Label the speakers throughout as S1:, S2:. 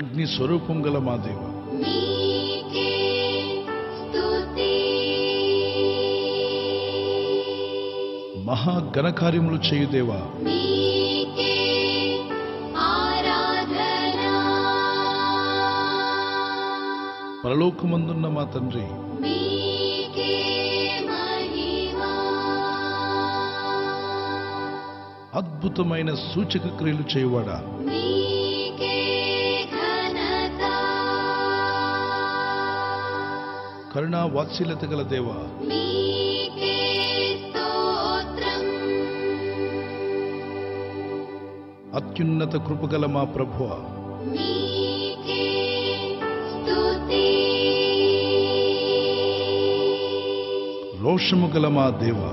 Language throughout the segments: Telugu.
S1: అగ్ని స్వరూపం గల మా దేవ మహా ఘనకార్యములు చేయుదేవా పరలోకమందున్న మా తండ్రి
S2: అద్భుతమైన
S1: సూచక క్రియలు చేయవాడా ಕರುಣಾ ವತ್ಸಿಲತಕಲ ದೇವ ಅತ್ಯುನ್ನತ ಕೃಪಗಲ ಮಾ ಪ್ರಭುವ ರೋಷಮುಕಲೇವಾ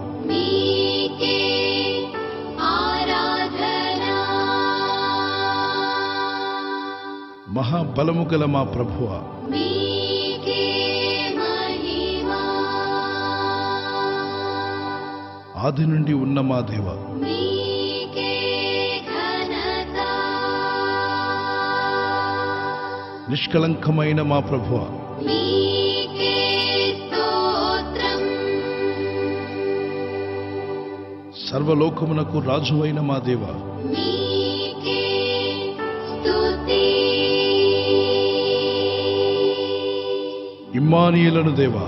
S1: ಮಹಾಬಲಮುಕಲ ಪ್ರಭು ఆది నుండి ఉన్న మా దేవ
S2: నిష్కలంకమైన
S1: మా ప్రభువ సర్వలోకమునకు రాజువైన మా దేవ ఇమ్మానీయులను దేవా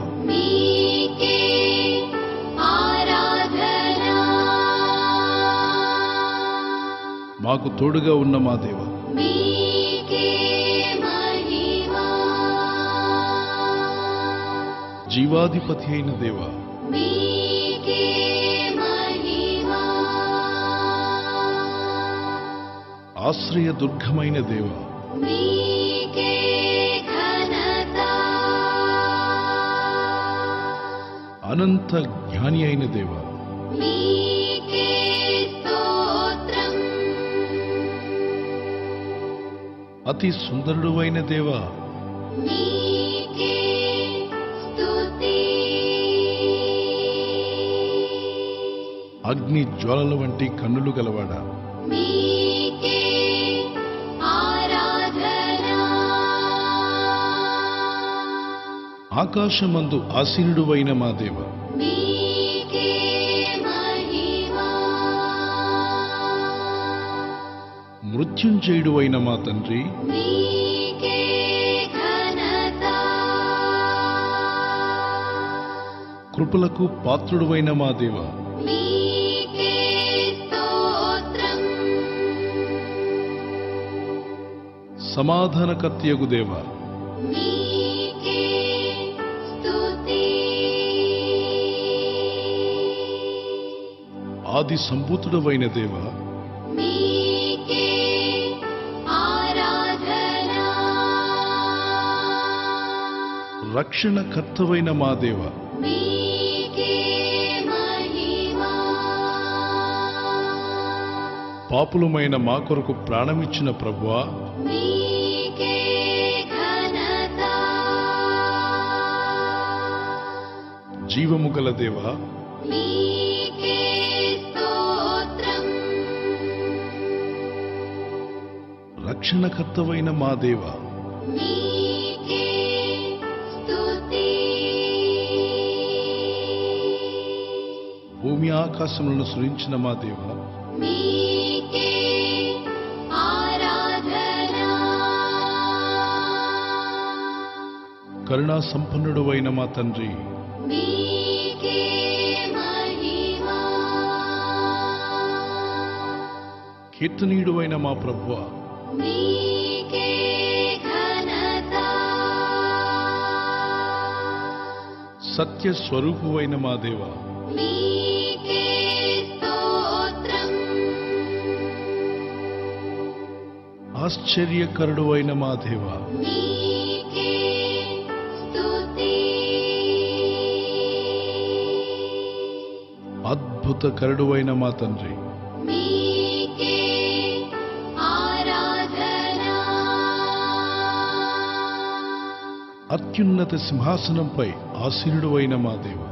S1: మాకు తోడుగా ఉన్న మా దేవ జీవాధిపతి అయిన దేవ ఆశ్రయ దుర్గమైన దేవ అనంత జ్ఞాని అయిన దేవా అతి సుందరుడు అయిన దేవా అగ్ని జ్వాలల వంటి కన్నులు గలవాడా ఆకాశమందు ఆసీనుడువైన మా దేవ నిత్యుంజయుడు అయిన మా తండ్రి కృపలకు పాత్రుడువైన మా దేవ కత్యగు దేవ ఆది సంభూతుడవైన దేవ కర్తవైన మా దేవ
S2: పాపులమైన
S1: మా కొరకు ప్రాణమిచ్చిన ప్రభువా జీవము గల దేవ రక్షణకర్తవైన మా దేవా ఆకాశములను సృజించిన మా దేవ కరుణా సంపన్నుడు అయిన మా తండ్రి
S2: కీర్తనీయుడు అయిన మా
S1: ప్రభు సత్య స్వరూపువైన మా దేవా ఆశ్చర్యకరుడు అయిన మా దేవ అద్భుతకరుడు అయిన మా తండ్రి అత్యున్నత సింహాసనంపై ఆశీనుడు అయిన మా దేవ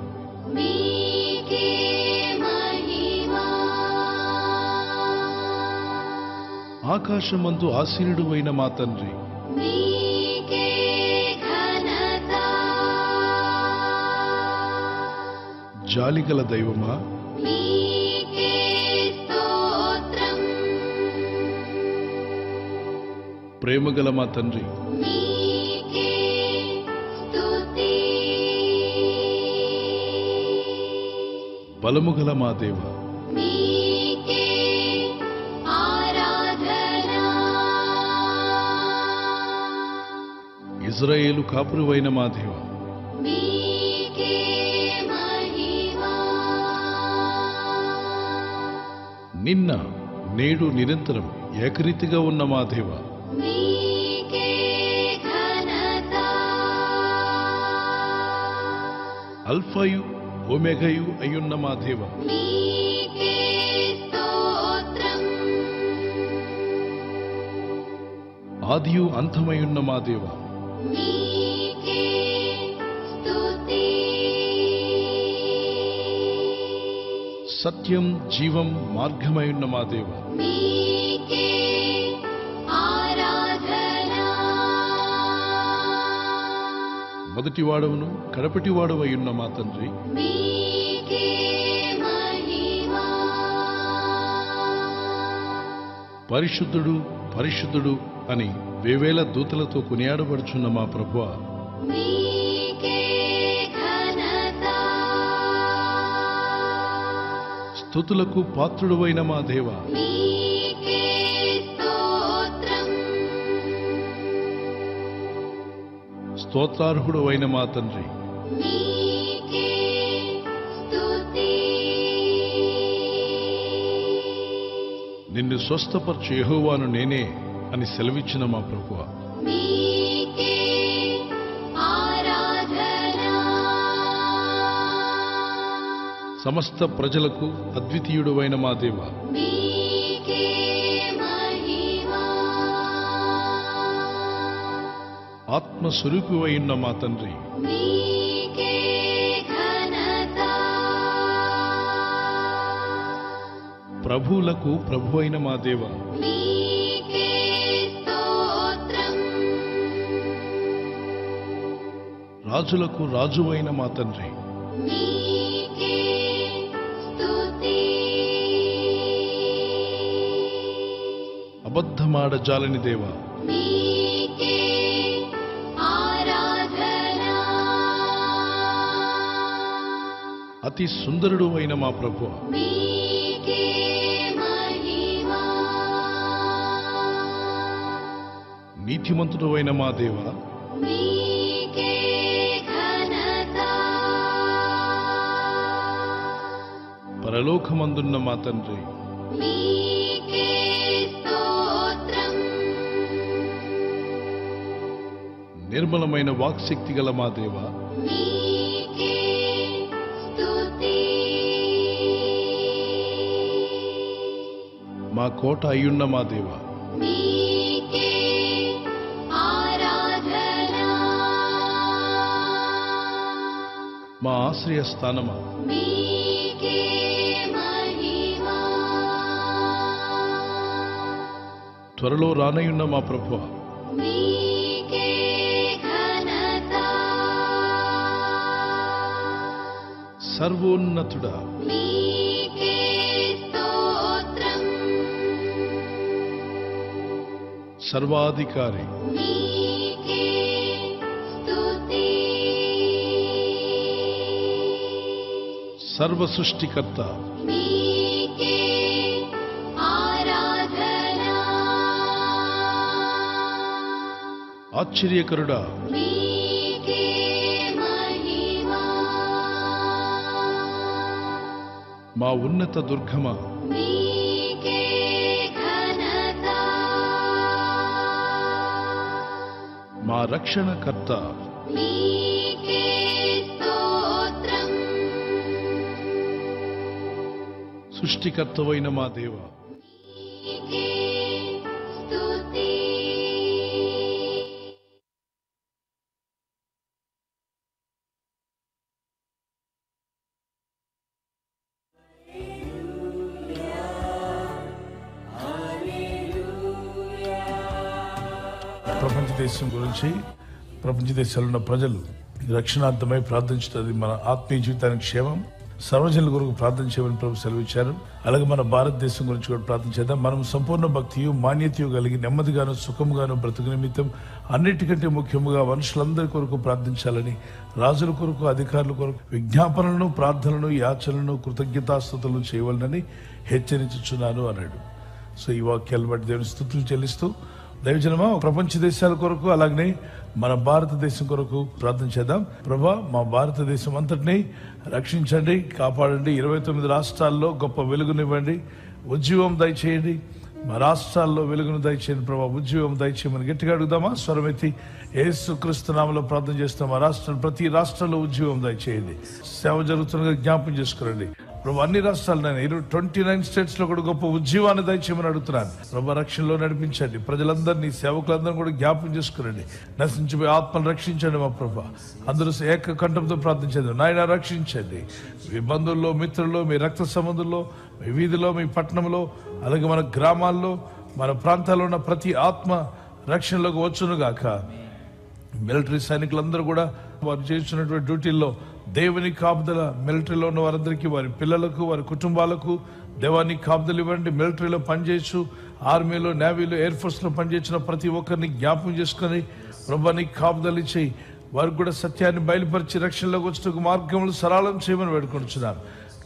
S1: ಆಕಾಶಮಂದು ಆಸಿರಿಡುವೈನ ಮಾತನ್ರಿ ಜಾಲಿಗಲ ದೈವಮ ಮಾ ಪ್ರೇಮಗಲ ಮಾತನ್ರಿ ಬಲಮುಗಲ ಮಾದೇವ ఇజ్రాయేలు కాపురువైన మా దేవ నిన్న నేడు నిరంతరం ఏకరీతిగా ఉన్న మా దేవ అల్ఫాయు ఒమెఘయు అయ్యున్న మా దేవ ఆదియు అంతమయున్న మా దేవా సత్యం జీవం మార్గమై ఉన్న మా దేవ మొదటి వాడవును కడపటి వాడవై ఉన్న మా తండ్రి పరిశుద్ధుడు పరిశుద్ధుడు అని వేవేల దూతలతో కొనియాడబడుచున్న మా ప్రభువ స్థుతులకు పాత్రుడువైన మా దేవ స్తోత్రార్హుడు అయిన మా తండ్రి నిన్ను స్వస్థపరచు యహోవాను నేనే అని సెలవిచ్చిన మా ప్రభువ సమస్త ప్రజలకు అద్వితీయుడువైన మా దేవ ఆత్మస్వరూపివై ఉన్న మా తండ్రి ప్రభువులకు ప్రభు అయిన మా దేవా రాజులకు రాజువైన మా తండ్రి అబద్ధమాడ జాలని దేవ అతి సుందరుడు అయిన మా ప్రభు నీతిమంతుడు అయిన మా దేవా పరలోకమందున్న మా తండ్రి నిర్మలమైన వాక్శక్తి గల మా దేవ మా కోట అయ్యున్న మా దేవ మా ఆశ్రయ స్థానమా త్వరలో రానయ్యున్న మా ప్రభు సర్వోన్నతుడా సర్వాధికారి సర్వ సృష్టికర్త ఆశ్చర్యకరుడా మా ఉన్నత దుర్గమ మా రక్షణకర్త సృష్టికర్తవైన మా దేవా నుంచి ప్రపంచ దేశాల్లో ఉన్న ప్రజలు రక్షణార్థమై ప్రార్థించడం మన ఆత్మీయ జీవితానికి క్షేమం సర్వజనుల కొరకు ప్రార్థన చేయమని ప్రభు సెలవిచ్చారు అలాగే మన భారతదేశం గురించి కూడా ప్రార్థన చేద్దాం మనం సంపూర్ణ భక్తియు మాన్యతయు కలిగి నెమ్మదిగాను సుఖముగాను బ్రతుకు నిమిత్తం అన్నిటికంటే ముఖ్యముగా మనుషులందరి కొరకు ప్రార్థించాలని రాజుల కొరకు అధికారుల కొరకు విజ్ఞాపనలను ప్రార్థనలను యాచనలను కృతజ్ఞతాస్థుతులను చేయవలనని హెచ్చరించుచున్నాను అన్నాడు సో ఈ వాక్యాలను బట్టి దేవుని స్థుతులు చెల్లిస్తూ దైవజనమా ప్రపంచ దేశాల కొరకు అలాగనే మన భారతదేశం కొరకు ప్రార్థన చేద్దాం ప్రభా మా భారతదేశం అంతటిని రక్షించండి కాపాడండి ఇరవై తొమ్మిది రాష్ట్రాల్లో గొప్ప వెలుగునివ్వండి ఉద్యోగం దయచేయండి మా రాష్ట్రాల్లో వెలుగును దయచేయండి ప్రభా ఉద్యోగం దయచేయమని గట్టిగా అడుగుదామా స్వరమెత్తి ఏసు నామలో ప్రార్థన చేస్తాం మా రాష్ట్రం ప్రతి రాష్ట్రంలో ఉద్యోగం దయచేయండి సేవ జరుగుతున్న జ్ఞాపం చేసుకురండి ప్రభు అన్ని రాష్ట్రాలు ఇరవై ట్వంటీ నైన్ స్టేట్స్లో కూడా గొప్ప ఉద్యమాన్ని దయచేయమని అడుగుతున్నాను ప్రభు రక్షణలో నడిపించండి ప్రజలందరినీ సేవకులందరినీ కూడా జ్ఞాపం చేసుకురండి నశించిపోయి ఆత్మను రక్షించండి మా ప్రభా అందరూ ఏక కంఠంతో ప్రార్థించండి నాయన రక్షించండి మీ బంధువుల్లో మిత్రుల్లో మీ రక్త సంబంధుల్లో మీ వీధిలో మీ పట్టణంలో అలాగే మన గ్రామాల్లో మన ప్రాంతాల్లో ఉన్న ప్రతి ఆత్మ రక్షణలోకి వచ్చునుగాక మిలిటరీ సైనికులందరూ కూడా వారు చేస్తున్నటువంటి డ్యూటీల్లో దేవుని కాపుదల మిలిటరీలో ఉన్న వారందరికీ వారి పిల్లలకు వారి కుటుంబాలకు దేవాన్ని కాపుదలు ఇవ్వండి మిలిటరీలో పనిచేయచ్చు ఆర్మీలో నేవీలో ఎయిర్ ఫోర్స్లో పనిచేసిన ప్రతి ఒక్కరిని జ్ఞాపకం చేసుకొని ప్రభానికి కాపుదలు చేయి వారికి కూడా సత్యాన్ని బయలుపరిచి రక్షణలోకి వచ్చిన మార్గములు సరళం చేయమని వేడుకొంటున్నారు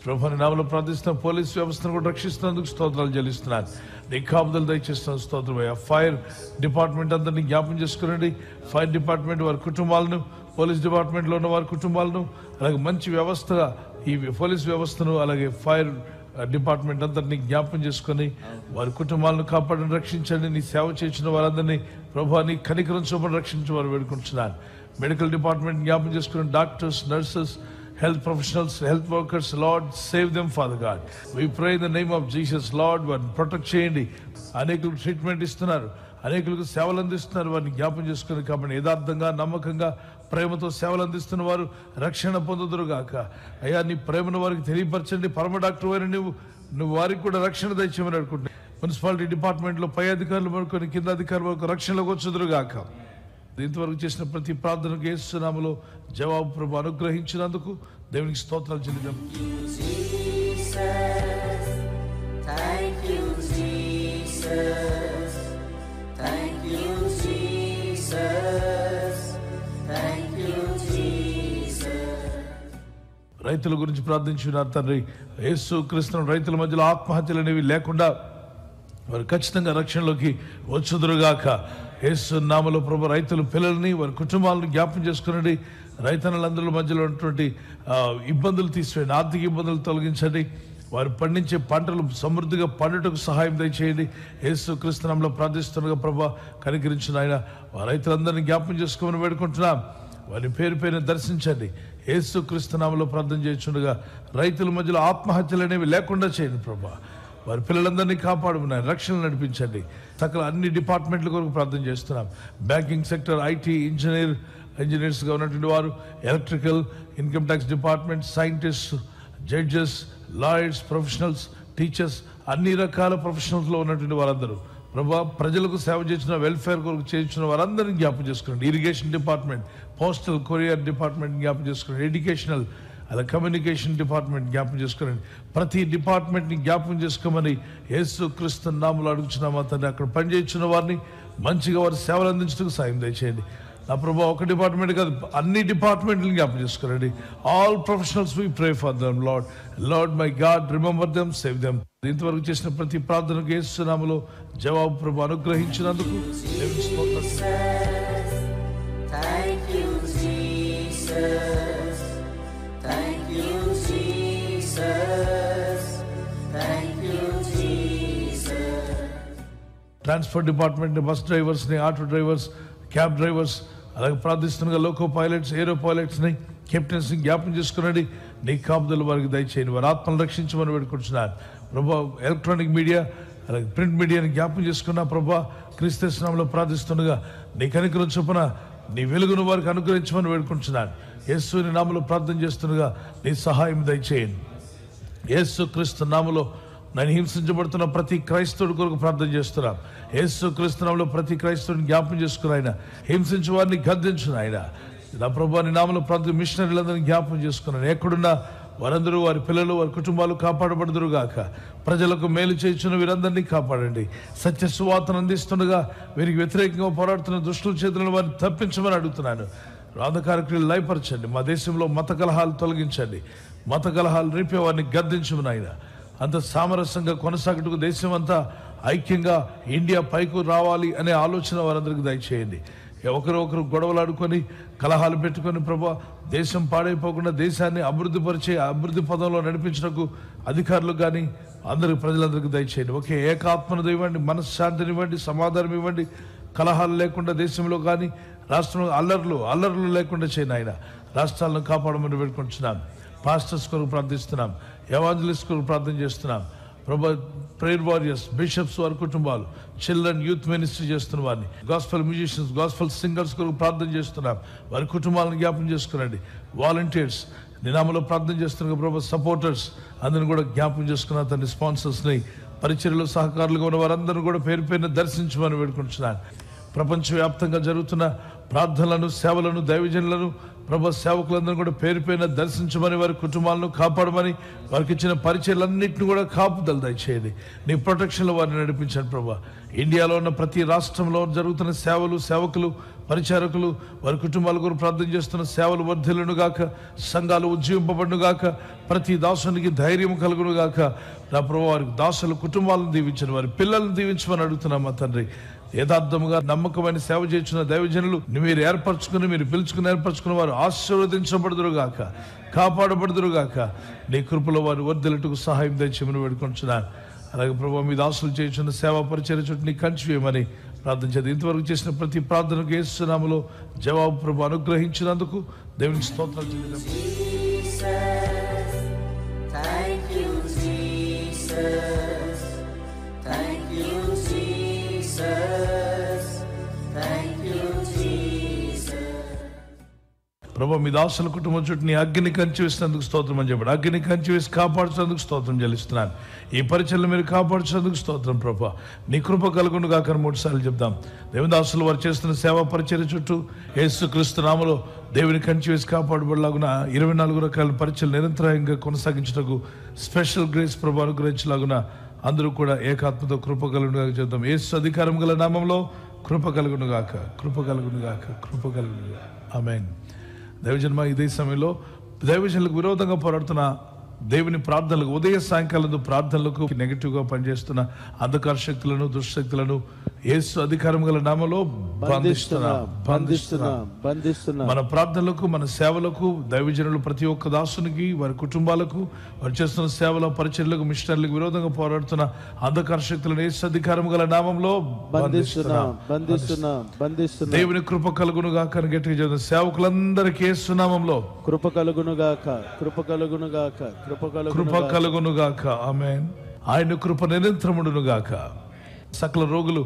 S1: ప్రభుని నామలో ప్రార్థిస్తున్న పోలీస్ వ్యవస్థను కూడా రక్షిస్తున్నందుకు స్తోత్రాలు చెల్లిస్తున్నారు నీ కాపుదలు దయచేస్తున్న స్తోత్రం ఫైర్ డిపార్ట్మెంట్ అందరినీ జ్ఞాపం చేసుకునండి ఫైర్ డిపార్ట్మెంట్ వారి కుటుంబాలను పోలీస్ డిపార్ట్మెంట్లో ఉన్న వారి కుటుంబాలను అలాగే మంచి వ్యవస్థ ఈ పోలీస్ వ్యవస్థను అలాగే ఫైర్ డిపార్ట్మెంట్ అందరినీ జ్ఞాపం చేసుకుని వారి కుటుంబాలను కాపాడని రక్షించండి నీ సేవ చేసిన వారందరినీ ప్రభాని కనికరం చూపని రక్షించి వారు వేడుకుంటున్నారు మెడికల్ డిపార్ట్మెంట్ జ్ఞాపం చేసుకుని doctors nurses health professionals health workers Lord save them for God we pray the name of Jesus Lord వారిని ప్రొటెక్ట్ చేయండి అనేకులకు ట్రీట్మెంట్ ఇస్తున్నారు అనేకులకు సేవలు అందిస్తున్నారు వారిని జ్ఞాపం చేసుకుని కాబట్టి యథార్థంగా నమ్మకంగా ప్రేమతో సేవలు అందిస్తున్న వారు రక్షణ గాక అయ్యా నీ ప్రేమను వారికి తెలియపరచండి పరమ డాక్టర్ వారిని నువ్వు నువ్వు వారికి కూడా రక్షణ దయచేయమని అనుకుంటున్నాను మున్సిపాలిటీ డిపార్ట్మెంట్లో పై అధికారులు పడుకొని కింద అధికారులు వరకు రక్షణలోకి వచ్చుదురుగాక ఇంతవరకు చేసిన ప్రతి ప్రార్థనకు ఏసునామలో జవాబు ప్రభు అనుగ్రహించినందుకు దేవునికి స్తోత్రాలు చెందినాం
S3: Thank you, Jesus.
S1: రైతుల గురించి ప్రార్థించున్నారు తండ్రి యేసు కృష్ణ రైతుల మధ్యలో ఆత్మహత్యలు అనేవి లేకుండా వారు ఖచ్చితంగా రక్షణలోకి వచ్చుదురుగాక యేసు నామలో ప్రభు రైతుల పిల్లల్ని వారి కుటుంబాలను జ్ఞాపం చేసుకునండి రైతన్నలందరి మధ్యలో ఉన్నటువంటి ఇబ్బందులు తీసివేయండి ఆర్థిక ఇబ్బందులు తొలగించండి వారు పండించే పంటలు సమృద్ధిగా పండుటకు సహాయం దయచేయండి యేసు క్రిస్తునంలో ప్రార్థిస్తుండగా ప్రభా కనికరించిన ఆయన రైతులందరినీ జ్ఞాపం చేసుకోమని వేడుకుంటున్నాం వారి పేరు పేరుని దర్శించండి యేసు క్రిస్తునామలో ప్రార్థన చేస్తుండగా రైతుల మధ్యలో ఆత్మహత్యలు అనేవి లేకుండా చేయండి ప్రభా వారి పిల్లలందరినీ కాపాడుకున్నాయి రక్షణ నడిపించండి సకల అన్ని డిపార్ట్మెంట్ల కొరకు ప్రార్థన చేస్తున్నాం బ్యాంకింగ్ సెక్టర్ ఐటీ ఇంజనీర్ ఇంజనీర్స్గా ఉన్నటువంటి వారు electrical income tax department scientist judges lawyers professionals teachers అన్ని రకాల ప్రొఫెషనల్స్లో ఉన్నటువంటి వారందరూ ప్రభా ప్రజలకు సేవ చేసిన వెల్ఫేర్ కొరకు చేయించిన వారందరినీ జ్ఞాపం చేసుకోండి irrigation department postal courier department జ్ఞాపం చేసుకోండి ఎడ్యుకేషనల్ అలా కమ్యూనికేషన్ డిపార్ట్మెంట్ జ్ఞాపం చేసుకోండి ప్రతి డిపార్ట్మెంట్ని జ్ఞాపం చేసుకోమని యేసు క్రిస్తు నాములు అడుగుచున్నామా తను అక్కడ పనిచేస్తున్న వారిని మంచిగా వారి సేవలు అందించడానికి సాయం దయచేయండి నా ప్రభా ఒక డిపార్ట్మెంట్ కాదు అన్ని డిపార్ట్మెంట్లను జ్ఞాపం చేసుకోరండి all professionals we pray for them Lord Lord my God remember them save them ఇంతవరకు చేసిన ప్రతి ప్రార్థన ఏసునామలో జవాబు ప్రభు అనుగ్రహించినందుకు ట్రాన్స్పోర్ట్ డిపార్ట్మెంట్ బస్ డ్రైవర్స్ని ఆటో డ్రైవర్స్ క్యాబ్ డ్రైవర్స్ అలాగే ప్రార్థిస్తుండగా లోకో పైలట్స్ ఏరో పైలట్స్ని కెప్టెన్స్ జ్ఞాపం చేసుకున్నది నీ కాపుదల వారికి దయచేయండి వారి ఆత్మను రక్షించమని పెట్టుకుంటున్నారు ప్రభా ఎలక్ట్రానిక్ మీడియా అలాగే ప్రింట్ మీడియాని జ్ఞాపం చేసుకున్న ప్రభా క్రీస్తునామంలో ప్రార్థిస్తుండగా నీ కనికరం చొప్పున నీ వెలుగును వారికి అనుగ్రహించమని వేడుకుంటున్నాను యేసుని నామలో ప్రార్థన చేస్తుండగా నీ సహాయం దయచేయండి యేసు క్రీస్తు నామలో నన్ను హింసించబడుతున్న ప్రతి క్రైస్తవుడి కొరకు ప్రార్థన చేస్తున్నాం యేసు క్రీస్తునాంలో ప్రతి క్రైస్తవుని జ్ఞాపం చేసుకుని ఆయన హింసించే వారిని గద్దించిన ఆయన నా ప్రభు అని నామలో ప్రతి మిషనరీలందరినీ జ్ఞాపం చేసుకున్నాను ఎక్కడున్నా వారందరూ వారి పిల్లలు వారి కుటుంబాలు కాపాడబడదురు గాక ప్రజలకు మేలు చేయించిన వీరందరినీ కాపాడండి సత్య సువార్తను అందిస్తుండగా వీరికి వ్యతిరేకంగా పోరాడుతున్న దుష్టుల చేతులను వారిని తప్పించమని అడుగుతున్నాను రాధకారకులు లయపరచండి మా దేశంలో మత కలహాలు తొలగించండి మత కలహాలు రేపే వారిని గద్దించమని ఆయన అంత సామరస్యంగా కొనసాగటకు దేశం అంతా ఐక్యంగా ఇండియా పైకు రావాలి అనే ఆలోచన వారందరికీ దయచేయండి ఒకరొకరు గొడవలాడుకొని కలహాలు పెట్టుకొని ప్రభా దేశం పాడైపోకుండా దేశాన్ని అభివృద్ధి పరిచే అభివృద్ధి పదంలో నడిపించడానికి అధికారులు కానీ అందరూ ప్రజలందరికీ దయచేయండి ఒకే ఏకాత్మను ఇవ్వండి మనశ్శాంతినివ్వండి సమాధానం ఇవ్వండి కలహాలు లేకుండా దేశంలో కానీ రాష్ట్రంలో అల్లర్లు అల్లర్లు లేకుండా చేయను ఆయన రాష్ట్రాలను కాపాడమని పెట్టుకుంటున్నాను పాస్టర్స్ కొరకు ప్రార్థిస్తున్నాం యవాదులిస్కులు ప్రార్థన చేస్తున్నాం ప్రభు ప్రేయర్ వారియర్స్ బిషప్స్ వారి కుటుంబాలు చిల్డ్రన్ యూత్ మినిస్ట్రీ చేస్తున్న వారిని గాస్పల్ మ్యూజిషియన్స్ గాస్పల్ సింగర్స్ కొరకు ప్రార్థన చేస్తున్నాం వారి కుటుంబాలను జ్ఞాపం చేసుకునండి వాలంటీర్స్ నినామలో ప్రార్థన చేస్తున్న ప్రభు సపోర్టర్స్ అందరిని కూడా జ్ఞాపం చేసుకున్న తన స్పాన్సర్స్ని పరిచయలు సహకారులుగా ఉన్న వారందరూ కూడా పేరు పేరున దర్శించమని వేడుకుంటున్నాను ప్రపంచవ్యాప్తంగా జరుగుతున్న ప్రార్థనలను సేవలను దైవజనులను ప్రభు సేవకులందరూ కూడా పేరు పైన దర్శించమని వారి కుటుంబాలను కాపాడమని వారికి ఇచ్చిన పరిచయాలన్నింటినీ కూడా కాపుదల దయచేయండి నీ ప్రొటెక్షన్లో వారిని నడిపించండి ప్రభా ఇండియాలో ఉన్న ప్రతి రాష్ట్రంలో జరుగుతున్న సేవలు సేవకులు పరిచారకులు వారి కుటుంబాల కొరకు ప్రార్థన చేస్తున్న సేవలు వర్ధులను గాక సంఘాలు గాక ప్రతి దాసునికి ధైర్యం కలుగునుగాక నా ప్రభు వారికి దాసులు కుటుంబాలను దీవించిన వారి పిల్లలను దీవించమని అడుగుతున్నాం మా తండ్రి యథార్థముగా నమ్మకమైన సేవ చేసిన దైవజనులు మీరు ఏర్పరచుకుని మీరు పిలుచుకుని ఏర్పరచుకున్న వారు ఆశీర్వదించబడుదురుగాక కాపాడబడుదురుగాక నీ కృపలో వారు వర్ధలటకు సహాయం తెచ్చిమని వేడుకుంటున్నాను అలాగే ప్రభు మీ దాసులు చేసిన సేవా పరిచయ చుట్టూ నీ కంచి వేయమని ప్రార్థన చేద్దాం ఇంతవరకు చేసిన ప్రతి ప్రార్థనకు ఏసునామలో జవాబు ప్రభు అనుగ్రహించినందుకు దేవుని స్తోత్రాలు చెందినప్పుడు ప్రభా మీ దాసుల కుటుంబం చుట్టూ నీ అగ్ని కంచి వేసినందుకు స్తోత్రం అని చెప్పాడు అగ్ని కంచి వేసి కాపాడుచినందుకు స్తోత్రం చెల్లిస్తున్నాను ఈ పరిచయలు మీరు కాపాడుచినందుకు స్తోత్రం ప్రభా నీ కృప కలుగుండు కాక మూడు సార్లు చెప్దాం దేవదాసులు వారు చేస్తున్న సేవా పరిచయ చుట్టూ క్రీస్తు నామలో దేవుని కంచి వేసి కాపాడబడలాగున ఇరవై నాలుగు రకాల పరిచయలు నిరంతరాయంగా కొనసాగించటకు స్పెషల్ గ్రేస్ ప్రభా అనుగ్రహించలాగున అందరూ కూడా ఏకాత్మతో కృప కాక చెప్దాం యేసు అధికారం గల నామంలో కృప కాక కృప కాక కృప కలుగునుగా ఆమెన్ దైవజన్మ ఇదే సమయంలో దైవజనులకు విరోధంగా పోరాడుతున్న దేవుని ప్రార్థనలకు ఉదయ సాయంకాలం ప్రార్థనలకు నెగిటివ్గా పనిచేస్తున్న అంధకార శక్తులను దుశ్శక్తులను యేసు అధికారం గల నామలో మన ప్రార్థనలకు మన సేవలకు దైవజనులు ప్రతి ఒక్క దాసునికి వారి కుటుంబాలకు వారు చేస్తున్న సేవల పరిచర్లకు మిషనర్లకు విరోధంగా పోరాడుతున్న అంధకార శక్తులను యేసు అధికారం గల నామంలో దేవుని కృప కలుగును గాక గట్టిగా చెబుతున్న సేవకులందరికీ యేసు నామంలో కృప కలుగును గాక కృప కలుగును గాక కృప కలుగు కృప కలుగును గాక ఆమె ఆయన కృప నిరంతరముడును గాక సకల రోగులు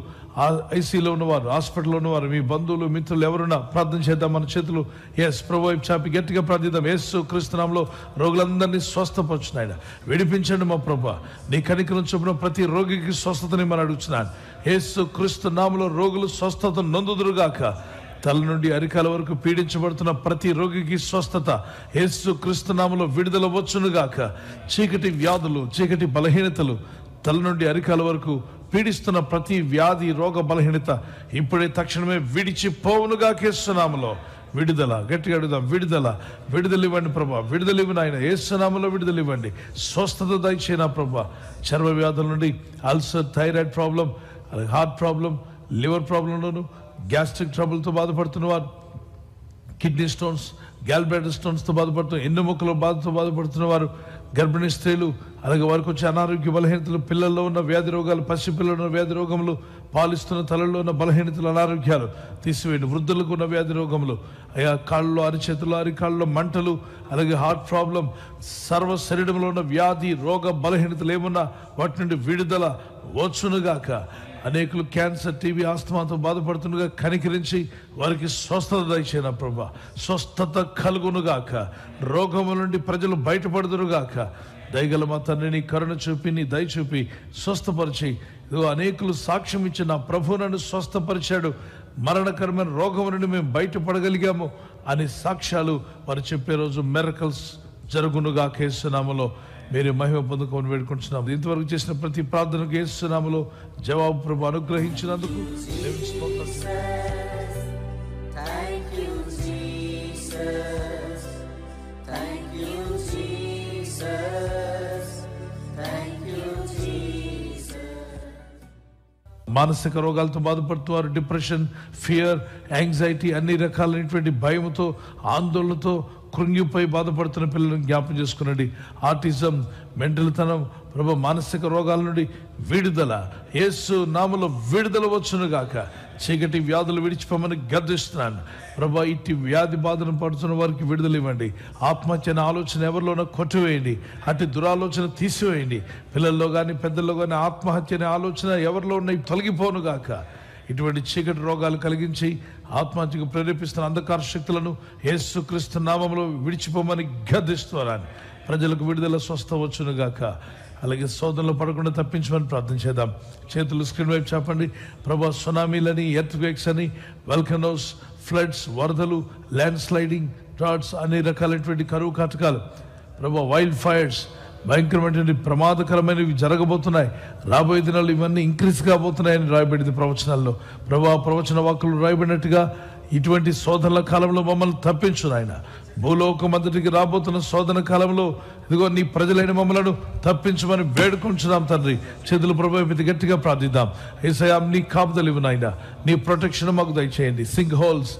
S1: ఐసీలో ఉన్నవారు హాస్పిటల్లో ఉన్నవారు మీ బంధువులు మిత్రులు ఎవరున్నా ప్రార్థన చేద్దాం మన చేతులు ఎస్ ప్రభు చాపి గట్టిగా ప్రార్థిద్దాం ఏసు క్రీస్తునాంలో రోగులందరినీ స్వస్థపరచున్నాయి విడిపించండి మా ప్రభా నీ కనికరం చొప్పున ప్రతి రోగికి స్వస్థతని మనం అడుగుతున్నాను ఏసు క్రీస్తు నామలో రోగులు స్వస్థత నొందుదురుగాక తల నుండి అరికాల వరకు పీడించబడుతున్న ప్రతి రోగికి స్వస్థత ఏసు క్రీస్తునామలో విడుదల వచ్చునుగాక చీకటి వ్యాధులు చీకటి బలహీనతలు తల నుండి అరికాల వరకు పీడిస్తున్న ప్రతి వ్యాధి రోగ బలహీనత ఇప్పుడే తక్షణమే విడిచిపోవునుగా కేస్తున్నాములో విడుదల గట్టిగా అడుగుదాం విడుదల విడుదలివ్వండి ప్రభా ఇవ్వను ఆయన ఏసునామలో విడుదలివ్వండి స్వస్థత దయచేయన ప్రభా చర్మ వ్యాధుల నుండి ulcer thyroid problem heart problem liver ప్రాబ్లంలోను గ్యాస్ట్రిక్ ట్రబుల్తో బాధపడుతున్నవారు కిడ్నీ స్టోన్స్ గ్యాల్బ్లాడర్ స్టోన్స్తో బాధపడుతున్న ఎన్నుముక్కలు బాధతో బాధపడుతున్న వారు గర్భిణీ స్త్రీలు అలాగే వారికి వచ్చే అనారోగ్య బలహీనతలు పిల్లల్లో ఉన్న వ్యాధి రోగాలు పసిపిల్లలు ఉన్న వ్యాధి రోగములు పాలిస్తున్న తలలో ఉన్న బలహీనతలు అనారోగ్యాలు తీసివేయండి వృద్ధులకు ఉన్న వ్యాధి రోగములు అయా కాళ్ళలో అరిచేతులు అరికాళ్ళలో మంటలు అలాగే హార్ట్ ప్రాబ్లం సర్వ శరీరంలో ఉన్న వ్యాధి రోగ బలహీనతలు ఏమున్నా వాటి నుండి విడుదల వచ్చునుగాక అనేకులు క్యాన్సర్ టీవీ ఆస్తమాతో బాధపడుతుండగా కనికరించి వారికి స్వస్థత దయచేన ప్రభా స్వస్థత కలుగునుగాక రోగముల నుండి ప్రజలు బయటపడుదురుగాక దయగల మా తండ్రిని కరుణ చూపి నీ దయ చూపి స్వస్థపరిచి అనేకులు సాక్ష్యం ఇచ్చి నా ప్రభు నన్ను స్వస్థపరిచాడు మరణకరమైన రోగం నుండి మేము బయటపడగలిగాము అనే సాక్ష్యాలు వారు చెప్పే రోజు మెరకల్స్ జరుగునుగా కేసునామలో మీరు మహిమ పొందుకొని వేడుకుంటున్నాం ఇంతవరకు చేసిన ప్రతి ప్రార్థన ఏస్తున్నాములో జవాబు ప్రభు అనుగ్రహించినందుకు మానసిక రోగాలతో బాధపడుతున్నారు డిప్రెషన్ ఫియర్ యాంగ్జైటీ అన్ని రకాలైనటువంటి భయంతో ఆందోళనతో కృంగిపోయి బాధపడుతున్న పిల్లలను జ్ఞాపం చేసుకునండి ఆర్టిజం మెంటల్తనం ప్రభు మానసిక రోగాల నుండి విడుదల ఏసు నాముల విడుదల వచ్చునుగాక చీకటి వ్యాధులు విడిచిపోమని గర్దిస్తున్నాను ప్రభా ఇట్టి వ్యాధి బాధను పడుతున్న వారికి విడుదల ఇవ్వండి ఆత్మహత్య ఆలోచన ఎవరిలోనో కొట్టివేయండి అటు దురాలోచన తీసివేయండి పిల్లల్లో కానీ పెద్దల్లో కానీ ఆత్మహత్య ఆలోచన ఎవరిలో ఉన్నాయి తొలగిపోనుగాక ఇటువంటి చీకటి రోగాలు కలిగించి ఆత్మహత్యకు ప్రేరేపిస్తున్న అంధకార శక్తులను యేసుక్రీస్తు నామంలో విడిచిపోమని గర్దిస్తున్నాను ప్రజలకు విడుదల స్వస్థ వచ్చునుగాక అలాగే సోదరులు పడకుండా తప్పించమని ప్రార్థన చేద్దాం చేతులు స్క్రీన్ వైపు చెప్పండి ప్రభా సునామీలని ఎర్త్ వేక్స్ అని వెల్కనోస్ ఫ్లడ్స్ వరదలు ల్యాండ్ స్లైడింగ్ డ్రాట్స్ అనే రకాలైనటువంటి కరువు కాటకాలు ప్రభా వైల్డ్ ఫైర్స్ భయంకరమైనటువంటి ప్రమాదకరమైనవి జరగబోతున్నాయి రాబోయే దినాలు ఇవన్నీ ఇంక్రీజ్ కాబోతున్నాయని రాయబడింది ప్రవచనాల్లో ప్రభా ప్రవచన వాక్కులు రాయబడినట్టుగా ఇటువంటి శోధనల కాలంలో మమ్మల్ని తప్పించు నాయన భూలోకమంతటికి రాబోతున్న శోధన కాలంలో ఇదిగో నీ ప్రజలైన మమ్మలను తప్పించమని వేడుకుంటున్నాం తండ్రి చేతులు ప్రభావితి గట్టిగా ప్రార్థిద్దాం ఏసయాం నీ కాపుదలివు నాయన నీ ప్రొటెక్షన్ మాకు దయచేయండి sinkholes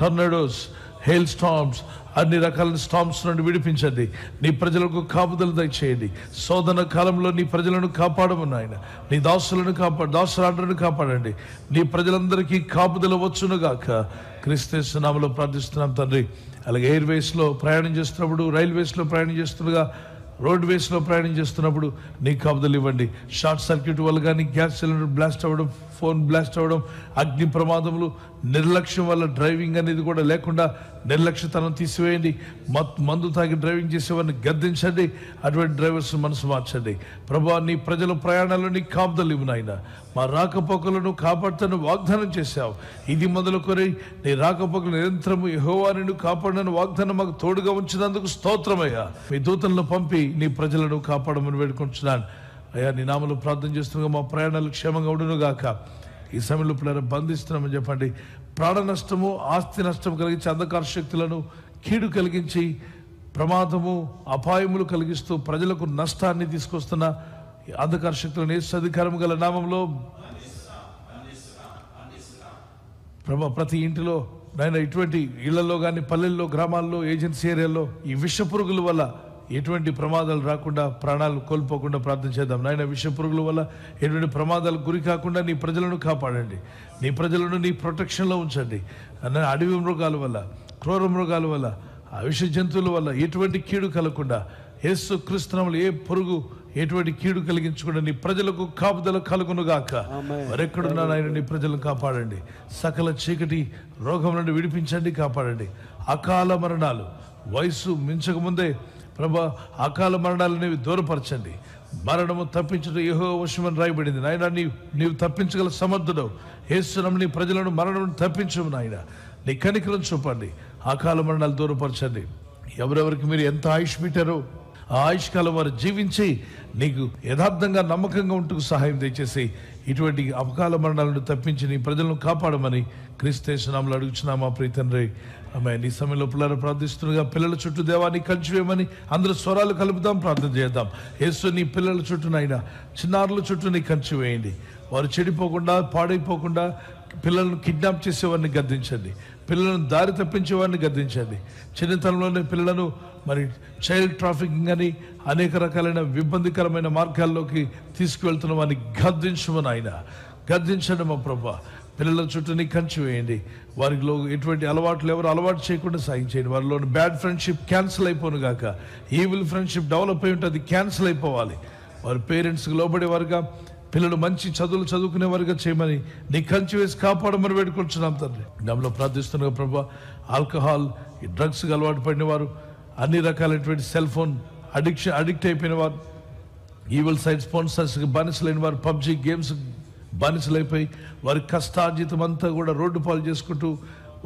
S1: tornadoes hail storms అన్ని రకాల స్టాంప్స్ నుండి విడిపించండి నీ ప్రజలకు కాపుదలు దయచేయండి శోధన కాలంలో నీ ప్రజలను కాపాడమని నాయన నీ దాసులను కాపాడు దాసురాండ్రను కాపాడండి నీ ప్రజలందరికీ కాపుదలు వచ్చునుగాక క్రిస్తేశ్వనామలో ప్రార్థిస్తున్నాం తండ్రి అలాగే ఎయిర్వేస్లో ప్రయాణం చేస్తున్నప్పుడు రైల్వేస్లో ప్రయాణం చేస్తుండగా రోడ్ వేస్లో ప్రయాణం చేస్తున్నప్పుడు నీ కాపుదలు ఇవ్వండి షార్ట్ సర్క్యూట్ వల్ల కానీ గ్యాస్ సిలిండర్ బ్లాస్ట్ అవ్వడం ఫోన్ బ్లాస్ట్ అవ్వడం అగ్ని ప్రమాదములు నిర్లక్ష్యం వల్ల డ్రైవింగ్ అనేది కూడా లేకుండా నిర్లక్ష్యతనం తీసివేయండి మత్ మందు తాగి డ్రైవింగ్ చేసేవారిని గద్దించండి అటువంటి డ్రైవర్స్ మనసు మార్చండి ప్రభా నీ ప్రజల ప్రయాణాలు నీకు కాపుదలు ఇవ్వు నాయన మా రాకపోకలను కాపాడుతాను వాగ్దానం చేశావు ఇది మొదలుకొని నీ రాకపోకలు నిరంతరం యహోవాని కాపాడను వాగ్దానం మాకు తోడుగా ఉంచినందుకు స్తోత్రమయ్యా మీ దూతలను పంపి నీ ప్రజలను కాపాడమని వేడుకుంటున్నాను అయ్యా నీ నామలు ప్రార్థన చేస్తున్నాగా మా ప్రయాణాలు క్షేమంగా ఉండును గాక ఈ సమయంలో పిల్లలు బంధిస్తున్నామని చెప్పండి ప్రాణ నష్టము ఆస్తి నష్టం కలిగించి అంధకార శక్తులను కీడు కలిగించి ప్రమాదము అపాయములు కలిగిస్తూ ప్రజలకు నష్టాన్ని తీసుకొస్తున్న అంధకార శక్తులను ఏ సధికారం గల నామంలో ప్రభా ప్రతి ఇంటిలో నైనా ఇటువంటి ఇళ్లలో కానీ పల్లెల్లో గ్రామాల్లో ఏజెన్సీ ఏరియాల్లో ఈ విష పురుగుల వల్ల ఎటువంటి ప్రమాదాలు రాకుండా ప్రాణాలు కోల్పోకుండా ప్రార్థన చేద్దాం నాయన విష పురుగుల వల్ల ఎటువంటి ప్రమాదాలు గురి కాకుండా నీ ప్రజలను కాపాడండి నీ ప్రజలను నీ ప్రొటెక్షన్లో ఉంచండి అడవి మృగాల వల్ల క్రూర మృగాల వల్ల విష జంతువుల వల్ల ఎటువంటి కీడు కలగకుండా యేసు క్రిస్తునాములు ఏ పొరుగు ఎటువంటి కీడు కలిగించకుండా నీ ప్రజలకు కాపుదల కలుగునుగాక మరెక్కడున్నా ఆయన నీ ప్రజలను కాపాడండి సకల చీకటి రోగం నుండి విడిపించండి కాపాడండి అకాల మరణాలు వయసు మించకముందే ప్రభా అకాల మరణాలు అనేవి దూరపరచండి మరణము తప్పించడం ఏహో వశమని రాయబడింది నాయన నీవు నీవు తప్పించగల సమర్థుడు ఏసునం నీ ప్రజలను మరణం తప్పించము నాయన నీ కనికరం చూపండి అకాల మరణాలు దూరపరచండి ఎవరెవరికి మీరు ఎంత ఆయుష్ పెట్టారో ఆ ఆయుష్కాలం వారు జీవించి నీకు యథార్థంగా నమ్మకంగా ఉంటుకు సహాయం దయచేసి ఇటువంటి అపకాల మరణాలను తప్పించి నీ ప్రజలను కాపాడమని క్రీస్తేశ్వరాములు అడుగుచున్నామా ప్రీతండ్రి అమ్మాయి నీ సమయంలో పిల్లలు ప్రార్థిస్తుండగా పిల్లల చుట్టూ దేవాన్ని కంచివేయమని అందరూ స్వరాలు కలుపుదాం ప్రార్థన చేద్దాం ఏసు నీ పిల్లల చుట్టూనైనా చిన్నారుల చుట్టూ నీ కంచివేయండి వారు చెడిపోకుండా పాడైపోకుండా పిల్లలను కిడ్నాప్ చేసేవారిని గద్దించండి పిల్లలను దారి తప్పించేవారిని గద్దించండి చిన్నతనంలోనే పిల్లలను మరి చైల్డ్ ట్రాఫికింగ్ అని అనేక రకాలైన ఇబ్బందికరమైన మార్గాల్లోకి తీసుకువెళ్తున్న వారిని గద్దించమని ఆయన గద్దించండి మా ప్రభా పిల్లల చుట్టూని కంచి వేయండి వారిలో ఎటువంటి అలవాట్లు ఎవరు అలవాటు చేయకుండా సాయం చేయండి వారిలో బ్యాడ్ ఫ్రెండ్షిప్ క్యాన్సిల్ అయిపోను గాక ఈవిల్ ఫ్రెండ్షిప్ డెవలప్ అయి ఉంటుంది క్యాన్సిల్ అయిపోవాలి వారి పేరెంట్స్కి లోబడేవారుగా పిల్లలు మంచి చదువులు చదువుకునేవారుగా చేయమని నీ కంచి వేసి కాపాడమని వేడుకుంటున్నాం తండ్రి గమలో ప్రార్థిస్తున్న ప్రభా ఆల్కహాల్ డ్రగ్స్కి అలవాటు పడినవారు అన్ని రకాలైనటువంటి సెల్ ఫోన్ అడిక్షన్ అడిక్ట్ అయిపోయిన వారు ఈవిల్ సైడ్ స్పాన్సర్స్కి బానిసలైన వారు పబ్జి గేమ్స్ బానిసలైపోయి వారి కష్టార్జితం అంతా కూడా రోడ్డు పాలు చేసుకుంటూ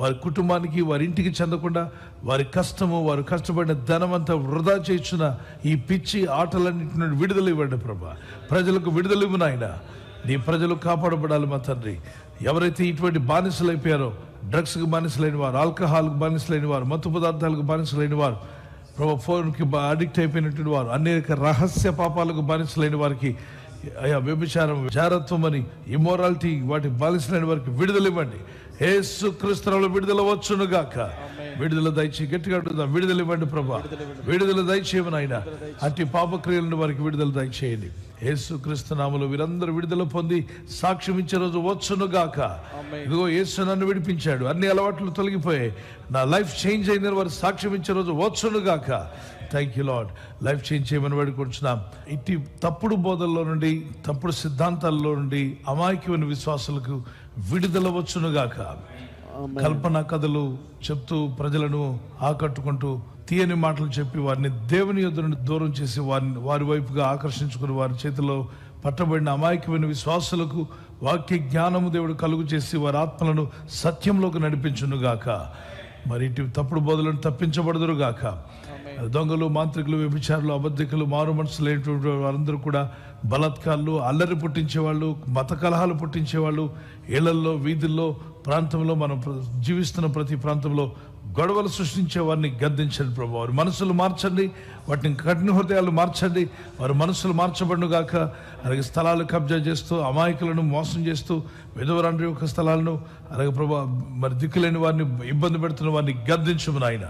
S1: వారి కుటుంబానికి వారి ఇంటికి చెందకుండా వారి కష్టము వారు కష్టపడిన ధనం అంతా వృధా చేస్తున్న ఈ పిచ్చి ఆటలన్నింటి నుండి విడుదల ఇవ్వండి ప్రభా ప్రజలకు విడుదల ఇవ్వను ఆయన నీ ప్రజలు కాపాడబడాలి మా తండ్రి ఎవరైతే ఇటువంటి బానిసలైపోయారో డ్రగ్స్కి బానిసలైన వారు ఆల్కహాల్కి బానిసలైన వారు మత్తు పదార్థాలకు బానిసలైన వారు ప్రభా ఫోన్కి అడిక్ట్ అయిపోయినటువంటి వారు అనేక రహస్య పాపాలకు బానిసలైన వారికి అయ్యా వ్యభిచారం విచారత్వం అని ఇమ్మోరాలిటీ వాటి బాలిసిన వారికి విడుదల ఇవ్వండి ఏసు క్రిస్తరంలో విడుదల వచ్చును గాక విడుదల దయచి గట్టిగా ఉంటుందా విడుదల ఇవ్వండి ప్రభా విడుదల దయచేయమని ఆయన అట్టి పాపక్రియలను వారికి విడుదల దయచేయండి యేసు క్రిస్తునామలు వీరందరూ విడుదల పొంది సాక్ష్యం ఇచ్చే రోజు వచ్చును గాక ఇదిగో యేసు నన్ను విడిపించాడు అన్ని అలవాట్లు తొలగిపోయాయి నా లైఫ్ చేంజ్ అయిన వారు సాక్ష్యం ఇచ్చే రోజు వచ్చును గాక thank you Lord life change చేయమని వేడుకుంటున్నాం ఇట్టి తప్పుడు బోధల్లో నుండి తప్పుడు సిద్ధాంతాల్లో నుండి అమాయకమైన విశ్వాసులకు విడుదల వచ్చునుగాక కల్పన కథలు చెప్తూ ప్రజలను ఆకట్టుకుంటూ తీయని మాటలు చెప్పి వారిని దేవుని ఎదురుని దూరం చేసి వారిని వారి వైపుగా ఆకర్షించుకుని వారి చేతిలో పట్టబడిన అమాయకమైన విశ్వాసులకు వాక్య జ్ఞానము దేవుడు కలుగు చేసి వారి ఆత్మలను సత్యంలోకి నడిపించునుగాక మరి ఇటు తప్పుడు బోధలను తప్పించబడదురుగాక దొంగలు మాంత్రికులు వ్యభిచారులు అబద్ధికులు మారు మనసు లేనటువంటి వారందరూ కూడా బలత్కారులు అల్లరి పుట్టించేవాళ్ళు మత కలహాలు పుట్టించేవాళ్ళు ఇళ్లల్లో వీధుల్లో ప్రాంతంలో మనం జీవిస్తున్న ప్రతి ప్రాంతంలో గొడవలు సృష్టించే వారిని గద్దించండి ప్రభు వారి మనసులు మార్చండి వాటిని కఠిన హృదయాలు మార్చండి వారి మనసులు మార్చబడుగాక అలాగే స్థలాలు కబ్జా చేస్తూ అమాయకులను మోసం చేస్తూ విధవరాండ్రి యొక్క స్థలాలను అలాగే ప్రభు మరి దిక్కులేని వారిని ఇబ్బంది పెడుతున్న వారిని గద్దించము నాయన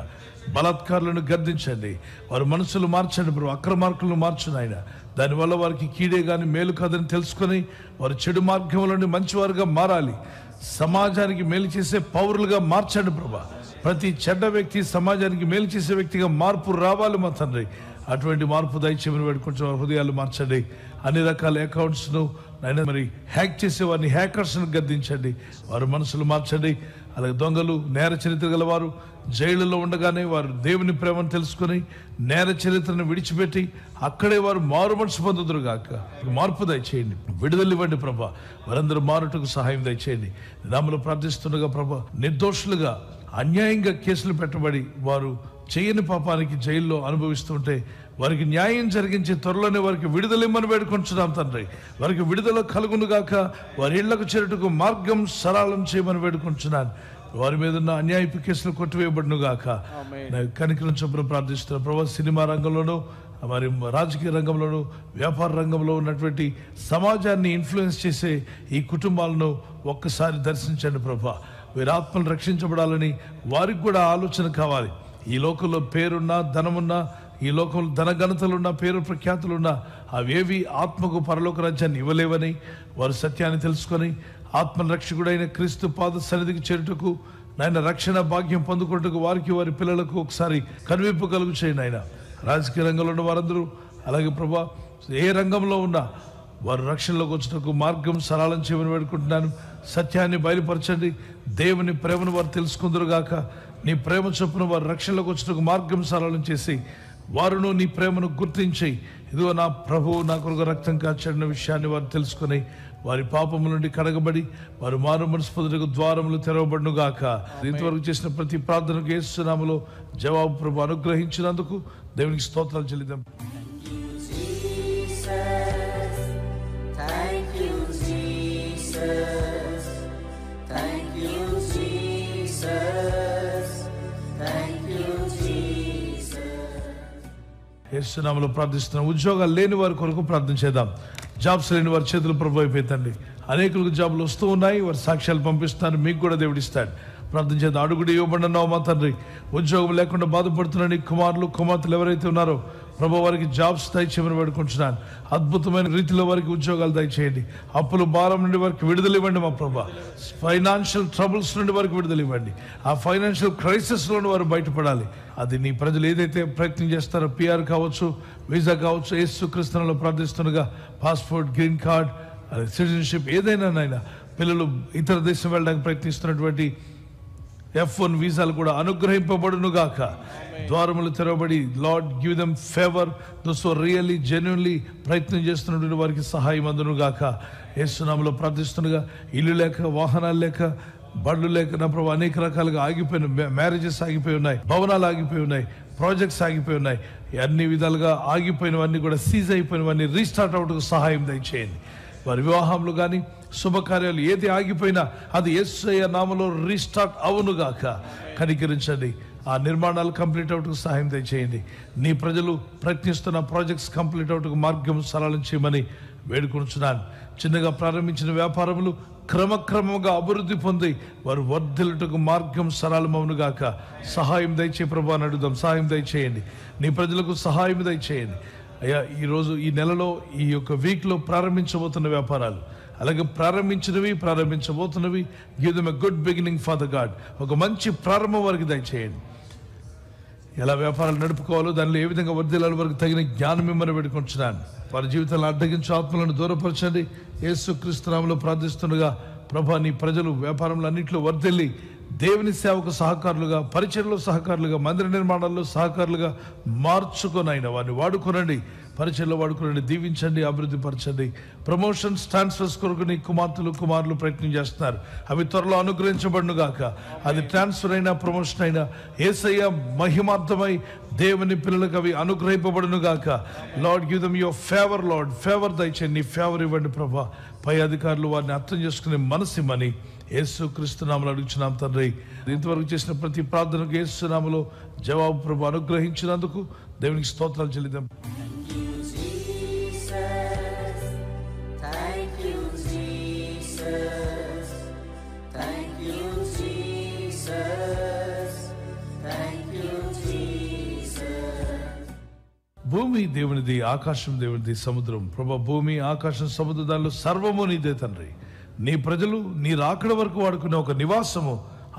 S1: బలాత్కారులను గర్దించండి వారి మనసులు మార్చండి ప్రభు అక్రమార్కులను మార్చండి ఆయన దానివల్ల వారికి కీడే కానీ మేలు కాదని తెలుసుకొని వారు చెడు మార్గంలోని మంచివారుగా మారాలి సమాజానికి మేలు చేసే పౌరులుగా మార్చండి ప్రభా ప్రతి చెడ్డ వ్యక్తి సమాజానికి మేలు చేసే వ్యక్తిగా మార్పు రావాలి మా తండ్రి అటువంటి మార్పు దయచేమని వారి హృదయాలు మార్చండి అన్ని రకాల అకౌంట్స్ను నైనా మరి హ్యాక్ చేసే వారిని హ్యాకర్స్ను గద్దించండి వారి మనసులు మార్చండి అలాగే దొంగలు నేర చరిత్ర గలవారు జైళ్ళలో ఉండగానే వారు దేవుని ప్రేమను తెలుసుకుని నేర చరిత్రను విడిచిపెట్టి అక్కడే వారు మారు మనసు పొందుతురు గాక మార్పు దయచేయండి విడుదల ఇవ్వండి ప్రభా వారందరూ మారుటకు సహాయం దయచేయండి నిదాములు ప్రార్థిస్తుండగా ప్రభ నిర్దోషులుగా అన్యాయంగా కేసులు పెట్టబడి వారు చేయని పాపానికి జైల్లో అనుభవిస్తుంటే వారికి న్యాయం జరిగించి త్వరలోనే వారికి విడుదలిమ్మని వేడుకుంటున్నాం తండ్రి వారికి విడుదల కలుగునుగాక వారి ఇళ్లకు చేరటకు మార్గం సరళం చేయమని వేడుకుంటున్నాను వారి మీద ఉన్న అన్యాయపు కేసులు కొట్టివేయబడినగాక గాక కనికరించబడి ప్రార్థిస్తున్న ప్రభా సినిమా రంగంలోనూ మరి రాజకీయ రంగంలోనూ వ్యాపార రంగంలో ఉన్నటువంటి సమాజాన్ని ఇన్ఫ్లుయెన్స్ చేసే ఈ కుటుంబాలను ఒక్కసారి దర్శించండి ప్రభా వీరి ఆత్మలు రక్షించబడాలని వారికి కూడా ఆలోచన కావాలి ఈ లోకంలో పేరున్నా ధనమున్నా ఈ లోకంలో ధనఘనతలున్న పేరు ఉన్న అవేవి ఆత్మకు పరలోక రాజ్యాన్ని ఇవ్వలేవని వారు సత్యాన్ని తెలుసుకొని ఆత్మరక్షకుడైన క్రీస్తు పాద సన్నిధికి చేరుటకు నాయన రక్షణ భాగ్యం పొందుకుంటకు వారికి వారి పిల్లలకు ఒకసారి కనువిప్పు కలుగు చేయండి ఆయన రాజకీయ రంగంలో ఉన్న వారందరూ అలాగే ప్రభా ఏ రంగంలో ఉన్నా వారు రక్షణలోకి వచ్చినకు మార్గం సరళం చేయమని వేడుకుంటున్నాను సత్యాన్ని బయలుపరచండి దేవుని ప్రేమను వారు తెలుసుకుందరుగాక నీ ప్రేమ చొప్పున వారు రక్షణలోకి వచ్చినకు మార్గం సరళం చేసి వారును నీ ప్రేమను గుర్తించి ఇదిగో నా ప్రభువు నా కొరకు రక్తం కాచడిన విషయాన్ని వారు తెలుసుకుని వారి పాపము నుండి కడగబడి వారు మారు మనసు ద్వారములు ద్వారములు గాక ఇంతవరకు చేసిన ప్రతి ప్రార్థనకు ఏసునామలో జవాబు ప్రభు అనుగ్రహించినందుకు దేవునికి స్తోత్రాలు చెల్లిద్దాం
S3: Thank you,
S2: Jesus.
S1: ఏసునామలో ప్రార్థిస్తున్నాం ఉద్యోగాలు లేని వారి కొరకు ప్రార్థన చేద్దాం జాబ్స్ లేని వారి చేతులు ప్రభు అయిపోయిందండి అనేకులకు జాబులు వస్తూ ఉన్నాయి వారి సాక్ష్యాలు పంపిస్తాను మీకు కూడా దేవుడిస్తాడు ప్రార్థన చేద్దాం అడుగుడు ఇవ్వబడినావు మా తండ్రి ఉద్యోగం లేకుండా బాధపడుతున్నాయి కుమారులు కుమార్తెలు ఎవరైతే ఉన్నారో ప్రభు వారికి జాబ్స్ దయచేయమని వేడుకుంటున్నాను అద్భుతమైన రీతిలో వారికి ఉద్యోగాలు దయచేయండి అప్పుల భారం నుండి వారికి విడుదల ఇవ్వండి మా ప్రభా ఫైనాన్షియల్ ట్రబుల్స్ నుండి వారికి విడుదల ఇవ్వండి ఆ ఫైనాన్షియల్ క్రైసిస్ నుండి వారు బయటపడాలి అది నీ ప్రజలు ఏదైతే ప్రయత్నం చేస్తారో పిఆర్ కావచ్చు వీసా కావచ్చు ఏసు క్రిస్తనంలో ప్రార్థిస్తుండగా పాస్పోర్ట్ గ్రీన్ కార్డ్ సిటిజన్షిప్ ఏదైనా పిల్లలు ఇతర దేశం వెళ్ళడానికి ప్రయత్నిస్తున్నటువంటి ఎఫ్ వన్ వీసాలు కూడా అనుగ్రహింపబడును గాక ద్వారములు తెరవబడి Lord give them favour those really genuinely ప్రయత్నం చేస్తున్నటువంటి వారికి సహాయం అందును గాక ఏసునామలో ప్రార్థిస్తుండగా ఇల్లు లేక వాహనాలు లేక బళ్ళు లేక ప్రభు అనేక రకాలుగా ఆగిపోయిన మ్యారేజెస్ ఆగిపోయి ఉన్నాయి భవనాలు ఆగిపోయి ఉన్నాయి ప్రాజెక్ట్స్ ఆగిపోయి ఉన్నాయి అన్ని విధాలుగా ఆగిపోయినవన్నీ కూడా సీజ్ అయిపోయినవన్నీ రీస్టార్ట్ అవడానికి సహాయం దయచేయండి వారి వివాహంలో కానీ శుభకార్యాలు ఏది ఆగిపోయినా అది ఎస్ఐ నామలో రీస్టార్ట్ అవునుగాక కనికరించండి ఆ నిర్మాణాలు కంప్లీట్ అవుటకు సహాయం చేయండి నీ ప్రజలు ప్రయత్నిస్తున్న ప్రాజెక్ట్స్ కంప్లీట్ అవుటకు మార్గం సరళం చేయమని వేడుకొంచున్నాను చిన్నగా ప్రారంభించిన వ్యాపారములు క్రమక్రమంగా అభివృద్ధి పొంది వారు వర్ధిల్లుటకు మార్గం సరళమవునుగాక సహాయం దయచే ప్రభా అడుగుదాం సహాయం దయచేయండి నీ ప్రజలకు సహాయం దయచేయండి అయ్యా ఈరోజు ఈ నెలలో ఈ యొక్క వీక్లో ప్రారంభించబోతున్న వ్యాపారాలు అలాగే ప్రారంభించినవి ప్రారంభించబోతున్నవి give them a good beginning for the God ఒక మంచి ప్రారంభం వరకు దయచేయండి ఎలా వ్యాపారాలు నడుపుకోవాలో దానిలో ఏ విధంగా వర్దిలాల వరకు తగిన జ్ఞానం మిమ్మల్ని పెట్టుకుంటున్నాను వారి జీవితాలను అడ్డగించి ఆత్మలను దూరపరచండి క్రీస్తునామలో ప్రార్థిస్తుండగా ప్రభా నీ ప్రజలు వ్యాపారంలో అన్నింటిలో వర్ధిల్లి దేవుని సేవకు సహకారులుగా పరిచయలో సహకారులుగా మందిర నిర్మాణాల్లో సహకారులుగా మార్చుకొని ఆయన వారిని వాడుకోనండి పరిచయలో వాడుకుని దీవించండి అభివృద్ధిపరచండి ప్రమోషన్స్ ట్రాన్స్ఫర్స్ కొరకు నీ కుమార్తెలు కుమారులు ప్రయత్నం చేస్తున్నారు అవి త్వరలో గాక అది ట్రాన్స్ఫర్ అయినా ప్రమోషన్ అయినా ఏసయ్య మహిమార్థమై దేవుని పిల్లలకు అవి అనుగ్రహింపబడునుగాక Lord give them your favour Lord favour దయచేయండి నీ ఫేవర్ ఇవ్వండి ప్రభా పై అధికారులు వారిని అర్థం చేసుకునే మనసి మని యేసు క్రీస్తునామలు అడుగుచున్నాం తండ్రి ఇంతవరకు చేసిన ప్రతి ప్రార్థనకు యేసునామలో జవాబు ప్రభు అనుగ్రహించినందుకు దేవునికి స్తోత్రాలు చెల్లిద్దాం భూమి దేవునిది ఆకాశం దేవునిది సముద్రం ప్రభ భూమి ఆకాశం సముద్ర దానిలో సర్వము నీదే తండ్రి నీ ప్రజలు నీ రాకడ వరకు వాడుకునే ఒక నివాసము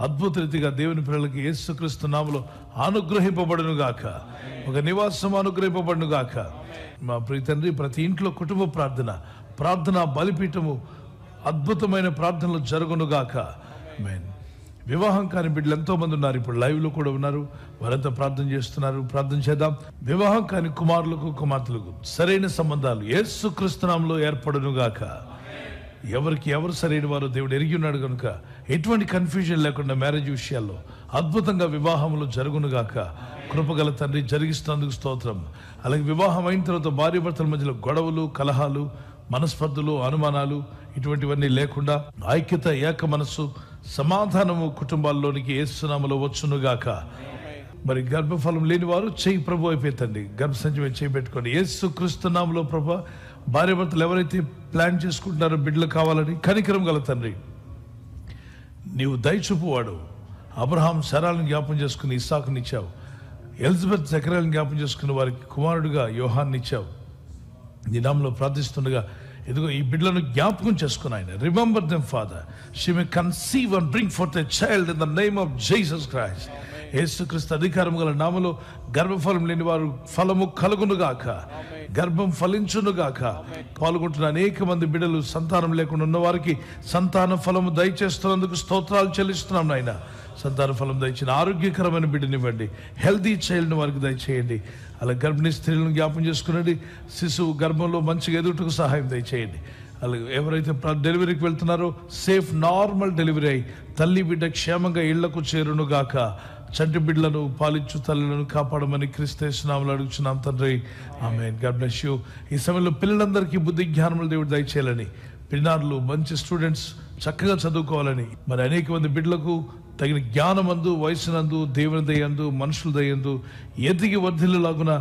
S1: అద్భుత రీతిగా దేవుని పిల్లలకి యేసుక్రీస్తు నామలో అనుగ్రహింపబడును గాక ఒక నివాసం అనుగ్రహింపబడును గాక మా ప్రియ తండ్రి ప్రతి ఇంట్లో కుటుంబ ప్రార్థన ప్రార్థన బలిపీఠము అద్భుతమైన ప్రార్థనలు జరగనుగాక మెయిన్ వివాహం కాని బిడ్డలు ఎంతోమంది ఉన్నారు ఇప్పుడు లైవ్లో కూడా ఉన్నారు వారంతా ప్రార్థన చేస్తున్నారు ప్రార్థన చేద్దాం వివాహం కాని కుమారులకు కుమార్తెలకు సరైన సంబంధాలు ఏసు క్రిస్తునాంలో గాక ఎవరికి ఎవరు సరైన వారు దేవుడు ఎరిగి ఉన్నాడు కనుక ఎటువంటి కన్ఫ్యూజన్ లేకుండా మ్యారేజ్ విషయాల్లో అద్భుతంగా వివాహములు జరుగునుగాక కృపగల తండ్రి జరిగిస్తున్నందుకు స్తోత్రం అలాగే వివాహం అయిన తర్వాత భార్య భర్తల మధ్యలో గొడవలు కలహాలు మనస్పర్ధలు అనుమానాలు ఇటువంటివన్నీ లేకుండా ఐక్యత ఏక మనస్సు సమాధానము కుటుంబాల్లోనికి ఏసునామలో వచ్చునుగాక మరి గర్భఫలం లేని వారు చేయి ప్రభు అయిపోతండి సంచమే చేయి పెట్టుకోండి ఏసు క్రీస్తునామలో ప్రభు భార్యభర్తలు ఎవరైతే ప్లాన్ చేసుకుంటున్నారో బిడ్డలు కావాలని కనికరం గల తండ్రి నీవు దయచూపువాడు అబ్రహాం శరాలను జ్ఞాపం చేసుకుని ఇస్సాకునిచ్చావు ఎలిజబెత్ చక్రాలను జ్ఞాపం చేసుకుని వారికి కుమారుడుగా యోహాన్ని ఇచ్చావు నిదాంలో ప్రార్థిస్తుండగా ఇదిగో ఈ బిడ్డలను జ్ఞాపకం చేసుకుని ఆయన remember them father she may conceive and bring for the child in the name of Jesus Christ ఏసుక్రీస్తు అధికారం గల నామలో గర్భఫలం లేని వారు ఫలము కలుగునుగాక గర్భం ఫలించునుగాక పాల్గొంటున్న అనేక మంది బిడ్డలు సంతానం లేకుండా ఉన్న వారికి సంతాన ఫలము దయచేస్తున్నందుకు స్తోత్రాలు చెల్లిస్తున్నాం నాయన సంతాన ఫలం దయచిన ఆరోగ్యకరమైన బిడ్డనివ్వండి హెల్దీ చైల్డ్ని వారికి దయచేయండి అలా గర్భిణీ స్త్రీలను జ్ఞాపం చేసుకునండి శిశువు గర్భంలో మంచిగా ఎదుటకు సహాయం దయచేయండి అలాగే ఎవరైతే డెలివరీకి వెళ్తున్నారో సేఫ్ నార్మల్ డెలివరీ అయి తల్లి బిడ్డ క్షేమంగా ఇళ్లకు గాక చంటి బిడ్డలను పాలించు తల్లులను కాపాడమని క్రిస్తేశ్వనాములు అడుగుచున్నాం తండ్రి ఆమె గాడ్ యూ ఈ సమయంలో పిల్లలందరికీ బుద్ధి జ్ఞానములు దేవుడు దయచేయాలని పిన్నారులు మంచి స్టూడెంట్స్ చక్కగా చదువుకోవాలని మరి అనేక మంది బిడ్డలకు తగిన జ్ఞానమందు వయసునందు దేవుని దయందు మనుషుల దయందు ఎదిగి లాగున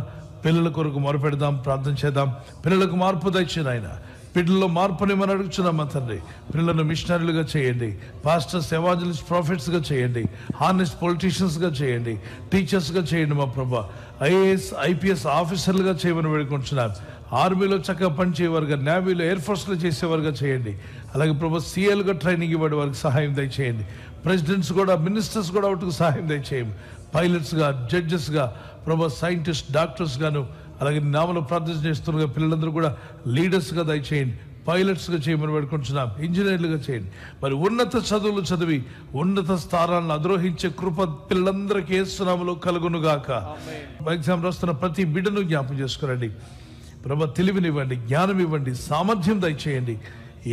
S1: పిల్లల కొరకు మొరపెడదాం ప్రార్థన చేద్దాం పిల్లలకు మార్పు తెచ్చిన ఆయన పిల్లల్లో మార్పుని మన అడుగుతున్నాం మా తండ్రి పిల్లలను మిషనరీలుగా చేయండి పాస్టర్స్ ఎవాంజలిస్ట్ ప్రాఫిట్స్గా చేయండి హానెస్ట్ పొలిటీషియన్స్గా చేయండి టీచర్స్గా చేయండి మా ప్రభా ఐఏఎస్ ఐపీఎస్ ఆఫీసర్లుగా చేయమని వేడుకుంటున్నాను ఆర్మీలో చక్కగా పనిచేయవారుగా నేవీలో ఎయిర్ ఫోర్స్లో చేసేవారుగా చేయండి అలాగే ప్రభు సీఎల్గా ట్రైనింగ్ ఇవ్వడం వారికి సహాయం దయచేయండి ప్రెసిడెంట్స్ కూడా మినిస్టర్స్ కూడా వాటికి సహాయం దయచేయండి పైలట్స్గా జడ్జెస్గా ప్రభు సైంటిస్ట్ డాక్టర్స్గాను అలాగే నామలు ప్రార్థన చేస్తున్న పిల్లలందరూ కూడా లీడర్స్గా దయచేయండి పైలట్స్గా చేయమని పెట్టుకుంటున్నాం ఇంజనీర్లుగా చేయండి మరి ఉన్నత చదువులు చదివి ఉన్నత స్థానాలను అద్రోహించే కృప పిల్లలందరికీ ఏసునామలో కలుగునుగాక ఎగ్జామ్ రాస్తున్న ప్రతి బిడ్డను జ్ఞాపం చేసుకురండి ప్రభ తెలివినివ్వండి జ్ఞానం ఇవ్వండి సామర్థ్యం దయచేయండి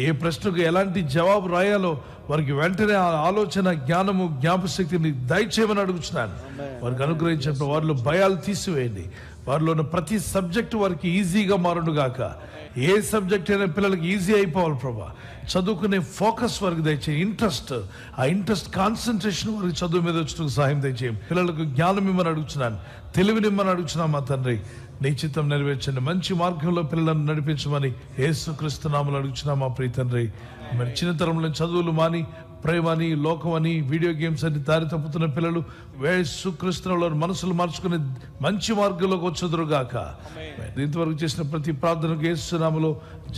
S1: ఏ ప్రశ్నకు ఎలాంటి జవాబు రాయాలో వారికి వెంటనే ఆ ఆలోచన జ్ఞానము జ్ఞాపశక్తిని దయచేయమని అడుగుతున్నాను వారికి అనుగ్రహించిన వారిలో భయాలు తీసివేయండి వారిలో ఉన్న ప్రతి సబ్జెక్టు వారికి ఈజీగా గాక ఏ సబ్జెక్ట్ అయినా పిల్లలకి ఈజీ అయిపోవాలి ప్రభా చదువుకునే ఫోకస్ వారికి దయచేయి ఇంట్రెస్ట్ ఆ ఇంట్రెస్ట్ కాన్సన్ట్రేషన్ వారికి చదువు మీద వచ్చిన సహాయం దయచేయం పిల్లలకు జ్ఞానం ఇమ్మని అడుగుతున్నాను తెలివినిమ్మని అడుగుతున్నాం మా తండ్రి నీ చిత్తం నెరవేర్చండి మంచి మార్గంలో పిల్లలను నడిపించమని నామలు అడుగుచున్నాం మా తండ్రి మరి చిన్న తరంలో చదువులు మాని ప్రేమని లోకమని వీడియో గేమ్స్ అని దారి తప్పుతున్న పిల్లలు వేసుకృష్ణలో మనసులు మార్చుకుని మంచి మార్గంలోకి వచ్చుదురుగాక ఇంతవరకు చేసిన ప్రతి ప్రార్థనకు ఏసునామలో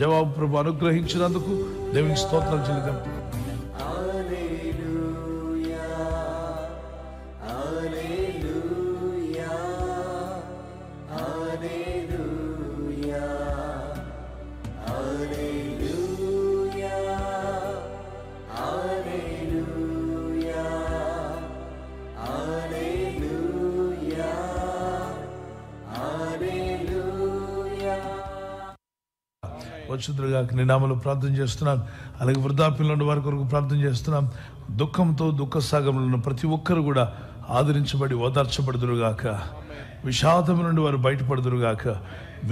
S1: జవాబు ప్రభు అనుగ్రహించినందుకు దేవునికి స్తోత్రం చెల్లిదాం పరిశుద్ధులుగా నినామలు ప్రార్థన చేస్తున్నాను అలాగే వృద్ధాప్యంలో ఉన్న వారి కొరకు ప్రార్థన చేస్తున్నాం దుఃఖంతో దుఃఖ సాగంలో ఉన్న ప్రతి ఒక్కరు కూడా ఆదరించబడి ఓదార్చబడుదురుగాక విషాదం నుండి వారు బయటపడుదురుగాక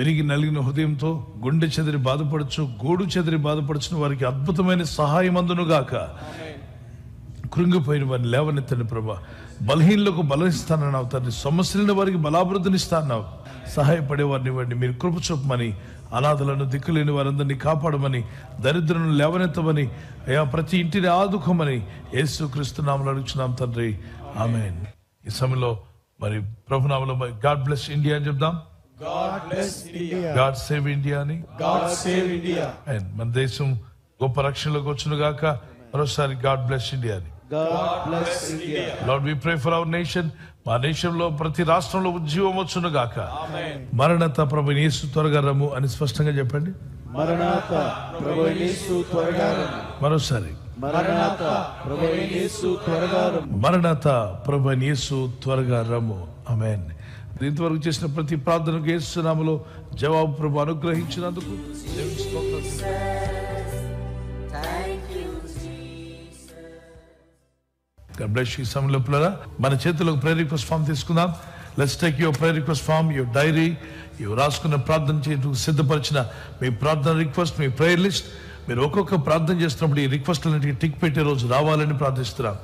S1: విరిగి నలిగిన హృదయంతో గుండె చెదిరి బాధపడచ్చు గోడు చెదిరి బాధపడుచున్న వారికి అద్భుతమైన సహాయం అందునుగాక కృంగిపోయిన వారిని లేవనెత్తండి ప్రభా బలహీనలకు బలహిస్తానన్నావు తన సమస్యలను వారికి బలాభివృద్ధినిస్తాన్నావు సహాయపడే వారిని వాడిని మీరు కృప చూపమని అనాథులను దిక్కులేని వారందరినీ కాపాడమని దరిద్రులను లేవనెత్తమని అయా ప్రతి ఇంటిని ఆదుకోమని యేసు క్రీస్తునామలు అడుగుచున్నాం తండ్రి ఆమె ఈ సమయంలో మరి ప్రభునామలో గాడ్ బ్లెస్ ఇండియా అని చెప్దాం ఇండియా అని మన దేశం గొప్ప రక్షణలోకి వచ్చును గాక మరోసారి గాడ్ బ్లెస్ ఇండియా అని Lord, we pray for our nation. మా దేశంలో ప్రతి రాష్ట్రంలో ఉద్యోగం వచ్చును గాక మరణత ప్రభు యేసు త్వరగా రము అని స్పష్టంగా చెప్పండి త్వరగా మరోసారి
S4: మరణత ప్రభు యేసు త్వరగా రము
S1: మరణాత ప్రభు త్వరగా ఇంతవరకు చేసిన ప్రతి ప్రార్థనకు యేసునామలో జవాబు ప్రభు అనుగ్రహించినందుకు గాడ్ బ్లెస్ మన చేతిలో ప్రేయర్ రిక్వెస్ట్ ఫామ్ తీసుకుందాం let's take your prayer request form your diary ఇవి రాసుకున్న ప్రార్థన చేయడం సిద్ధపరిచిన మీ ప్రార్థన రిక్వెస్ట్ మీ ప్రేయర్ లిస్ట్ మీరు ఒక్కొక్క ప్రార్థన చేస్తున్నప్పుడు ఈ రిక్వెస్ట్లన్నిటికీ టిక్ పెట్టే రోజు రావాలని ప్రార్థిస్తున్నాం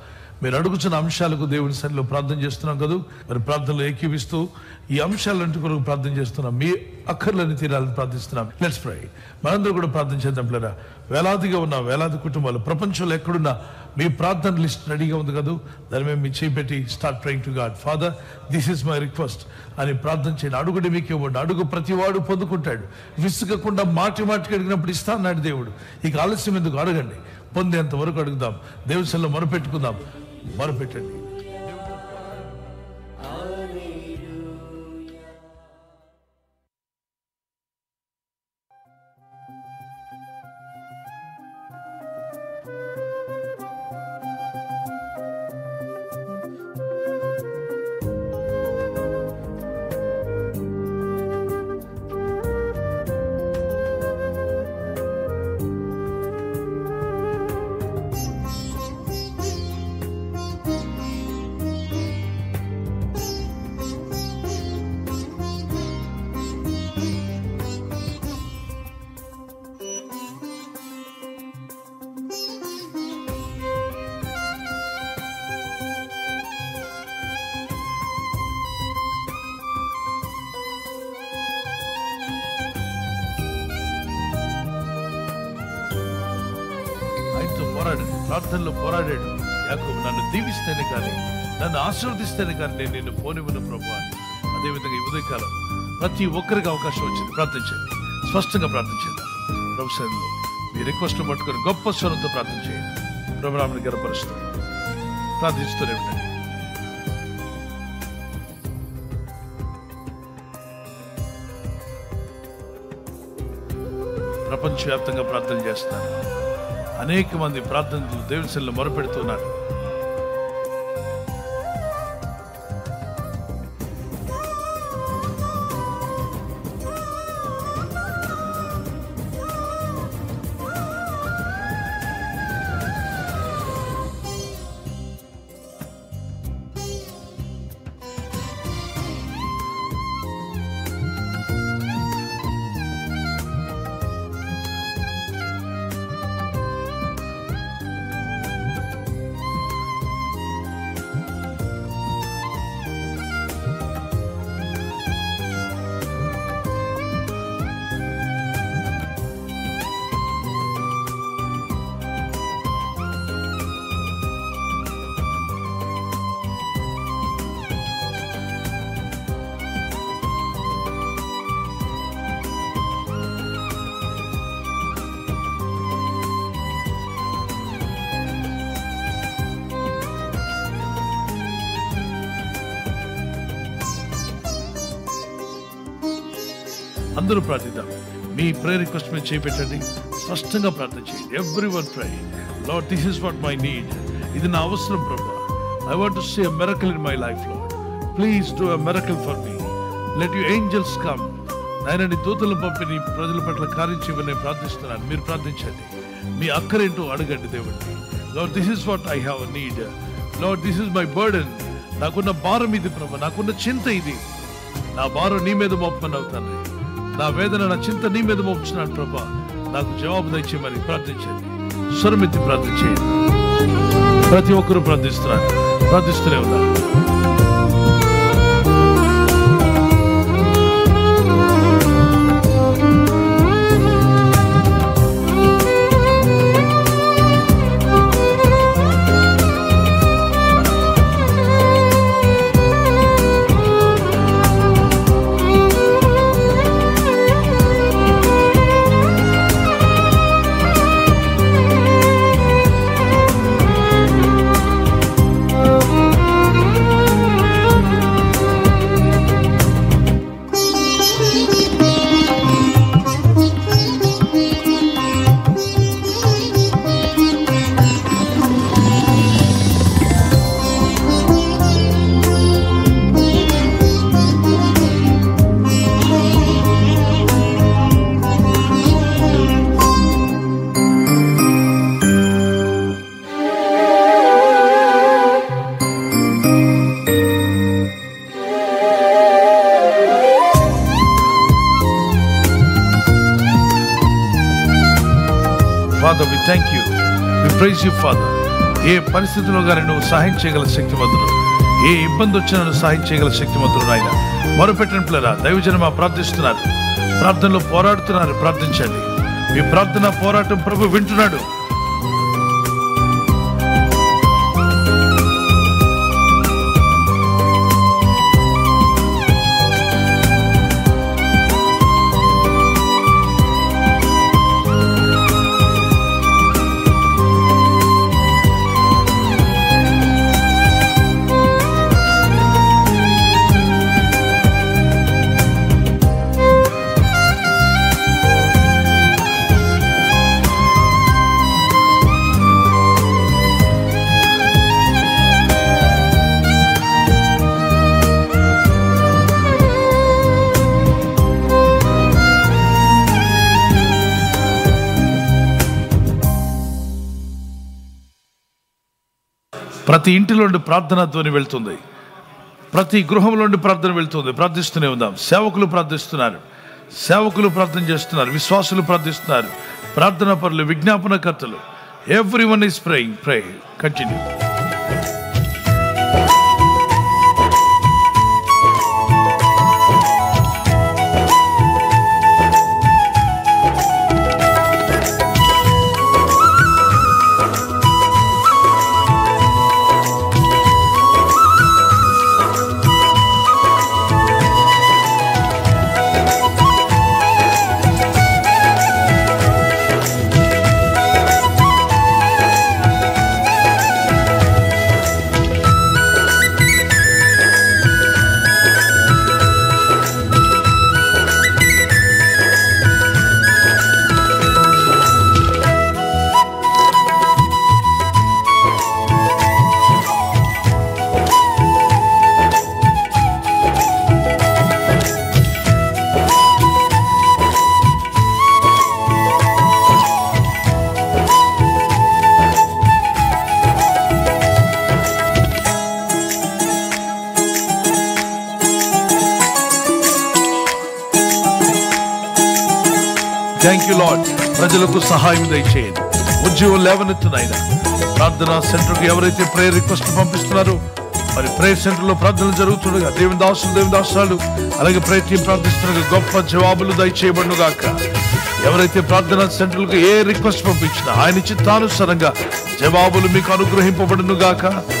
S1: మీరు అడుగుతున్న అంశాలకు దేవుని సరిలో ప్రార్థన చేస్తున్నాం కదా మరి ప్రార్థనలు ఏకీవిస్తూ ఈ అంశాలంటే కొరకు ప్రార్థన చేస్తున్నాం మీ అక్కర్లని తీరాలని ప్రార్థిస్తున్నాం లెట్స్ ప్రై మనందరూ కూడా ప్రార్థన చేద్దాం పిల్లరా వేలాదిగా ఉన్న వేలాది కుటుంబాలు ప్రపంచంలో ఎక్కడున్నా మీ ప్రార్థన లిస్ట్ రెడీగా ఉంది కదా దాని మేము మీ చేపెట్టి start trying to God father this is my request అని ప్రార్థన చేయండి అడుగుడి మీకు ఇవ్వండి అడుగు ప్రతివాడు పొందుకుంటాడు విసుగకుండా మాటి మాటికి అడిగినప్పుడు అన్నాడు దేవుడు ఇక ఆలస్యం ఎందుకు అడగండి పొందేంత వరకు అడుగుదాం దేవుశల్లో మొరపెట్టుకుందాం మొరపెట్టండి ఇస్తేనే కానీ నేను నిన్ను పోనివ్వను ప్రభు అని అదేవిధంగా ఈ ఉదయకాలం ప్రతి ఒక్కరికి అవకాశం వచ్చింది ప్రార్థించండి స్పష్టంగా ప్రార్థించండి ప్రభుత్వంలో మీ రిక్వెస్ట్ పట్టుకొని గొప్ప స్వరంతో ప్రార్థన చేయండి ప్రభురామని గర్వపరుస్తూ ప్రార్థిస్తూనే ఉండండి ప్రపంచవ్యాప్తంగా ప్రార్థన చేస్తున్నారు అనేక మంది ప్రార్థనలు దేవుని సెల్లు మొరపెడుతున్నారు అందరూ ప్రార్థిద్దాం మీ ప్రేయర్ రిక్వెస్ట్ మీరు చేపెట్టండి స్పష్టంగా ప్రార్థన చేయండి every one pray Lord this is what my need ఇది నా అవసరం ప్రభా I want to see a miracle in my life లో please do a miracle for me let you angels come ఆయన నీ దూతలను నీ ప్రజల పట్ల కార్యం చేయమని ప్రార్థిస్తున్నాను మీరు ప్రార్థించండి మీ అక్కరేంటో అడగండి దేవుడి Lord this is what I have need Lord this is my burden నాకున్న భారం ఇది ప్రభు నాకున్న చింత ఇది నా భారం నీ మీద మోపమని అవుతాను నా వేదన నా చింత నీ మీద మోపుచున్నాడు ప్రభా నాకు జవాబు దయచే మరి ప్రార్థించండి స్వరమెత్తి ప్రార్థించేయండి ప్రతి ఒక్కరూ ప్రార్థిస్తున్నారు ప్రార్థిస్తూనే ఉన్నారు father we thank you we praise you father ఏ పరిస్థితిలో కానీ నువ్వు సహాయం చేయగల శక్తివంతుడు ఏ ఇబ్బంది వచ్చినా నువ్వు సహాయం చేయగల శక్తివంతుడు ఆయన మరుపెట్టిన పిల్లరా దైవజనమా ప్రార్థిస్తున్నారు ప్రార్థనలో పోరాడుతున్నారు ప్రార్థించండి మీ ప్రార్థన పోరాటం ప్రభు వింటున్నాడు ప్రతి ఇంటిలోండి ప్రార్థనతోని వెళ్తుంది ప్రతి గృహంలో ప్రార్థన వెళ్తుంది ప్రార్థిస్తూనే ఉందాం సేవకులు ప్రార్థిస్తున్నారు సేవకులు ప్రార్థన చేస్తున్నారు విశ్వాసులు ప్రార్థిస్తున్నారు ప్రార్థన పరులు విజ్ఞాపనకర్తలు every one is praying pray continue ప్రజలకు సహాయం దయచేయండి ఉద్యోగం లేవనెత్తున్నాయినా ప్రార్థనా సెంటర్కి ఎవరైతే ప్రేయర్ రిక్వెస్ట్ పంపిస్తున్నారో మరి ప్రేయర్ సెంటర్లో ప్రార్థనలు జరుగుతుండగా దేవుని దాసులు దేవుని దాసాలు అలాగే ప్రయత్నం ప్రార్థిస్తున్న గొప్ప జవాబులు దయచేయబడుగాక ఎవరైతే ప్రార్థనా సెంటర్లకు ఏ రిక్వెస్ట్ పంపించినా ఆయన చిత్తానుసారంగా జవాబులు మీకు అనుగ్రహింపబడునుగాక గాక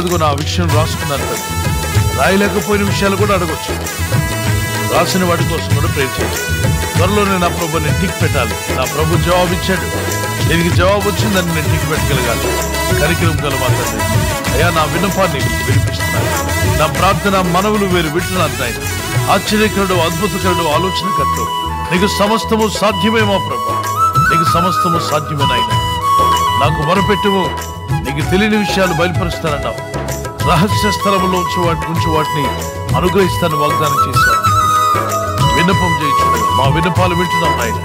S1: అదిగో నా విషయం రాసుకున్నాను కదా రాయలేకపోయిన విషయాలు కూడా అడగొచ్చు రాసిన వాటి కోసం కూడా ప్రేమ చేయొచ్చు త్వరలోనే నా ప్రభు నేను టిక్ పెట్టాలి నా ప్రభు జవాబు ఇచ్చాడు దీనికి జవాబు వచ్చిందని నేను టిక్ పెట్టగలగాలి కరికిలం గల మాత్రమే అయ్యా నా విన్నపాన్ని వినిపిస్తున్నాను నా ప్రార్థన మనవులు వేరు వింటున్నారు నాయన ఆశ్చర్యకరుడు అద్భుతకరుడు ఆలోచనకరుడు నీకు సమస్తము సాధ్యమే మా ప్రభు నీకు సమస్తము సాధ్యమే నాయన నాకు మొరపెట్టువు నీకు తెలియని విషయాలు బయలుపరుస్తానన్నావు రహస్య స్థలంలో ఉంచి వాటిని అనుగ్రహిస్తాను వాగ్దానం చేశాను విన్నపం చేయించుండగా మా విన్నపాలు వింటున్నాం ఆయన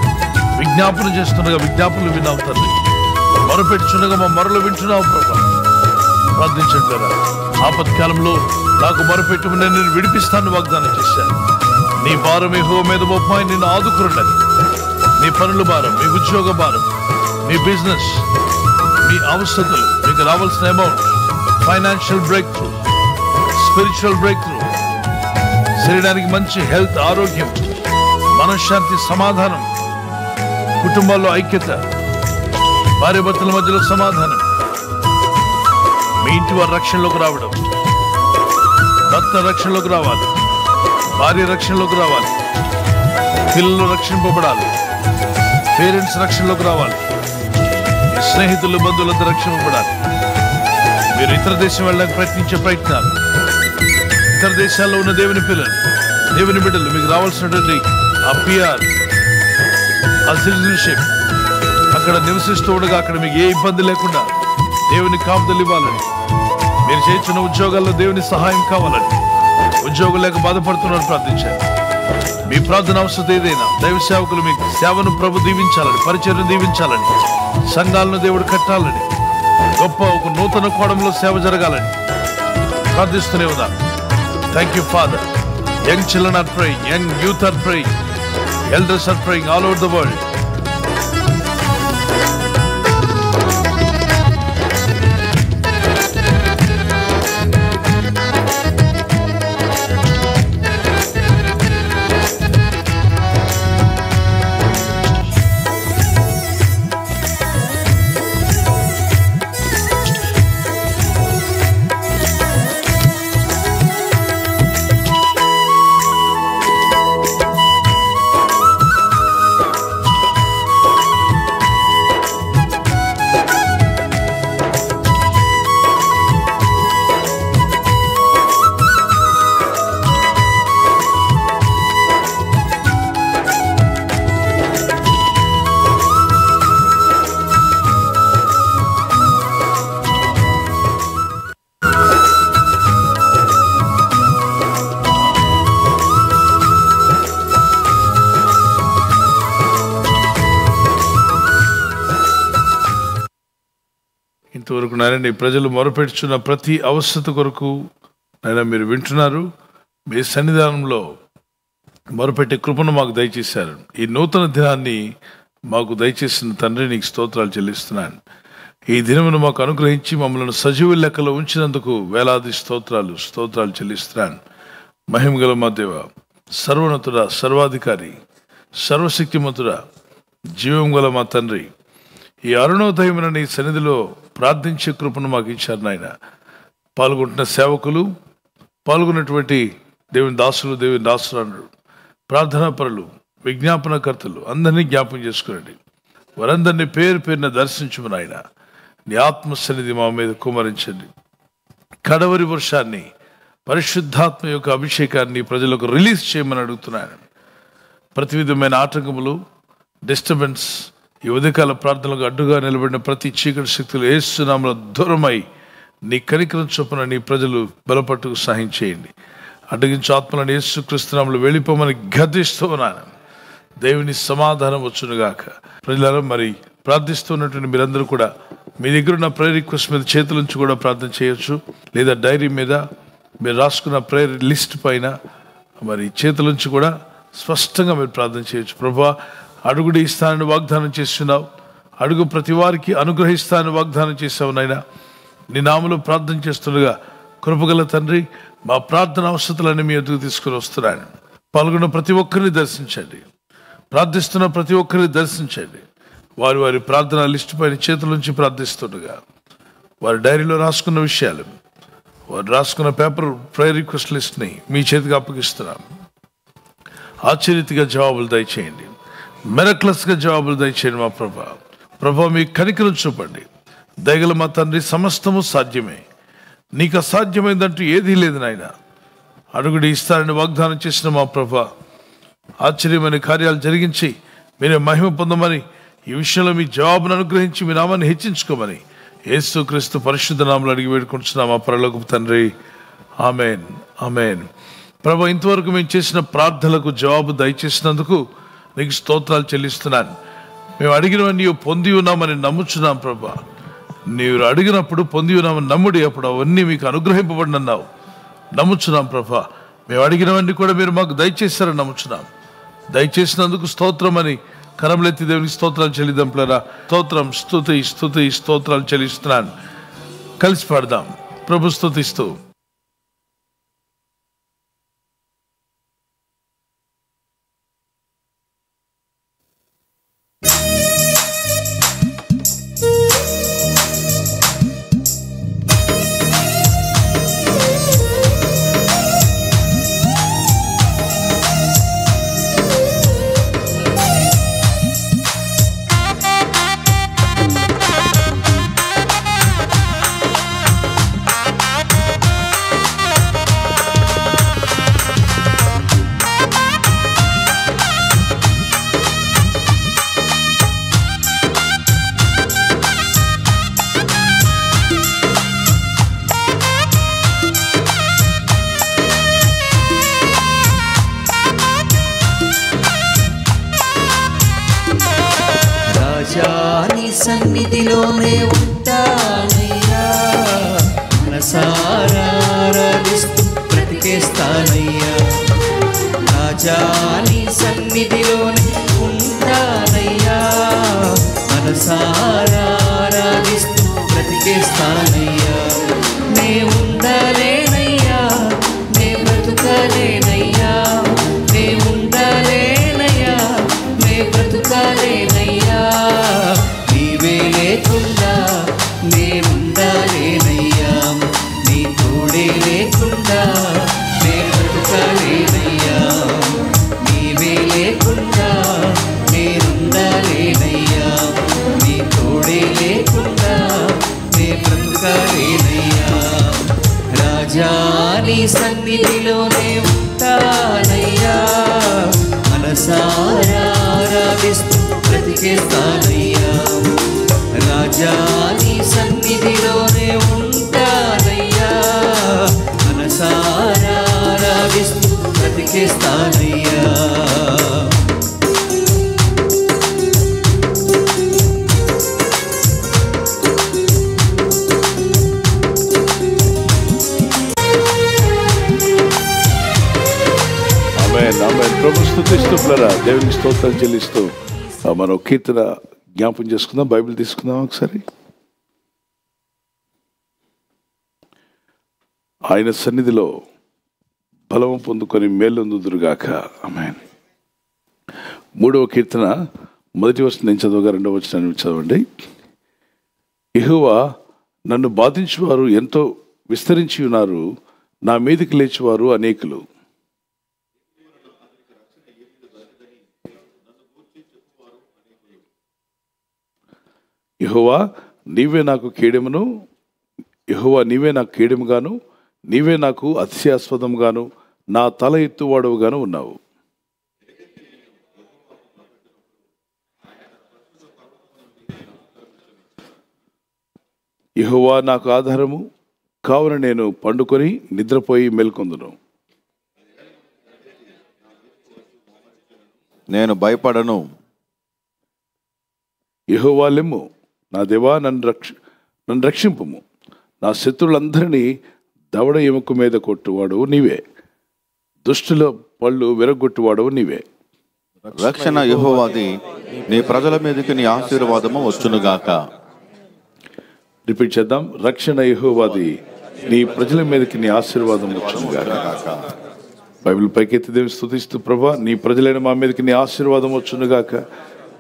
S1: విజ్ఞాపన చేస్తుండగా విజ్ఞాపనలు విన్నాం తల్లి మరపెట్టుచుండగా మా మరలు వింటున్నావు ప్రభా ప్రార్థించండి కదా ఆపత్కాలంలో నాకు మరపెట్టుకుని నేను విడిపిస్తాను వాగ్దానం చేశాను నీ భారం హో మీద బొమ్మాయి నేను ఆదుకురండి నీ పనుల భారం మీ ఉద్యోగ భారం మీ బిజినెస్ మీ అవసరతలు మీకు రావాల్సిన amount financial breakthrough spiritual breakthrough శరీరానికి మంచి హెల్త్ ఆరోగ్యం మనశ్శాంతి సమాధానం కుటుంబాల్లో ఐక్యత భర్తల మధ్యలో సమాధానం మీ ఇంటి వారి రక్షణలోకి రావడం భర్త రక్షణలోకి రావాలి భార్య రక్షణలోకి రావాలి పిల్లలు రక్షింపబడాలి పేరెంట్స్ రక్షణలోకి రావాలి స్నేహితులు బంధువులతో రక్షింపబడాలి మీరు ఇతర దేశం వెళ్ళడానికి ప్రయత్నించే ప్రయత్నాలు ఇతర దేశాల్లో ఉన్న దేవుని పిల్లలు దేవుని బిడ్డలు మీకు రావాల్సినటువంటి అపిఆర్ పిఆర్ ఆ సిటిజన్షిప్ అక్కడ నివసిస్తూ ఉండగా అక్కడ మీకు ఏ ఇబ్బంది లేకుండా దేవుని కాపుదలు ఇవ్వాలని మీరు చేస్తున్న ఉద్యోగాల్లో దేవుని సహాయం కావాలని ఉద్యోగం లేక బాధపడుతున్నారని ప్రార్థించారు మీ ప్రార్థన అవసరం ఏదైనా దైవ సేవకులు మీకు సేవను ప్రభు దీవించాలని పరిచయం దీవించాలని సంఘాలను దేవుడు కట్టాలని గొప్ప ఒక నూతన కోణంలో సేవ జరగాలని ప్రార్థిస్తూనే ఉందా thank you father young children are praying young youth are praying elders are praying all over the world వరకు నాయన ప్రజలు మొరపెడుచున్న ప్రతి అవసరత కొరకు నాయన మీరు వింటున్నారు మీ సన్నిధానంలో మొరపెట్టే కృపను మాకు దయచేశారు ఈ నూతన దినాన్ని మాకు దయచేసిన తండ్రి నీకు స్తోత్రాలు చెల్లిస్తున్నాను ఈ దినమును మాకు అనుగ్రహించి మమ్మల్ని సజీవ లెక్కలో ఉంచినందుకు వేలాది స్తోత్రాలు స్తోత్రాలు చెల్లిస్తున్నాను మహిమగల మా దేవ సర్వనతుడ సర్వాధికారి సర్వశక్తిమంతుడ జీవం గల మా తండ్రి ఈ అరుణోదయమున నీ సన్నిధిలో ప్రార్థించే కృపను మాకు ఇచ్చారు నాయన పాల్గొంటున్న సేవకులు పాల్గొన్నటువంటి దేవుని దాసులు దేవుని దాసులు ప్రార్థనాపరులు విజ్ఞాపనకర్తలు అందరినీ జ్ఞాపకం చేసుకోండి వారందరినీ పేరు పేరున దర్శించమని ఆయన నీ సన్నిధి మా మీద కుమరించండి కడవరి వర్షాన్ని పరిశుద్ధాత్మ యొక్క అభిషేకాన్ని ప్రజలకు రిలీజ్ చేయమని అడుగుతున్నాను ప్రతి విధమైన ఆటంకములు డిస్టర్బెన్స్ ఈ ఉదయకాల ప్రార్థనలకు అడ్డుగా నిలబడిన ప్రతి చీకటి శక్తులు ఏసునామల దూరమై నీ కనికరం చొప్పున నీ ప్రజలు బలపట్టుకు సహాయం చేయండి అడ్డగించు ఆత్మలను క్రిస్తునాములు వెళ్ళిపోమని గర్దిస్తూ ఉన్నాను దేవుని సమాధానం వచ్చునుగాక ప్రజలారా మరి ప్రార్థిస్తున్నటువంటి మీరందరూ కూడా మీ దగ్గర ఉన్న ప్రేయర్ రిక్వెస్ట్ మీద చేతులుంచి కూడా ప్రార్థన చేయొచ్చు లేదా డైరీ మీద మీరు రాసుకున్న ప్రేయర్ లిస్ట్ పైన మరి చేతులుంచి కూడా స్పష్టంగా మీరు ప్రార్థన చేయొచ్చు ప్రభా అడుగుడి ఇస్తానని వాగ్దానం చేస్తున్నావు అడుగు ప్రతి వారికి అనుగ్రహిస్తానని వాగ్దానం చేసావు నాయన నీ నామలో ప్రార్థన చేస్తుండగా కృపగల తండ్రి మా ప్రార్థన అవసరాలన్నీ మీ ఎదుగు తీసుకుని వస్తున్నాను పాల్గొన్న ప్రతి ఒక్కరిని దర్శించండి ప్రార్థిస్తున్న ప్రతి ఒక్కరిని దర్శించండి వారి వారి ప్రార్థన లిస్ట్ పైన చేతుల నుంచి ప్రార్థిస్తుండగా వారి డైరీలో రాసుకున్న విషయాలు వారు రాసుకున్న పేపర్ ప్రేయర్ రిక్వెస్ట్ లిస్ట్ని మీ చేతికి అప్పగిస్తున్నాం ఆశ్చర్యతిగా జవాబులు దయచేయండి మెరక్లస్గా జవాబులు దయచేయండి మా ప్రభా ప్రభా మీ కనికలు చూపండి దయగల మా తండ్రి సమస్తము సాధ్యమే నీకు అసాధ్యమైందంటూ ఏదీ లేదు నాయన అడుగుడు ఇస్తారని వాగ్దానం చేసిన మా ప్రభా ఆశ్చర్యమైన కార్యాలు జరిగించి మీరే మహిమ పొందమని ఈ విషయంలో మీ జవాబును అనుగ్రహించి మీ నామాన్ని హెచ్చించుకోమని యేసు క్రీస్తు పరిశుద్ధ నామలు అడిగి వేడుకుంటున్నాం మా పరలోక తండ్రి ఆమెన్ ఆమెన్ ప్రభా ఇంతవరకు మేము చేసిన ప్రార్థనలకు జవాబు దయచేసినందుకు నీకు స్తోత్రాలు చెల్లిస్తున్నాను మేము అడిగినవన్నీ పొంది ఉన్నామని నమ్ముచున్నాం ప్రభా నీవు అడిగినప్పుడు పొంది ఉన్నామని నమ్ముడి అప్పుడు అవన్నీ మీకు అనుగ్రహింపబడినన్నావు నమ్ముచున్నాం ప్రభా మేము అడిగినవన్నీ కూడా మీరు మాకు దయచేశారని నమ్ముచున్నాం దయచేసినందుకు స్తోత్రం అని కరములెత్తి దేవునికి స్తోత్రాలు చెల్లిద్దాం ప్లరా స్తోత్రం స్థుతి స్థుతి స్తోత్రాలు చెల్లిస్తున్నాను కలిసి పాడదాం ప్రభు స్థుతిస్తూ చరిత్ర జ్ఞాపం చేసుకుందాం బైబిల్ తీసుకుందాం ఒకసారి ఆయన సన్నిధిలో బలము పొందుకొని మేలొందుదురుగాక ఆమె మూడవ కీర్తన మొదటి వచ్చిన నేను చదువుగా రెండవ వచ్చిన చదవండి ఇహువా నన్ను బాధించేవారు ఎంతో విస్తరించి ఉన్నారు నా మీదకి లేచివారు అనేకులు యహోవా నీవే నాకు కీడెమును యహోవా నీవే నాకు కీడెముగాను నీవే నాకు అతిశయాస్పదంగాను నా తల ఎత్తువాడవుగాను ఉన్నావు యహోవా నాకు ఆధారము కావున నేను పండుకొని నిద్రపోయి మేల్కొందును నేను భయపడను యహోవా నా దేవా నన్ను రక్ష నన్ను రక్షింపము నా శత్రులందరినీ దవడ ఎముక మీద కొట్టువాడు నీవే దుష్టుల పళ్ళు విరగొట్టువాడు నీవే రక్షణ యహోవాది నీ ప్రజల మీదకి నీ ఆశీర్వాదము వచ్చునుగాక రిపీట్ చేద్దాం రక్షణ యహోవాది నీ ప్రజల మీదకి నీ ఆశీర్వాదం వచ్చునుగాక బైబిల్ ఎత్తి దేవి స్థుతిస్తూ ప్రభా నీ ప్రజలైన మా మీదకి నీ ఆశీర్వాదం వచ్చునుగాక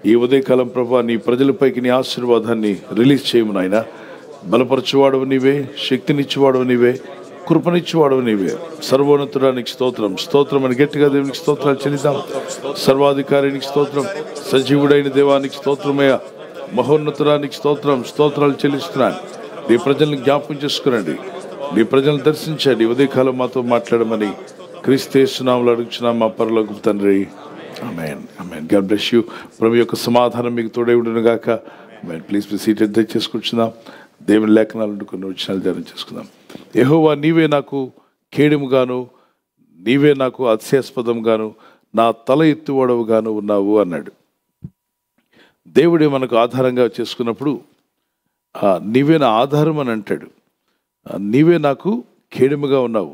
S1: ఈ ఉదయకాలం ప్రభా నీ ప్రజలపైకి నీ ఆశీర్వాదాన్ని రిలీజ్ చేయము నాయన బలపరచువాడు నీవే శక్తినిచ్చివాడు నీవే కృపనిచ్చేవాడు నీవే సర్వోన్నతుడానికి స్తోత్రం స్తోత్రం అని గట్టిగా దేవునికి స్తోత్రాలు చెల్లిద్దాం సర్వాధికారినికి స్తోత్రం సజీవుడైన దేవానికి స్తోత్రమయ్యా మహోన్నతురానికి స్తోత్రం స్తోత్రాలు చెల్లిస్తున్నాను నీ ప్రజలను జ్ఞాపకం చేసుకురండి నీ ప్రజలను దర్శించండి ఉదయకాలం మాతో మాట్లాడమని క్రీస్తేశ్వనాములు అడుగుచున్నాం మా పరలోకి తండ్రి amen amen God bless you ప్రభు యొక్క సమాధానం మీకు తోడే ఉండను గాక అమెన్ ప్లీజ్ మీ సీట్ ఎంత చేసుకుంటున్నాం దేవుని లేఖనాలు కొన్ని వచ్చినాలు ధ్యానం చేసుకుందాం యహోవా నీవే నాకు కేడుముగాను నీవే నాకు అతిశయాస్పదంగాను నా తల ఎత్తువాడవుగాను ఉన్నావు అన్నాడు దేవుడే మనకు ఆధారంగా చేసుకున్నప్పుడు నీవే నా ఆధారం అని అంటాడు నీవే నాకు కేడుముగా ఉన్నావు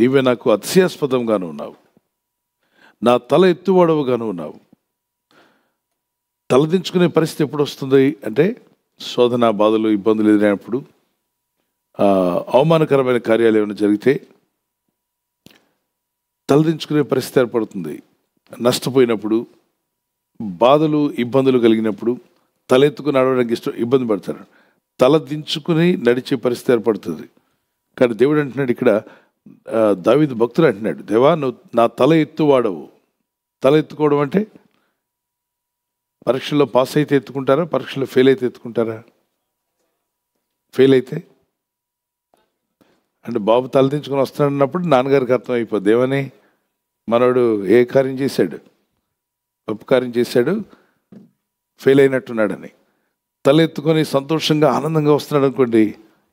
S1: నీవే నాకు అత్యాస్పదంగాను ఉన్నావు నా తల ఎత్తువాడవుగాను ఉన్నావు తలదించుకునే పరిస్థితి ఎప్పుడు వస్తుంది అంటే శోధన బాధలు ఇబ్బందులు ఎదురైనప్పుడు అవమానకరమైన కార్యాలు ఏమైనా జరిగితే తలదించుకునే పరిస్థితి ఏర్పడుతుంది నష్టపోయినప్పుడు బాధలు ఇబ్బందులు కలిగినప్పుడు తలెత్తుకుని నడవడానికి ఇష్టం ఇబ్బంది పడతారు తల దించుకుని నడిచే పరిస్థితి ఏర్పడుతుంది కానీ దేవుడు అంటున్నాడు ఇక్కడ దావిద్ భక్తులు అంటున్నాడు దేవా నువ్వు నా తల ఎత్తు వాడవు తల ఎత్తుకోవడం అంటే పరీక్షల్లో పాస్ అయితే ఎత్తుకుంటారా పరీక్షలో ఫెయిల్ అయితే ఎత్తుకుంటారా ఫెయిల్ అయితే అంటే బాబు తలదించుకొని వస్తాడన్నప్పుడు నాన్నగారికి అర్థం అయిపోద్ది ఏమని మనోడు ఏ కార్యం చేశాడు ఉపకార్యం చేశాడు ఫెయిల్ అయినట్టున్నాడని తల ఎత్తుకొని సంతోషంగా ఆనందంగా వస్తున్నాడు అనుకోండి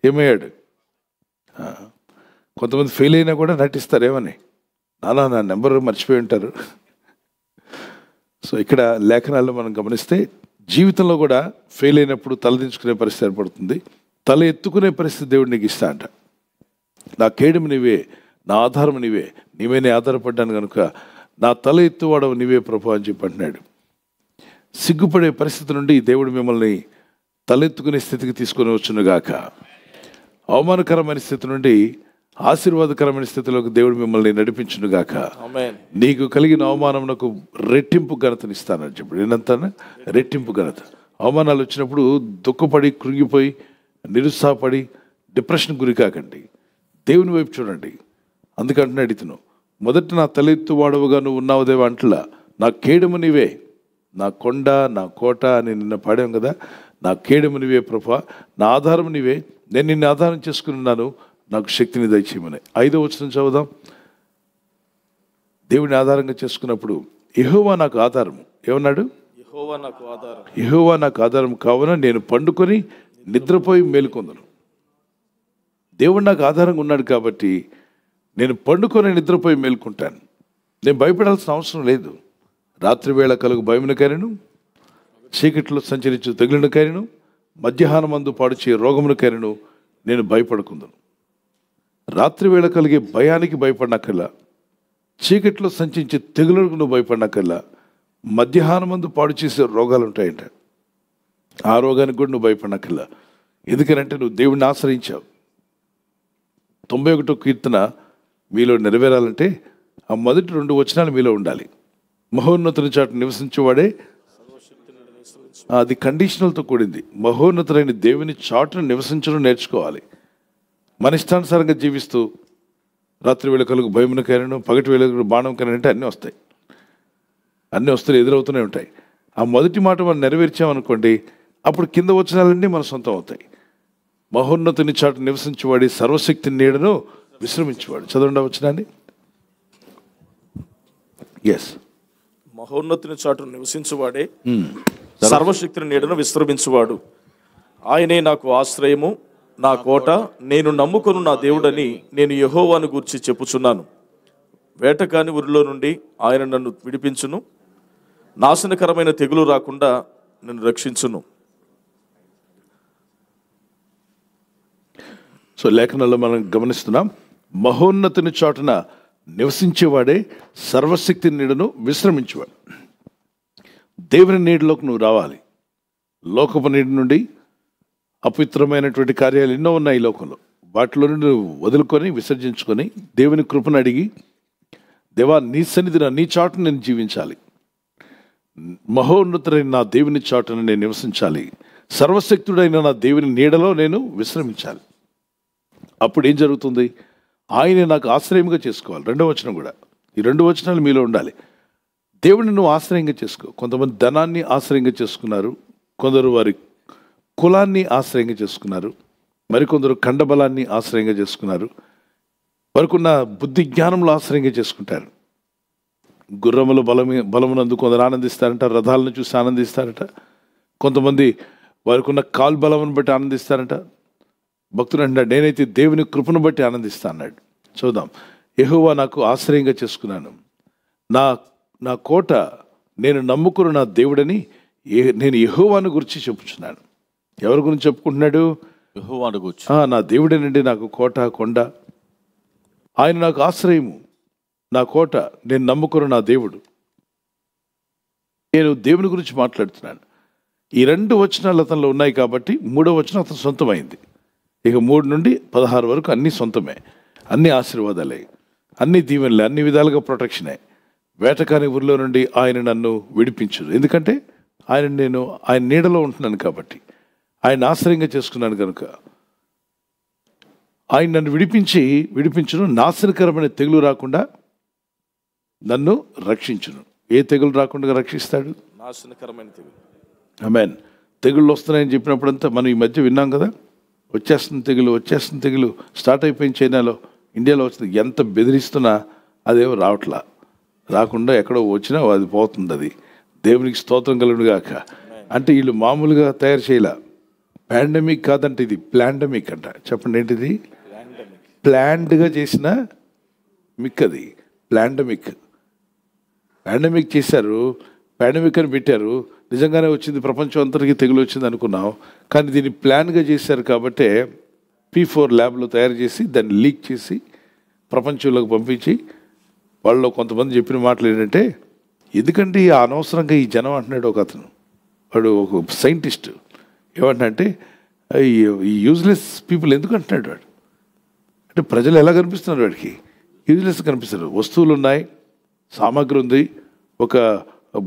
S1: ఏమయ్యాడు కొంతమంది ఫెయిల్ అయినా కూడా నటిస్తారు ఏమని నానా నా నెంబర్ మర్చిపోయి ఉంటారు సో ఇక్కడ లేఖనాల్లో మనం గమనిస్తే జీవితంలో కూడా ఫెయిల్ అయినప్పుడు తలదించుకునే పరిస్థితి ఏర్పడుతుంది తల ఎత్తుకునే పరిస్థితి దేవుడు నీకు ఇస్తా అంట నా కేడుము నీవే నా ఆధారం నీవే నీవే ఆధారపడ్డాను కనుక నా తల ఎత్తువాడవు నీవే ప్రభు అని చెప్పి అంటున్నాడు సిగ్గుపడే పరిస్థితి నుండి దేవుడు మిమ్మల్ని తలెత్తుకునే స్థితికి తీసుకొని వచ్చునుగాక అవమానకరమైన స్థితి నుండి ఆశీర్వాదకరమైన స్థితిలోకి దేవుడు మిమ్మల్ని గాక నీకు కలిగిన అవమానంకు రెట్టింపు ఘనతను ఇస్తానని చెప్పాడు ఏంటంత రెట్టింపు ఘనత అవమానాలు వచ్చినప్పుడు దుఃఖపడి కృంగిపోయి నిరుత్సాహపడి డిప్రెషన్ గురి కాకండి దేవుని వైపు చూడండి అందుకంటే అడితను మొదట నా తలెత్తు వాడవుగా నువ్వు ఉన్నావు దేవ అంటలా నా కేడము నీవే నా కొండ నా కోట అని నిన్న పాడాం కదా నా కేడము నీవే ప్రభా నా ఆధారం నీవే నేను నిన్ను ఆధారం చేసుకుని ఉన్నాను నాకు శక్తిని దయచేయమని ఐదో వచ్చిన చదువుదాం దేవుని ఆధారంగా చేసుకున్నప్పుడు ఎహోవా నాకు ఆధారం ఏమన్నాడు
S5: ఎహోవా నాకు
S1: ఆధారం నాకు ఆధారం కావున నేను పండుకొని నిద్రపోయి మేలుకొందను దేవుడు నాకు ఆధారంగా ఉన్నాడు కాబట్టి నేను పండుకొని నిద్రపోయి మేలుకుంటాను నేను భయపడాల్సిన అవసరం లేదు రాత్రి వేళ కలుగు భయమున కరిను చీకట్లో సంచరించు తగిలిన కరిను మధ్యాహ్నం మందు పాడుచే రోగమును కరిను నేను భయపడుకుందను రాత్రివేళ కలిగే భయానికి భయపడినక్కల్లా చీకట్లో సంచించే తెగులకు నువ్వు మధ్యాహ్నం మందు పాడు చేసే రోగాలు ఉంటాయంట ఆ రోగానికి కూడా నువ్వు భయపడినక్కల్లా ఎందుకనంటే నువ్వు దేవుడిని ఆశ్రయించావు తొంభై ఒకటో కీర్తన మీలో నెరవేరాలంటే ఆ మొదటి రెండు వచనాలు మీలో ఉండాలి మహోన్నతుని చాటు నివసించేవాడే అది కండిషనల్తో కూడింది మహోన్నతులైన దేవుని చాటును నివసించడం నేర్చుకోవాలి మన ఇష్టానుసారంగా జీవిస్తూ రాత్రి వేళ కలుగు భయమును కరను పగటి వేళ బాణం కరను అంటే అన్నీ వస్తాయి అన్నీ వస్తువులు ఎదురవుతూనే ఉంటాయి ఆ మొదటి మాట మనం నెరవేర్చామనుకోండి అప్పుడు కింద వచనాలన్నీ మన సొంతం అవుతాయి మహోన్నతుని చాటు నివసించేవాడి సర్వశక్తిని నీడను విశ్రమించేవాడు చదవండి వచ్చినాన్ని ఎస్
S5: మహోన్నతిని చాటు నివసించువాడే hmm. సర్వశక్తిని నీడను విశ్రమించువాడు ఆయనే నాకు ఆశ్రయము నా కోట నేను నమ్ముకును నా దేవుడని నేను యహోవాను గురించి చెప్పుచున్నాను వేటకాని ఊరిలో నుండి ఆయన నన్ను విడిపించును నాశనకరమైన తెగులు రాకుండా నన్ను రక్షించును
S1: సో లేఖనంలో మనం గమనిస్తున్నాం మహోన్నతిని చాటున నివసించేవాడే సర్వశక్తి నీడను విశ్రమించేవాడు దేవుని నీడలోకి నువ్వు రావాలి లోకపు నీడి నుండి అపవిత్రమైనటువంటి కార్యాలు ఎన్నో ఉన్నాయి ఈ లోకంలో వాటిలో నుండి వదులుకొని విసర్జించుకొని దేవుని కృపను అడిగి దేవా నీ సన్నిధిన నీ చాటును నేను జీవించాలి మహోన్నతుడైన నా దేవుని చాటును నేను నివసించాలి సర్వశక్తుడైన నా దేవుని నీడలో నేను విశ్రమించాలి అప్పుడు ఏం జరుగుతుంది ఆయన నాకు ఆశ్రయంగా చేసుకోవాలి రెండవ వచనం కూడా ఈ రెండు వచనాలు మీలో ఉండాలి దేవుడిని నువ్వు ఆశ్రయంగా చేసుకో కొంతమంది ధనాన్ని ఆశ్రయంగా చేసుకున్నారు కొందరు వారి కులాన్ని ఆశ్రయంగా చేసుకున్నారు మరికొందరు ఖండబలాన్ని ఆశ్రయంగా చేసుకున్నారు వరకున్న బుద్ధి జ్ఞానంలో ఆశ్రయంగా చేసుకుంటారు గుర్రములు బలమి బలమునందు కొందరు ఆనందిస్తారంట రథాలను చూసి ఆనందిస్తారట కొంతమంది వారికున్న కాల్ బలమును బట్టి ఆనందిస్తారంట భక్తులు అంటాడు నేనైతే దేవుని కృపను బట్టి ఆనందిస్తా అన్నాడు చూద్దాం ఎహోవా నాకు ఆశ్రయంగా చేసుకున్నాను నా నా కోట నేను నమ్ముకున్న నా దేవుడని నేను ఎహోవాను గురించి చెప్పుచున్నాను ఎవరి గురించి చెప్పుకుంటున్నాడు నా దేవుడేనండి నాకు కోట కొండ ఆయన నాకు ఆశ్రయము నా కోట నేను నమ్ముకున్న నా దేవుడు నేను దేవుని గురించి మాట్లాడుతున్నాను ఈ రెండు వచనాలు అతనిలో ఉన్నాయి కాబట్టి మూడో వచనం అతను సొంతమైంది ఇక మూడు నుండి పదహారు వరకు అన్నీ సొంతమే అన్ని ఆశీర్వాదాలే అన్ని దీవెనలే అన్ని విధాలుగా ప్రొటెక్షనే వేటకాని ఊరిలో నుండి ఆయన నన్ను విడిపించదు ఎందుకంటే ఆయన నేను ఆయన నీడలో ఉంటున్నాను కాబట్టి ఆయన ఆశ్రయంగా చేసుకున్నాను కనుక ఆయన నన్ను విడిపించి విడిపించును నాశనకరమైన తెగులు రాకుండా నన్ను రక్షించును ఏ తెగులు రాకుండా రక్షిస్తాడు
S5: నాశనకరమైన తెగులు
S1: ఐ మీన్ తెగుళ్ళు వస్తున్నాయని చెప్పినప్పుడంతా మనం ఈ మధ్య విన్నాం కదా వచ్చేస్తున్న తెగులు వచ్చేస్తున్న తెగులు స్టార్ట్ అయిపోయింది చైనాలో ఇండియాలో వచ్చింది ఎంత బెదిరిస్తున్నా అదేమో రావట్లా రాకుండా ఎక్కడో వచ్చినా అది పోతుంది అది దేవునికి స్తోత్రం కలుగుగాక అంటే వీళ్ళు మామూలుగా తయారు చేయలే పాండమిక్ కాదంటే ఇది ప్లాండమిక్ అంట చెప్పండి ఏంటిది ప్లాండ్గా చేసిన మిక్ అది ప్లాండమిక్ పాండమిక్ చేశారు పాండమిక్ అని పెట్టారు నిజంగానే వచ్చింది ప్రపంచం అంతటికీ తెగులు వచ్చింది అనుకున్నాం కానీ దీన్ని ప్లాన్గా చేశారు కాబట్టే పీ ఫోర్ ల్యాబ్లో తయారు చేసి దాన్ని లీక్ చేసి ప్రపంచంలోకి పంపించి వాళ్ళు కొంతమంది చెప్పిన మాటలు ఏంటంటే ఎందుకంటే అనవసరంగా ఈ జనం అంటున్నాడు ఒక అతను వాడు ఒక సైంటిస్టు ఏమంటంటే ఈ యూజ్లెస్ పీపుల్ ఎందుకు అంటున్నాడు వాడు అంటే ప్రజలు ఎలా కనిపిస్తున్నారు వాడికి యూజ్లెస్ కనిపిస్తారు వస్తువులు ఉన్నాయి సామాగ్రి ఉంది ఒక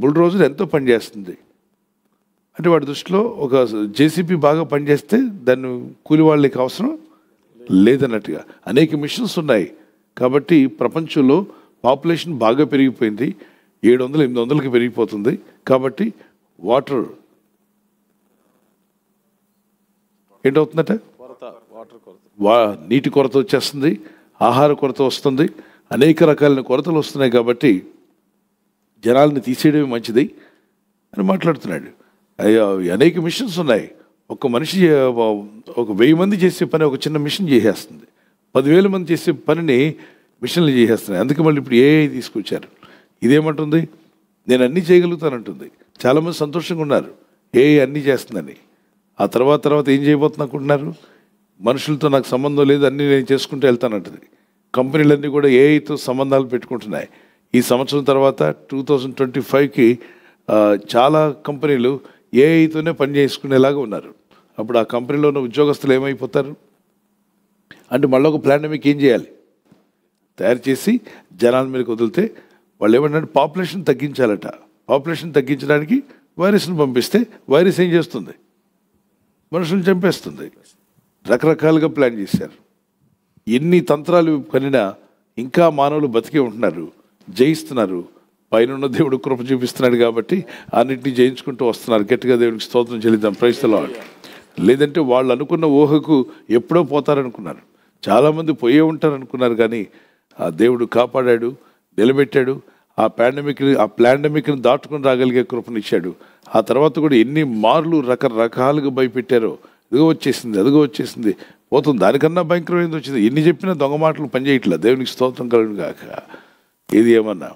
S1: బుల్ రోజు ఎంతో పనిచేస్తుంది అంటే వాడి దృష్టిలో ఒక జేసీపీ బాగా పనిచేస్తే దాన్ని కూలి వాళ్ళకి అవసరం లేదన్నట్టుగా అనేక మిషన్స్ ఉన్నాయి కాబట్టి ప్రపంచంలో పాపులేషన్ బాగా పెరిగిపోయింది ఏడు వందలు ఎనిమిది వందలకి పెరిగిపోతుంది కాబట్టి వాటర్ ఏంటవుతుందట నీటి కొరత వచ్చేస్తుంది ఆహార కొరత వస్తుంది అనేక రకాలైన కొరతలు వస్తున్నాయి కాబట్టి జనాల్ని తీసేయడమే మంచిది అని మాట్లాడుతున్నాడు అనేక మిషన్స్ ఉన్నాయి ఒక మనిషి ఒక వెయ్యి మంది చేసే పని ఒక చిన్న మిషన్ చేసేస్తుంది పదివేల మంది చేసే పనిని మిషన్లు చేసేస్తున్నాయి అందుకే మళ్ళీ ఇప్పుడు ఏఐ తీసుకొచ్చారు ఇదేమంటుంది నేను అన్నీ చేయగలుగుతానంటుంది చాలామంది సంతోషంగా ఉన్నారు ఏఐ అన్నీ చేస్తుందని ఆ తర్వాత తర్వాత ఏం చేయబోతున్నా అనుకుంటున్నారు మనుషులతో నాకు సంబంధం లేదు అన్నీ నేను చేసుకుంటూ వెళ్తానంటది కంపెనీలన్నీ కూడా ఏఐతో సంబంధాలు పెట్టుకుంటున్నాయి ఈ సంవత్సరం తర్వాత టూ థౌజండ్ ట్వంటీ ఫైవ్కి చాలా కంపెనీలు ఏఐతోనే పని చేసుకునేలాగా ఉన్నారు అప్పుడు ఆ కంపెనీలో ఉన్న ఉద్యోగస్తులు ఏమైపోతారు అంటే మళ్ళీ ఒక ప్లాండమిక్ ఏం చేయాలి తయారు చేసి జనాల మీదకి వదిలితే వాళ్ళు ఏమంటారంటే పాపులేషన్ తగ్గించాలట పాపులేషన్ తగ్గించడానికి వైరస్ని పంపిస్తే వైరస్ ఏం చేస్తుంది మనుషులు చంపేస్తుంది రకరకాలుగా ప్లాన్ చేశారు ఎన్ని తంత్రాలు కనినా ఇంకా మానవులు బతికే ఉంటున్నారు జయిస్తున్నారు పైన దేవుడు కృప చూపిస్తున్నాడు కాబట్టి అన్నింటినీ జయించుకుంటూ వస్తున్నారు గట్టిగా దేవునికి స్తోత్రం చెల్లిద్దాం ప్రైస్తలో లేదంటే వాళ్ళు అనుకున్న ఊహకు ఎప్పుడో పోతారనుకున్నారు చాలామంది పోయే ఉంటారు అనుకున్నారు కానీ ఆ దేవుడు కాపాడాడు నిలబెట్టాడు ఆ పాండమిక్ ఆ ప్లాండమిక్ని దాటుకుని రాగలిగే కృపనిచ్చాడు ఆ తర్వాత కూడా ఎన్ని మార్లు రకరకాలుగా భయపెట్టారో ఇదిగో వచ్చేసింది అదిగో వచ్చేసింది పోతుంది దానికన్నా భయంకరమైనది వచ్చింది ఎన్ని చెప్పినా దొంగ మాటలు పనిచేయట్లేదు దేవునికి స్తోత్రం కలుగు కాక ఏది ఏమన్నా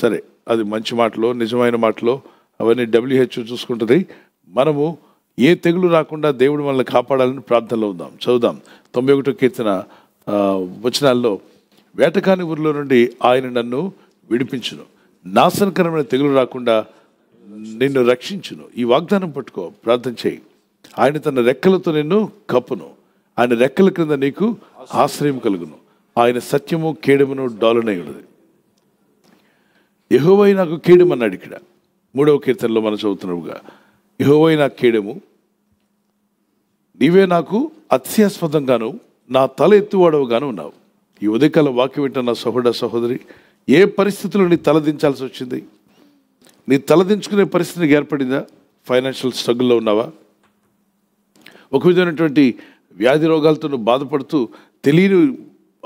S1: సరే అది మంచి మాటలో నిజమైన మాటలో అవన్నీ డబ్ల్యూహెచ్ఓ చూసుకుంటుంది మనము ఏ తెగులు రాకుండా దేవుడు మనల్ని కాపాడాలని ప్రార్థనలో ఉందాం చదువుదాం తొంభై ఒకటో కీర్తన వచనాల్లో వేటకాని ఊరిలో నుండి ఆయన నన్ను విడిపించును నాశనకరమైన తెగులు రాకుండా నిన్ను రక్షించును ఈ వాగ్దానం పట్టుకో ప్రార్థన చేయి ఆయన తన రెక్కలతో నిన్ను కప్పును ఆయన రెక్కల క్రింద నీకు ఆశ్రయం కలుగును ఆయన సత్యము కీడమును డాలునై ఉన్నది యహోవై నాకు కీడమన్నాడు ఇక్కడ మూడవ కీర్తనలో మనం చదువుతున్నావుగా యహోవై నాకు కీడము నీవే నాకు అత్యాస్పదంగాను నా తల ఎత్తువాడవుగాను ఉన్నావు ఈ ఉదయకాల వాక్యం వింటున్న సహోడ సహోదరి ఏ పరిస్థితుల్లో నీ తలదించాల్సి వచ్చింది నీ తలదించుకునే పరిస్థితి నీకు ఏర్పడిందా ఫైనాన్షియల్ స్ట్రగుల్లో ఉన్నావా ఒక విధమైనటువంటి వ్యాధి రోగాలతో నువ్వు బాధపడుతూ తెలియని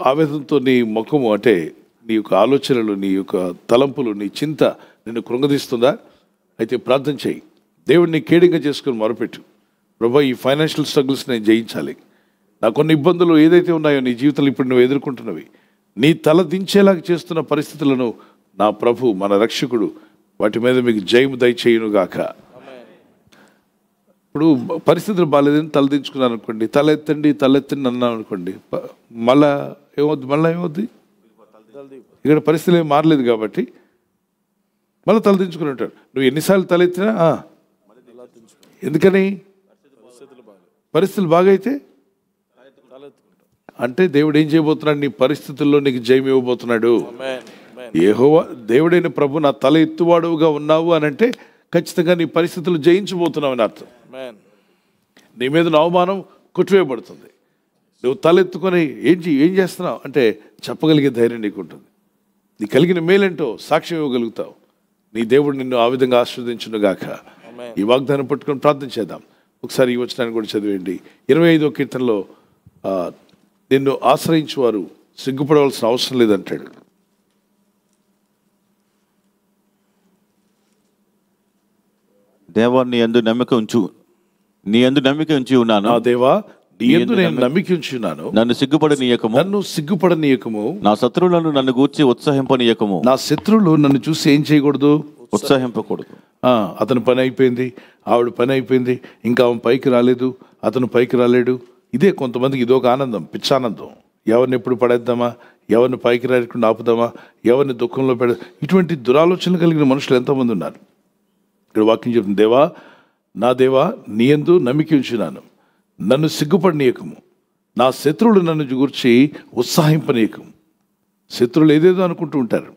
S1: ఆవేదనతో నీ ముఖము అంటే నీ యొక్క ఆలోచనలు నీ యొక్క తలంపులు నీ చింత నిన్ను కృంగదీస్తుందా అయితే ప్రార్థన చేయి దేవుడిని కేడిగా చేసుకుని మొరపెట్టు ప్రభా ఈ ఫైనాన్షియల్ స్ట్రగుల్స్ నేను జయించాలి నా కొన్ని ఇబ్బందులు ఏదైతే ఉన్నాయో నీ జీవితంలో ఇప్పుడు నువ్వు ఎదుర్కొంటున్నవి నీ తల దించేలాగా చేస్తున్న పరిస్థితులను నా ప్రభు మన రక్షకుడు వాటి మీద మీకు జయము గాక ఇప్పుడు పరిస్థితులు బాగాలేదని తలదించుకున్నాను అనుకోండి తలెత్తండి తలెత్తండి అన్నాం అనుకోండి మళ్ళా ఏమవుద్ది మళ్ళీ ఏమవుద్ది ఇక్కడ పరిస్థితులు ఏమి మారలేదు కాబట్టి మళ్ళీ తలదించుకుని ఉంటాడు నువ్వు ఎన్నిసార్లు తలెత్తినా ఎందుకని పరిస్థితులు బాగైతే అంటే దేవుడు ఏం చేయబోతున్నాడు నీ పరిస్థితుల్లో నీకు జయం ఇవ్వబోతున్నాడు ఏహో దేవుడైన ప్రభు నా తల ఎత్తువాడుగా ఉన్నావు అని అంటే ఖచ్చితంగా నీ పరిస్థితులు జయించబోతున్నావు అని అర్థం నీ మీద అవమానం కొట్టివేయబడుతుంది నువ్వు తలెత్తుకొని ఏం ఏం చేస్తున్నావు అంటే చెప్పగలిగే ధైర్యం నీకు ఉంటుంది నీ కలిగిన మేలేంటో సాక్ష్యం ఇవ్వగలుగుతావు నీ దేవుడు నిన్ను ఆ విధంగా ఆస్వాదించునుగాక ఈ వాగ్దానం పట్టుకొని ప్రార్థన చేద్దాం ఒకసారి ఈ వచనాన్ని కూడా చదివేయండి ఇరవై ఐదో కీర్తనలో నిన్ను ఆశ్రయించేవారు సిగ్గుపడవలసిన
S5: అవసరం లేదంటాడు దేవా నీ ఎందు నమ్మకం ఉంచు నీ ఎందు నమ్మిక ఉంచి
S1: ఉన్నాను ఆ దేవా నీ ఎందు నేను నమ్మిక ఉంచున్నాను నన్ను సిగ్గుపడనీయకము నన్ను సిగ్గుపడనీయకము నా శత్రువులను నన్ను గూర్చి ఉత్సాహింపనీయకము నా శత్రువులు నన్ను చూసి ఏం చేయకూడదు ఉత్సాహింపకూడదు అతను పని అయిపోయింది ఆవిడ పని అయిపోయింది ఇంకా ఆమె పైకి రాలేదు అతను పైకి రాలేడు ఇదే కొంతమందికి ఇదొక ఆనందం పిచ్చానందం ఎవరిని ఎప్పుడు పడేద్దామా ఎవరిని పైకి రాయకుండా ఆపుదామా ఎవరిని దుఃఖంలో పెడ ఇటువంటి దురాలోచనలు కలిగిన మనుషులు ఎంతోమంది ఉన్నారు ఇక్కడ వాక్యం చెప్తుంది దేవా నా దేవా నీ ఎందు నమ్మిక ఉంచినాను నన్ను సిగ్గుపడనీయకము నా శత్రువులు నన్ను గురించి ఉత్సాహింపనీయకము శత్రువులు ఏదేదో అనుకుంటూ ఉంటారు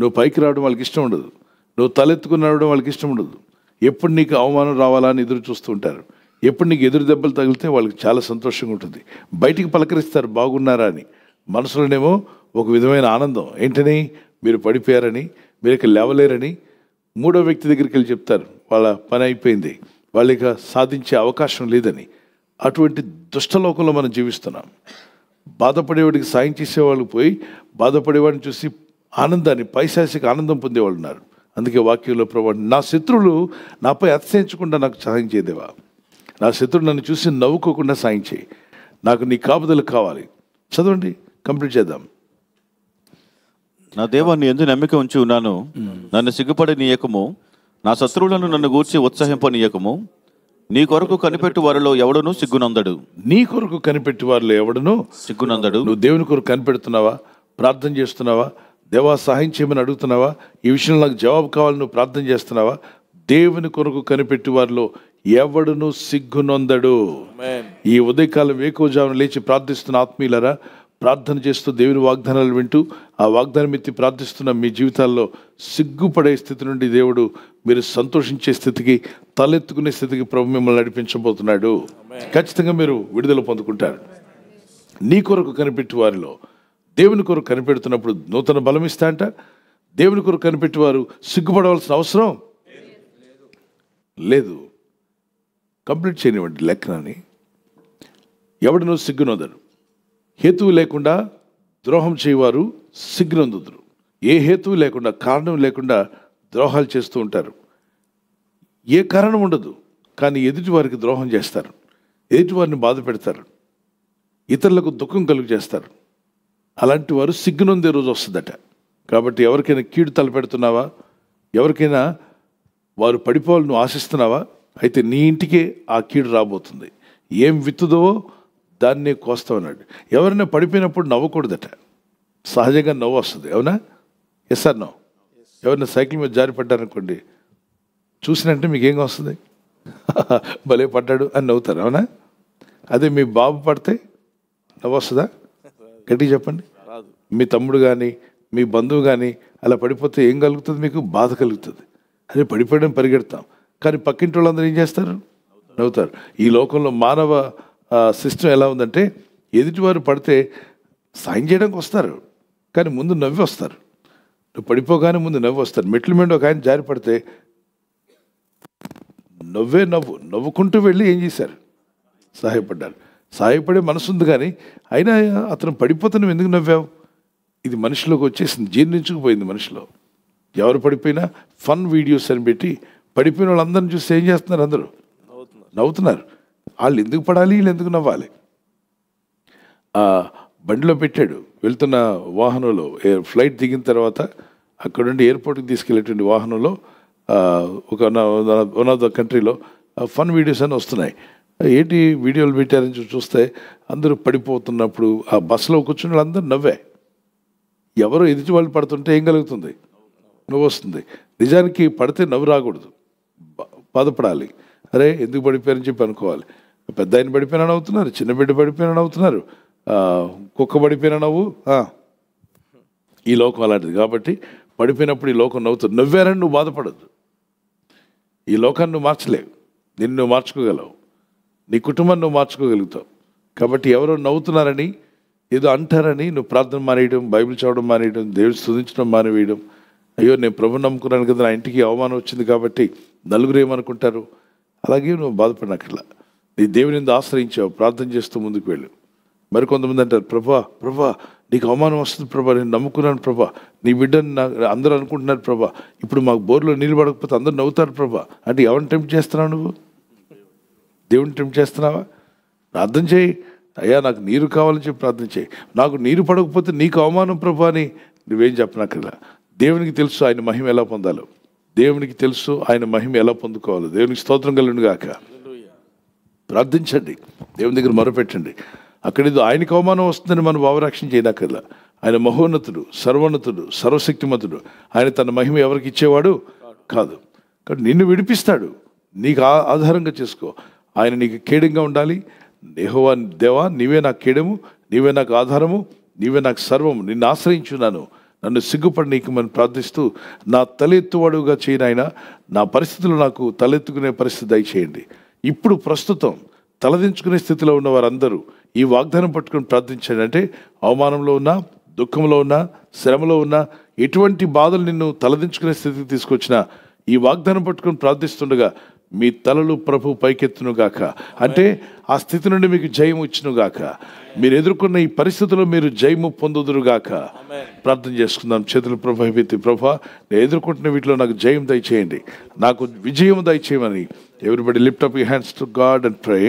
S1: నువ్వు పైకి రావడం వాళ్ళకి ఇష్టం ఉండదు నువ్వు తలెత్తుకుని రావడం వాళ్ళకి ఇష్టం ఉండదు ఎప్పుడు నీకు అవమానం రావాలా అని ఎదురు చూస్తూ ఉంటారు ఎప్పుడు నీకు ఎదురు దెబ్బలు తగిలితే వాళ్ళకి చాలా సంతోషంగా ఉంటుంది బయటికి పలకరిస్తారు బాగున్నారా అని మనసులోనేమో ఒక విధమైన ఆనందం ఏంటని మీరు పడిపోయారని మీరు లేవలేరని మూడో వ్యక్తి దగ్గరికి వెళ్ళి చెప్తారు వాళ్ళ పని అయిపోయింది వాళ్ళ ఇక సాధించే అవకాశం లేదని అటువంటి దుష్టలోకంలో మనం జీవిస్తున్నాం బాధపడేవాడికి సాయం చేసేవాళ్ళు పోయి బాధపడేవాడిని చూసి ఆనందాన్ని పైశాసిక ఆనందం పొందేవాళ్ళు ఉన్నారు అందుకే వాక్యంలో ప్రభావం నా శత్రువులు నాపై అతిశయించకుండా నాకు సహాయం చేయదేవా నా శత్రుడు నన్ను చూసి నవ్వుకోకుండా సాయం చేయి నాకు నీ కాపుదలు కావాలి చదవండి కంప్లీట్ చేద్దాం
S5: నా దేవా నీ నమ్మిక ఉంచి ఉన్నాను hmm. నన్ను సిగ్గుపడి నీయకము నా శత్రువులను నన్ను గూర్చి నీయకము నీ కొరకు కనిపెట్టు వారిలో ఎవడను సిగ్గునందడు నీ కొరకు కనిపెట్టి వారిలో ఎవడను సిగ్గునందడు నువ్వు దేవుని కొరకు కనిపెడుతున్నావా
S1: ప్రార్థన చేస్తున్నావా దేవా సహాయం చేయమని అడుగుతున్నావా ఈ విషయంలో నాకు జవాబు కావాలని నువ్వు ప్రార్థన చేస్తున్నావా దేవుని కొరకు కనిపెట్టి వారిలో ఎవడును సిగ్గునొందడు ఈ ఉదయకాలం వేకోజామున లేచి ప్రార్థిస్తున్న ఆత్మీయులరా ప్రార్థన చేస్తూ దేవుని వాగ్దానాలు వింటూ ఆ వాగ్దానం ఎత్తి ప్రార్థిస్తున్న మీ జీవితాల్లో సిగ్గుపడే స్థితి నుండి దేవుడు మీరు సంతోషించే స్థితికి తలెత్తుకునే స్థితికి ప్రభు మిమ్మల్ని నడిపించబోతున్నాడు ఖచ్చితంగా మీరు విడుదల పొందుకుంటారు నీ కొరకు కనిపెట్టి వారిలో దేవుని కొరకు కనిపెడుతున్నప్పుడు నూతన బలం ఇస్తా అంట దేవుని కొరకు కనిపెట్టి వారు సిగ్గుపడవలసిన అవసరం లేదు కంప్లీట్ చేయనివ్వండి లెక్కనని ఎవడనో సిగ్గునోదరు హేతువు లేకుండా ద్రోహం చేయవారు సిగ్నందుదురు ఏ హేతువు లేకుండా కారణం లేకుండా ద్రోహాలు చేస్తూ ఉంటారు ఏ కారణం ఉండదు కానీ ఎదుటివారికి ద్రోహం చేస్తారు ఎదుటివారిని బాధ పెడతారు ఇతరులకు దుఃఖం కలుగు చేస్తారు అలాంటి వారు సిగ్గునొందే రోజు వస్తుందట కాబట్టి ఎవరికైనా కీడు తలపెడుతున్నావా ఎవరికైనా వారు పడిపోవాలని ఆశిస్తున్నావా అయితే నీ ఇంటికే ఆ కీడు రాబోతుంది ఏం విత్తుదో దాన్ని కోస్తా ఉన్నాడు ఎవరైనా పడిపోయినప్పుడు నవ్వకూడదట సహజంగా నవ్వు వస్తుంది అవునా ఎస్ సార్ ఎవరిని సైకిల్ మీద జారి పడ్డారనుకోండి చూసినంటే ఏం వస్తుంది భలే పడ్డాడు అని నవ్వుతారు అవునా అదే మీ బాబు పడితే నవ్వు వస్తుందా గట్టిగా చెప్పండి మీ తమ్ముడు కానీ మీ బంధువు కానీ అలా పడిపోతే ఏం కలుగుతుంది మీకు బాధ కలుగుతుంది అదే పడిపోయడం పరిగెడతాం కానీ పక్కింటి వాళ్ళందరూ ఏం చేస్తారు నవ్వుతారు ఈ లోకంలో మానవ సిస్టమ్ ఎలా ఉందంటే ఎదుటివారు పడితే సాయం చేయడానికి వస్తారు కానీ ముందు నవ్వి వస్తారు నువ్వు పడిపోగానే ముందు నవ్వు వస్తారు మెట్ల మీద ఒక ఆయన జారి పడితే నవ్వే నవ్వు నవ్వుకుంటూ వెళ్ళి ఏం చేశారు సహాయపడ్డారు సహాయపడే మనసు ఉంది కానీ అయినా అతను పడిపోతే ఎందుకు నవ్వావు ఇది మనిషిలోకి వచ్చేసింది జీర్ణించుకుపోయింది మనిషిలో ఎవరు పడిపోయినా ఫన్ వీడియోస్ అని పెట్టి పడిపోయిన వాళ్ళందరిని చూసి ఏం చేస్తున్నారు అందరూ నవ్వుతున్నారు వాళ్ళు ఎందుకు పడాలి వీళ్ళు ఎందుకు నవ్వాలి బండిలో పెట్టాడు వెళ్తున్న వాహనంలో ఫ్లైట్ దిగిన తర్వాత అక్కడ నుండి ఎయిర్పోర్ట్కి తీసుకెళ్ళేటువంటి వాహనంలో ఒక వన్ ఆఫ్ ద కంట్రీలో ఫన్ వీడియోస్ అని వస్తున్నాయి ఏంటి వీడియోలు పెట్టారని చూస్తే అందరూ పడిపోతున్నప్పుడు ఆ బస్సులో కూర్చుని వాళ్ళందరూ నవ్వే ఎవరో ఎదుటి వాళ్ళు పడుతుంటే ఏం కలుగుతుంది నువ్వు వస్తుంది నిజానికి పడితే నవ్వు రాకూడదు బాధపడాలి అరే ఎందుకు పడిపోయారని చెప్పి అనుకోవాలి పెద్ద ఆయన పడిపోయినా అవుతున్నారు చిన్న బిడ్డ పడిపోయినా అవుతున్నారు కుక్క పడిపోయినా నవ్వు ఈ లోకం అలాంటిది కాబట్టి పడిపోయినప్పుడు ఈ లోకం నవ్వుతుంది నవ్వారని నువ్వు బాధపడద్దు ఈ లోకాన్ని నువ్వు మార్చలేవు నిన్ను నువ్వు మార్చుకోగలవు నీ కుటుంబాన్ని నువ్వు మార్చుకోగలుగుతావు కాబట్టి ఎవరో నవ్వుతున్నారని ఏదో అంటారని నువ్వు ప్రార్థన మానేయడం బైబిల్ చదవడం మానేయడం దేవుడు స్థుతించడం మానేయడం అయ్యో నేను ప్రభు నమ్ముకున్నాను కదా నా ఇంటికి అవమానం వచ్చింది కాబట్టి నలుగురు ఏమనుకుంటారు అలాగే నువ్వు బాధపడినట్లా నీ దేవుని ఆశ్రయించావు ప్రార్థన చేస్తూ ముందుకు వెళ్ళు మరి కొంతమంది అంటారు ప్రభా ప్రభా నీకు అవమానం వస్తుంది ప్రభా నేను నమ్ముకున్నాను ప్రభా నీ బిడ్డను నా అందరూ అనుకుంటున్నారు ప్రభా ఇప్పుడు మాకు బోర్లో నీళ్ళు పడకపోతే అందరూ నవ్వుతారు ప్రభా అంటే ఎవరిని టెంప్ట్ చేస్తున్నావు నువ్వు దేవుని టెంప్ట్ చేస్తున్నావా ప్రార్థన చేయి అయ్యా నాకు నీరు కావాలని చెప్పి ప్రార్థన చేయి నాకు నీరు పడకపోతే నీకు అవమానం ప్రభా అని నువ్వేం చెప్పనక్కర్లా దేవునికి తెలుసు ఆయన మహిమ ఎలా పొందాలో దేవునికి తెలుసు ఆయన మహిమ ఎలా పొందుకోవాలో దేవునికి స్తోత్రం కలిగిన గాక ప్రార్థించండి దేవుని దగ్గర మొరపెట్టండి అక్కడేదో ఆయనకు అవమానం వస్తుందని మనం భావరక్షణ చేయనక్కర్లా ఆయన మహోన్నతుడు సర్వోన్నతుడు సర్వశక్తిమంతుడు ఆయన తన మహిమ ఎవరికి ఇచ్చేవాడు కాదు కానీ నిన్ను విడిపిస్తాడు నీకు ఆధారంగా చేసుకో ఆయన నీకు కేడంగా ఉండాలి దేహవా దేవా నీవే నాకు కేడము నీవే నాకు ఆధారము నీవే నాకు సర్వము నిన్ను ఆశ్రయించున్నాను నన్ను సిగ్గుపడి నీకు ప్రార్థిస్తూ నా తలెత్తువాడుగా చేయనైనా నా పరిస్థితులు నాకు తలెత్తుకునే పరిస్థితి దయచేయండి ఇప్పుడు ప్రస్తుతం తలదించుకునే స్థితిలో ఉన్న వారందరూ ఈ వాగ్దానం పట్టుకుని ప్రార్థించాడంటే అవమానంలో ఉన్నా దుఃఖంలో ఉన్నా శ్రమలో ఉన్నా ఎటువంటి బాధలు నిన్ను తలదించుకునే స్థితికి తీసుకొచ్చినా ఈ వాగ్దానం పట్టుకుని ప్రార్థిస్తుండగా మీ తలలు ప్రభు పైకెత్తునుగాక అంటే ఆ స్థితి నుండి మీకు జయం వచ్చునుగాక మీరు ఎదుర్కొన్న ఈ పరిస్థితుల్లో మీరు జయము పొందుదురుగాక ప్రార్థన చేసుకుందాం చేతులు ప్రభావితి ప్రభా నేను ఎదుర్కొంటున్న వీటిలో నాకు జయం దయచేయండి నాకు విజయం దయచేయమని everybody lift up you hands to God and pray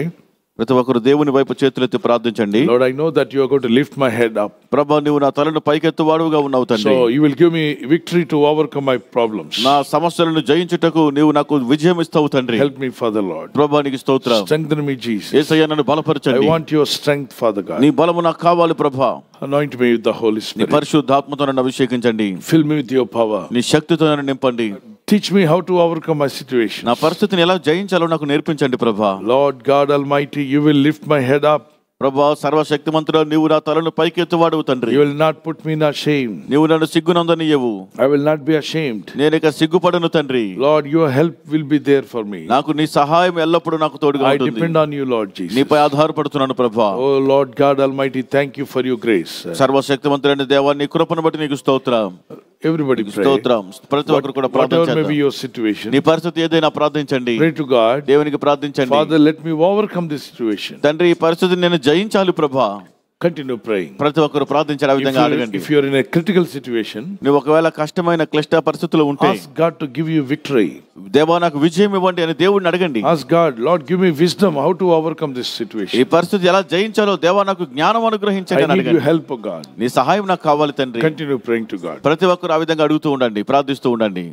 S1: ప్రతి ఒక్కరు దేవుని వైపు చేతులెత్తి ప్రార్థించండి Lord I know that you are going to lift my head up ప్రభువా నీవు నా తలను
S5: పైకెత్తువాడుగా
S1: ఉన్నావు తండ్రి so you will give me victory to overcome my problems నా సమస్యలను జయించుటకు నీవు నాకు విజయం ఇస్తావు తండ్రి హెల్ప్ మీ ఫాదర్ లార్డ్ ప్రభువా నీకు స్తోత్రం స్ట్రెంగ్థెన్ మీ జీసస్ యేసయ్య నన్ను బలపరచండి I want your strength father God నీ బలము నాకు కావాలి ప్రభువా anoint me with the Holi spirit నీ పరిశుద్ధాత్మతో నన్ను అభిషేకించండి fill me with your power నీ శక్తితో నన్ను నింపండి teach me how to overcome my situation నా పరిస్థితిని ఎలా జయించాలో నాకు నేర్పించండి ప్రభా Lord God almighty you will lift my head up ప్రభా సర్వశక్తిమంతుడు నీవు నా తలను పైకెత్తువాడు తండ్రి you will not put me నా షేమ్ నీవు నన్ను సిగ్గునందనియవు I will not be ashamed నేను ఇక సిగ్గుపడను తండ్రి Lord your help will be there for me నాకు నీ సహాయం ఎల్లప్పుడూ నాకు తోడుగా ఉంటుంది I depend on you Lord Jesus నీపై ఆధారపడుతున్నాను ప్రభువా ఓ Lord God almighty thank you for your grace సర్వశక్తిమంతుడైన దేవా నీ కృపను బట్టి నీకు స్తోత్రం ఎవ్రీబడి స్తోత్రం ప్రతి ఒక్కరు కూడా ప్రార్థన మే బి యువర్ సిచువేషన్ నీ పరిస్థితి ఏదైనా ప్రార్థించండి ప్రే టు గాడ్ దేవునికి ప్రార్థించండి father let me overcome this situation
S5: తండ్రి ఈ పరిస్థితిని నేను జయించాలి ప్రభా
S1: కంటిన్యూ ప్రేయింగ్ ప్రతి
S5: ఒక్కరు ప్రార్థించారు ఆ విధంగా అడగండి if
S1: you're in a critical situation నువ్వు ఒకవేళ కష్టమైన క్లిష్ట పరిస్థితుల్లో ఉంటే ask God to give you victory దేవా నాకు విజయం ఇవ్వండి అని దేవుడిని అడగండి ask God Lord give me wisdom how to overcome this
S5: situation ఈ పరిస్థితి ఎలా జయించాలో దేవా నాకు జ్ఞానం అనుగ్రహించండి అని అడగండి హెల్ప్ గాడ్ నీ సహాయం నాకు కావాలి తండ్రి కంటిన్యూ ప్రేయింగ్ టు గాడ్ ప్రతి ఒక్కరు ఆ విధంగా అడుగుతూ ఉండండి ప్రార్థిస్తూ ఉండండి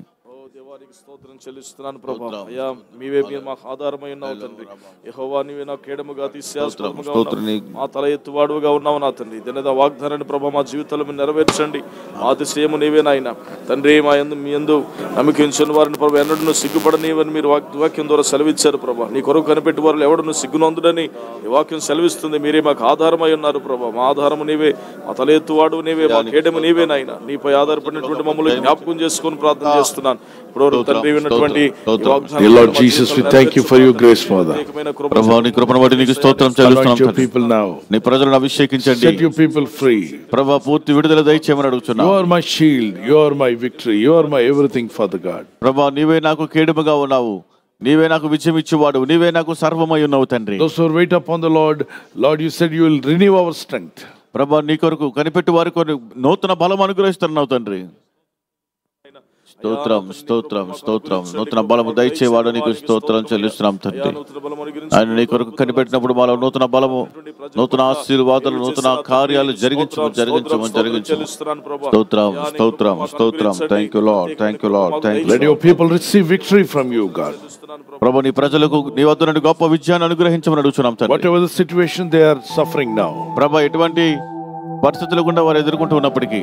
S5: చెల్లిస్తున్నాను ప్రభా అయ్యా మీవే మీరు మాకు ఆధారమై ఉన్నావు తండ్రి యహోవా నీవే నాకు కేడముగా తీసేస్తుముగా మా తల ఎత్తువాడుగా ఉన్నావు నా తండ్రి దినద వాగ్దానాన్ని ప్రభా మా జీవితంలో మీరు నెరవేర్చండి ఆతిశయము నీవే నాయన తండ్రి మా ఎందు మీ ఎందు నమ్మకించిన వారిని ప్రభు ఎన్నడూ సిగ్గుపడనివని మీరు వాక్యం ద్వారా సెలవిచ్చారు ప్రభా నీ కొరకు కనిపెట్టి వారు ఎవడను సిగ్గునందుడని ఈ వాక్యం సెలవిస్తుంది మీరే మాకు ఆధారమై ఉన్నారు ప్రభా మా ఆధారము నీవే మా తల ఎత్తువాడు నీవే మా కేడము నీవే నీపై ఆధారపడినటువంటి మమ్మల్ని జ్ఞాపకం చేసుకొని ప్రార్థన చేస్తున్నాను ఇప్పుడు తండ్రి విన్న చేసినటువంటి Lord Jesus, we thank you for your grace, Father. ప్రభు కృపను బట్టి నీకు స్తోత్రం your people now. నీ ప్రజలను
S1: అభిషేకించండి. Set
S5: your people free. పూర్తి విడుదల
S1: దయచేయమని అడుగుతున్నాం. You are my shield, you are my victory, you are my everything, Father God. నీవే నాకు కేడుమగా ఉన్నావు. నీవే నాకు విజయం ఇచ్చేవాడు నీవే నాకు సర్వమై ఉన్నావు తండ్రి those who wait the Lord Lord you said you will renew our strength ప్రభా నీ కొరకు కనిపెట్టి వారి కొరకు నూతన
S5: బలం అనుగ్రహిస్తున్నావు తండ్రి స్తోత్రం స్తోత్రం స్తోత్రం నూతన బలము దయచేవాడు నీకు స్తోత్రం చెల్లిస్తున్నాం తండ్రి ఆయన నీ కొరకు కనిపెట్టినప్పుడు మాలో నూతన బలము నూతన ఆశీర్వాదాలు నూతన కార్యాలు జరిగించము జరిగించము జరిగించము స్తోత్రం స్తోత్రం స్తోత్రం thank
S1: you Lord thank you Lord thank you let your people receive victory from you God ప్రభు నీ ప్రజలకు నీ వద్ద నుండి గొప్ప విజయాన్ని అనుగ్రహించమని అడుగుతున్నాం తండ్రి whatever the situation they are suffering now ప్రభు ఎటువంటి పరిస్థితులు గుండా వారు ఎదుర్కొంటూ ఉన్నప్పటికీ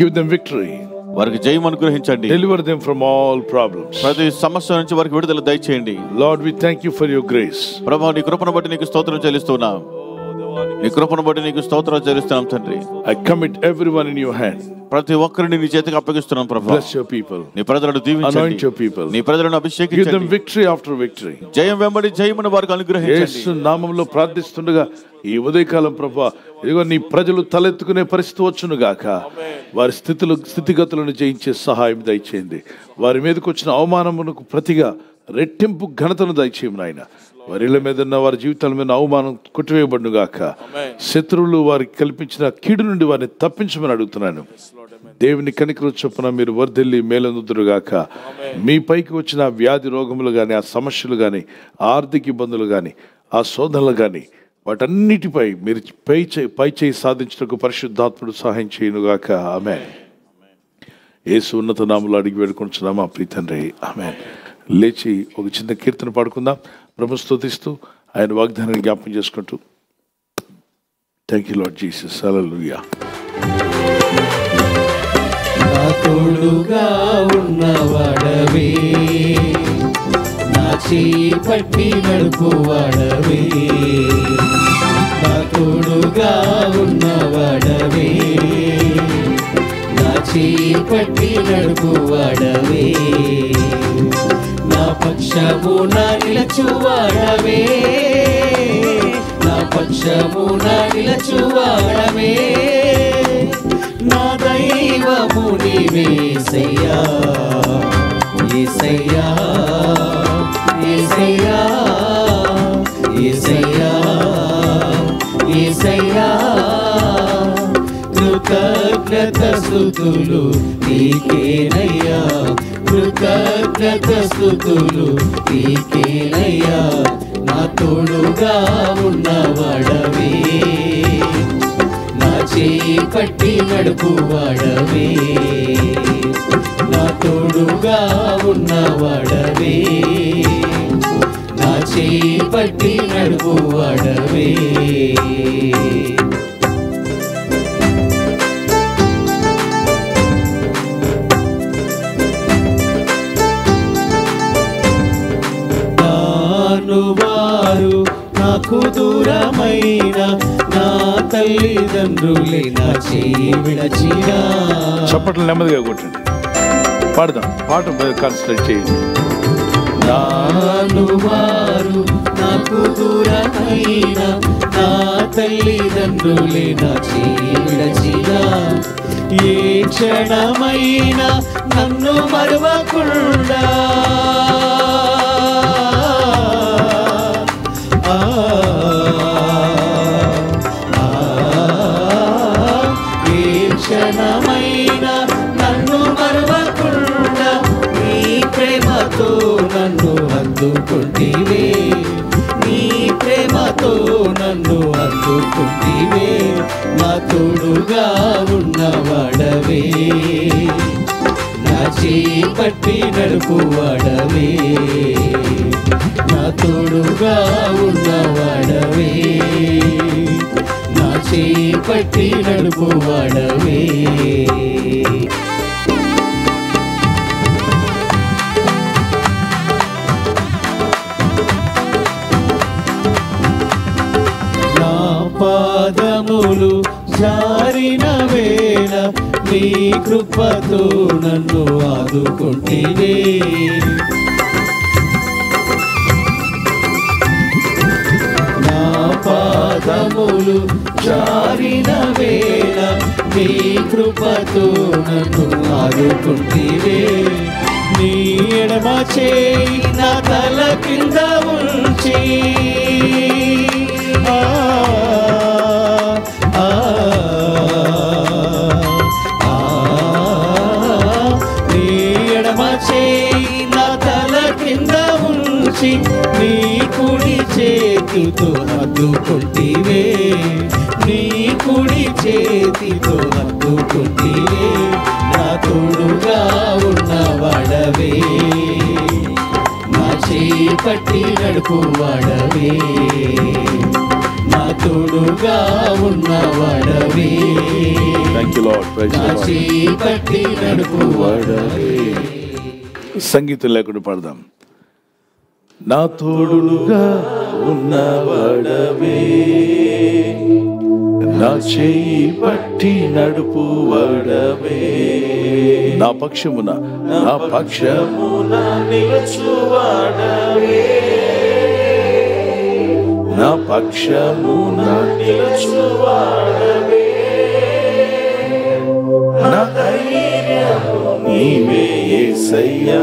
S1: గివ్ దెం విక్టరీ వారికి జయం అనుగ్రహించండి deliver them from all problems ప్రతి సమస్య నుంచి వారికి విడుదల దయచేయండి Lord we thank you for your grace ప్రభువా నీ కృపను బట్టి నీకు స్తోత్రం
S5: చెల్లిస్తున్నాం నీ కృపను బట్టి నీకు స్తోత్రం చెల్లిస్తున్నాం తండ్రి I commit everyone in your hand ప్రతి ఒక్కరిని నీ చేతికి అప్పగిస్తున్నాం ప్రభు బ్లెస్ యువర్ పీపుల్ నీ ప్రజలను దీవించండి అనాయింట్ యువర్
S1: పీపుల్ నీ ప్రజలను అభిషేకించండి give them victory after victory జయం వెంబడి జయమును వారికి అనుగ్రహించండి యేసు నామములో ప్రార్థిస్తుండగా ఈ ఉదయకాలం ప్రభా ఇదిగో నీ ప్రజలు తలెత్తుకునే పరిస్థితి వచ్చును గాక వారి స్థితులు స్థితిగతులను జయించే సహాయం దయచేయండి వారి మీదకి వచ్చిన అవమానమునకు ప్రతిగా రెట్టింపు ఘనతను దయచేయము నాయన వరిల మీద ఉన్న వారి జీవితాల మీద అవమానం కొట్టివేయబడును గాక శత్రువులు వారికి కల్పించిన కీడు నుండి వారిని తప్పించమని అడుగుతున్నాను దేవుని కనికలు చొప్పున మీరు వర్ధిల్లి మేలందుదురుగాక మీ పైకి వచ్చిన వ్యాధి రోగములు కానీ ఆ సమస్యలు కానీ ఆర్థిక ఇబ్బందులు కానీ ఆ శోధనలు కానీ వాటన్నిటిపై మీరు పై పై చేయి సాధించటకు పరిశుద్ధాత్ముడు సహాయం చేయనుగాక ఆమె ఏసు ఉన్నత నాములు అడిగి ప్రీతం ప్రీతండ్రి ఆమె లేచి ఒక చిన్న కీర్తన పాడుకుందాం ప్రభు స్థుతిస్తూ ఆయన వాగ్దానాన్ని జ్ఞాపం చేసుకుంటూ థ్యాంక్ యూ లాడ్ జీసస్ అలలుయా
S3: తోడుగా ఉన్నవాడవే చేపట్టి నడుపువాడవే నా తోడుగా ఉన్నవాడవే నా చేపట్టి నడుపువాడవే నా పక్షము నా నిలచువాడవే నా పక్షము నా నిలచువాడవే నా దైవము నీవే సయ్యా ఈ సయ్యా ఏసయ్యా ఏసయ్యా ఏసయ్యా కృతజ్ఞత నీకేనయ్యా కృతజ్ఞత స్థుతులు నీకేనయ్యా నా తోడుగా ఉన్నవాడవే చేపట్టి నడుపువాడవే నా తోడుగా ఉన్నవాడవే నా చేపట్టి నడుపువాడవే నాకు దూరమైన
S1: చప్పట్లు నెమ్మదిగా కొట్టండి పాడదాం పాట కాన్సన్ట్రేట్ చేయండి
S3: నాను వారు నాకు దూరమైన నా తల్లిదండ్రులే నా చేయి ఏ క్షణమైనా నన్ను మరవకుండా ఆదుకుందివే నీ ప్రేమతో నన్ను అందుకుందివే నా తోడుగా ఉన్నవాడవే నా చేపట్టి నడుపువాడవే నా తోడుగా ఉన్నవాడవే నా చేపట్టి నడుపువాడవే కన్నులు జారిన వేళ నీ కృపతో నన్ను ఆదుకుంటేనే నా పాదములు జారిన వేళ నీ కృపతో నన్ను ఆదుకుంటేనే నీ ఎడమ చేయి నా తల కింద ఉంచి ఆ చేర్చి నీ కుడి చేతితో హద్దుకుంటివే నీ కుడి చేతితో హద్దుకుంటివే నా తోడుగా ఉన్నవాడవే నా చేయి పట్టి నడుపువాడవే నా తోడుగా ఉన్న
S1: నా చేయి పట్టి నడుపువాడవే సంగీతం లేకుండా పాడదాం నా తోడుగా వడవే నా చేయి పట్టి నడుపు వడవే నా పక్షమున నా పక్షమున
S3: నిలుచువాడవే
S1: నా పక్షమున
S3: నిలుచువాడవే నా ధైర్యము నీవే ఏసయ్యా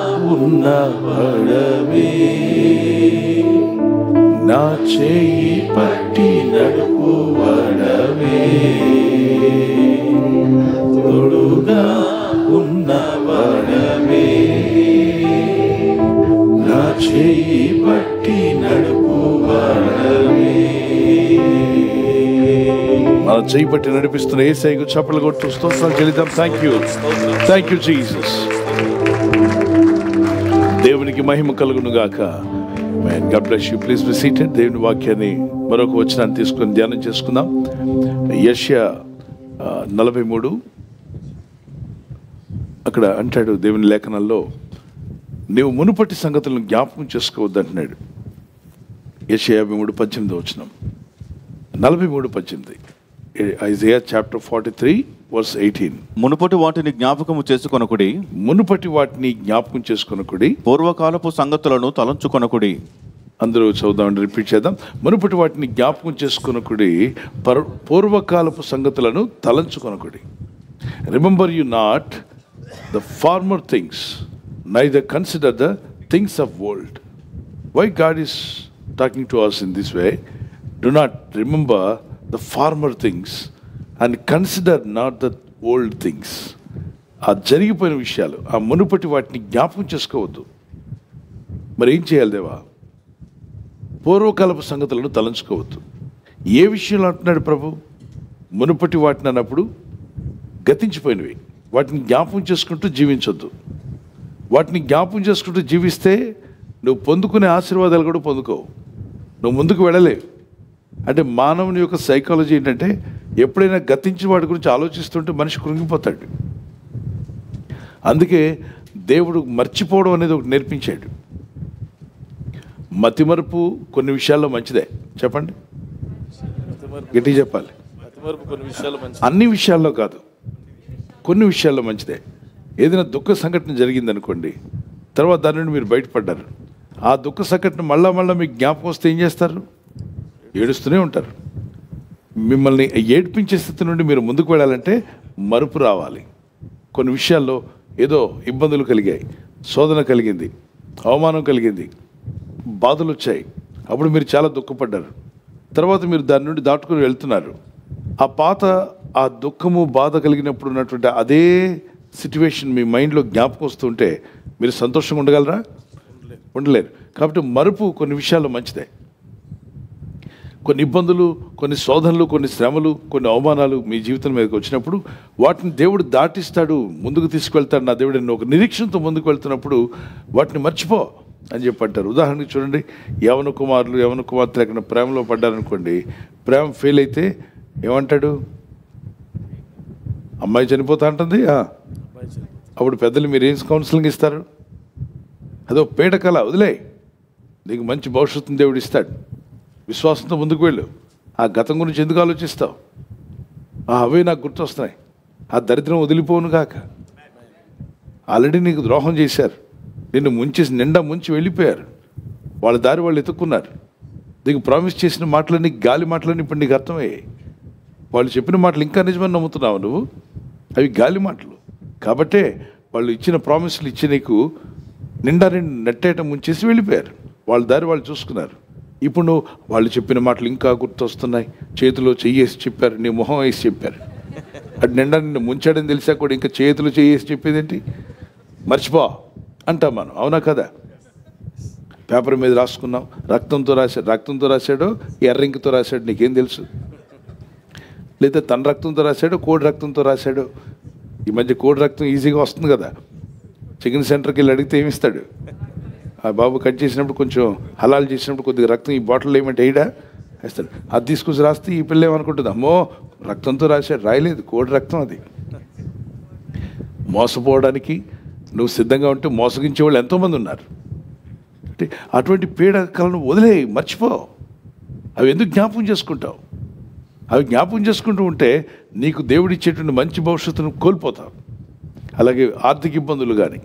S5: ఉన్న వడమే నా
S3: చేయి పట్టి
S2: తొడుగా ఉన్న వడమే నా
S3: చేయి పట్టి నడుపు మన
S1: చేయబట్టి నడిపిస్తున్న ఏసైకు చప్పలు కొట్టు స్తోత్రాలు చెల్లిద్దాం thank you thank you Jesus దేవునికి మహిమ కలుగును గాక man God bless you please be seated దేవుని వాక్యాన్ని మరొక వచనాన్ని తీసుకుని ధ్యానం చేసుకుందాం యష్యా నలభై మూడు అక్కడ అంటాడు దేవుని లేఖనాల్లో నీవు మునుపటి సంగతులను జ్ఞాపకం చేసుకోవద్దు అంటున్నాడు యశ యాభై మూడు పద్దెనిమిది వచ్చినాం నలభై మూడు పద్దెనిమిది Isaiah chapter forty three verse eighteen మునుపటి వాటిని జ్ఞాపకము చేసుకొనకుడి మునుపటి వాటిని జ్ఞాపకం చేసుకొనకుడి పూర్వకాలపు సంగతులను తలంచుకొనకుడి అందరూ చదువుదాం రిపీట్ చేద్దాం మునుపటి వాటిని జ్ఞాపకం చేసుకొనకుడి పర్ పూర్వకాలపు సంగతులను తలంచుకొనకుడి remember you not the former things నై the consider the things of world why God is talking to us in this way do not remember the former things and consider not the old things ఆ జరిగిపోయిన విషయాలు ఆ మునుపటి వాటిని జ్ఞాపకం చేసుకోవద్దు మరి ఏం చేయాలి దేవా పూర్వకాలపు సంగతులను తలంచుకోవద్దు ఏ విషయంలో అంటున్నాడు ప్రభు మునుపటి వాటిని అన్నప్పుడు గతించిపోయినవి వాటిని జ్ఞాపకం చేసుకుంటూ జీవించొద్దు వాటిని జ్ఞాపకం చేసుకుంటూ జీవిస్తే నువ్వు పొందుకునే ఆశీర్వాదాలు కూడా పొందుకోవు నువ్వు ముందుకు వెళ్ళలేవు అంటే మానవుని యొక్క సైకాలజీ ఏంటంటే ఎప్పుడైనా గతించి వాడి గురించి ఆలోచిస్తుంటే మనిషి కృంగిపోతాడు అందుకే దేవుడు మర్చిపోవడం అనేది ఒకటి నేర్పించాడు మతిమరుపు కొన్ని విషయాల్లో మంచిదే చెప్పండి గట్టి చెప్పాలి అన్ని విషయాల్లో కాదు కొన్ని విషయాల్లో మంచిదే ఏదైనా దుఃఖ సంఘటన జరిగిందనుకోండి తర్వాత దాని నుండి మీరు బయటపడ్డారు ఆ దుఃఖ సంఘటన మళ్ళా మళ్ళీ మీకు జ్ఞాపకం వస్తే ఏం చేస్తారు ఏడుస్తూనే ఉంటారు మిమ్మల్ని ఏడ్పించే స్థితి నుండి మీరు ముందుకు వెళ్ళాలంటే మరుపు రావాలి కొన్ని విషయాల్లో ఏదో ఇబ్బందులు కలిగాయి శోధన కలిగింది అవమానం కలిగింది బాధలు వచ్చాయి అప్పుడు మీరు చాలా దుఃఖపడ్డారు తర్వాత మీరు దాని నుండి దాటుకుని వెళ్తున్నారు ఆ పాత ఆ దుఃఖము బాధ కలిగినప్పుడు ఉన్నటువంటి అదే సిచ్యువేషన్ మీ మైండ్లో జ్ఞాపకం వస్తుంటే మీరు సంతోషంగా ఉండగలరా ఉండలేరు కాబట్టి మరుపు కొన్ని విషయాల్లో మంచిదే కొన్ని ఇబ్బందులు కొన్ని శోధనలు కొన్ని శ్రమలు కొన్ని అవమానాలు మీ జీవితం మీదకి వచ్చినప్పుడు వాటిని దేవుడు దాటిస్తాడు ముందుకు తీసుకువెళ్తాడు నా దేవుడు ఒక నిరీక్షణతో ముందుకు వెళ్తున్నప్పుడు వాటిని మర్చిపో అని చెప్పి అంటారు ఉదాహరణకి చూడండి యవన కుమారులు యవన కుమార్తెలు ఎక్కడ ప్రేమలో పడ్డారనుకోండి ప్రేమ ఫెయిల్ అయితే ఏమంటాడు అమ్మాయి చనిపోతా అంటుంది అప్పుడు పెద్దలు మీరు ఏం కౌన్సిలింగ్ ఇస్తారు అదో కళ వదిలే నీకు మంచి భవిష్యత్తు దేవుడు ఇస్తాడు విశ్వాసంతో ముందుకు వెళ్ళు ఆ గతం గురించి ఎందుకు ఆలోచిస్తావు అవే నాకు గుర్తొస్తున్నాయి ఆ దరిద్రం వదిలిపోను కాక ఆల్రెడీ నీకు ద్రోహం చేశారు నిన్ను ముంచి నిండా ముంచి వెళ్ళిపోయారు వాళ్ళ దారి వాళ్ళు ఎత్తుక్కున్నారు నీకు ప్రామిస్ చేసిన మాటలన్నీ గాలి మాటలన్నీ ఇప్పుడు నీకు అర్థమయ్యాయి వాళ్ళు చెప్పిన మాటలు ఇంకా నిజమని నమ్ముతున్నావు నువ్వు అవి గాలి మాటలు కాబట్టే వాళ్ళు ఇచ్చిన ప్రామిస్లు ఇచ్చి నీకు నిండా నిండు నెట్టేయటం ముంచేసి వెళ్ళిపోయారు వాళ్ళ దారి వాళ్ళు చూసుకున్నారు ఇప్పుడు వాళ్ళు చెప్పిన మాటలు ఇంకా గుర్తొస్తున్నాయి చేతిలో చెయ్యేసి చెప్పారు నీ మొహం వేసి చెప్పారు అటు నిండా నిన్ను ముంచాడని తెలిసా కూడా ఇంకా చేతులు చేసి చెప్పేదేంటి మర్చిపో అంటాం మనం అవునా కదా పేపర్ మీద రాసుకున్నాం రక్తంతో రాశాడు రక్తంతో రాశాడు ఎర్రింకితో రాశాడు నీకేం తెలుసు లేదా తన రక్తంతో రాశాడు కోడి రక్తంతో రాశాడు ఈ మధ్య కోడి రక్తం ఈజీగా వస్తుంది కదా చికెన్ సెంటర్కి వెళ్ళి అడిగితే ఏమిస్తాడు ఆ బాబు కట్ చేసినప్పుడు కొంచెం హలాలు చేసినప్పుడు కొద్దిగా రక్తం ఈ బాటిల్లో ఏమంటే ఎయిడా వేస్తాడు అది తీసుకొచ్చి రాస్తే ఈ పిల్ల ఏమనుకుంటుంది అమ్మో రక్తంతో రాశాడు రాయలేదు కోడి రక్తం అది మోసపోవడానికి నువ్వు సిద్ధంగా ఉంటే మోసగించే వాళ్ళు ఎంతోమంది ఉన్నారు అంటే అటువంటి పీడ కళను వదిలే మర్చిపో అవి ఎందుకు జ్ఞాపకం చేసుకుంటావు అవి జ్ఞాపకం చేసుకుంటూ ఉంటే నీకు దేవుడిచ్చేటువంటి మంచి భవిష్యత్తును కోల్పోతావు అలాగే ఆర్థిక ఇబ్బందులు కానీ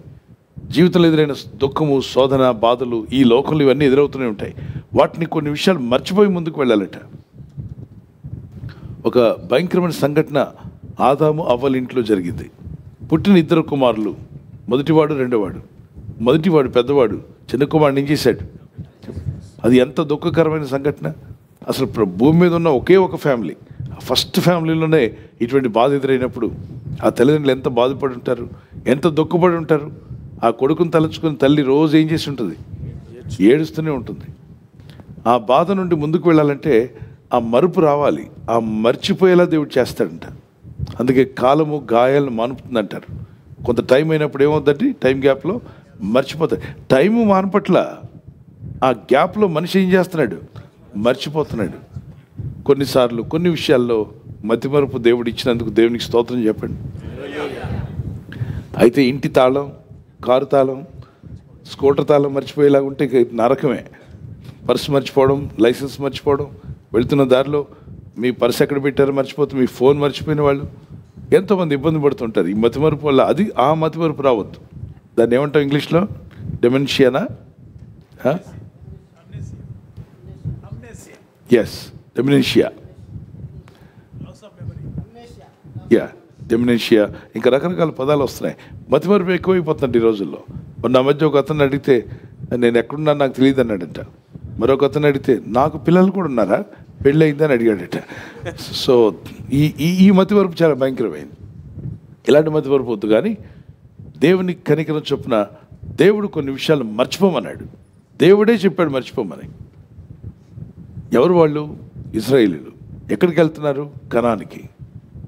S1: జీవితంలో ఎదురైన దుఃఖము శోధన బాధలు ఈ లోకంలో ఇవన్నీ ఎదురవుతూనే ఉంటాయి వాటిని కొన్ని విషయాలు మర్చిపోయి ముందుకు వెళ్ళాలట ఒక భయంకరమైన సంఘటన ఆదాము అవ్వల ఇంట్లో జరిగింది పుట్టిన ఇద్దరు కుమారులు మొదటివాడు రెండోవాడు మొదటివాడు పెద్దవాడు చిన్న కుమారుడు ఏం చేశాడు అది ఎంత దుఃఖకరమైన సంఘటన అసలు భూమి మీద ఉన్న ఒకే ఒక ఫ్యామిలీ ఫస్ట్ ఫ్యామిలీలోనే ఇటువంటి బాధ ఎదురైనప్పుడు ఆ తల్లిదండ్రులు ఎంత బాధపడి ఉంటారు ఎంత దుఃఖపడి ఉంటారు ఆ కొడుకును తలంచుకుని తల్లి రోజు ఏం చేసి ఉంటుంది ఏడుస్తూనే ఉంటుంది ఆ బాధ నుండి ముందుకు వెళ్ళాలంటే ఆ మరుపు రావాలి ఆ మర్చిపోయేలా దేవుడు చేస్తాడంట అందుకే కాలము గాయాలను మానుపుతుంది అంటారు కొంత టైం అయినప్పుడు ఏమవుతుందండి టైం గ్యాప్లో మర్చిపోతాడు టైము మానపట్ల ఆ గ్యాప్లో మనిషి ఏం చేస్తున్నాడు మర్చిపోతున్నాడు కొన్నిసార్లు కొన్ని విషయాల్లో మతిమరుపు దేవుడు ఇచ్చినందుకు దేవునికి స్తోత్రం చెప్పండి అయితే ఇంటి తాళం కారు తాళం స్కూటర్ తాళం మర్చిపోయేలాగా ఉంటే నరకమే పర్స్ మర్చిపోవడం లైసెన్స్ మర్చిపోవడం వెళ్తున్న దారిలో మీ పర్స్ ఎక్కడ పెట్టారో మర్చిపోతే మీ ఫోన్ మర్చిపోయిన వాళ్ళు ఎంతోమంది ఇబ్బంది పడుతుంటారు ఈ మతిమరుపు వల్ల అది ఆ మతిమరుపు రావద్దు దాన్ని ఏమంటాం ఇంగ్లీష్లో డెమెన్షియానా ఎస్ డెమెన్షియా యా డెమినేషియా ఇంకా రకరకాల పదాలు వస్తున్నాయి మతిమరుపు ఎక్కువైపోతుంది ఈ రోజుల్లో నా మధ్య ఒక అతను అడిగితే నేను ఎక్కడున్నా నాకు తెలియదు అన్నాడంట మరొక అతను అడిగితే నాకు పిల్లలు కూడా ఉన్నారా పెళ్ళి అయిందని అడిగాడట సో ఈ ఈ మతివరపు చాలా భయంకరమైంది ఇలాంటి మతివరపు వద్దు కానీ దేవుని కనికరం చొప్పున దేవుడు కొన్ని విషయాలు మర్చిపోమన్నాడు దేవుడే చెప్పాడు మర్చిపోమని ఎవరు వాళ్ళు ఇజ్రాయిలీలు ఎక్కడికి వెళ్తున్నారు కణానికి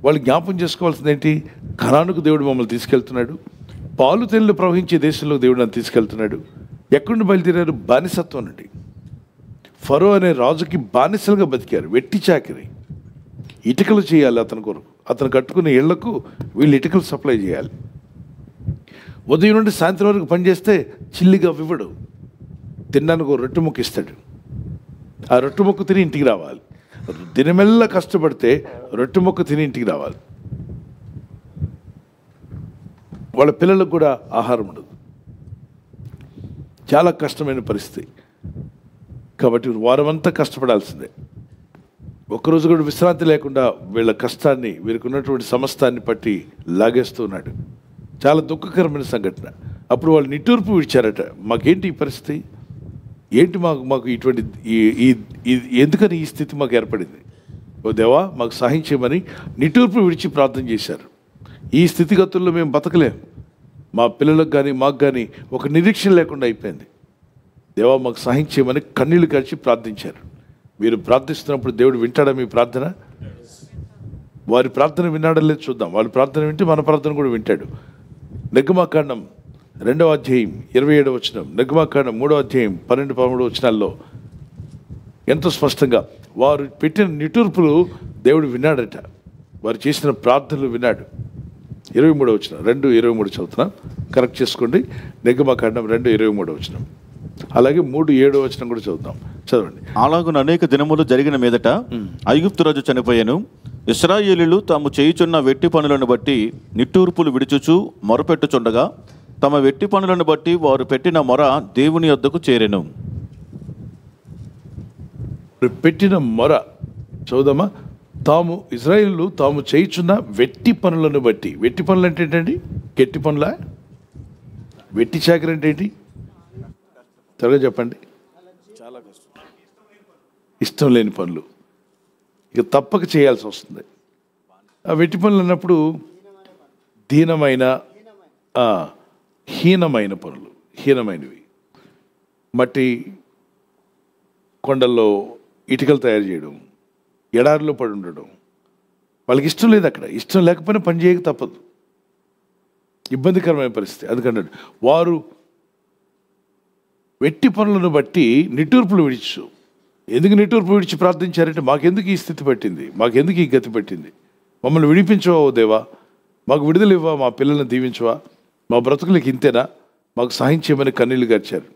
S1: వాళ్ళు జ్ఞాపం చేసుకోవాల్సింది ఏంటి కణానుకు దేవుడు మమ్మల్ని తీసుకెళ్తున్నాడు పాలు తెల్లు ప్రవహించే దేశంలో దేవుడు నన్ను తీసుకెళ్తున్నాడు ఎక్కడి బయలుదేరారు బానిసత్వం నుండి ఫరో అనే రాజుకి బానిసలుగా బతికారు వెట్టి చాకిరి ఇటుకలు చేయాలి అతని కొరకు అతను కట్టుకునే ఇళ్లకు వీళ్ళు ఇటుకలు సప్లై చేయాలి ఉదయం నుండి సాయంత్రం వరకు పనిచేస్తే చిల్లిగా ఇవ్వడు తిన్నానికి ఒక రొట్టె ముక్క ఇస్తాడు ఆ రొట్టె ముక్కు తిని ఇంటికి రావాలి దినమెల్ల కష్టపడితే రొట్టె మొక్క తిని ఇంటికి రావాలి వాళ్ళ పిల్లలకు కూడా ఆహారం ఉండదు చాలా కష్టమైన పరిస్థితి కాబట్టి వారమంతా కష్టపడాల్సిందే ఒకరోజు కూడా విశ్రాంతి లేకుండా వీళ్ళ కష్టాన్ని వీరికి ఉన్నటువంటి సమస్తాన్ని పట్టి లాగేస్తూ ఉన్నాడు చాలా దుఃఖకరమైన సంఘటన అప్పుడు వాళ్ళు నిట్టూర్పు విడిచారట మాకేంటి ఈ పరిస్థితి ఏంటి మాకు మాకు ఇటువంటి ఈ ఎందుకని ఈ స్థితి మాకు ఏర్పడింది ఓ దేవా మాకు చేయమని నిటూర్పు విడిచి ప్రార్థన చేశారు ఈ స్థితిగతుల్లో మేము బతకలేం మా పిల్లలకు కానీ మాకు కానీ ఒక నిరీక్షణ లేకుండా అయిపోయింది దేవా మాకు చేయమని కన్నీళ్లు కలిసి ప్రార్థించారు మీరు ప్రార్థిస్తున్నప్పుడు దేవుడు వింటాడా మీ ప్రార్థన వారి ప్రార్థన విన్నాడలేదు చూద్దాం వారి ప్రార్థన వింటే మన ప్రార్థన కూడా వింటాడు నెగ్గమాకాండం రెండవ అధ్యాయం ఇరవై ఏడవ వచనం నిర్గమాకాండం మూడవ అధ్యాయం పన్నెండు పదమూడు వచనాల్లో ఎంతో స్పష్టంగా వారు పెట్టిన నిటూర్పులు దేవుడు విన్నాడట వారు చేసిన ప్రార్థనలు విన్నాడు ఇరవై మూడో వచ్చిన రెండు ఇరవై మూడు చదువుతున్న కరెక్ట్ చేసుకోండి నిగమకాండం రెండు ఇరవై మూడో వచ్చిన అలాగే
S5: మూడు ఏడో వచ్చిన కూడా చదువుతాం చదవండి అలాగున అనేక దినములు జరిగిన మీదట ఐగుప్తు రాజు చనిపోయాను ఇస్రాయేలీలు తాము చేయుచున్న వెట్టి పనులను బట్టి నిట్టూర్పులు విడిచుచు మొరపెట్టుచుండగా తమ వెట్టి పనులను బట్టి వారు పెట్టిన మొర దేవుని యొద్దకు చేరెను పెట్టిన మొర చూద్దామా
S1: తాము ఇజ్రాయిల్ తాము చేయించున్న వెట్టి పనులను బట్టి వెట్టి పనులు అంటే ఏంటండి గట్టి పనుల వెట్టి చాకరి అంటే ఏంటి త్వరగా చెప్పండి
S5: చాలా కష్టం
S1: ఇష్టం లేని పనులు ఇక తప్పక చేయాల్సి వస్తుంది ఆ వెట్టి పనులు అన్నప్పుడు దీనమైన హీనమైన పనులు హీనమైనవి మట్టి కొండల్లో ఇటుకలు తయారు చేయడం ఎడారిలో పడి ఉండడం వాళ్ళకి ఇష్టం లేదు అక్కడ ఇష్టం లేకపోయినా పని చేయక తప్పదు ఇబ్బందికరమైన పరిస్థితి అందుకంటే వారు వెట్టి పనులను బట్టి నిట్టూర్పులు విడిచు ఎందుకు నిట్టూర్పు విడిచి ప్రార్థించారంటే మాకెందుకు ఈ స్థితి పట్టింది మాకెందుకు ఈ గతి పట్టింది మమ్మల్ని విడిపించవా దేవా మాకు విడుదల మా పిల్లల్ని దీవించవా మా బ్రతుకులకి ఇంతేనా మాకు సహించమని కన్నీళ్ళు గడిచారు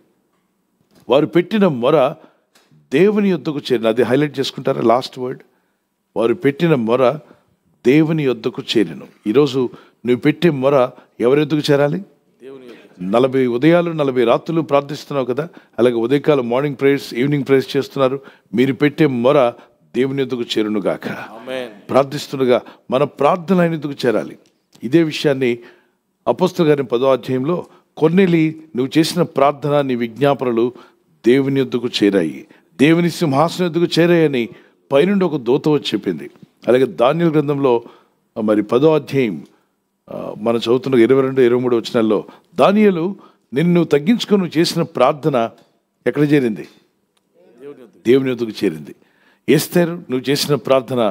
S1: వారు పెట్టిన మొర దేవుని యొద్దకు చేరిన అది హైలైట్ చేసుకుంటారా లాస్ట్ వర్డ్ వారు పెట్టిన మొర దేవుని యొద్దకు చేరిను ఈరోజు నువ్వు పెట్టే మొర ఎవరెద్దుకు చేరాలి నలభై ఉదయాలు నలభై రాత్రులు ప్రార్థిస్తున్నావు కదా అలాగే ఉదయకాలం మార్నింగ్ ప్రేయర్స్ ఈవినింగ్ ప్రేయర్స్ చేస్తున్నారు మీరు పెట్టే మొర దేవుని ఎందుకు చేరునుగాక ప్రార్థిస్తుండగా మన ప్రార్థన ఆయన ఎందుకు చేరాలి ఇదే విషయాన్ని అపస్తుల గారి పదో అధ్యాయంలో కొన్నెలి నువ్వు చేసిన ప్రార్థన నీ విజ్ఞాపనలు దేవుని ఎద్దుకు చేరాయి దేవుని సింహాసనం ఎద్దుకు చేరాయని పైనుండి ఒక దూత వచ్చి చెప్పింది అలాగే ధాన్యుల గ్రంథంలో మరి పదో అధ్యాయం మనం చదువుతున్న ఇరవై రెండు ఇరవై మూడు వచ్చినాల్లో దానియలు నిన్ను తగ్గించుకొని చేసిన ప్రార్థన ఎక్కడ చేరింది దేవుని ఎందుకు చేరింది ఏస్తారు నువ్వు చేసిన ప్రార్థన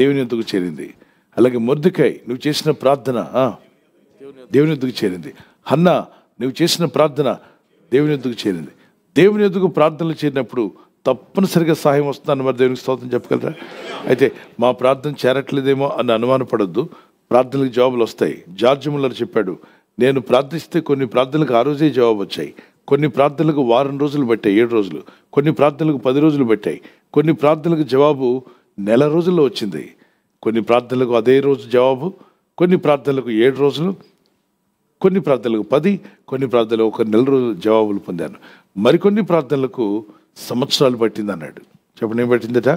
S1: దేవుని ఎందుకు చేరింది అలాగే మొద్దుకాయ్ నువ్వు చేసిన ప్రార్థన దేవుని ఎందుకు చేరింది హన్న నువ్వు చేసిన ప్రార్థన దేవుని ఎందుకు చేరింది దేవుని ఎందుకు ప్రార్థనలు చేరినప్పుడు తప్పనిసరిగా సహాయం వస్తుందని మరి దేవునికి స్తోత్రం చెప్పగలరా అయితే మా ప్రార్థన చేరట్లేదేమో అని అనుమానపడద్దు ప్రార్థనలకు జవాబులు వస్తాయి జార్జ్ ముల్లర్ చెప్పాడు నేను ప్రార్థిస్తే కొన్ని ప్రార్థనలకు ఆ రోజే జవాబు వచ్చాయి కొన్ని ప్రార్థనలకు వారం రోజులు పెట్టాయి ఏడు రోజులు కొన్ని ప్రార్థనలకు పది రోజులు పెట్టాయి కొన్ని ప్రార్థనలకు జవాబు నెల రోజుల్లో వచ్చింది కొన్ని ప్రార్థనలకు అదే రోజు జవాబు కొన్ని ప్రార్థనలకు ఏడు రోజులు కొన్ని ప్రార్థనలకు పది కొన్ని ప్రార్థనలు ఒక నెల రోజులు జవాబులు పొందాను మరికొన్ని ప్రార్థనలకు సంవత్సరాలు పట్టింది అన్నాడు చెప్పండి ఏం పట్టిందట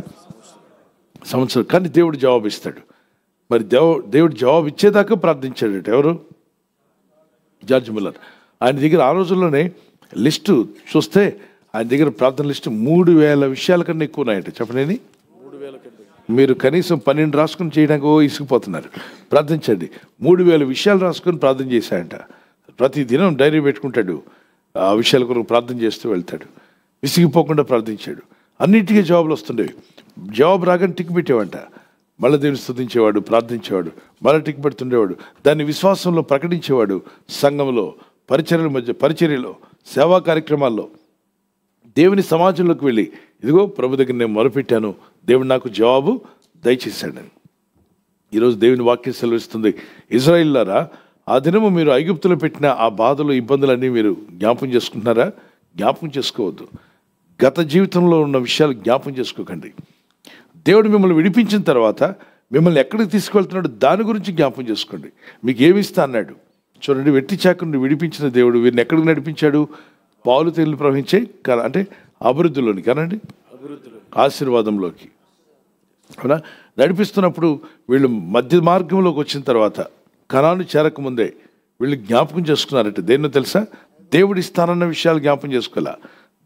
S1: సంవత్సరం కానీ దేవుడు జవాబు ఇస్తాడు మరి దేవ దేవుడు జవాబు ఇచ్చేదాకా ప్రార్థించాడట ఎవరు జార్జ్ మిల్లర్ ఆయన దగ్గర ఆ రోజుల్లోనే లిస్టు చూస్తే ఆయన దగ్గర ప్రార్థన లిస్టు మూడు వేల విషయాల కన్నా ఎక్కువ ఉన్నాయట చెప్పండి మూడు వేల మీరు కనీసం పన్నెండు రాసుకుని చేయడానికి ఓ ఇసుకుపోతున్నారు ప్రార్థించండి మూడు వేల విషయాలు రాసుకుని ప్రార్థన చేశాయంట ప్రతి దినం డైరీ పెట్టుకుంటాడు ఆ విషయాల కొరకు ప్రార్థన చేస్తూ వెళ్తాడు విసిగిపోకుండా ప్రార్థించాడు అన్నిటికీ జవాబులు వస్తుండేవి జవాబు రాగానే టిక్ పెట్టేవంట మళ్ళీ దేవుని స్థుతించేవాడు ప్రార్థించేవాడు మళ్ళీ టిక్ పెడుతుండేవాడు దాన్ని విశ్వాసంలో ప్రకటించేవాడు సంఘంలో పరిచర్యల మధ్య పరిచర్యలో సేవా కార్యక్రమాల్లో దేవుని సమాజంలోకి వెళ్ళి ఇదిగో ప్రభు దగ్గర నేను మొరపెట్టాను దేవుడు నాకు జవాబు దయచేశాడని ఈరోజు దేవుని వాక్యం సెలవిస్తుంది ఇజ్రాయిల్లారా ఆ దినము మీరు ఐగుప్తులో పెట్టిన ఆ బాధలు ఇబ్బందులన్నీ మీరు జ్ఞాపం చేసుకుంటున్నారా జ్ఞాపం చేసుకోవద్దు గత జీవితంలో ఉన్న విషయాలు జ్ఞాపం చేసుకోకండి దేవుడు మిమ్మల్ని విడిపించిన తర్వాత మిమ్మల్ని ఎక్కడికి తీసుకువెళ్తున్నాడు దాని గురించి జ్ఞాపం చేసుకోండి మీకు ఏమి ఇస్తా అన్నాడు చూడండి వెట్టి చాకు విడిపించిన దేవుడు వీరిని ఎక్కడికి నడిపించాడు పాలు తేలిని ప్రవహించే అంటే అభివృద్ధిలోనికి అనండి ఆశీర్వాదంలోకి అవునా నడిపిస్తున్నప్పుడు వీళ్ళు మధ్య మార్గంలోకి వచ్చిన తర్వాత కణాలు చేరకముందే వీళ్ళు జ్ఞాపకం చేసుకున్నారంటే దేన్నో తెలుసా దేవుడు ఇస్తానన్న విషయాలు జ్ఞాపం చేసుకోవాలా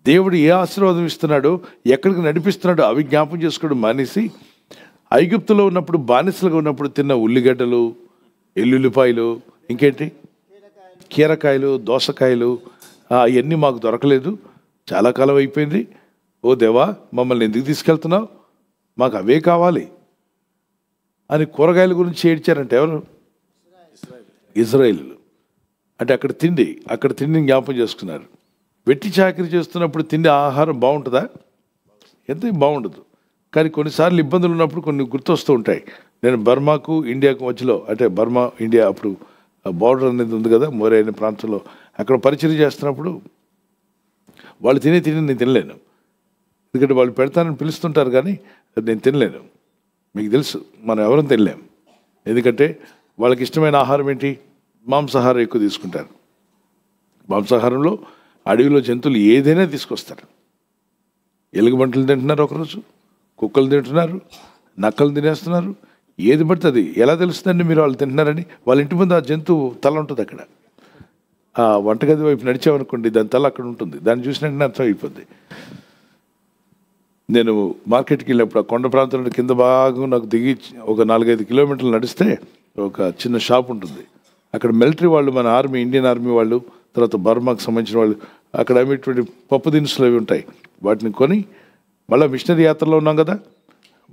S1: దేవుడు ఏ ఆశీర్వాదం ఇస్తున్నాడో ఎక్కడికి నడిపిస్తున్నాడో అవి జ్ఞాపం చేసుకోవడం మానేసి ఐగుప్తులో ఉన్నప్పుడు బానిసలుగా ఉన్నప్పుడు తిన్న ఉల్లిగడ్డలు ఎల్లుల్లిపాయలు ఇంకేంటి కీరకాయలు దోసకాయలు అవన్నీ మాకు దొరకలేదు చాలా కాలం అయిపోయింది ఓ దేవా మమ్మల్ని ఎందుకు తీసుకెళ్తున్నావు మాకు అవే కావాలి అని కూరగాయల గురించి ఏడ్చారంటే ఎవరు ఇజ్రాయిల్ అంటే అక్కడ తిండి అక్కడ తిండిని జ్ఞాపం చేసుకున్నారు వెట్టి చాకరి చేస్తున్నప్పుడు తిండి ఆహారం బాగుంటుందా ఎంత బాగుండదు కానీ కొన్నిసార్లు ఇబ్బందులు ఉన్నప్పుడు కొన్ని గుర్తొస్తూ ఉంటాయి నేను బర్మాకు ఇండియాకు మధ్యలో అంటే బర్మా ఇండియా అప్పుడు బార్డర్ అనేది ఉంది కదా మోరే అనే ప్రాంతంలో అక్కడ పరిచయం చేస్తున్నప్పుడు వాళ్ళు తినే తినే నేను తినలేను ఎందుకంటే వాళ్ళు పెడతానని పిలుస్తుంటారు కానీ నేను తినలేను మీకు తెలుసు మనం ఎవరూ తినలేము ఎందుకంటే వాళ్ళకి ఇష్టమైన ఆహారం ఏంటి మాంసాహారం ఎక్కువ తీసుకుంటారు మాంసాహారంలో అడవిలో జంతువులు ఏదైనా తీసుకొస్తారు ఎలుగుబంటలు తింటున్నారు ఒకరోజు కుక్కలు తింటున్నారు నక్కలు తినేస్తున్నారు ఏది పడుతుంది ఎలా తెలుస్తుందండి మీరు వాళ్ళు తింటున్నారని వాళ్ళ ఇంటి ముందు ఆ జంతువు తల ఉంటుంది అక్కడ వంటగది వైపు నడిచామనుకోండి దాని తల అక్కడ ఉంటుంది దాన్ని చూసినట్టు అర్థం అయిపోద్ది నేను మార్కెట్కి వెళ్ళినప్పుడు ఆ కొండ ప్రాంతంలో కింద భాగం నాకు దిగి ఒక నాలుగైదు కిలోమీటర్లు నడిస్తే ఒక చిన్న షాప్ ఉంటుంది అక్కడ మిలిటరీ వాళ్ళు మన ఆర్మీ ఇండియన్ ఆర్మీ వాళ్ళు తర్వాత బర్మాకు సంబంధించిన వాళ్ళు అక్కడ అమ్మేటువంటి పప్పు దినుసులు అవి ఉంటాయి వాటిని కొని మళ్ళీ మిషనరీ యాత్రలో ఉన్నాం కదా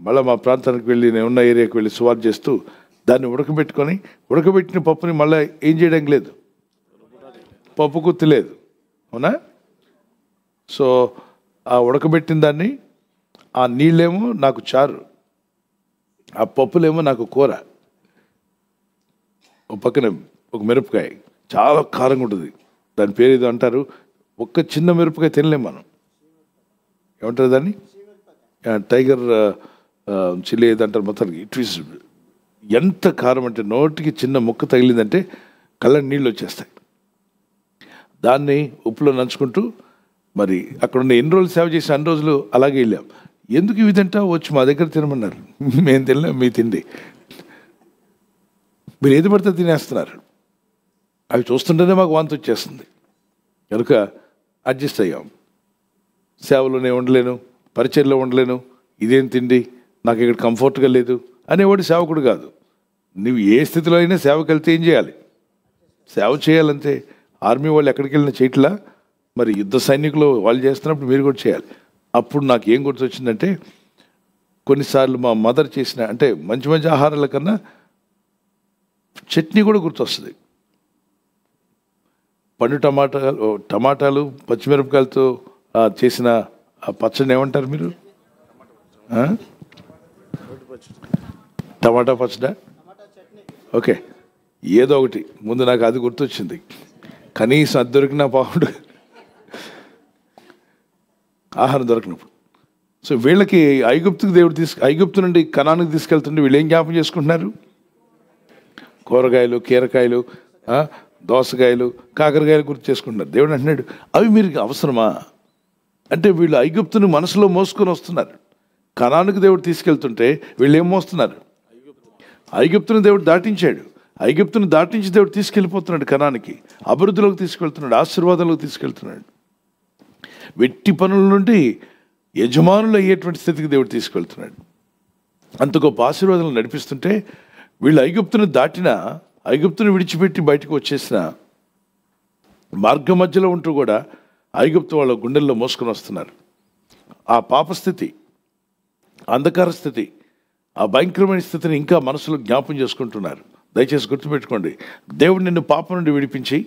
S1: మళ్ళీ మా ప్రాంతానికి వెళ్ళి నేను ఉన్న ఏరియాకి వెళ్ళి సువార్ చేస్తూ దాన్ని ఉడకబెట్టుకొని ఉడకబెట్టిన పప్పుని మళ్ళీ ఏం చేయడం లేదు పప్పు గుత్తి లేదు అవునా సో ఆ ఉడకబెట్టిన దాన్ని ఆ నీళ్ళేమో నాకు చారు ఆ పప్పులేమో నాకు కూర ఒక పక్కన ఒక మిరపకాయ చాలా కారంగా ఉంటుంది దాని పేరు ఏదో అంటారు ఒక్క చిన్న మిరపకాయ తినలేము మనం ఏమంటారు దాన్ని టైగర్ చిల్లి ఏదంటారు మొత్తానికి ఇట్ ఈస్ ఎంత కారం అంటే నోటికి చిన్న ముక్క తగిలిందంటే కళ్ళ నీళ్ళు వచ్చేస్తాయి దాన్ని ఉప్పులో నంచుకుంటూ మరి అక్కడ ఉన్న ఎన్ని రోజులు సేవ చేసి అన్ని రోజులు అలాగే వెళ్ళాం ఎందుకు ఇవి తింటా వచ్చి మా దగ్గర తినమన్నారు మేము తినలేం మీ తిండి మీరు ఏది పడితే తినేస్తున్నారు అవి చూస్తుంటేనే మాకు వాంతి వచ్చేస్తుంది కనుక అడ్జస్ట్ అయ్యాం సేవలో నేను ఉండలేను పరిచయంలో ఉండలేను ఇదేం తిండి నాకు ఇక్కడ కంఫర్ట్గా లేదు అనేవాడు సేవకుడు కాదు నువ్వు ఏ స్థితిలో అయినా సేవకు వెళ్తే ఏం చేయాలి సేవ చేయాలంటే ఆర్మీ వాళ్ళు ఎక్కడికి వెళ్ళిన చేయట్లా మరి యుద్ధ సైనికులు వాళ్ళు చేస్తున్నప్పుడు మీరు కూడా చేయాలి అప్పుడు నాకు ఏం గుర్తొచ్చిందంటే కొన్నిసార్లు మా మదర్ చేసిన అంటే మంచి మంచి ఆహారాల కన్నా చట్నీ కూడా గుర్తొస్తుంది పండు టమాటాలు టమాటాలు పచ్చిమిరపకాయలతో చేసిన పచ్చడిని ఏమంటారు మీరు టమాటా పచ్చడా ఓకే ఏదో ఒకటి ముందు నాకు అది గుర్తొచ్చింది కనీసం అది దొరికినా బాగుండు ఆహారం దొరకనప్పుడు సో వీళ్ళకి ఐగుప్తుకు దేవుడు తీసుకు ఐగుప్తు నుండి కణానికి తీసుకెళ్తుంటే వీళ్ళు ఏం జ్ఞాపం చేసుకుంటున్నారు కూరగాయలు కీరకాయలు దోసకాయలు కాకరకాయలు గుర్తు చేసుకుంటున్నారు దేవుడు అంటున్నాడు అవి మీరు అవసరమా అంటే వీళ్ళు ఐగుప్తుని మనసులో మోసుకొని వస్తున్నారు కణానికి దేవుడు తీసుకెళ్తుంటే వీళ్ళు ఏం మోస్తున్నారు ఐగుప్తుని దేవుడు దాటించాడు ఐగుప్తును దాటించి దేవుడు తీసుకెళ్ళిపోతున్నాడు కణానికి అభివృద్ధిలోకి తీసుకెళ్తున్నాడు ఆశీర్వాదంలోకి తీసుకెళ్తున్నాడు వెట్టి పనుల నుండి యజమానులు అయ్యేటువంటి స్థితికి దేవుడు తీసుకెళ్తున్నాడు అంత గొప్ప ఆశీర్వాదాలు నడిపిస్తుంటే వీళ్ళు ఐగుప్తును దాటిన ఐగుప్తును విడిచిపెట్టి బయటకు వచ్చేసిన మార్గ మధ్యలో ఉంటూ కూడా ఐగుప్తు వాళ్ళ గుండెల్లో మోసుకొని వస్తున్నారు ఆ పాపస్థితి అంధకార స్థితి ఆ భయంకరమైన స్థితిని ఇంకా మనసులో జ్ఞాపం చేసుకుంటున్నారు దయచేసి గుర్తుపెట్టుకోండి దేవుడు నిన్ను పాపం నుండి విడిపించి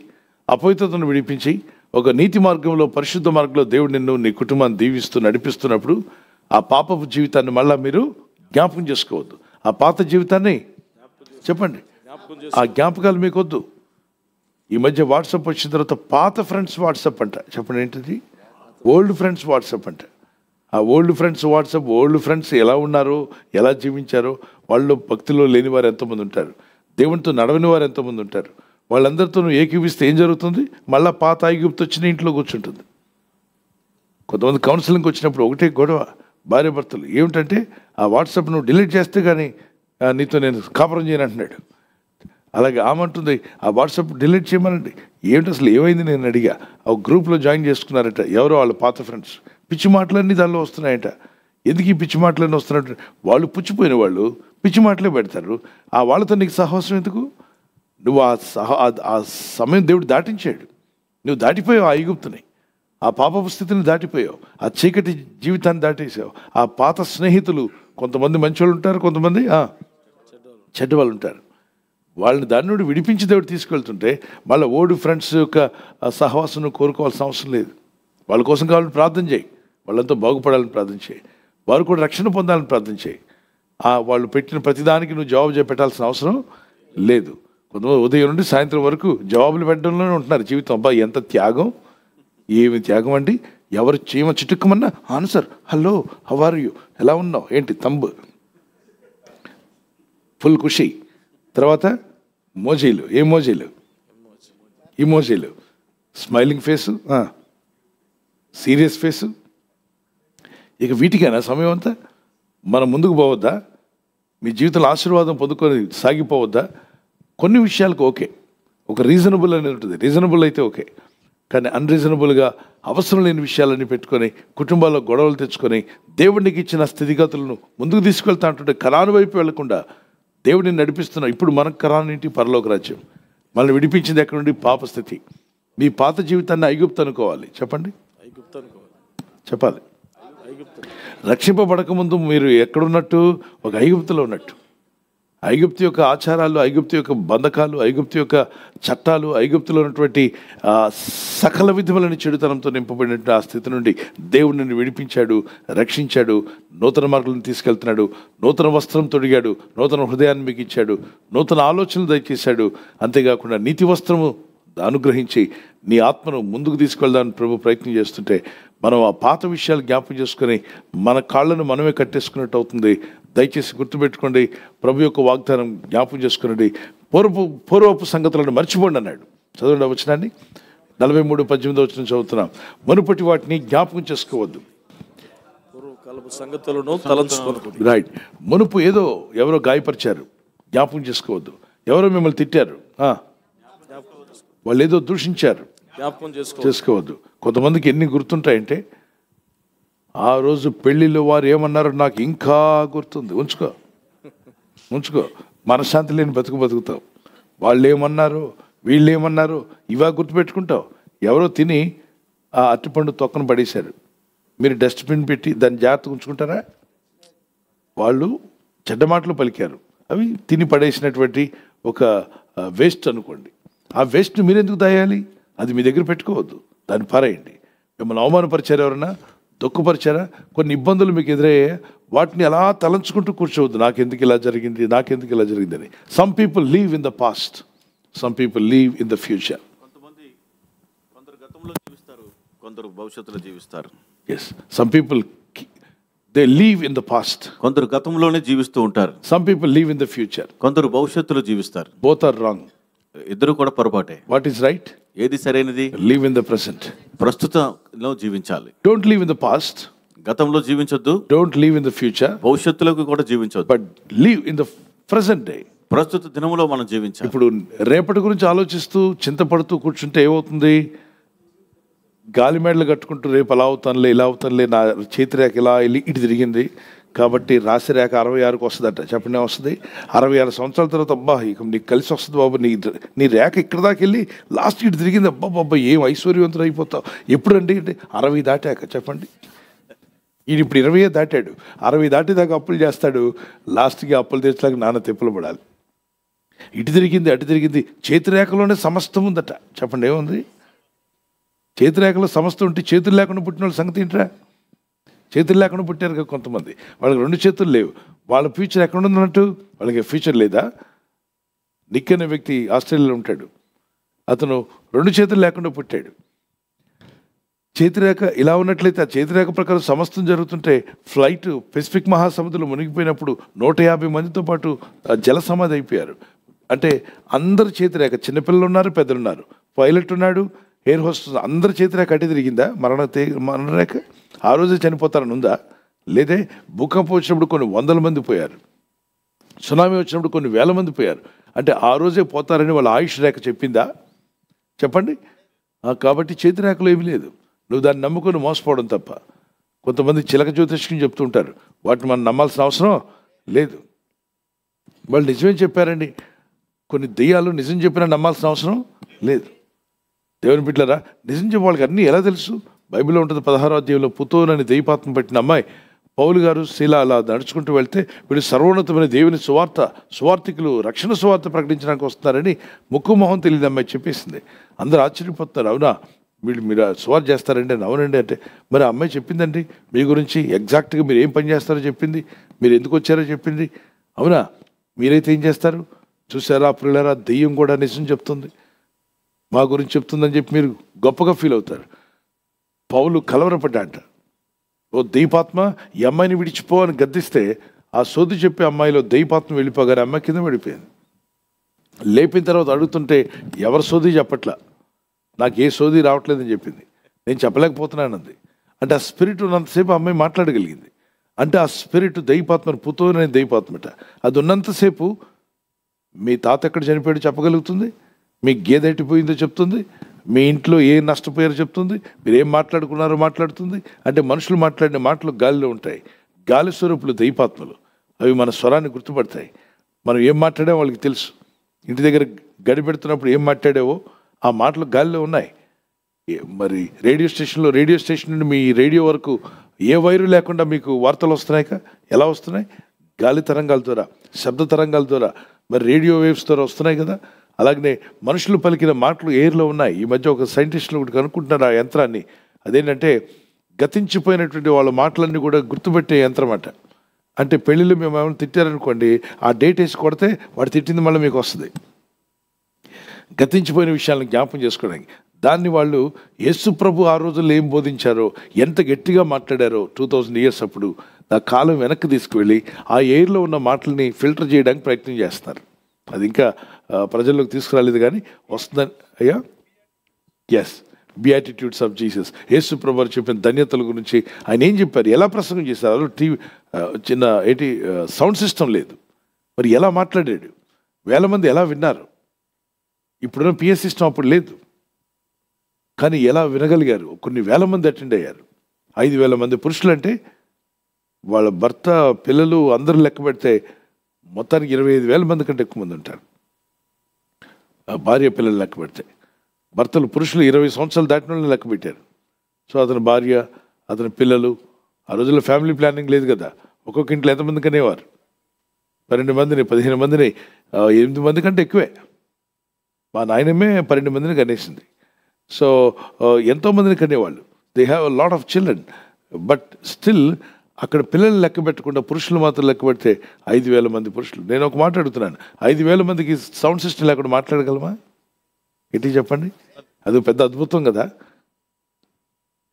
S1: అపవిత్రతను విడిపించి ఒక నీతి మార్గంలో పరిశుద్ధ మార్గంలో దేవుడు నిన్ను నీ కుటుంబాన్ని దీవిస్తూ నడిపిస్తున్నప్పుడు ఆ పాపపు జీవితాన్ని మళ్ళీ మీరు జ్ఞాపకం చేసుకోవద్దు ఆ పాత జీవితాన్ని చెప్పండి ఆ జ్ఞాపకాలు మీకు వద్దు ఈ మధ్య వాట్సాప్ వచ్చిన తర్వాత పాత ఫ్రెండ్స్ వాట్సాప్ అంట చెప్పండి ఏంటిది ఓల్డ్ ఫ్రెండ్స్ వాట్సాప్ అంట ఆ old friends WhatsApp old friends ఎలా ఉన్నారో ఎలా జీవించారో వాళ్ళు భక్తిలో లేని వారు ఎంతోమంది ఉంటారు దేవునితో నడవని వారు ఎంతమంది ఉంటారు వాళ్ళందరితో ఏకీపిస్తే ఏం జరుగుతుంది మళ్ళీ పాత ఐగుప్తు వచ్చిన ఇంట్లో కూర్చుంటుంది కొంతమంది కౌన్సిలింగ్కి వచ్చినప్పుడు ఒకటే గొడవ భార్య భర్తలు ఏమిటంటే ఆ వాట్సాప్ నువ్వు డిలీట్ చేస్తే కానీ నీతో నేను కాపురం చేయను అంటున్నాడు అలాగే ఆమంటుంది ఆ వాట్సాప్ డిలీట్ చేయమనండి ఏమిటి అసలు ఏమైంది నేను అడిగా ఆ గ్రూప్లో జాయిన్ చేసుకున్నారట ఎవరో వాళ్ళ పాత ఫ్రెండ్స్ పిచ్చి మాటలన్నీ దానిలో వస్తున్నాయట ఎందుకు ఈ పిచ్చి మాటలన్నీ వస్తున్నట్టు వాళ్ళు పుచ్చిపోయిన వాళ్ళు పిచ్చి మాటలే పెడతారు ఆ వాళ్ళతో నీకు సహవాసం ఎందుకు నువ్వు ఆ సహ ఆ సమయం దేవుడు దాటించాడు నువ్వు దాటిపోయావు ఆ ఐగుప్తుని ఆ పాపపు స్థితిని దాటిపోయావు ఆ చీకటి జీవితాన్ని దాటేసావు ఆ పాత స్నేహితులు కొంతమంది మంచి వాళ్ళు ఉంటారు కొంతమంది చెడ్డ వాళ్ళు ఉంటారు వాళ్ళని దాని నుండి విడిపించి దేవుడు తీసుకెళ్తుంటే మళ్ళీ ఓడి ఫ్రెండ్స్ యొక్క సహవాసం కోరుకోవాల్సిన అవసరం లేదు వాళ్ళ కోసం కావాలని ప్రార్థన చేయి వాళ్ళంతా బాగుపడాలని ప్రార్థన చేయి వారు కూడా రక్షణ పొందాలని ప్రార్థన చేయి వాళ్ళు పెట్టిన ప్రతిదానికి నువ్వు జవాబు చేపెట్టాల్సిన అవసరం లేదు కొంతమంది ఉదయం నుండి సాయంత్రం వరకు జవాబులు పెట్టడంలోనే ఉంటున్నారు జీవితం అబ్బా ఎంత త్యాగం ఏమి త్యాగం అండి ఎవరు చీమ చిటుక్కుమన్నా ఆన్సర్ హలో హవర్ యూ ఎలా ఉన్నావు ఏంటి తంబు ఫుల్ ఖుషి తర్వాత మోజీలు ఏ మోజీలు మోజీలు స్మైలింగ్ ఫేసు సీరియస్ ఫేసు ఇక వీటికైనా సమయం అంతా మనం ముందుకు పోవద్దా మీ జీవితంలో ఆశీర్వాదం పొందుకొని సాగిపోవద్దా కొన్ని విషయాలకు ఓకే ఒక రీజనబుల్ అనేది ఉంటుంది రీజనబుల్ అయితే ఓకే కానీ అన్రీజనబుల్గా అవసరం లేని విషయాలన్నీ పెట్టుకొని కుటుంబాల్లో గొడవలు తెచ్చుకొని దేవుడికి ఇచ్చిన స్థితిగతులను ముందుకు తీసుకెళ్తా అంటుంటే కరాను వైపు వెళ్లకుండా దేవుడిని నడిపిస్తున్న ఇప్పుడు మనకు కరానింటి పరలోక రాజ్యం మనల్ని విడిపించింది ఎక్కడ నుండి పాపస్థితి మీ పాత జీవితాన్ని ఐగుప్తనుకోవాలి అనుకోవాలి చెప్పండి
S5: ఐగుప్తనుకోవాలి
S1: అనుకోవాలి చెప్పాలి రక్షింపబడకముందు మీరు ఎక్కడున్నట్టు ఒక ఐగుప్తులో ఉన్నట్టు ఐగుప్తి యొక్క ఆచారాలు ఐగుప్తి యొక్క బంధకాలు ఐగుప్తి యొక్క చట్టాలు ఐగుప్తులో ఉన్నటువంటి సకల విధములని చెడుతనంతో నింపబడినటువంటి ఆ స్థితి నుండి దేవుడు నిన్ను విడిపించాడు రక్షించాడు నూతన మార్గాలను తీసుకెళ్తున్నాడు నూతన వస్త్రం తొడిగాడు నూతన హృదయాన్ని మీకు నూతన ఆలోచనలు దయచేశాడు అంతేకాకుండా నీతి వస్త్రము అనుగ్రహించి నీ ఆత్మను ముందుకు తీసుకెళ్దామని ప్రభు ప్రయత్నం చేస్తుంటే మనం ఆ పాత విషయాలు జ్ఞాపం చేసుకుని మన కాళ్ళను మనమే కట్టేసుకున్నట్టు అవుతుంది దయచేసి గుర్తుపెట్టుకోండి ప్రభు యొక్క వాగ్దానం జ్ఞాపం చేసుకునండి పూర్వపు పూర్వపు సంగతులను మర్చిపోండి అన్నాడు చదవండి వచ్చినాన్ని నలభై మూడు పద్దెనిమిది వచ్చిన చదువుతున్నాం మునుపటి వాటిని జ్ఞాపకం చేసుకోవద్దు రైట్ మునుపు ఏదో ఎవరో గాయపరిచారు జ్ఞాపకం చేసుకోవద్దు ఎవరో మిమ్మల్ని తిట్టారు వాళ్ళు ఏదో దూషించారు
S5: జ్ఞాపకం చేసుకో చేసుకోవద్దు
S1: కొంతమందికి ఎన్ని గుర్తుంటాయంటే ఆ రోజు పెళ్ళిలో వారు ఏమన్నారు నాకు ఇంకా గుర్తుంది ఉంచుకో ఉంచుకో మనశ్శాంతి లేని బతుకు బతుకుతావు వాళ్ళు ఏమన్నారు వీళ్ళు ఏమన్నారు ఇవా గుర్తుపెట్టుకుంటావు ఎవరో తిని ఆ అరటిపండు తొక్కను పడేశారు మీరు డస్ట్బిన్ పెట్టి దాన్ని జాగ్రత్తగా ఉంచుకుంటారా వాళ్ళు చెడ్డ మాటలు పలికారు అవి తిని పడేసినటువంటి ఒక వేస్ట్ అనుకోండి ఆ వేస్ట్ని మీరెందుకు దాయాలి అది మీ దగ్గర పెట్టుకోవద్దు దాన్ని పారేయండి మిమ్మల్ని అవమానపరిచారు ఎవరన్నా తొక్కుపరిచారా కొన్ని ఇబ్బందులు మీకు ఎదురయ్యే వాటిని అలా తలంచుకుంటూ కూర్చోవద్దు నాకెందుకు ఇలా జరిగింది నాకెందుకు ఇలా జరిగిందని some people live in the past some people live in the future
S5: కొంతమంది కొందరు గతంలో జీవిస్తారు కొందరు భవిష్యత్తులో జీవిస్తారు
S1: yes some people they live in the past కొందరు గతంలోనే జీవిస్తూ ఉంటారు some people live in the future కొందరు భవిష్యత్తులో జీవిస్తారు బోత్ ఆర్ రాంగ్ ఇద్దరు కూడా పొరపాటే వాట్ ఈస్ రైట్ ఏది సరైనది లివ్ ఇన్ ద ప్రెసెంట్ ప్రస్తుతంలో జీవించాలి don't live in the past గతంలో జీవించొద్దు don't live in the future భవిష్యత్తులోకి కూడా జీవించొద్దు but live in the present day ప్రస్తుత దినంలో మనం జీవించాలి ఇప్పుడు రేపటి గురించి ఆలోచిస్తూ చింతపడుతూ కూర్చుంటే ఏమవుతుంది గాలిమేడలు కట్టుకుంటూ రేపు అలా అవుతానులే ఇలా అవుతానులే నా చేతిరేఖ ఇలా ఇటు తిరిగింది కాబట్టి రాశి రేఖ అరవై ఆరుకు వస్తుందట చెప్పండి వస్తుంది అరవై ఆరు సంవత్సరాల తర్వాత అబ్బా ఇక నీకు కలిసి వస్తుంది బాబు నీ నీ రేఖ ఇక్కడ దాకా వెళ్ళి లాస్ట్ ఇటు తిరిగింది అబ్బా బాబా ఏం ఐశ్వర్యవంతులు అయిపోతావు ఎప్పుడండి అండి అరవై దాటాక చెప్పండి ఈయన ఇప్పుడు ఇరవై దాటాడు అరవై దాటేదాకా అప్పులు చేస్తాడు లాస్ట్కి అప్పులు తీర్చడానికి నాన్న తెప్పులు పడాలి ఇటు తిరిగింది అటు తిరిగింది చేతిరేఖలోనే సమస్తం ఉందట చెప్పండి ఏముంది చేతిరేఖలో సమస్తం ఉంటే చేతులు లేకుండా పుట్టిన వాళ్ళ సంగతి ఏంట్రా చేతులు లేకుండా పుట్టారు కదా కొంతమంది వాళ్ళకి రెండు చేతులు లేవు వాళ్ళ ఫ్యూచర్ ఎక్కడ ఉందన్నట్టు వాళ్ళకి ఫ్యూచర్ లేదా నిక్ అనే వ్యక్తి ఆస్ట్రేలియాలో ఉంటాడు అతను రెండు చేతులు లేకుండా పుట్టాడు చేతిరేఖ ఇలా ఉన్నట్లయితే ఆ చేతిరేఖ ప్రకారం సమస్తం జరుగుతుంటే ఫ్లైట్ పెసిఫిక్ మహాసముద్రం మునిగిపోయినప్పుడు నూట యాభై మందితో పాటు జల సమాధి అయిపోయారు అంటే అందరు చేతిరేఖ చిన్నపిల్లలు ఉన్నారు పెద్దలున్నారు పైలట్ ఉన్నాడు ఎయిర్ హోస్టల్ అందరి చేతిరేఖ అటు తిరిగిందా మరణ మరణరేఖ ఆ రోజే చనిపోతారని ఉందా లేదే భూకంపం వచ్చినప్పుడు కొన్ని వందల మంది పోయారు సునామీ వచ్చినప్పుడు కొన్ని వేల మంది పోయారు అంటే ఆ రోజే పోతారని వాళ్ళ ఆయుష్ రేఖ చెప్పిందా చెప్పండి కాబట్టి చేతి రేఖలు ఏమీ లేదు నువ్వు దాన్ని నమ్ముకొని మోసపోవడం తప్ప కొంతమంది చిలక జ్యోతిష్కం ఉంటారు వాటిని మనం నమ్మాల్సిన అవసరం లేదు వాళ్ళు నిజమే చెప్పారండి కొన్ని దెయ్యాలు నిజం చెప్పినా నమ్మాల్సిన అవసరం లేదు దేవుని బిడ్డలరా నిజం చెప్పే వాళ్ళకి అన్నీ ఎలా తెలుసు బైబిల్లో ఉంటుంది పదహారో అధ్యాయంలో పుతూనని దైపాత్మ పెట్టిన అమ్మాయి పౌలు గారు శిల అలా నడుచుకుంటూ వెళ్తే వీళ్ళు సర్వోన్నతమైన దేవుని సువార్త సువార్థికులు రక్షణ సువార్త ప్రకటించడానికి వస్తున్నారని ముక్కు మొహం తెలియదు అమ్మాయి చెప్పేసింది అందరూ ఆశ్చర్యపోతున్నారు అవునా వీళ్ళు మీరు సువార్ చేస్తారండి అని అవునండి అంటే మరి అమ్మాయి చెప్పిందండి మీ గురించి ఎగ్జాక్ట్గా మీరు ఏం పని చేస్తారో చెప్పింది మీరు ఎందుకు వచ్చారో చెప్పింది అవునా మీరైతే ఏం చేస్తారు చూసారా ప్రియులారా దెయ్యం కూడా నిజం చెప్తుంది మా గురించి చెప్తుందని చెప్పి మీరు గొప్పగా ఫీల్ అవుతారు పౌలు కలవరపడ్డాట ఓ దైపాత్మ ఈ అమ్మాయిని విడిచిపో అని గద్దిస్తే ఆ సోది చెప్పే అమ్మాయిలో దైపాత్మ వెళ్ళిపోగానే అమ్మాయి కింద వెళ్ళిపోయింది లేపిన తర్వాత అడుగుతుంటే ఎవరు సోది చెప్పట్లా నాకు ఏ సోది రావట్లేదని చెప్పింది నేను అంది అంటే ఆ స్పిరిట్ ఉన్నంతసేపు అమ్మాయి మాట్లాడగలిగింది అంటే ఆ స్పిరిట్ దైపాత్మను పుతోనే దైపాత్మట అది ఉన్నంతసేపు మీ తాత ఎక్కడ చనిపోయాడు చెప్పగలుగుతుంది మీ గేదె ఎట్టిపోయిందో చెప్తుంది మీ ఇంట్లో ఏ నష్టపోయారో చెప్తుంది మీరు ఏం మాట్లాడుకున్నారో మాట్లాడుతుంది అంటే మనుషులు మాట్లాడిన మాటలు గాలిలో ఉంటాయి గాలి స్వరూపులు దైపాత్మలు అవి మన స్వరాన్ని గుర్తుపడతాయి మనం ఏం మాట్లాడామో వాళ్ళకి తెలుసు ఇంటి దగ్గర గడిపెడుతున్నప్పుడు ఏం మాట్లాడావో ఆ మాటలు గాలిలో ఉన్నాయి మరి రేడియో స్టేషన్లో రేడియో స్టేషన్ నుండి మీ రేడియో వరకు ఏ వైరు లేకుండా మీకు వార్తలు వస్తున్నాయిక ఎలా వస్తున్నాయి గాలి తరంగాల ద్వారా శబ్ద తరంగాల ద్వారా మరి రేడియో వేవ్స్ ద్వారా వస్తున్నాయి కదా అలాగనే మనుషులు పలికిన మాటలు ఎయిర్లో ఉన్నాయి ఈ మధ్య ఒక సైంటిస్టులు ఒకటి కనుక్కుంటున్నారు ఆ యంత్రాన్ని అదేంటంటే గతించిపోయినటువంటి వాళ్ళ మాటలన్నీ కూడా గుర్తుపెట్టే యంత్రం అట అంటే పెళ్ళిళ్ళు మేము ఏమైనా తిట్టారనుకోండి ఆ డేట్ వేసి కొడితే వాడు తిట్టింది మళ్ళీ మీకు వస్తుంది గతించిపోయిన విషయాలను జ్ఞాపం చేసుకోవడానికి దాన్ని వాళ్ళు ప్రభు ఆ రోజుల్లో ఏం బోధించారో ఎంత గట్టిగా మాట్లాడారో టూ థౌజండ్ ఇయర్స్ అప్పుడు ఆ కాలం వెనక్కి తీసుకువెళ్ళి ఆ ఎయిర్లో ఉన్న మాటల్ని ఫిల్టర్ చేయడానికి ప్రయత్నం చేస్తారు అది ఇంకా ప్రజల్లోకి తీసుకురాలేదు కానీ వస్తుందని అయ్యా ఎస్ బియాటిట్యూడ్స్ ఆఫ్ జీసస్ యేసు ప్రభు చెప్పిన ధన్యతల గురించి ఆయన ఏం చెప్పారు ఎలా ప్రసంగం చేశారు టీవీ చిన్న ఏంటి సౌండ్ సిస్టమ్ లేదు మరి ఎలా మాట్లాడాడు వేల మంది ఎలా విన్నారు ఇప్పుడున్న పిఎస్ సిస్టమ్ అప్పుడు లేదు కానీ ఎలా వినగలిగారు కొన్ని వేల మంది అటెండ్ అయ్యారు ఐదు వేల మంది పురుషులు అంటే వాళ్ళ భర్త పిల్లలు అందరూ లెక్క పెడితే మొత్తానికి ఇరవై ఐదు వేల మంది కంటే ఎక్కువ మంది ఉంటారు భార్య పిల్లలు లెక్క పెడతాయి భర్తలు పురుషులు ఇరవై సంవత్సరాలు దాటిన వాళ్ళు లెక్క పెట్టారు సో అతని భార్య అతని పిల్లలు ఆ రోజుల్లో ఫ్యామిలీ ప్లానింగ్ లేదు కదా ఒక్కొక్క ఇంట్లో ఎంతమంది కనేవారు పన్నెండు మందిని పదిహేను మందిని ఎనిమిది మంది కంటే ఎక్కువే మా నాయనమే పన్నెండు మందిని కనేసింది సో ఎంతోమందిని కనేవాళ్ళు they have lot of children but still అక్కడ పిల్లలు లెక్క పెట్టకుండా పురుషులు మాత్రం లెక్క పెడితే ఐదు వేల మంది పురుషులు నేను ఒక మాట్లాడుతున్నాను ఐదు వేల మందికి సౌండ్ సిస్టమ్ లేకుండా మాట్లాడగలమా ఏంటి చెప్పండి అది పెద్ద అద్భుతం కదా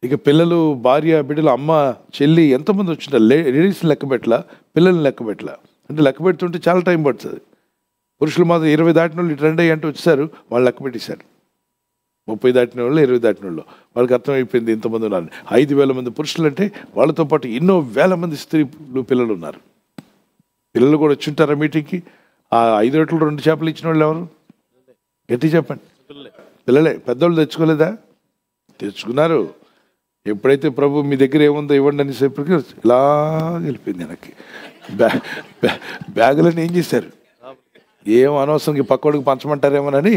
S1: ఇక పిల్లలు భార్య బిడ్డలు అమ్మ చెల్లి ఎంతమంది వచ్చిన లేడీస్ లెక్క పెట్టలా పిల్లల్ని లెక్క పెట్టలా అంటే లెక్క పెడుతుంటే చాలా టైం పడుతుంది పురుషులు మాత్రం ఇరవై దాటిన వాళ్ళు ఇటు రెండు అంటే వచ్చేసారు వాళ్ళు లెక్క పెట్టేశారు ముప్పై దాటిన వాళ్ళు ఇరవై దాటిన వాళ్ళు వాళ్ళకి అర్థమైపోయింది ఇంతమంది ఉన్నారు ఐదు వేల మంది పురుషులు అంటే వాళ్ళతో పాటు ఎన్నో వేల మంది స్త్రీలు పిల్లలు ఉన్నారు పిల్లలు కూడా వచ్చింటారు ఆ మీటింగ్కి ఆ ఐదు రెట్లు రెండు చేపలు ఇచ్చిన వాళ్ళు ఎవరు గట్టి చెప్పండి పిల్లలే పెద్దవాళ్ళు తెచ్చుకోలేదా తెచ్చుకున్నారు ఎప్పుడైతే ప్రభు మీ దగ్గర ఏముందో ఇవ్వండి అని చెప్పి ఇలా వెళ్ళిపోయింది వెనక్కి బ్యా బ్యాగులను ఏం చేశారు ఏం అనవసరం పక్కోడికి పంచమంటారేమోనని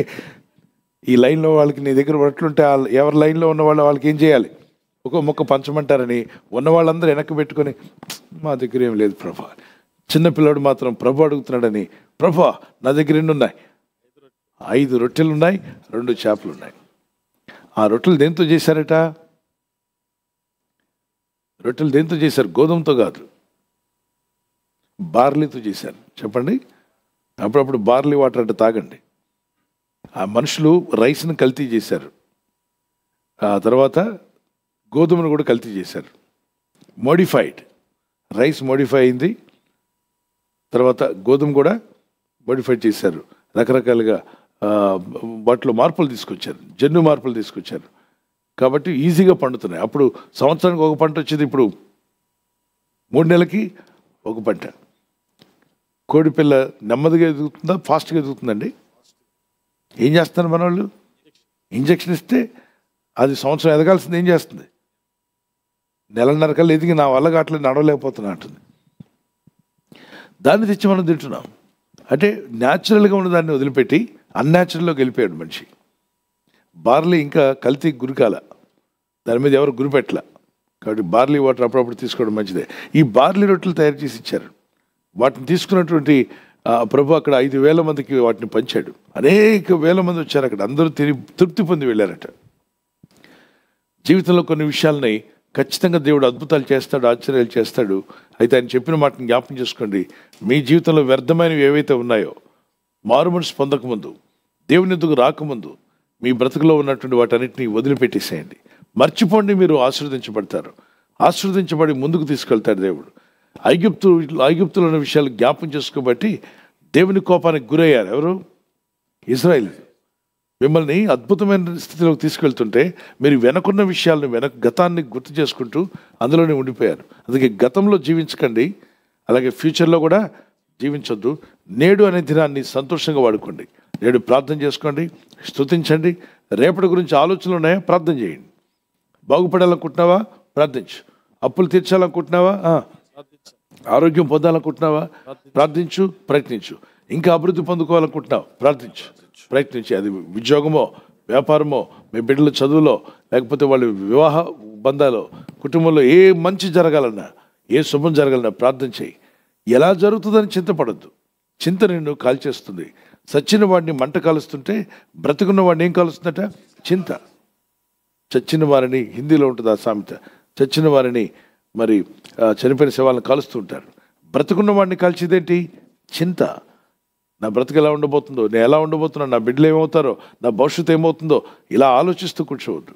S1: ఈ లైన్లో వాళ్ళకి నీ దగ్గర వాళ్ళు ఎవరి లైన్లో ఉన్న వాళ్ళు వాళ్ళకి ఏం చేయాలి ఒక మొక్క పంచమంటారని ఉన్న వాళ్ళందరూ వెనక్కి పెట్టుకొని మా దగ్గర ఏం లేదు ప్రభా చిన్నపిల్లడు మాత్రం ప్రభు అడుగుతున్నాడని ప్రభా నా దగ్గర ఎన్ని ఉన్నాయి ఐదు రొట్టెలు ఉన్నాయి రెండు చేపలు ఉన్నాయి ఆ రొట్టెలు దేంతో చేశారట రొట్టెలు దేంతో చేశారు గోధుమతో కాదు బార్లీతో చేశారు చెప్పండి అప్పుడప్పుడు బార్లీ వాటర్ అంటే తాగండి ఆ మనుషులు రైస్ను కల్తీ చేశారు ఆ తర్వాత గోధుమను కూడా కల్తీ చేశారు మోడిఫైడ్ రైస్ మోడిఫై అయింది తర్వాత గోధుమ కూడా మోడిఫై చేశారు రకరకాలుగా వాటిలో మార్పులు తీసుకొచ్చారు జన్ను మార్పులు తీసుకొచ్చారు కాబట్టి ఈజీగా పండుతున్నాయి అప్పుడు సంవత్సరానికి ఒక పంట వచ్చేది ఇప్పుడు మూడు నెలలకి ఒక పంట కోడిపిల్ల నెమ్మదిగా ఎదుగుతుందా ఫాస్ట్గా ఎదుగుతుందండి ఏం చేస్తున్నారు మన వాళ్ళు ఇంజక్షన్ ఇస్తే అది సంవత్సరం ఎదగాల్సింది ఏం చేస్తుంది నెలన్నర కల్లా ఎదిగి నా వల్ల కాట్లే నడవలేకపోతున్నా అంటుంది దాన్ని తెచ్చి మనం తింటున్నాం అంటే న్యాచురల్గా ఉన్న దాన్ని వదిలిపెట్టి అన్యాచురల్లో గెలిపాడు మనిషి బార్లీ ఇంకా కల్తీ గురికాల దాని మీద ఎవరు గురిపెట్ల కాబట్టి బార్లీ వాటర్ అప్పుడప్పుడు తీసుకోవడం మంచిదే ఈ బార్లీ రొట్టెలు తయారు చేసి ఇచ్చారు వాటిని తీసుకున్నటువంటి ప్రభు అక్కడ ఐదు వేల మందికి వాటిని పంచాడు అనేక వేల మంది వచ్చారు అక్కడ అందరూ తిరిగి తృప్తి పొంది వెళ్ళారట జీవితంలో కొన్ని విషయాలని ఖచ్చితంగా దేవుడు అద్భుతాలు చేస్తాడు ఆశ్చర్యాలు చేస్తాడు అయితే ఆయన చెప్పిన మాటను జ్ఞాపకం చేసుకోండి మీ జీవితంలో వ్యర్థమైనవి ఏవైతే ఉన్నాయో మారుమనసు పొందకముందు దేవుని ఎందుకు రాకముందు మీ బ్రతుకులో ఉన్నటువంటి వాటన్నిటిని వదిలిపెట్టేసేయండి మర్చిపోండి మీరు ఆశీర్వదించబడతారు ఆశీర్వదించబడి ముందుకు తీసుకెళ్తాడు దేవుడు ఐగుప్తు ఐగుప్తులు అనే విషయాలు జ్ఞాపం చేసుకోబట్టి దేవుని కోపానికి గురయ్యారు ఎవరు ఇజ్రాయిల్ మిమ్మల్ని అద్భుతమైన స్థితిలోకి తీసుకెళ్తుంటే మీరు వెనకున్న విషయాలను వెనక గతాన్ని గుర్తు చేసుకుంటూ అందులోనే ఉండిపోయారు అందుకే గతంలో జీవించకండి అలాగే ఫ్యూచర్లో కూడా జీవించొద్దు నేడు అనే దినాన్ని సంతోషంగా వాడుకోండి నేడు ప్రార్థన చేసుకోండి స్థుతించండి రేపటి గురించి ఆలోచనలు ఉన్నాయా ప్రార్థన చేయండి బాగుపడాలనుకుంటున్నావా ప్రార్థించు అప్పులు తీర్చాలనుకుంటున్నావా ఆరోగ్యం పొందాలనుకుంటున్నావా ప్రార్థించు ప్రయత్నించు ఇంకా అభివృద్ధి పొందుకోవాలనుకుంటున్నావు ప్రార్థించు ప్రయత్నించి అది ఉద్యోగమో వ్యాపారమో మీ బిడ్డల చదువులో లేకపోతే వాళ్ళ వివాహ బంధాలు కుటుంబంలో ఏ మంచి జరగాలన్నా ఏ శుభం జరగాలన్నా ప్రార్థన చేయి ఎలా జరుగుతుందని చింతపడద్దు చింత నిన్ను కాల్చేస్తుంది చచ్చిన వాడిని మంట కాలుస్తుంటే బ్రతుకున్న వాడిని ఏం కాలుస్తుందట చింత చచ్చిన వారిని హిందీలో ఉంటుంది ఆ సామెత చచ్చిన వారిని మరి చనిపోయిన శవాలను కలుస్తూ ఉంటారు బ్రతుకున్న వాడిని కలిసిదేంటి చింత నా బ్రతుకు ఎలా ఉండబోతుందో నేను ఎలా ఉండబోతున్నా నా బిడ్డలు ఏమవుతారో నా భవిష్యత్తు ఏమవుతుందో ఇలా ఆలోచిస్తూ కూర్చోవద్దు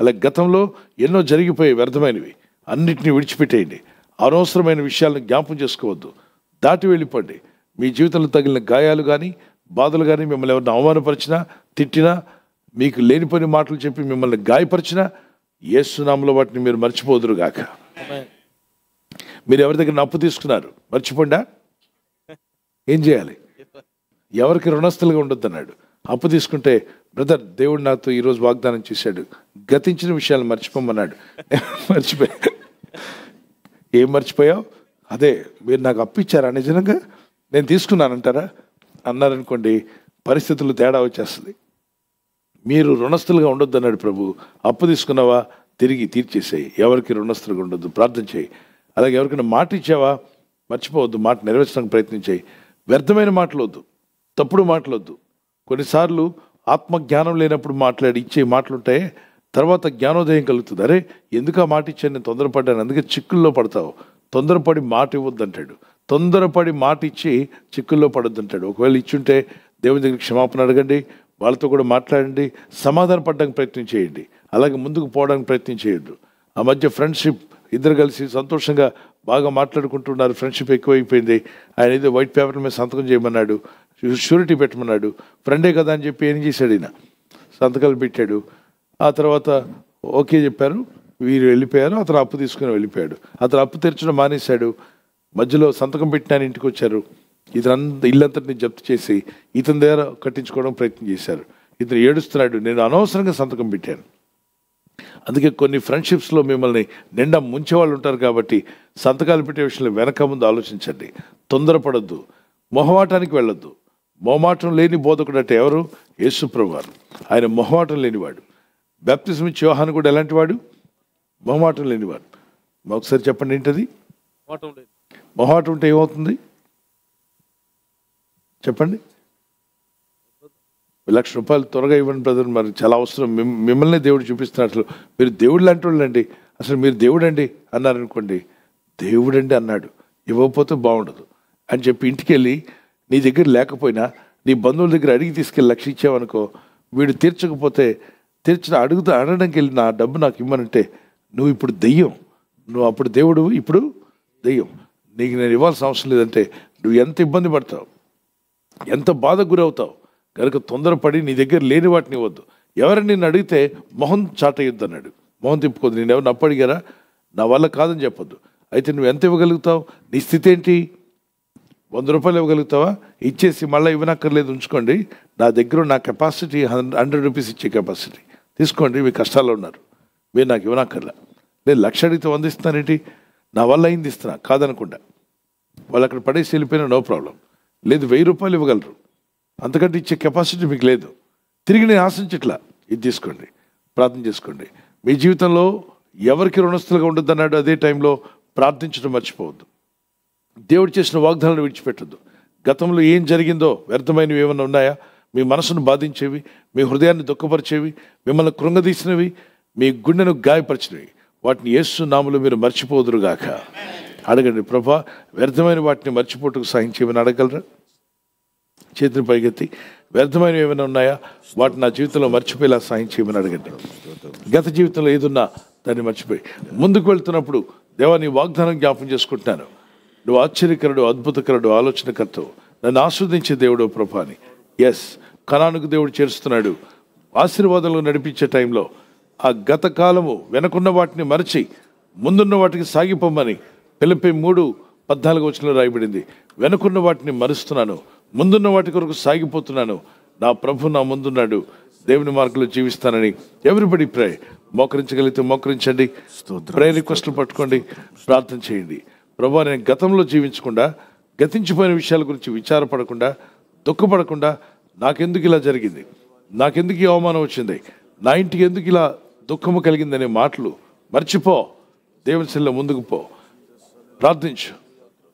S1: అలా గతంలో ఎన్నో జరిగిపోయి వ్యర్థమైనవి అన్నింటినీ విడిచిపెట్టేయండి అనవసరమైన విషయాలను జ్ఞాపం చేసుకోవద్దు దాటి వెళ్ళిపోండి మీ జీవితంలో తగిలిన గాయాలు కానీ బాధలు కానీ మిమ్మల్ని ఎవరిని అవమానపరిచినా తిట్టినా మీకు లేనిపోయిన మాటలు చెప్పి మిమ్మల్ని గాయపరిచినా ఏసునామలో వాటిని మీరు మర్చిపోదురుగాక మీరు ఎవరి దగ్గర అప్పు తీసుకున్నారు మర్చిపోండా ఏం చేయాలి ఎవరికి రుణస్థులుగా ఉండొద్దన్నాడు అప్పు తీసుకుంటే బ్రదర్ దేవుడు నాతో ఈరోజు వాగ్దానం చేశాడు గతించిన విషయాలు మర్చిపోమన్నాడు మర్చిపోయా ఏం మర్చిపోయావు అదే మీరు నాకు అప్పు ఇచ్చారా నిజంగా నేను తీసుకున్నానంటారా అన్నారనుకోండి పరిస్థితులు తేడా వచ్చేస్తుంది మీరు రుణస్థులుగా ఉండొద్దు అన్నాడు ప్రభు అప్పు తీసుకున్నావా తిరిగి తీర్చేసేయి ఎవరికి రుణస్థులుగా ఉండొద్దు ప్రార్థన చేయి అలాగే ఎవరికైనా మాట ఇచ్చావా మర్చిపోవద్దు మాట నెరవేర్చడానికి ప్రయత్నించాయి వ్యర్థమైన మాటలు వద్దు తప్పుడు వద్దు కొన్నిసార్లు ఆత్మజ్ఞానం లేనప్పుడు మాట్లాడి ఇచ్చే మాటలుంటే తర్వాత జ్ఞానోదయం కలుగుతుంది అరే ఎందుకు ఆ మాట ఇచ్చాను నేను తొందరపడ్డాను అందుకే చిక్కుల్లో పడతావు తొందరపడి మాట ఇవ్వద్దు అంటాడు తొందరపడి మాట ఇచ్చి చిక్కుల్లో అంటాడు ఒకవేళ ఇచ్చుంటే దేవుని దగ్గర క్షమాపణ అడగండి వాళ్ళతో కూడా మాట్లాడండి సమాధానపడడానికి ప్రయత్నం చేయండి అలాగే ముందుకు పోవడానికి ప్రయత్నం చేయొద్దు ఆ మధ్య ఫ్రెండ్షిప్ ఇద్దరు కలిసి సంతోషంగా బాగా మాట్లాడుకుంటున్నారు ఫ్రెండ్షిప్ ఎక్కువైపోయింది ఆయన ఏదో వైట్ పేపర్ మీద సంతకం చేయమన్నాడు షూరిటీ పెట్టమన్నాడు ఫ్రెండే కదా అని చెప్పి ఏం చేశాడు ఈయన సంతకాలు పెట్టాడు ఆ తర్వాత ఓకే చెప్పారు వీరు వెళ్ళిపోయారు అతను అప్పు తీసుకుని వెళ్ళిపోయాడు అతను అప్పు తెరచడం మానేశాడు మధ్యలో సంతకం పెట్టిన ఇంటికి వచ్చారు ఇతనంత ఇల్లంతటిని జప్తు చేసి ఇతని దగ్గర కట్టించుకోవడం ప్రయత్నం చేశారు ఇతను ఏడుస్తున్నాడు నేను అనవసరంగా సంతకం పెట్టాను అందుకే కొన్ని ఫ్రెండ్షిప్స్లో మిమ్మల్ని నిండా ముంచేవాళ్ళు ఉంటారు కాబట్టి సంతకాలు పెట్టే విషయంలో వెనక ముందు ఆలోచించండి తొందరపడద్దు మొహమాటానికి వెళ్ళొద్దు మొహమాటం లేని బోధకుడు అంటే ఎవరు యేసుప్రభువారు ఆయన మొహమాటం లేనివాడు బ్యాప్తిజం ఇచ్చి కూడా ఎలాంటి వాడు మొహమాటం లేనివాడు మాకొకసారి చెప్పండి ఏంటది మొహమాటం ఉంటే ఏమవుతుంది చెప్పండి లక్ష రూపాయలు త్వరగా ఇవ్వండి బ్రదర్ మరి చాలా అవసరం మిమ్మల్ని దేవుడు చూపిస్తున్నట్లు మీరు దేవుడు లాంటి వాళ్ళండి అసలు మీరు దేవుడండి అన్నారనుకోండి దేవుడండి అన్నాడు ఇవ్వకపోతే బాగుండదు అని చెప్పి ఇంటికి వెళ్ళి నీ దగ్గర లేకపోయినా నీ బంధువుల దగ్గర అడిగి తీసుకెళ్ళి లక్ష ఇచ్చావనుకో వీడు తీర్చకపోతే తీర్చిన అడుగుతా అడగడానికి వెళ్ళి నా డబ్బు నాకు ఇవ్వనంటే నువ్వు ఇప్పుడు దెయ్యం నువ్వు అప్పుడు దేవుడు ఇప్పుడు దెయ్యం నీకు నేను ఇవ్వాల్సిన అవసరం లేదంటే నువ్వు ఎంత ఇబ్బంది పడతావు ఎంత బాధకు గురవుతావు కనుక తొందరపడి నీ దగ్గర లేని వాటిని ఇవ్వద్దు ఎవరిని నిన్ను అడిగితే మొహం చాటయ్యొద్దు అన్నాడు మొహం తిప్పుకోదు నేను ఎవరిని అప్పడిగారా నా వల్ల కాదని చెప్పొద్దు అయితే నువ్వు ఎంత ఇవ్వగలుగుతావు నీ స్థితి ఏంటి వంద రూపాయలు ఇవ్వగలుగుతావా ఇచ్చేసి మళ్ళీ ఇవ్వనక్కర్లేదు ఉంచుకోండి నా దగ్గర నా కెపాసిటీ హండ్రెడ్ రూపీస్ ఇచ్చే కెపాసిటీ తీసుకోండి మీ కష్టాల్లో ఉన్నారు మీరు నాకు ఇవ్వనక్కర్లా నేను లక్ష అడిగితే వంద ఇస్తున్నానేంటి నా వల్ల అయింది ఇస్తున్నా కాదనకుండా వాళ్ళు అక్కడ పడేసి వెళ్ళిపోయినా నో ప్రాబ్లం లేదు వెయ్యి రూపాయలు ఇవ్వగలరు అంతకంటే ఇచ్చే కెపాసిటీ మీకు లేదు తిరిగి నేను ఆశించట్లా ఇది తీసుకోండి ప్రార్థన చేసుకోండి మీ జీవితంలో ఎవరికి రుణస్థులుగా ఉండద్దు అన్నాడు అదే టైంలో ప్రార్థించడం మర్చిపోవద్దు దేవుడు చేసిన వాగ్దానాలను విడిచిపెట్టద్దు గతంలో ఏం జరిగిందో వ్యర్థమైనవి ఏమైనా ఉన్నాయా మీ మనసును బాధించేవి మీ హృదయాన్ని దుఃఖపరిచేవి మిమ్మల్ని కృంగదీసినవి మీ గుండెను గాయపరిచినవి వాటిని ఏసు నాములు మీరు మర్చిపోదురుగాక అడగండి ప్రభా వ్యర్థమైన వాటిని మర్చిపోటుకు సాయం చేయమని అడగలరా చేతిని పైకెత్తి వ్యర్థమైనవి ఏమైనా ఉన్నాయా వాటిని నా జీవితంలో మర్చిపోయేలా సాయం చేయమని అడగండి గత జీవితంలో ఏదున్నా దాన్ని మర్చిపోయి ముందుకు వెళ్తున్నప్పుడు దేవాన్ని వాగ్దానం జ్ఞాపం చేసుకుంటున్నాను నువ్వు ఆశ్చర్యకరుడు అద్భుతకరుడు ఆలోచనకర్తవు నన్ను ఆస్వాదించే దేవుడు ప్రభాని ఎస్ కణానికి దేవుడు చేరుస్తున్నాడు ఆశీర్వాదంలో నడిపించే టైంలో ఆ గత కాలము వెనకున్న వాటిని మరచి ముందున్న వాటికి సాగిపోమ్మని పిలిపి మూడు పద్నాలుగు వచ్చిన రాయబడింది వెనుకున్న వాటిని మరుస్తున్నాను ముందున్న వాటి కొరకు సాగిపోతున్నాను నా ప్రభు నా ముందున్నాడు దేవుని మార్గంలో జీవిస్తానని ఎవరిబడి ప్రే మోకరించగలిగితే మోకరించండి ప్రే రిక్వెస్ట్లు పట్టుకోండి ప్రార్థన చేయండి ప్రభు నేను గతంలో జీవించకుండా గతించిపోయిన విషయాల గురించి విచారపడకుండా దుఃఖపడకుండా నాకెందుకు ఇలా జరిగింది నాకెందుకు ఈ అవమానం వచ్చింది నా ఇంటికి ఎందుకు ఇలా దుఃఖము కలిగిందనే మాటలు మర్చిపో దేవుని శిల్లో ముందుకు పో ప్రార్థించు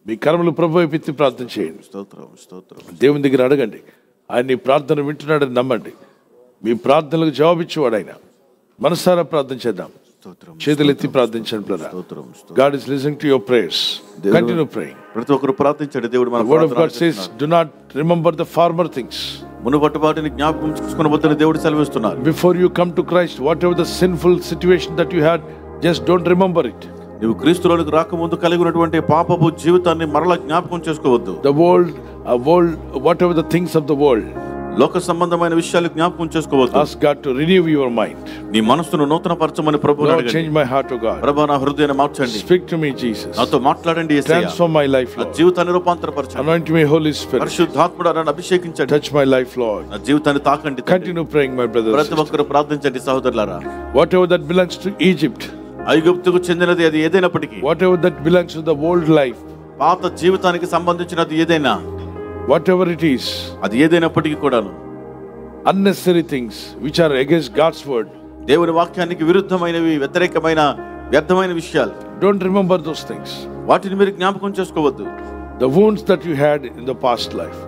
S1: మీ కర్మలు ప్రభు ఎత్తి ప్రార్థన చేయండి స్తోత్రం స్తోత్రం దేవుని దగ్గర అడగండి ఆయన నీ ప్రార్థన వింటున్నాడని నమ్మండి మీ ప్రార్థనలకు జవాబిచ్చేవాడు ఆయన మనసారా ప్రార్థన చేద్దాం చేతులెత్తి ప్రార్థించండి God is to your prayers continue praying ప్రతి ఒక్కరు ప్రార్థించండి దేవుడు మన word of God says do not remember the former things మునుపటి వాటిని జ్ఞాపకం చేసుకునబోతున్న దేవుడు సెలవిస్తున్నారు before you come to Christ whatever the sinful situation that you had just don't remember it నువ్వు క్రీస్తులోనికి రాకముందు కలిగి ఉన్నటువంటి పాపపు జీవితాన్ని మరలా జ్ఞాపకం చేసుకోవద్దు the world world whatever the things of the world లోక సంబంధమైన విషయాలు జ్ఞాపకం చేసుకోవద్దు ask God to renew your mind నీ మనసును నూతన పరచమని ప్రభువు అడగండి change my heart to God ప్రభు నా హృదయాన్ని మార్చండి స్పీక్ టు మీ జీసస్ నాతో మాట్లాడండి యేసయ్య ట్రాన్స్ఫార్మ్ మై లైఫ్ నా జీవితాన్ని రూపాంతరపరచండి అనాయింట్ మీ హోలీ స్పిరిట్ పరిశుద్ధాత్ముడు నన్ను అభిషేకించండి టచ్ మై లైఫ్ లార్డ్ నా జీవితాన్ని తాకండి కంటిన్యూ ప్రేయింగ్ మై బ్రదర్స్ ప్రతి ఒక్కరు ప్రార్థించండి సోదరులారా whatever that belongs to Egypt ఐగుప్తుకు చెందినది అది ఏదైనప్పటికీ whatever that belongs to the old life పాత జీవితానికి సంబంధించినది ఏదైనా వాట్ ఎవర్ ఇట్ ఈస్ అది ఏదైనప్పటికీ కూడాను unnecessary things which are against God's word దేవుని వాక్యానికి విరుద్ధమైనవి వ్యతిరేకమైన వ్యర్థమైన విషయాలు డోంట్ రిమెంబర్ దోస్ థింగ్స్ వాటిని మీరు జ్ఞాపకం చేసుకోవద్దు the wounds that you had in the past life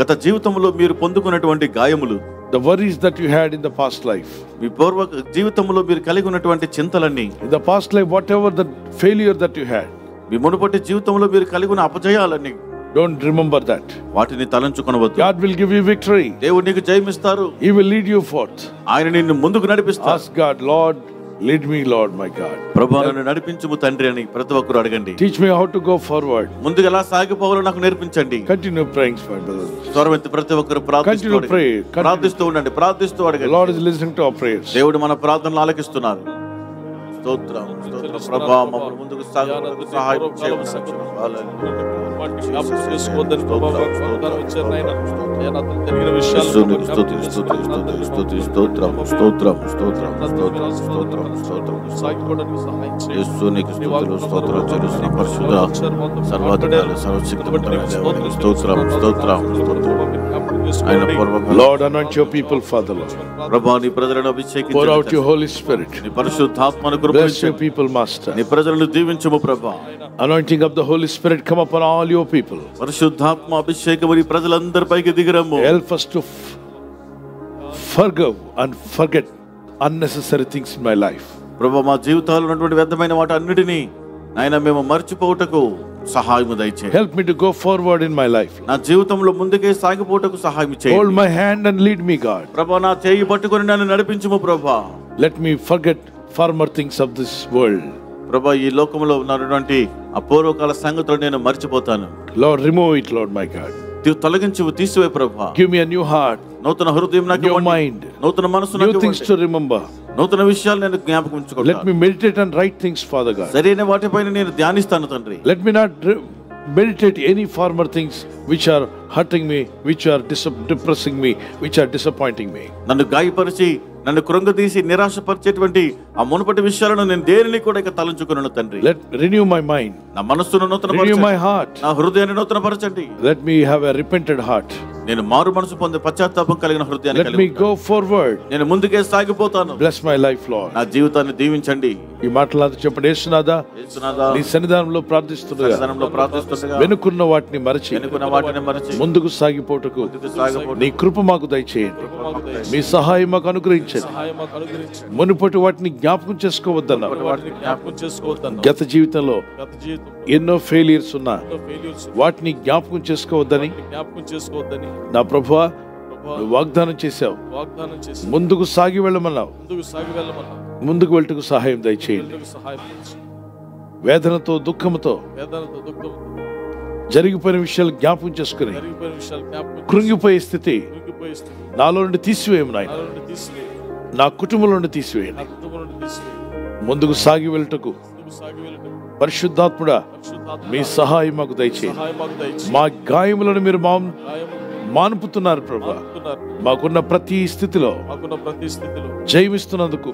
S1: గత జీవితంలో మీరు పొందుకున్నటువంటి గాయములు the worries that you had in the past life మీ పూర్వ జీవితంలో మీరు కలిగి ఉన్నటువంటి చింతలన్నీ in the past life whatever the failure that you had మీ మునుపటి జీవితంలో మీరు కలిగి ఉన్న అపజయాలన్నీ డోంట్ రిమెంబర్ దట్ వాటిని తలంచుకొనవద్దు God will give you victory దేవుడు నీకు జయమిస్తారు ఇస్తారు he will lead you forth ఆయన నిన్ను ముందుకు నడిపిస్తారు ask God Lord lead me Lord my God ప్రభువా నన్ను నడిపించుము తండ్రి అని ప్రతి ఒక్కరు అడగండి teach me how to go forward ముందుకు ఎలా సాగిపోవాలో నాకు నేర్పించండి కంటిన్యూ ప్రేయింగ్ ఫర్ బ్రదర్ స్వరమెత్తి ప్రతి ఒక్కరు ప్రార్థిస్తూ ప్రార్థిస్తూ ఉండండి ప్రార్థిస్తూ అడగండి Lord is listening to our
S4: prayers దేవుడు మన ప్రార్థనలు ఆలకిస్తున్నారు స్తోత్రం స్తోత్ర ప్రభా మమ్మల్ని ముందుకు
S5: సాగు సహాయం
S1: ప్రభాని ప్రజలను అభిషేకి పరిశుద్ధాత్మను Bless your people, Master. నీ ప్రజలను దీవించుము ప్రభా Anointing of the Holy Spirit come upon all your people. పరిశుద్ధాత్మ అభిషేకం నీ ప్రజలందరిపైకి దిగరము Help us to forgive and forget unnecessary things in my life. ప్రభా మా జీవితాల్లో ఉన్నటువంటి వ్యర్థమైన వాటి అన్నిటినీ నాయన మేము మర్చిపోవుటకు సహాయము దయచేయండి help me to go forward in my life నా జీవితంలో ముందుకే సాగిపోటకు సహాయం చేయండి hold my hand and lead me God ప్రభువా నా చేయి పట్టుకొని నన్ను నడిపించుము ప్రభువా let me forget former things of this world ప్రభా ఈ లోకంలో ఉన్నటువంటి ఆ పూర్వకాల సంగతులు నేను మర్చిపోతాను Lord remove it Lord my God నీవు తొలగించు తీసివే ప్రభా గివ్ మీ న్యూ హార్ట్ నూతన హృదయం నాకు న్యూ మైండ్ నూతన మనసు నాకు థింగ్స్ టు రిమెంబర్ నూతన విషయాలు నేను జ్ఞాపకం ఉంచుకుంటాను let me meditate on right things father God సరైన వాటిపైన నేను ధ్యానిస్తాను తండ్రి let me not meditate any former things which are hurting me which are డిసప్ depressing me which are disappointing me నన్ను గాయపరిచి నన్ను
S5: కృంగతీసి నిరాశపరిచేటువంటి ఆ మునుపటి విషయాలను నేను దేనిని కూడా ఇక తలంచుకున్నాను తండ్రి లెట్ రిన్యూ మై మైండ్ నా మనస్సును నూతన రిన్యూ మై హార్ట్ నా హృదయాన్ని నూతన పరచండి
S1: let me have a repented heart నేను మారు మనసు పొందే పశ్చాత్తాపం కలిగిన హృదయాన్ని లెట్ మీ గో ఫార్వర్డ్ నేను ముందుకే సాగిపోతాను బ్లెస్ మై లైఫ్ లో నా జీవితాన్ని దీవించండి ఈ మాటలు చెప్పండి యేసునాదా యేసునాదా నీ సన్నిధానంలో ప్రార్థిస్తుండగా సన్నిధానంలో ప్రార్థిస్తుండగా వెనుకున్న వాటిని మరచి వెనుకున్న వాటిని మరచి ముందుకు సాగిపోటకు నీ కృప మాకు దయచేయండి మీ సహాయం మాకు అనుగ్రహించండి అనుగ్రహించండి మునుపటి వాటిని జ్ఞాపకం చేసుకోవద్దన్నారు గత జీవితంలో ఎన్నో ఫెయిలియర్స్ ఉన్నా వాటిని జ్ఞాపకం చేసుకోవద్దని
S5: జ్ఞాపకం చేసుకోవద్దని
S1: నా ప్రభు వాగ్దానం చేశావు
S5: వాగ్దానం చేసి
S1: ముందుకు సాగి వెళ్ళమన్నావు
S5: ముందుకు సాగి వెళ్ళమన్నావు
S1: ముందుకు వెళ్ళటకు సహాయం దయచేయండి వేదనతో దుఃఖంతో
S5: వేదనతో దుఃఖంతో
S1: జరిగిపోయిన విషయాలు జ్ఞాపకం చేసుకుని కృంగిపోయే స్థితి
S5: నాలో నుండి తీసివేయము నాయన నా
S1: కుటుంబంలోని తీసివేయండి ముందుకు సాగి వెళ్ళటకు పరిశుద్ధాత్ముడా మీ సహాయం మాకు దయచేయండి మా గాయములను మీరు మా మానుపుతున్నారు ప్రభా మాకున్న ప్రతి స్థితిలో జయమిస్తున్నందుకు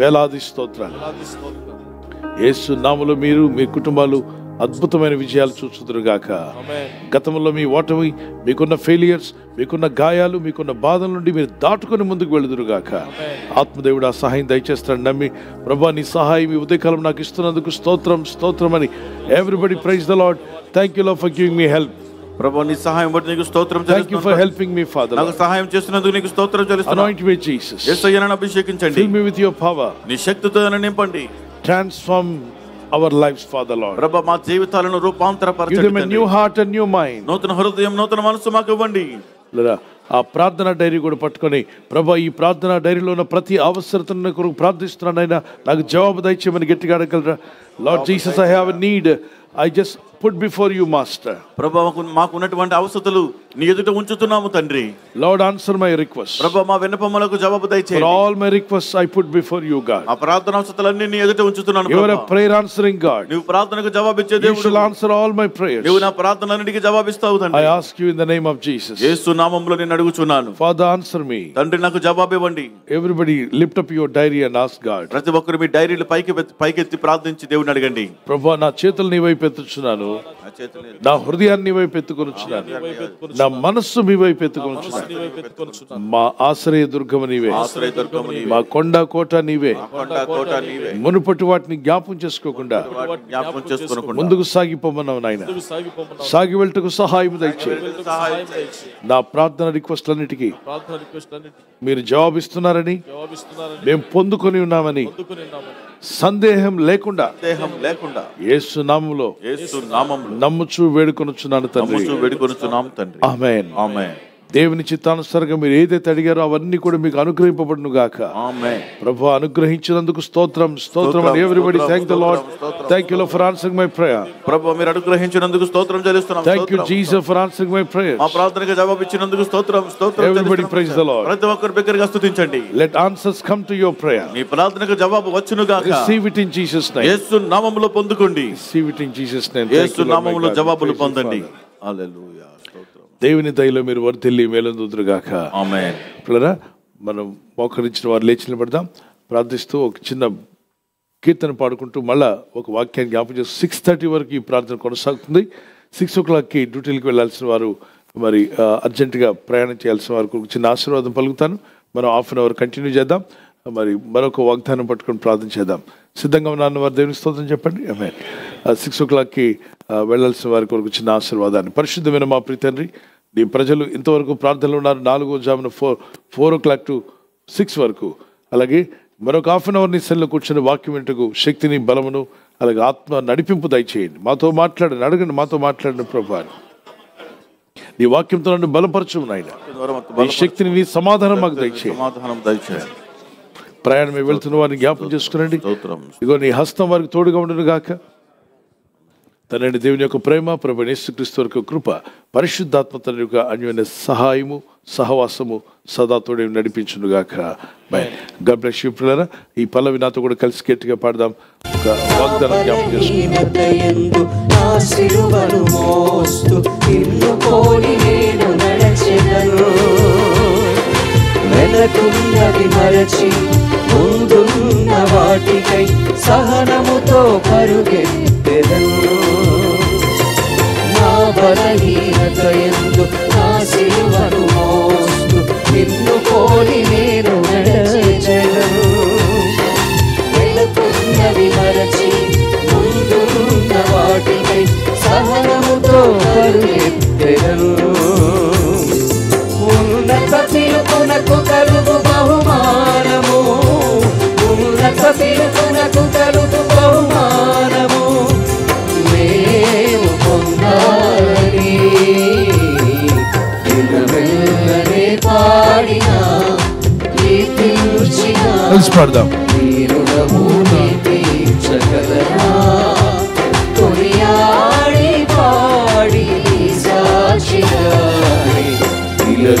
S1: వేలాది స్తోత్రాలు ఏసు నాములు మీరు మీ కుటుంబాలు అద్భుతమైన విజయాలు చూచుదురుగాక గతంలో మీ ఓటమి మీకున్న ఫెయిలియర్స్ మీకున్న గాయాలు మీకున్న బాధల నుండి మీరు దాటుకుని ముందుకు వెళుదురుగాక ఆత్మదేవుడు ఆ సహాయం దయచేస్తాడు నమ్మి ప్రభా నీ సహాయం ఈ ఉదయకాలం నాకు ఇస్తున్నందుకు స్తోత్రం స్తోత్రం అని everybody praise the Lord thank you లో ఫర్ గివింగ్ మీ హెల్ప్ ప్రభు నీ సహాయం బట్టి నీకు స్తోత్రం thank you for helping me father నాకు సహాయం చేస్తున్నందుకు నీకు స్తోత్రం చెల్లిస్తున్నాను అనాయింట్ మీ జీసస్ యేసయ్య అభిషేకించండి fill me with your power నీ శక్తితో నన్ను నింపండి transform our life
S5: for the Lord ప్రభు మా జీవితాలను రూపాంతరపరచండి give them new heart and new mind నూతన హృదయం నూతన మనసు మాకు ఇవ్వండి
S1: ఆ ప్రార్థన డైరీ కూడా పట్టుకొని ప్రభా ఈ ప్రార్థన డైరీలో ఉన్న ప్రతి అవసరతను కొరకు ప్రార్థిస్తున్నానైనా నాకు జవాబు దయచేయమని గట్టిగా అడగలరా Lord Jesus I have need I just put before you master ప్రభా మాకు ఉన్నటువంటి అవసరతలు నీ ఎదుట ఉంచుతున్నాము తండ్రి లార్డ్ ఆన్సర్ మై రిక్వెస్ట్ ప్రభు మా విన్నపములకు జవాబు దయచేయండి all my request I put before you God ఆ ప్రార్థన అవసరాలన్నీ నీ ఎదుట ఉంచుతున్నాను ప్రభు యువర్ ప్రేయర్ ఆన్సరింగ్ గాడ్ నీ ప్రార్థనకు జవాబు ఇచ్చే దేవుడు you answer all my prayers నీవు నా ప్రార్థనలన్నిటికి జవాబిస్తావు తండ్రి I ask you in the name of Jesus యేసు నామములో నేను అడుగుచున్నాను ఫాదర్ ఆన్సర్ మీ తండ్రి నాకు జవాబు ఇవ్వండి everybody lift up your diary and ask God ప్రతి ఒక్కరు మీ డైరీలు పైకి పైకెత్తి ప్రార్థించి దేవుణ్ణి అడగండి ప్రభు నా చేతులు నీ వైపు ఎత్తుచున్నాను నా హృదయాన్ని వైపు ఎత్తుకొనుచున్నాను నా మనస్సు మీ వైపు
S5: ఎత్తుకొని మా
S1: ఆశ్రయ దుర్గము నీవే మా కొండ కోట నీవే మునుపటి వాటిని జ్ఞాపం చేసుకోకుండా ముందుకు సాగిపోమన్నావు నాయన సాగి వెళ్ళటకు సహాయం దయచే నా ప్రార్థన రిక్వెస్ట్ రిక్వెస్ట్లన్నిటికీ మీరు జవాబిస్తున్నారని మేము పొందుకొని ఉన్నామని సందేహం లేకుండా సందేహం లేకుండా యేసు నామములో యేసు నామములో నమ్ముచు వేడుకొనుచున్నాను తండ్రి నమ్ముచు వేడుకొనుచున్నాము తండ్రి ఆమేన్ ఆమేన్ దేవుని చిత్తానుసారంగా మీరు ఏదైతే అడిగారో అవన్నీ కూడా మీకు అనుగ్రహింపబడును గాక ప్రభు అనుగ్రహించినందుకు స్తోత్రం స్తోత్రం everybody thank you Lord thank you for answering my prayer ప్రభు
S2: మీరు అనుగ్రహించినందుకు స్తోత్రం చెల్లిస్తున్నాం thank you Jesus
S1: for answering my prayer మా ప్రార్థనకు జవాబు ఇచ్చినందుకు స్తోత్రం స్తోత్రం ఎవరిబడి ప్రైజ్ ద లార్డ్ ప్రతి ఒక్కరు బిగ్గరగా స్తుతించండి let answers come to your prayer మీ ప్రార్థనకు జవాబు వచ్చును గాక receive it in Jesus name Yesu నామములో పొందుకోండి receive it in Jesus name Yesu నామములో జవాబులు పొందండి హల్లెలూయా దేవుని దయలో మీరు తెలియ మేలందుతురుగాక ఇప్పుడరా మనం మోకరించిన వారు లేచిన నిలబడదాం ప్రార్థిస్తూ ఒక చిన్న కీర్తన పాడుకుంటూ మళ్ళా ఒక వాక్యాన్ని జ్ఞాపకం చేస్తూ సిక్స్ థర్టీ వరకు ఈ ప్రార్థన కొనసాగుతుంది సిక్స్ ఓ క్లాక్కి డ్యూటీలకు వెళ్ళాల్సిన వారు మరి అర్జెంటుగా ప్రయాణం చేయాల్సిన వారు చిన్న ఆశీర్వాదం పలుకుతాను మనం హాఫ్ అన్ అవర్ కంటిన్యూ చేద్దాం మరి మరొక వాగ్దానం పట్టుకొని ప్రార్థన చేద్దాం సిద్ధంగా ఉన్నాను వారు దేవుని స్తోత్రం చెప్పండి సిక్స్ ఓ క్లాక్కి వెళ్ళాల్సిన వారి కొరకు చిన్న ఆశీర్వాదాన్ని పరిశుద్ధమైన మా ప్రీతండ్రి తండ్రి నీ ప్రజలు ఇంతవరకు ప్రార్థనలు ఉన్నారు నాలుగో జామున four four o'clock to six వరకు అలాగే మరొక హాఫ్ అన్ అవర్ నీ సెల్లో కూర్చుని వాక్యం ఇంటకు శక్తిని బలమును అలాగే ఆత్మ నడిపింపు దయచేయండి మాతో మాట్లాడండి అడగండి మాతో మాట్లాడిన ప్రభు నీ వాక్యంతో నన్ను బలపరచు
S5: నాయన
S1: శక్తిని నీ సమాధానం మాకు దయచేయండి సమాధానం దయచేయండి ప్రయాణం వెళ్తున్న వారిని జ్ఞాపకం చేసుకునండి ఇగో నీ హస్తం వారికి తోడుగా ఉండను గాక తనని దేవుని యొక్క ప్రేమ ప్రభు నేసుక్రీస్తు యొక్క కృప పరిశుద్ధాత్మ తన యొక్క అన్యమైన సహాయము సహవాసము సదాతోడే నడిపించుగాక బై ఈ పల్లవి నాతో కూడా కలిసి గట్టిగా పాడదాం ఒక వాగ్దానం జ్ఞాపం
S3: సహనముతో నెరవేరను ఉన్నత పిలుపునకు కలుగు బహుమానము ఉన్నత పిలుపునకు కలుగు బహుమానము మేము పొందాలని నిలవెల్లనే పాడిన ఈ తీర్చిన
S1: పాడదాం మీరు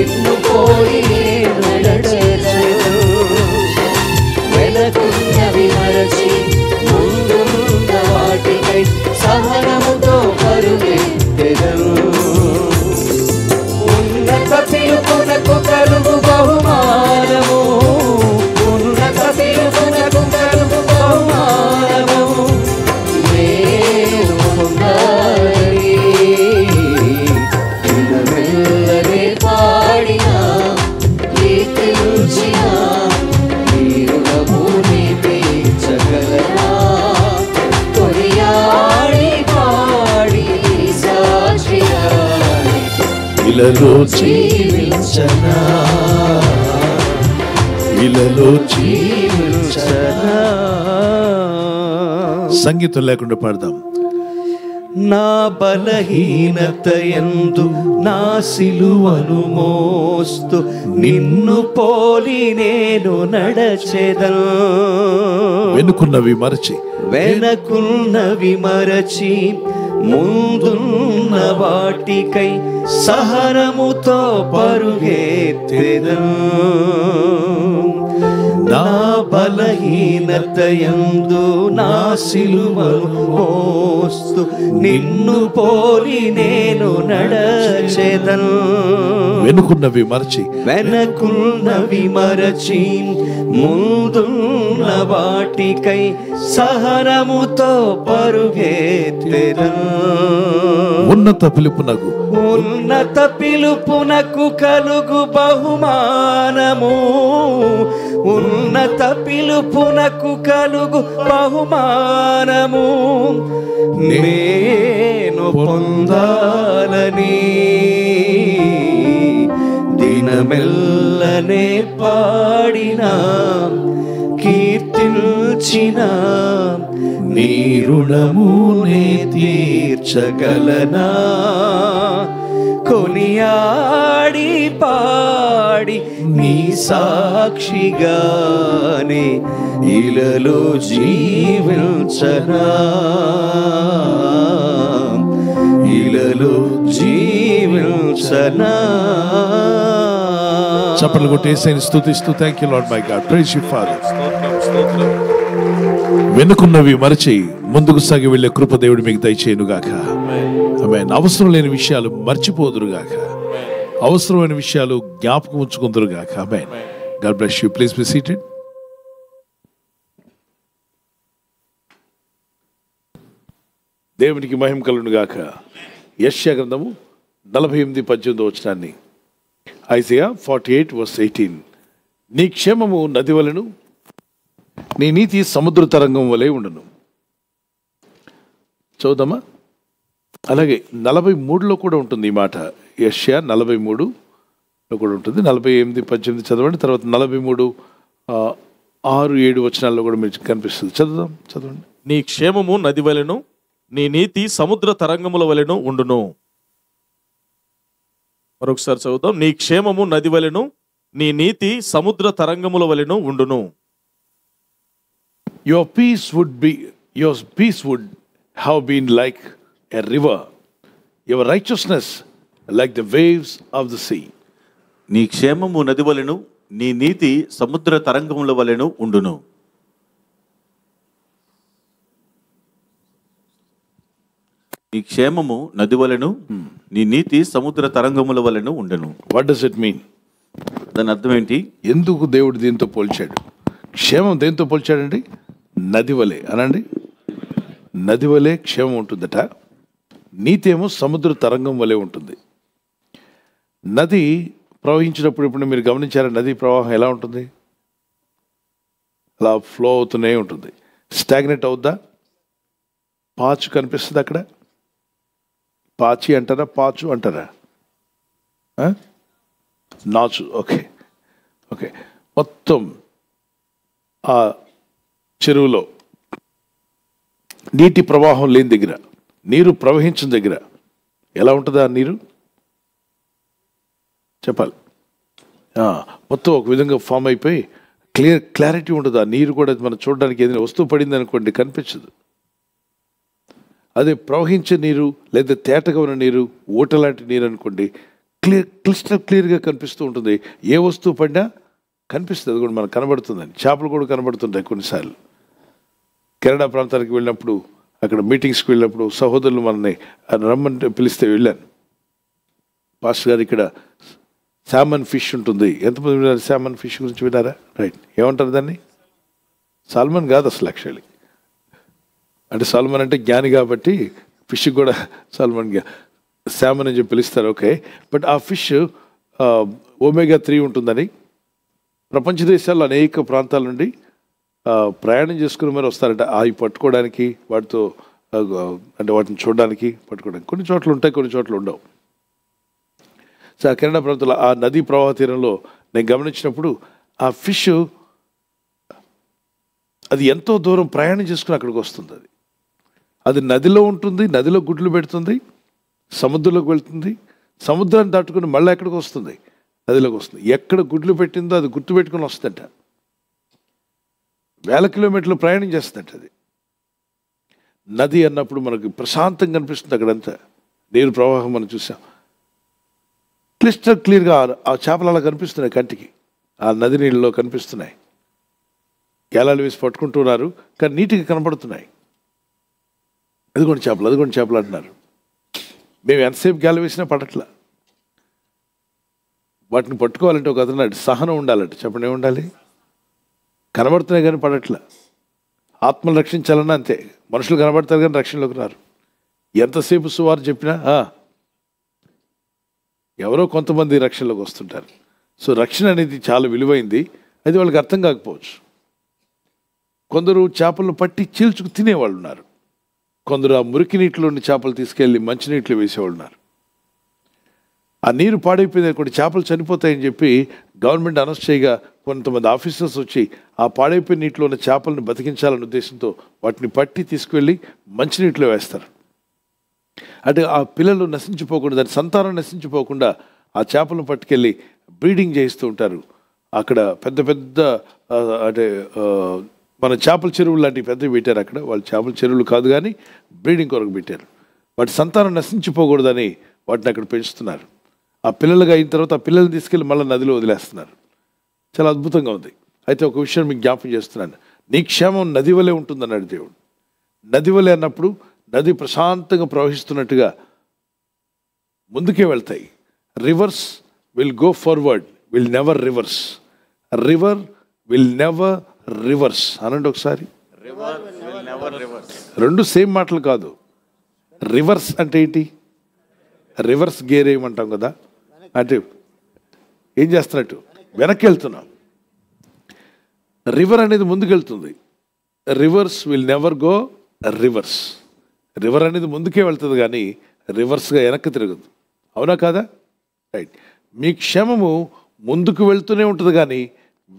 S3: ابن قولي ఇలలో జీవించనా ఇలలో
S1: సంగీతం లేకుండా పాడదాం
S3: నా బలహీనత ఎందు నా సిలువను మోస్తు నిన్ను పోలి నేను నడచెదను
S1: వెనుకున్నవి మరచి
S3: వెనుకున్నవి మరచి ముందున్న వాటికై సహనముతో పరుగెత్తెను నా బలహీనతయందు నా సిలువస్తు నిన్ను పోలి నేను నడచేదను
S1: వెనుకున్నవి మరచి
S3: వెనుకున్నవి మరచి ముందు వాటికై సహనముతో పరుగేతెను
S1: ఉన్నత పిలుపునకు
S3: ఉన్నత పిలుపునకు కలుగు బహుమానము ఉన్నత పిలుపునకు కలుగు బహుమానము నేను పొందాలని దినమెల్లనే పాడినా ఇచ్చిన నీ రుణము నే తీర్చగలనా కొనియాడి పాడి నీ సాక్షిగానే ఇలలో జీవించనా ఇలలో జీవించనా
S1: చప్పట్లు కొట్టేసైన స్థుతిస్తూ thank you Lord my God praise you father స్తోత్రం స్తోత్రం వెనుకున్నవి మరచి ముందుకు సాగి వెళ్ళే కృప దేవుడు మీకు దయచేయనుగాక ఆమె అవసరం లేని విషయాలు మర్చిపోదురుగాక అవసరమైన విషయాలు జ్ఞాపకం ఉంచుకుందరుగాక ఆమె God bless you please be seated దేవునికి మహిమ కలునుగాక యశ్య గ్రంథము నలభై ఎనిమిది పద్దెనిమిది వచ్చినాన్ని Isaiah forty eight verse eighteen నీ క్షేమము నది వలను నీ నీతి సముద్ర తరంగం వలె ఉండను చదువుదామా అలాగే నలభై మూడులో కూడా ఉంటుంది ఈ మాట యష్యా నలభై మూడులో కూడా ఉంటుంది నలభై ఎనిమిది పద్దెనిమిది చదవండి తర్వాత నలభై మూడు ఆరు ఏడు వచనాల్లో కూడా మీకు కనిపిస్తుంది చదువుదాం
S5: చదవండి నీ క్షేమము నది వలెను నీ నీతి సముద్ర తరంగముల వలెను ఉండును మరొకసారి చదువుతాం నీ క్షేమము నది వలెను నీ నీతి సముద్ర తరంగముల వలెను ఉండును your peace would be
S1: your peace would have been like a river, your righteousness
S5: like the waves of the sea. నీ క్షేమము నది వలెను నీ నీతి సముద్ర తరంగముల వలెను ఉండును నీ క్షేమము నది వలెను నీ నీతి సముద్ర తరంగముల వలెను ఉండను వాట్ డస్ ఇట్ మీన్ దాని అర్థం ఏంటి
S1: ఎందుకు దేవుడు దీంతో పోల్చాడు క్షేమం దేంతో పోల్చాడండి నది వలె అనండి నది వలె క్షేమం ఉంటుందట నీతి ఏమో సముద్ర తరంగం వలె ఉంటుంది నది ప్రవహించినప్పుడు ఇప్పుడు మీరు గమనించారా నది ప్రవాహం ఎలా ఉంటుంది అలా ఫ్లో అవుతూనే ఉంటుంది స్టాగ్నెట్ అవుద్దా పాచు కనిపిస్తుంది అక్కడ పాచి అంటారా పాచు అంటారా నాచు ఓకే ఓకే మొత్తం ఆ చెరువులో నీటి ప్రవాహం లేని దగ్గర నీరు ప్రవహించిన దగ్గర ఎలా ఉంటుందా నీరు చెప్పాలి మొత్తం ఒక విధంగా ఫామ్ అయిపోయి క్లియర్ క్లారిటీ ఉంటుంది ఆ నీరు కూడా మనం చూడడానికి ఏదైనా వస్తువు పడింది అనుకోండి కనిపించదు అదే ప్రవహించే నీరు లేదా తేటగా ఉన్న నీరు ఓట లాంటి నీరు అనుకోండి క్లియర్ క్లిస్టర్ క్లియర్గా కనిపిస్తూ ఉంటుంది ఏ వస్తువు పడినా కనిపిస్తుంది అది కూడా మనకు కనబడుతుందని చేపలు కూడా కనబడుతుంటాయి కొన్నిసార్లు కెనడా ప్రాంతానికి వెళ్ళినప్పుడు అక్కడ మీటింగ్స్కి వెళ్ళినప్పుడు సహోదరులు మనల్ని రమ్మంటే పిలిస్తే వెళ్ళాను పాస్టర్ గారు ఇక్కడ శామన్ ఫిష్ ఉంటుంది ఎంతమంది విన్నారు శామన్ ఫిష్ గురించి విన్నారా రైట్ ఏమంటారు దాన్ని సాల్మన్ కాదు అసలు యాక్చువల్లీ అంటే సాల్మన్ అంటే జ్ఞాని కాబట్టి ఫిష్ కూడా సాల్మన్ శామన్ అని చెప్పి పిలుస్తారు ఓకే బట్ ఆ ఫిష్ ఓమేగా త్రీ ఉంటుందని ప్రపంచ దేశాల్లో అనేక ప్రాంతాల నుండి ప్రయాణం చేసుకుని మరి వస్తారంట అవి పట్టుకోవడానికి వాటితో అంటే వాటిని చూడడానికి పట్టుకోవడానికి కొన్ని చోట్ల ఉంటాయి కొన్ని చోట్ల ఉండవు సో ఆ కెనడా ప్రాంతంలో ఆ నదీ ప్రవాహ తీరంలో నేను గమనించినప్పుడు ఆ ఫిష్ అది ఎంతో దూరం ప్రయాణం చేసుకుని అక్కడికి వస్తుంది అది అది నదిలో ఉంటుంది నదిలో గుడ్లు పెడుతుంది సముద్రంలోకి వెళ్తుంది సముద్రాన్ని దాటుకుని మళ్ళీ ఎక్కడికి వస్తుంది నదిలోకి వస్తుంది ఎక్కడ గుడ్లు పెట్టిందో అది గుర్తుపెట్టుకుని వస్తుందట వేల కిలోమీటర్లు ప్రయాణం చేస్తుందట అది నది అన్నప్పుడు మనకు ప్రశాంతం కనిపిస్తుంది అక్కడంతా నీరు ప్రవాహం మనం చూసాం క్లిస్టర్ క్లియర్గా ఆ చేపలు అలా కనిపిస్తున్నాయి కంటికి ఆ నది నీళ్ళలో కనిపిస్తున్నాయి గేలాలు వేసి పట్టుకుంటున్నారు కానీ నీటికి కనపడుతున్నాయి అది చేపలు అది చేపలు అంటున్నారు మేము ఎంతసేపు గేల వేసినా పడట్లా వాటిని పట్టుకోవాలంటే ఒక అతను సహనం ఉండాలంటే చెప్పండి ఉండాలి కనబడుతున్నాయి కానీ పడట్లా ఆత్మలు రక్షించాలన్నా అంతే మనుషులు కనబడతారు కానీ రక్షణలోకి రారు ఎంతసేపు సువారు చెప్పినా ఎవరో కొంతమంది రక్షణలోకి వస్తుంటారు సో రక్షణ అనేది చాలా విలువైంది అది వాళ్ళకి అర్థం కాకపోవచ్చు కొందరు చేపలను పట్టి చీల్చుకు తినేవాళ్ళు ఉన్నారు కొందరు ఆ మురికి నీటిలోని చేపలు తీసుకెళ్ళి మంచినీటిలో వేసేవాళ్ళు ఉన్నారు ఆ నీరు పాడైపోయింది కొన్ని చేపలు చనిపోతాయని చెప్పి గవర్నమెంట్ అనౌన్స్ చేయగా కొంతమంది ఆఫీసర్స్ వచ్చి ఆ పాడైపోయిన నీటిలో ఉన్న చేపలను బతికించాలనే ఉద్దేశంతో వాటిని పట్టి తీసుకువెళ్ళి మంచినీటిలో వేస్తారు అంటే ఆ పిల్లలు నశించిపోకుండా దాని సంతానం నశించిపోకుండా ఆ చేపలను పట్టుకెళ్ళి బ్రీడింగ్ చేయిస్తూ ఉంటారు అక్కడ పెద్ద పెద్ద అంటే మన చేపల చెరువులు లాంటివి పెద్దవి పెట్టారు అక్కడ వాళ్ళు చేపల చెరువులు కాదు కానీ బ్రీడింగ్ కొరకు పెట్టారు వాటి సంతానం నశించిపోకూడదని వాటిని అక్కడ పెంచుతున్నారు ఆ పిల్లలుగా అయిన తర్వాత ఆ పిల్లల్ని తీసుకెళ్ళి మళ్ళీ నదిలో వదిలేస్తున్నారు చాలా అద్భుతంగా ఉంది అయితే ఒక విషయం మీకు జ్ఞాపం చేస్తున్నాను నీ క్షేమం నది వలె ఉంటుందన్నాడు దేవుడు నది వలె అన్నప్పుడు నది ప్రశాంతంగా ప్రవహిస్తున్నట్టుగా ముందుకే వెళ్తాయి rivers will go forward will never reverse river will never reverse అనండి ఒకసారి రెండు సేమ్ మాటలు కాదు రివర్స్ అంటే ఏంటి రివర్స్ గేర్ వేయమంటాం కదా అంటే ఏం చేస్తున్నట్టు వెనక్కి వెళ్తున్నాం రివర్ అనేది ముందుకెళ్తుంది rivers will never go reverse river అనేది ముందుకే వెళ్తుంది కానీ రివర్స్గా వెనక్కి తిరగదు అవునా కాదా రైట్ మీ క్షేమము ముందుకు వెళ్తూనే ఉంటుంది కానీ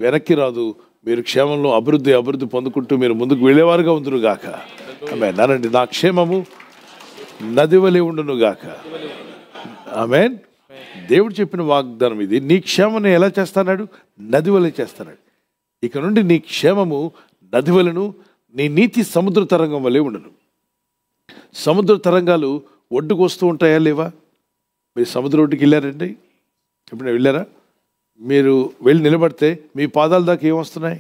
S1: వెనక్కి రాదు మీరు క్షేమంలో అభివృద్ధి అభివృద్ధి పొందుకుంటూ మీరు ముందుకు వెళ్ళేవారుగా ఉందురుగాక ఆమె నానండి నా క్షేమము నది ఉండును గాక ఆమెన్ దేవుడు చెప్పిన వాగ్దానం ఇది నీ క్షేమం ఎలా చేస్తాడు నది వలె చేస్తాడు ఇక నుండి నీ క్షేమము నది వలను నీ నీతి సముద్ర తరంగం వలె ఉండను సముద్ర తరంగాలు ఒడ్డుకు వస్తూ ఉంటాయా లేవా మీరు సముద్ర ఒడ్డుకి వెళ్ళారండి ఎప్పుడైనా వెళ్ళారా మీరు వెళ్ళి నిలబడితే మీ పాదాల దాకా ఏమొస్తున్నాయి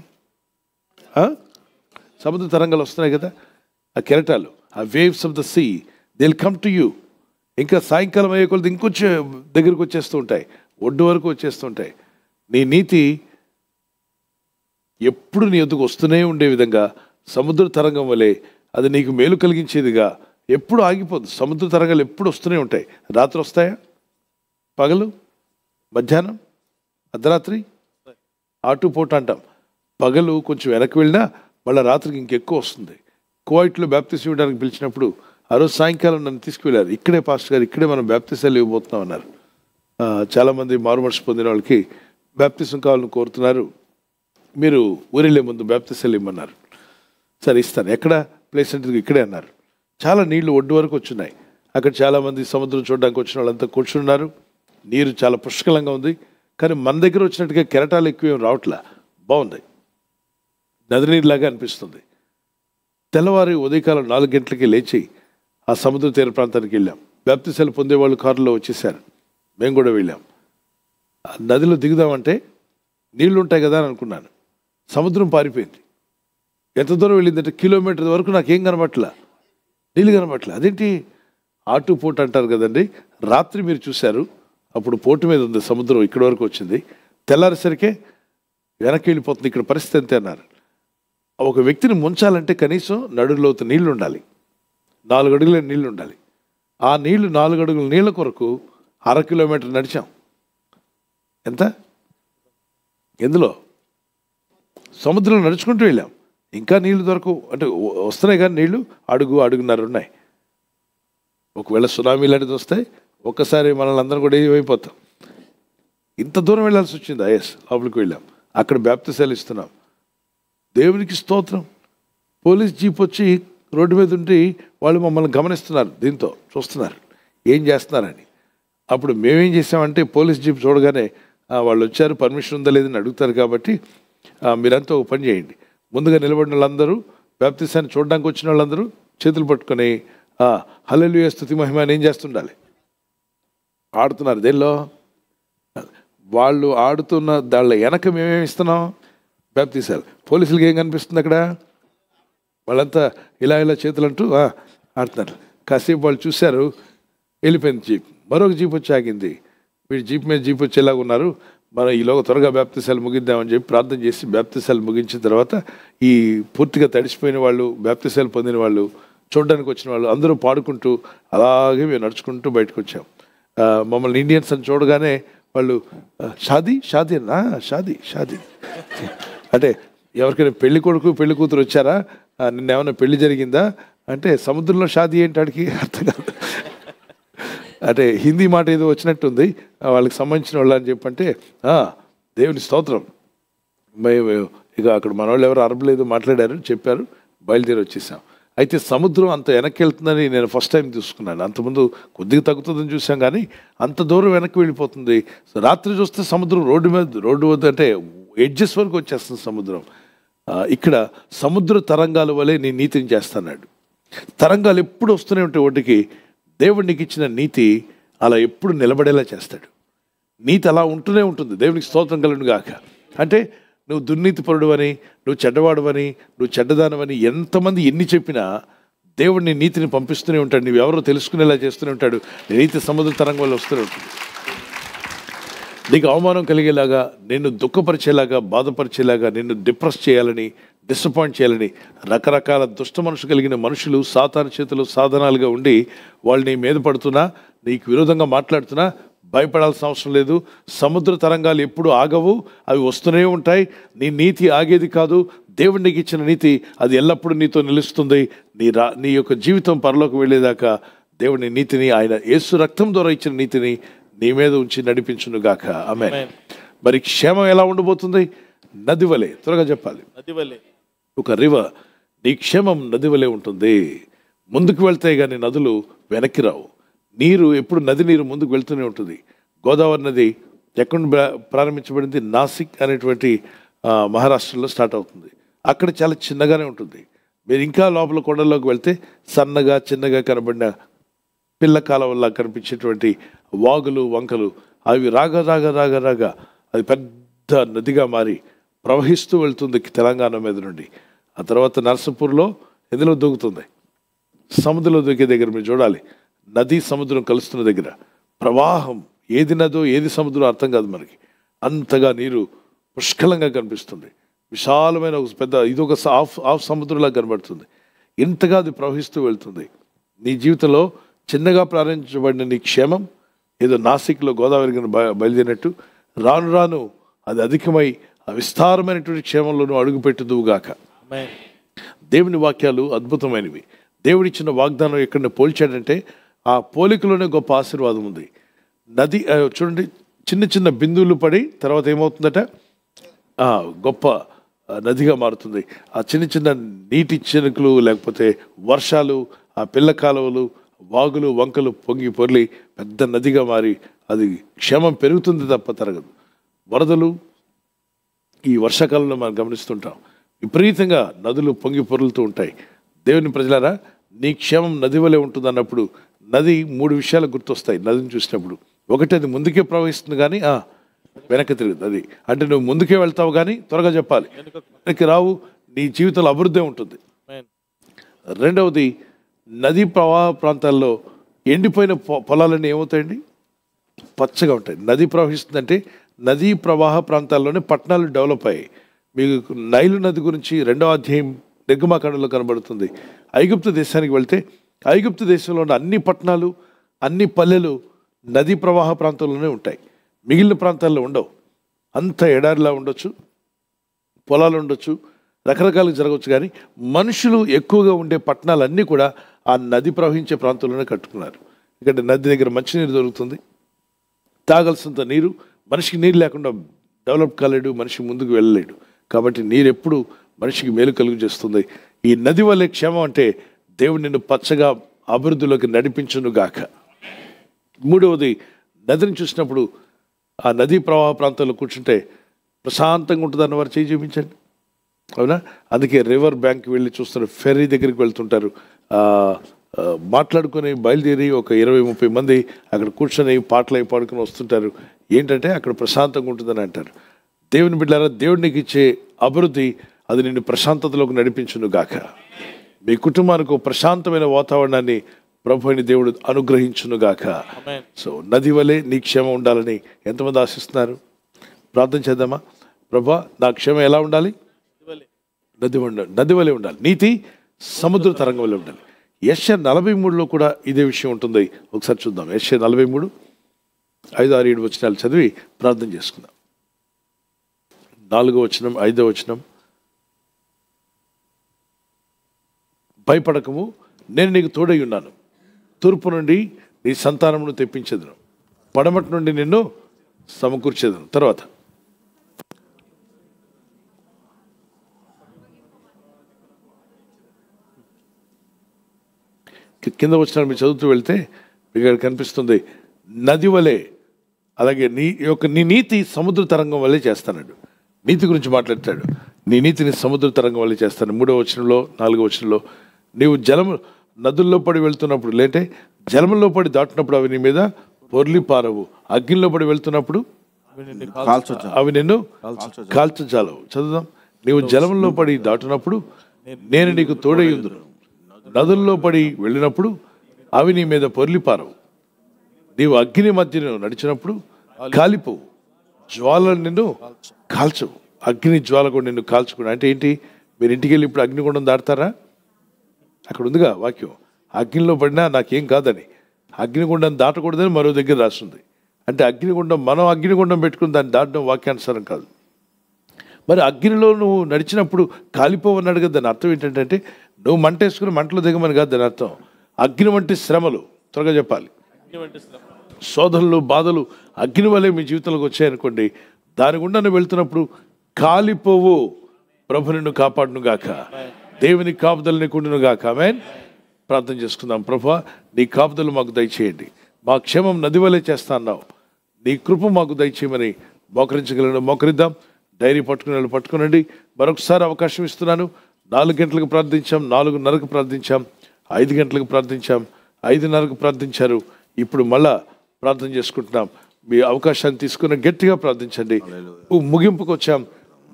S1: సముద్ర తరంగాలు వస్తున్నాయి కదా ఆ కెరటాలు ఆ waves of the sea Dil come to you ఇంకా సాయంకాలం అయ్యే కొలది ఇంకొంచెం దగ్గరకు వచ్చేస్తూ ఉంటాయి ఒడ్డు వరకు వచ్చేస్తూ ఉంటాయి నీ నీతి ఎప్పుడు నీ ఎందుకు వస్తూనే ఉండే విధంగా సముద్ర తరంగం వలె అది నీకు మేలు కలిగించేదిగా ఎప్పుడు ఆగిపోదు సముద్ర తరంగాలు ఎప్పుడు వస్తూనే ఉంటాయి రాత్రి వస్తాయా పగలు మధ్యాహ్నం అర్ధరాత్రి అటు పోట అంటాం పగలు కొంచెం వెనక్కి వెళ్ళినా మళ్ళీ రాత్రికి ఇంకెక్కువ వస్తుంది కోవైట్లో బ్యాప్తిస్ ఇవ్వడానికి పిలిచినప్పుడు ఆ రోజు సాయంకాలం నన్ను తీసుకువెళ్ళారు ఇక్కడే పాస్టర్ గారు ఇక్కడే మనం బ్యాప్తిసాలు ఇవ్వబోతున్నాం అన్నారు చాలామంది మారుమర్శ పొందిన వాళ్ళకి బ్యాప్తిసం కావాలని కోరుతున్నారు మీరు ఊరిలే ముందు బ్యాప్తిసాలు ఇవ్వమన్నారు సరే ఇస్తాను ఎక్కడ ప్లేస్ అంటే ఇక్కడే అన్నారు చాలా నీళ్లు ఒడ్డు వరకు వచ్చినాయి అక్కడ చాలామంది సముద్రం చూడడానికి వచ్చిన వాళ్ళంతా కూర్చున్నారు నీరు చాలా పుష్కలంగా ఉంది కానీ మన దగ్గర వచ్చినట్టుగా కెరటాలు ఎక్కువ ఏం రావట్లా బాగుంది నది నీరులాగా అనిపిస్తుంది తెల్లవారి ఉదయకాలం నాలుగు గంటలకి లేచి ఆ సముద్ర తీర ప్రాంతానికి వెళ్ళాం వ్యాప్తిశాలు పొందేవాళ్ళు కారులో వచ్చేసారు మేము కూడా వెళ్ళాం ఆ నదిలో దిగుదామంటే నీళ్లు ఉంటాయి కదా అని అనుకున్నాను సముద్రం పారిపోయింది ఎంత దూరం వెళ్ళిందంటే కిలోమీటర్ వరకు నాకు ఏం కనబట్లా నీళ్ళు కనబట్లా అదేంటి ఆటు పోటు అంటారు కదండి రాత్రి మీరు చూశారు అప్పుడు పోటు మీద ఉంది సముద్రం ఇక్కడ వరకు వచ్చింది తెల్లారేసరికే వెనక్కి వెళ్ళిపోతుంది ఇక్కడ పరిస్థితి అంతే అన్నారు ఒక వ్యక్తిని ముంచాలంటే కనీసం నడులోతు నీళ్ళు ఉండాలి నాలుగు అడుగులే నీళ్ళు ఉండాలి ఆ నీళ్లు నాలుగు అడుగుల నీళ్ళ కొరకు అర కిలోమీటర్ నడిచాం ఎంత ఎందులో సముద్రం నడుచుకుంటూ వెళ్ళాం ఇంకా నీళ్లు దొరకవు అంటే వస్తున్నాయి కానీ నీళ్లు అడుగు అడుగున్నర ఉన్నాయి ఒకవేళ సునామీ లాంటిది వస్తే ఒక్కసారి మనల్ని అందరం కూడా ఏమైపోతాం ఇంత దూరం వెళ్ళాల్సి వచ్చింది ఐఎస్ లోపలికి వెళ్ళాం అక్కడ బ్యాప్తిశాలు ఇస్తున్నాం దేవునికి స్తోత్రం పోలీస్ జీప్ వచ్చి రోడ్డు మీద ఉండి వాళ్ళు మమ్మల్ని గమనిస్తున్నారు దీంతో చూస్తున్నారు ఏం చేస్తున్నారని అప్పుడు మేమేం చేసామంటే పోలీస్ జీప్ చూడగానే వాళ్ళు వచ్చారు పర్మిషన్ ఉందా లేదని అడుగుతారు కాబట్టి మీరంతా ఒక పని చేయండి ముందుగా నిలబడిన వాళ్ళందరూ బ్యాప్తిసాన్ని చూడడానికి వచ్చిన వాళ్ళందరూ చేతులు పట్టుకొని హలలు స్థుతి మహిమ అని ఏం చేస్తుండాలి ఆడుతున్నారు దేనిలో వాళ్ళు ఆడుతున్న దాళ్ళ వెనక మేమేమి ఇస్తున్నాం బ్యాప్తిసాలు పోలీసులకి ఏం కనిపిస్తుంది అక్కడ వాళ్ళంతా ఇలా ఇలా చేతులు అంటూ ఆడుతున్నారు కాసేపు వాళ్ళు చూశారు వెళ్ళిపోయింది జీప్ మరొక జీప్ వచ్చి ఆగింది వీడు జీప్ మీద జీప్ వచ్చేలాగా ఉన్నారు మనం ఈలోగా త్వరగా బ్యాప్తిశాలు ముగిద్దామని చెప్పి ప్రార్థన చేసి బ్యాప్తిశాలు ముగించిన తర్వాత ఈ పూర్తిగా తడిసిపోయిన వాళ్ళు బ్యాప్తిశాలు పొందిన వాళ్ళు చూడడానికి వచ్చిన వాళ్ళు అందరూ పాడుకుంటూ అలాగే మేము నడుచుకుంటూ బయటకు వచ్చాం మమ్మల్ని ఇండియన్స్ అని చూడగానే వాళ్ళు షాదీ షాదీ అన్నా షాదీ షాదీ అంటే ఎవరికైనా పెళ్ళి కొడుకు పెళ్లి కూతురు వచ్చారా నిన్నేమన్నా పెళ్లి జరిగిందా అంటే సముద్రంలో షాదీ ఏంటి అడిగి అర్థం కాదు అంటే హిందీ మాట ఏదో వచ్చినట్టుంది వాళ్ళకి సంబంధించిన వాళ్ళు అని చెప్పంటే దేవుని స్తోత్రం మేము ఇక అక్కడ మన వాళ్ళు ఎవరు అరబ్ లేదు మాట్లాడారు చెప్పారు బయలుదేరి వచ్చేసాం అయితే సముద్రం అంత వెనక్కి వెళ్తుందని నేను ఫస్ట్ టైం చూసుకున్నాను అంతకుముందు కొద్దిగా తగ్గుతుందని చూసాం కానీ అంత దూరం వెనక్కి వెళ్ళిపోతుంది రాత్రి చూస్తే సముద్రం రోడ్డు మీద రోడ్డు వద్ద అంటే ఎడ్జెస్ వరకు వచ్చేస్తుంది సముద్రం ఇక్కడ సముద్ర తరంగాల వలె నీ నీతిని చేస్తున్నాడు తరంగాలు ఎప్పుడు వస్తూనే ఉంటే వాటికి దేవుడికి ఇచ్చిన నీతి అలా ఎప్పుడు నిలబడేలా చేస్తాడు నీతి అలా ఉంటూనే ఉంటుంది దేవునికి స్తోత్రం కలను గాక అంటే నువ్వు దుర్నీతి పరుడు అని నువ్వు చెడ్డవాడు అని నువ్వు చెడ్డదానవని ఎంతమంది ఎన్ని చెప్పినా దేవుడిని నీతిని పంపిస్తూనే ఉంటాడు నువ్వు ఎవరో తెలుసుకునేలా చేస్తూనే ఉంటాడు నీతి సముద్ర తరంగంలో వస్తూనే ఉంటుంది నీకు అవమానం కలిగేలాగా నిన్ను దుఃఖపరిచేలాగా బాధపరిచేలాగా నిన్ను డిప్రెస్ చేయాలని డిసప్పాయింట్ చేయాలని రకరకాల దుష్ట మనసు కలిగిన మనుషులు సాతాన చేతులు సాధనాలుగా ఉండి వాళ్ళు నీ మీద పడుతున్నా నీకు విరోధంగా మాట్లాడుతున్నా భయపడాల్సిన అవసరం లేదు సముద్ర తరంగాలు ఎప్పుడు ఆగవు అవి వస్తూనే ఉంటాయి నీ నీతి ఆగేది కాదు దేవుడు నీకు ఇచ్చిన నీతి అది ఎల్లప్పుడూ నీతో నిలుస్తుంది నీ రా నీ యొక్క జీవితం పరలోకి వెళ్ళేదాకా దేవుడి నీతిని ఆయన యేసు రక్తం ద్వారా ఇచ్చిన నీతిని నీ మీద ఉంచి గాక ఆమె మరి క్షేమం ఎలా ఉండబోతుంది నది వలె త్వరగా చెప్పాలి నది వలె ఒక రివర్ నీ క్షేమం నది వలె ఉంటుంది ముందుకు వెళ్తే కానీ నదులు వెనక్కి రావు నీరు ఎప్పుడు నది నీరు ముందుకు వెళ్తూనే ఉంటుంది గోదావరి నది ఎక్కడ ప్రారంభించబడింది నాసిక్ అనేటువంటి మహారాష్ట్రలో స్టార్ట్ అవుతుంది అక్కడ చాలా చిన్నగానే ఉంటుంది మీరు ఇంకా లోపల కొండల్లోకి వెళ్తే సన్నగా చిన్నగా కనబడిన పిల్ల కాలంలో కనిపించేటువంటి వాగులు వంకలు అవి రాగా రాగా రాగా రాగా అది పెద్ద నదిగా మారి ప్రవహిస్తూ వెళ్తుంది తెలంగాణ మీద నుండి ఆ తర్వాత నర్సపూర్లో ఎందులో దూకుతుంది సముద్రంలో దూకే దగ్గర మీరు చూడాలి నది సముద్రం కలుస్తున్న దగ్గర ప్రవాహం ఏది నదో ఏది సముద్రం అర్థం కాదు మనకి అంతగా నీరు పుష్కలంగా కనిపిస్తుంది విశాలమైన ఒక పెద్ద ఇది ఒక ఆఫ్ ఆఫ్ సముద్రంలా కనబడుతుంది ఇంతగా అది ప్రవహిస్తూ వెళ్తుంది నీ జీవితంలో చిన్నగా ప్రారంభించబడిన నీ క్షేమం ఏదో నాసిక్లో గోదావరి బయలుదేరినట్టు రాను రాను అది అధికమై ఆ విస్తారమైనటువంటి క్షేమంలోనూ అడుగుపెట్టుదువుగాక దేవుని వాక్యాలు అద్భుతమైనవి దేవుడిచ్చిన వాగ్దానం ఎక్కడ పోల్చాడంటే ఆ పోలికలోనే గొప్ప ఆశీర్వాదం ఉంది నది చూడండి చిన్న చిన్న బిందువులు పడి తర్వాత ఏమవుతుందట గొప్ప నదిగా మారుతుంది ఆ చిన్న చిన్న నీటి చినుకులు లేకపోతే వర్షాలు ఆ పిల్ల కాలువలు వాగులు వంకలు పొంగి పొర్లి పెద్ద నదిగా మారి అది క్షేమం పెరుగుతుంది తప్ప తరగదు వరదలు ఈ వర్షాకాలంలో మనం గమనిస్తుంటాం విపరీతంగా నదులు పొంగి పొరులుతూ ఉంటాయి దేవుని ప్రజలారా నీ క్షేమం నది వలె ఉంటుంది అన్నప్పుడు నది మూడు విషయాలు గుర్తొస్తాయి నదిని చూసినప్పుడు ఒకటి అది ముందుకే ప్రవహిస్తుంది కానీ వెనక్కి తిరుగుతుంది అది అంటే నువ్వు ముందుకే వెళ్తావు కానీ త్వరగా చెప్పాలి వెనక్కి రావు నీ జీవితంలో అభివృద్ధి ఉంటుంది రెండవది నదీ ప్రవాహ ప్రాంతాల్లో ఎండిపోయిన పొలాలన్నీ ఏమవుతాయండి పచ్చగా ఉంటాయి నది ప్రవహిస్తుందంటే నదీ ప్రవాహ ప్రాంతాల్లోనే పట్టణాలు డెవలప్ అయ్యాయి మీకు నైలు నది గురించి రెండవ అధ్యాయం నిర్గమాకాండంలో కనబడుతుంది ఐగుప్తు దేశానికి వెళ్తే ఐగుప్తు దేశంలో ఉన్న అన్ని పట్టణాలు అన్ని పల్లెలు నదీ ప్రవాహ ప్రాంతాల్లోనే ఉంటాయి మిగిలిన ప్రాంతాల్లో ఉండవు అంత ఎడారిలా ఉండొచ్చు పొలాలు ఉండొచ్చు రకరకాలుగా జరగవచ్చు కానీ మనుషులు ఎక్కువగా ఉండే పట్టణాలన్నీ కూడా ఆ నది ప్రవహించే ప్రాంతంలోనే కట్టుకున్నారు ఎందుకంటే నది దగ్గర మంచినీరు దొరుకుతుంది తాగాల్సినంత నీరు మనిషికి నీరు లేకుండా డెవలప్ కాలేడు మనిషి ముందుకు వెళ్ళలేడు కాబట్టి నీరు ఎప్పుడు మనిషికి మేలు కలుగు చేస్తుంది ఈ నది వల్లే క్షేమం అంటే దేవుడు నిన్ను పచ్చగా అభివృద్ధిలోకి గాక మూడవది నదిని చూసినప్పుడు ఆ నదీ ప్రవాహ ప్రాంతంలో కూర్చుంటే ప్రశాంతంగా ఉంటుందన్న వారు చేయి చూపించండి అవునా అందుకే రివర్ బ్యాంక్ వెళ్ళి చూస్తారు ఫెర్రీ దగ్గరికి వెళ్తుంటారు మాట్లాడుకొని బయలుదేరి ఒక ఇరవై ముప్పై మంది అక్కడ కూర్చొని పాటలు అయి పాడుకొని వస్తుంటారు ఏంటంటే అక్కడ ప్రశాంతంగా ఉంటుందని అంటారు దేవుని బిడ్డారా దేవుడికి ఇచ్చే అభివృద్ధి అది నిన్ను ప్రశాంతతలోకి నడిపించును గాక మీ కుటుంబానికి ప్రశాంతమైన వాతావరణాన్ని ప్రభు అని దేవుడు అనుగ్రహించును గాక సో నది వలె నీ క్షేమం ఉండాలని ఎంతమంది ఆశిస్తున్నారు ప్రార్థన చేద్దామా ప్రభా నా క్షేమం ఎలా ఉండాలి నది ఉండాలి నది వలె ఉండాలి నీతి సముద్ర తరంగం వల్ల ఉండాలి ఎస్ఏ నలభై మూడులో కూడా ఇదే విషయం ఉంటుంది ఒకసారి చూద్దాం ఎస్ఏ నలభై మూడు ఐదు ఆరు ఏడు వచనాలు చదివి ప్రార్థన చేసుకుందాం నాలుగో వచనం ఐదో వచనం భయపడకము నేను నీకు తోడై ఉన్నాను తూర్పు నుండి నీ సంతానమును తెప్పించేదను పడమటి నుండి నిన్ను సమకూర్చేదను తర్వాత కింద వచ్చిన మీరు చదువుతూ వెళ్తే మీకు కనిపిస్తుంది నది వలె అలాగే నీ యొక్క నీ నీతి సముద్ర తరంగం వల్లే చేస్తాడు నీతి గురించి మాట్లాడతాడు నీ నీతిని సముద్ర తరంగం వల్లే చేస్తాను మూడో వచనంలో నాలుగో వచనంలో నీవు జలము నదుల్లో పడి వెళ్తున్నప్పుడు లేటే జలంలో పడి దాటినప్పుడు అవి నీ మీద పొర్లి పారవు అగ్నిలో పడి వెళ్తున్నప్పుడు అవి నిన్ను కాల్చజాలవు చదువుదాం నీవు జలంలో పడి దాటినప్పుడు నేను నీకు తోడై నదుల్లో పడి వెళ్ళినప్పుడు అవి నీ మీద పొర్లిపారవు నీవు అగ్ని మధ్యను నడిచినప్పుడు కాలిపోవు జ్వాలను నిన్ను కాల్చవు అగ్ని జ్వాల కూడా నిన్ను కాల్చుకున్నా అంటే ఏంటి మీరు ఇంటికి వెళ్ళి ఇప్పుడు అగ్నిగుండం దాడతారా అక్కడ ఉందిగా వాక్యం అగ్నిలో పడినా నాకేం కాదని అగ్నిగుండం దాటకూడదని మరో దగ్గర రాస్తుంది అంటే అగ్నిగుండం మనం అగ్నిగుండం పెట్టుకుని దాన్ని దాటడం వాక్యానుసారం కాదు మరి అగ్నిలో నువ్వు నడిచినప్పుడు కాలిపోవన్నాడు కదా దాని అర్థం ఏంటంటే నువ్వు మంట వేసుకుని మంటలు దిగమని కాదు దాని అర్థం అగ్ని వంటి శ్రమలు త్వరగా చెప్పాలి శోధనలు బాధలు అగ్ని వలె మీ జీవితంలోకి వచ్చాయనుకోండి దాని గుండా నువ్వు వెళ్తున్నప్పుడు కాలిపోవు ప్రభు నిన్ను కాపాడును గాక దేవుని కాపుదలని కుండును గాక మేన్ ప్రార్థన చేసుకుందాం ప్రభు నీ కాపుదలు మాకు దయచేయండి మా క్షేమం నది వలె చేస్తా అన్నావు నీ కృప మాకు దయచేయమని మోకరించగలను మోకరిద్దాం డైరీ పట్టుకుని పట్టుకునండి మరొకసారి అవకాశం ఇస్తున్నాను నాలుగు గంటలకు ప్రార్థించాం నాలుగున్నరకు ప్రార్థించాం ఐదు గంటలకు ప్రార్థించాం ఐదున్నరకు ప్రార్థించారు ఇప్పుడు మళ్ళా ప్రార్థన చేసుకుంటున్నాం మీ అవకాశాన్ని తీసుకుని గట్టిగా ప్రార్థించండి ముగింపుకు వచ్చాం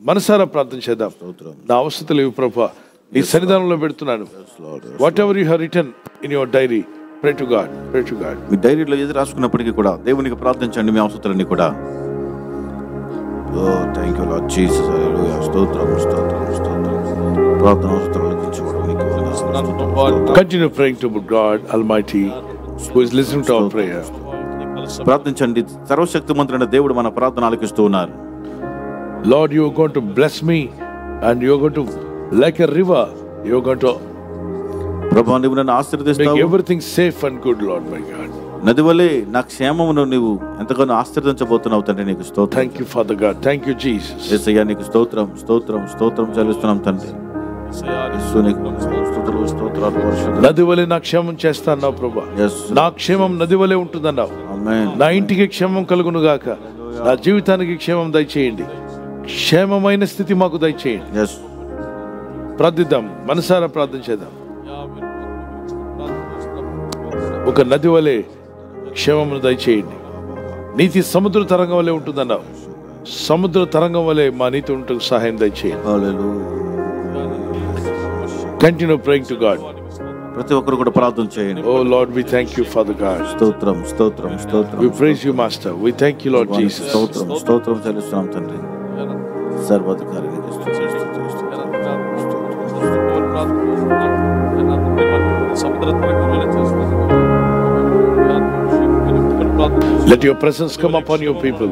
S1: మనసారా ప్రార్థన చేద్దాం నా అవసరం లేవు ప్రభా నీ సన్నిధానంలో పెడుతున్నాను whatever you have written in your diary pray to God pray to God మీ డైరీలో ఎదురు రాసుకున్నప్పటికీ కూడా దేవునికి ప్రార్థించండి మీ అవసరాన్ని కూడా థ్యాంక్ యూ లాడ్ జీసస్ స్తోత్రం స్తోత్రం స్తోత్రం ప్రార్థన గురించి మీకు continue praying to God almighty who is listen to our prayer ప్రార్థించండి సర్వశక్తి మంత్రుడైన దేవుడు మన ప్రార్థన ఆలకిస్తూ ఉన్నారు Lord you going to bless me and you going to like a river you going to ప్రభువా
S5: నీవు నన్ను ఆశీర్వదిస్తావు
S1: everything safe and good Lord my God
S5: నది వలె నా క్షేమమును నీవు ఎంతగానో ఆశీర్వదించబోతున్నావు తండ్రి నీకు స్తోత్రం thank you father God thank you Jesus నీకు స్తోత్రం స్తోత్రం స్తోత్రం చెల్లిస్తున్నాం తండ్రి
S1: నది వలె నా క్షేమం చేస్తాన్నావు ప్రభా నా క్షేమం నది వలె ఉంటుందన్నావు నా ఇంటికి క్షేమం కలుగును గాక నా జీవితానికి క్షేమం దయచేయండి క్షేమమైన స్థితి మాకు దయచేయండి ప్రార్థిద్దాం మనసారా ప్రార్థన చేద్దాం ఒక నది వలె క్షేమమును దయచేయండి నీతి సముద్ర తరంగం వలె ఉంటుందన్నావు సముద్ర తరంగం వలె మా నీతి ఉంటుంది సహాయం దయచేయండి కంటిన్యూ ప్రేయింగ్ టు గాడ్ ప్రతి ఒక్కరు కూడా ప్రార్థన చేయండి O Lord we thank you the God స్తోత్రం స్తోత్రం స్తోత్రం we praise you master we thank you Lord Jesus స్తోత్రం స్తోత్రం చెల్లిస్తున్నాం తండ్రి సర్వాధికారి
S5: స్తోత్రం
S1: Let your presence come upon your people.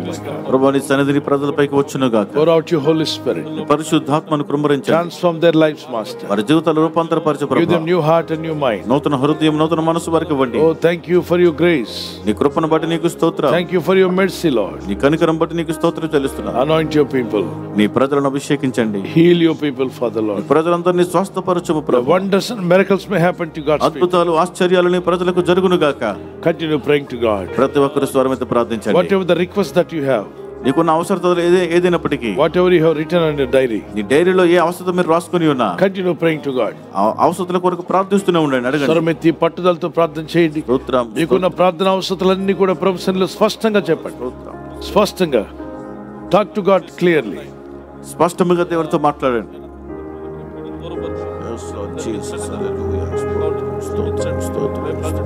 S1: ప్రభువని సన్నిధిని ప్రజలపైకి వచ్చును గాక. Pour out your Holy Spirit. పరిశుద్ధాత్మను కృంభరించండి. Transform their lives, Master. వారి జీవితాలు రూపాంతరపరచు ప్రభు. Give them new heart and new mind. నూతన హృదయం నూతన మనసు వారికి ఇవ్వండి. Oh, thank you for your grace. నీ కృపను బట్టి నీకు స్తోత్రం. Thank you for your mercy, Lord. నీ కనికరం బట్టి నీకు స్తోత్రం చెల్లిస్తున్నాను. Anoint your people. నీ ప్రజలను అభిషేకించండి. Heal your people, Father Lord. ప్రజలందరినీ స్వస్థపరచుము ప్రభు. Wonders and miracles may happen to God's people. అద్భుతాలు ఆశ్చర్యాలు నీ ప్రజలకు జరుగును గాక. Continue praying to God. ప్రతి ఒక్కరు స్వరమైతే ప్రార్థించండి whatever the request that you have నీకున్న అవసరత ఏదైనప్పటికీ whatever you have written on your diary నీ డైరీలో ఏ అవసరత మీరు రాసుకొని ఉన్నా కంటిన్యూ ప్రేయింగ్ టు గాడ్ అవసరతల కొరకు ప్రార్థిస్తూనే ఉండండి అడగండి స్వరమెత్తి పట్టుదలతో ప్రార్థన చేయండి స్తోత్రం నీకున్న ప్రార్థన అవసరతలన్నీ కూడా ప్రొఫెషన్లో స్పష్టంగా చెప్పండి స్పష్టంగా టాక్ టు గాడ్ క్లియర్లీ స్పష్టంగా
S5: దేవుడితో మాట్లాడండి Oh,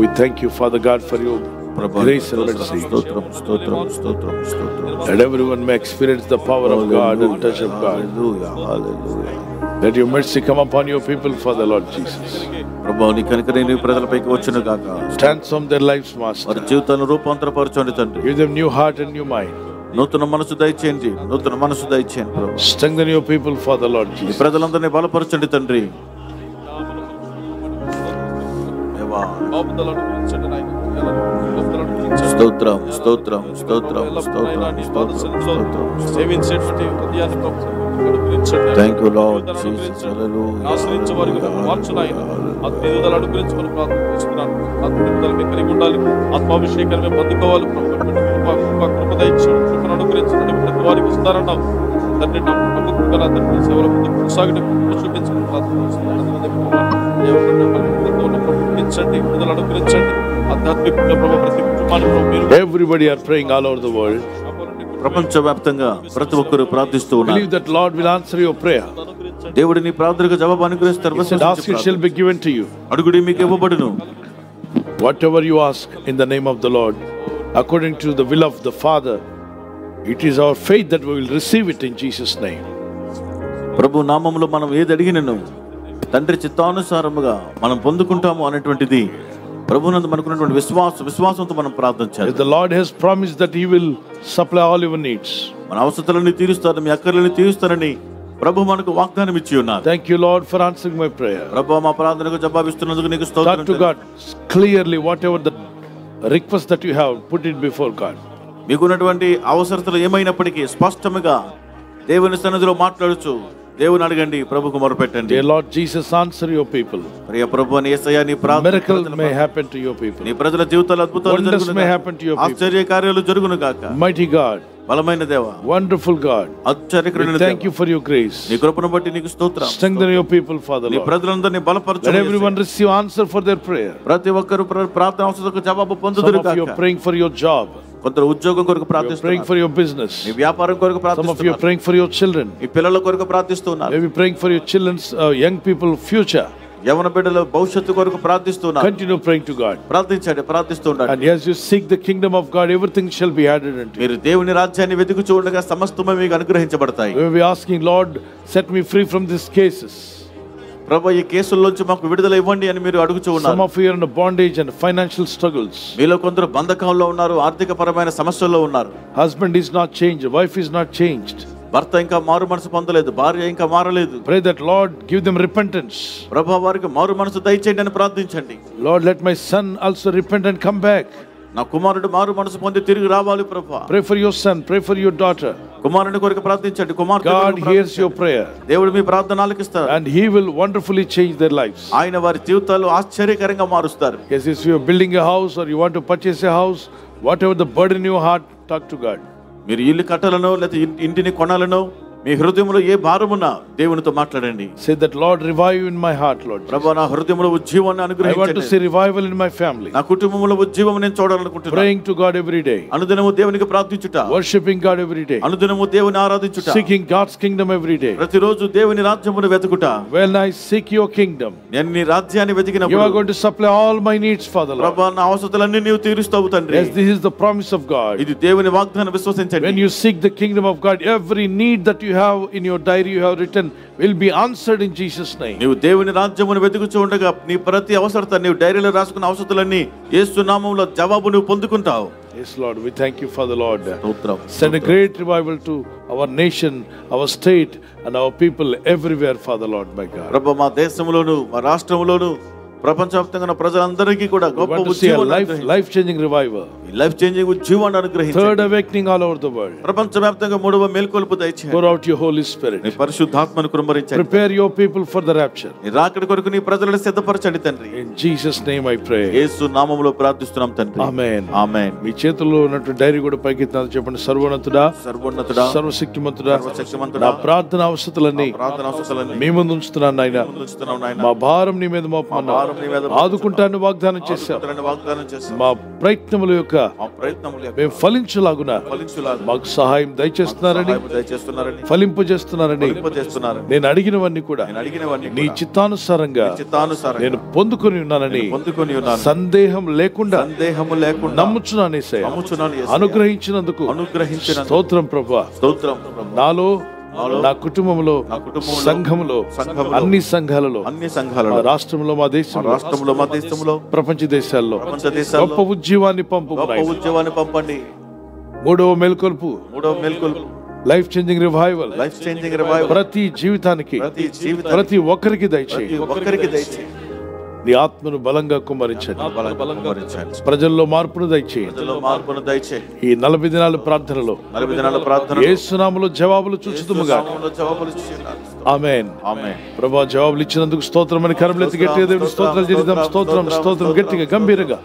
S1: we thank you, Father God, for your grace and mercy. and everyone may experience the power of God and touch of God. Hallelujah. Hallelujah. That your mercy come upon your people for the lord jesus ప్రభువా నీ కనికరం నీ ప్రజలపైకి వచ్చును గాక ట్రాన్స్ఫార్మ్ దేర్ లైఫ్స్ మాస్టర్ వారి జీవితాలను రూపాంతరపరచండి తండ్రి give them new heart and new mind నూతన మనసు దయచేయండి నూతన మనసు దయచేయండి ప్రభు strengthen your people for the Lord Jesus ప్రజలందరిని బలపరచండి తండ్రి
S5: స్తోత్రం స్తోత్రం స్తోత్రం స్తోత్రం స్తోత్రం స్తోత్రం స్తోత్రం స్తోత్రం thank you Lord Jesus hallelujah ఆశ్రయించే వారికి మార్చును ఆయన ఆత్మీయుల అనుగ్రహించి మనం ప్రార్థన చేస్తున్నాను ఆత్మీయులు మీకు కలిగి ఉండాలి ఆత్మాభిషేకాన్ని మేము పొందుకోవాలి కృప కృప దయచేయండి కృపను అనుగ్రహించండి ప్రతి వారికి ఇస్తారన్నావు తండ్రి నా ప్రభుత్వం గల తండ్రి సేవల ముందు కొనసాగడం చూపించండి ప్రార్థన చేస్తున్నాను విడుదల అనుగ్రహించండి ఆధ్యాత్మికంగా ప్రభావ ప్రతి కుటుంబానికి
S1: everybody are praying all over the world ప్రపంచవ్యాప్తంగా ప్రతి ఒక్కరు ప్రార్థిస్తూ ఉన్నారు believe that Lord will answer your prayer దేవుడు నీ ప్రార్థనకు జవాబు అనుగ్రహిస్తారు ask it shall be given to you అడుగుడి మీకు ఇవ్వబడును whatever you ask in the name of the Lord according to the will of the father it is our faith that we will receive it in Jesus name
S5: ప్రభు నామములో మనం ఏది అడిగినను తండ్రి చిత్తానుసారముగా మనం పొందుకుంటాము అనేటువంటిది ప్రభునందు మనకున్నటువంటి విశ్వాసం విశ్వాసంతో మనం ప్రార్థన చేయాలి the Lord
S1: Hess promise that he will supply all your needs మన అవసరతలని తీరుస్తాడు మీ అక్కర్లని తీరుస్తారని ప్రభు మనకు వాగ్దానం ఇచ్చి ఉన్నారు thank you Lord for answering my prayer ప్రభు మా ప్రార్థనకు జవాబిస్తున్నందుకు నీకు స్తోత్రం to God clearly whatever the request that you have put it before God మీకున్నటువంటి అవసరతలు ఏమైనప్పటికీ స్పష్టంగా దేవుని సన్నిధిలో మాట్లాడుచు దేవుని అడగండి ప్రభుకు మొరపెట్టండి dear Lord Jesus answer your people ప్రియ ప్రభు అని యేసయ్య నీ ప్రార్థన miracle may happen to your people నీ ప్రజల జీవితాల్లో అద్భుతాలు జరుగును may happen to your people ఆశ్చర్య కార్యాలు జరుగును గాక మైటీ గాడ్ బలమైన దేవ వండర్ఫుల్ గాడ్ ఆశ్చర్యకరమైన thank you for your grace నీ కృపను బట్టి నీకు స్తోత్రం స్ట్రెంగ్థెన్ యువర్ పీపుల్ ఫాదర్ నీ ప్రజలందరిని బలపరచు let everyone receive answer for their prayer ప్రతి ఒక్కరు ప్రార్థన అవసరతకు జవాబు పొందుదురు గాక you are praying for your job కొందరు ఉద్యోగం కొరకు ప్రార్థిస్తున్నారు ఫర్ యువర్ బిజినెస్ మీ వ్యాపారం కొరకు ప్రార్థిస్తున్నారు some of you praying for your children మీ పిల్లల కొరకు ప్రార్థిస్తున్నారు may be praying for your children's young people future యవన బిడ్డల భవిష్యత్తు కొరకు ప్రార్థిస్తున్నారు కంటిన్యూ ప్రేయింగ్ టు గాడ్ ప్రార్థించండి ప్రార్థిస్తూ ఉండండి and as you seek the kingdom of God everything shall be added అంటు మీరు దేవుని రాజ్యాన్ని వెతుకుచూ ఉండగా సమస్తమే మీకు అనుగ్రహించబడతాయి we are asking Lord set me free from this cases ప్రభు ఈ కేసుల్లోంచి మాకు విడుదల ఇవ్వండి అని మీరు అడుగుచూ ఉన్నారు some of you bondage and financial struggles మీలో కొందరు బంధకంలో ఉన్నారు ఆర్థికపరమైన సమస్యల్లో ఉన్నారు husband is not change wife is not changed భర్త ఇంకా మారు మనసు పొందలేదు భార్య ఇంకా మారలేదు pray that Lord give them repentance ప్రభు వారికి మారు మనసు దయచేయండి అని ప్రార్థించండి Lord let my son also repent and come back నా కుమారుడు మారు మనసు పొంది తిరిగి రావాలి ప్రభా pray for your son pray for your daughter కుమారుని కొరకు ప్రార్థించండి కుమార్ గాడ్ హియర్స్ యువర్ ప్రేయర్ దేవుడు మీ ప్రార్థన ఆలకిస్తారు and he will wonderfully change their lives ఆయన వారి జీవితాలు ఆశ్చర్యకరంగా మారుస్తారు yes if you are building a house or you want to purchase a house whatever the
S5: burden in your heart talk to god మీరు ఇల్లు కట్టాలనో లేదా ఇంటిని కొనాలనో మీ హృదయంలో ఏ భారమున్నా దేవునితో మాట్లాడండి say that Lord
S1: revive in my heart
S5: Lord ప్రభువా నా హృదయంలో
S1: ఉజ్జీవాన్ని అనుగ్రహించండి I want to see revival in my family నా కుటుంబంలో ఉజ్జీవం నేను చూడాలనుకుంటున్నాను praying to God every day అనుదినము దేవునికి ప్రార్థించుట వర్షిపింగ్ గాడ్ ఎవ్రీ డే అనుదినము దేవుని ఆరాధించుట seeking God's kingdom every day ప్రతిరోజు దేవుని రాజ్యమును వెతుకుట when I seek your kingdom నేను నీ రాజ్యాన్ని వెతికినప్పుడు you are going to supply all my needs father ప్రభువా నా అవసరతలన్నీ నీవు తీరుస్తావు తండ్రి yes this is the promise of god ఇది దేవుని వాగ్దానం విశ్వసించండి when you seek the kingdom of god every need that you have in your diary you have written will be answered in Jesus name. నీవు దేవుని రాజ్యమును వెతుకుచూ ఉండగా నీ
S5: ప్రతి అవసరత నీవు డైరీలో రాసుకున్న అవసరతలన్నీ యేసు నామములో జవాబు నువ్వు పొందుకుంటావు
S1: Yes, Lord, we thank you for the Lord. Send a great revival to our nation, our state, and our people everywhere, Father Lord, my God. ప్రభు మా దేశములోను మా రాష్ట్రములోను ప్రపంచవ్యాప్తంగా ప్రజలందరికీ కూడా గొప్ప life life changing revival life changing ఉజ్జీవాన్ని అనుగ్రహించండి third awakening all over the world ప్రపంచవ్యాప్తంగా మూడవ మేల్కొలుపు దయచేయండి pour out your Holy spirit
S5: నీ పరిశుద్ధాత్మను కుమ్మరించండి
S1: prepare your people for the rapture
S5: నీ రాకడ కొరకు నీ ప్రజలను సిద్ధపరచండి తండ్రి in Jesus name I pray యేసు నామములో ప్రార్థిస్తున్నాం తండ్రి ఆమేన్ ఆమేన్ మీ చేతుల్లో
S1: ఉన్నట్టు డైరీ కూడా పైకి చెప్పండి సర్వోన్నతుడా సర్వోన్నతుడా సర్వశక్తిమంతుడా
S5: సర్వశక్తిమంతుడా
S1: ప్రార్థన అవసరతలన్నీ ప్రార్థన అవసరతలన్నీ మీ ముందు ఉంచుతున్నాను నాయన మా భారం నీ మీద మోపమన్నా ఆదుకుంటాను వాగ్దానం చేశాను మా ప్రయత్నముల యొక్క మేము ఫలించలాగున మాకు సహాయం దయచేస్తున్నారని ఫలింపు చేస్తున్నారని నేను అడిగినవన్నీ కూడా నీ చిత్తానుసారంగా నేను పొందుకొని ఉన్నానని సందేహం లేకుండా సందేహం లేకుండా నమ్ముచున్నాను అనుగ్రహించినందుకు అనుగ్రహించిన స్తోత్రం ప్రభా స్తోత్రం నాలో నా కుటుంబంలో సంఘంలో అన్ని సంఘాలలో అన్ని సంఘాలలో రాష్ట్రంలో మా దేశం రాష్ట్రంలో మా దేశంలో ప్రపంచ దేశాల్లో గొప్ప ఉద్యమాన్ని పంపు గొప్ప
S5: ఉద్యమాన్ని పంపండి
S1: మూడవ మేల్కొల్పు మూడవ మేల్కొల్పు life changing revival life changing revival ప్రతి జీవితానికి ప్రతి ప్రతి ఒక్కరికి దయచేయి ఒక్కరికి దయచేయి నీ ఆత్మను బలంగా కుమరించండి ప్రజల్లో మార్పును దయచేయండి ఈ నలభై దినాల ప్రార్థనలో నలభై దినాల ప్రార్థన ఏసునాములో జవాబులు చూచుదుముగా ఆమెన్ ప్రభా జవాబులు ఇచ్చినందుకు స్తోత్రం అని కరములెత్తి గట్టిగా దేవుడు స్తోత్రం స్తోత్రం స్తోత్రం గట్టిగా గంభీరంగా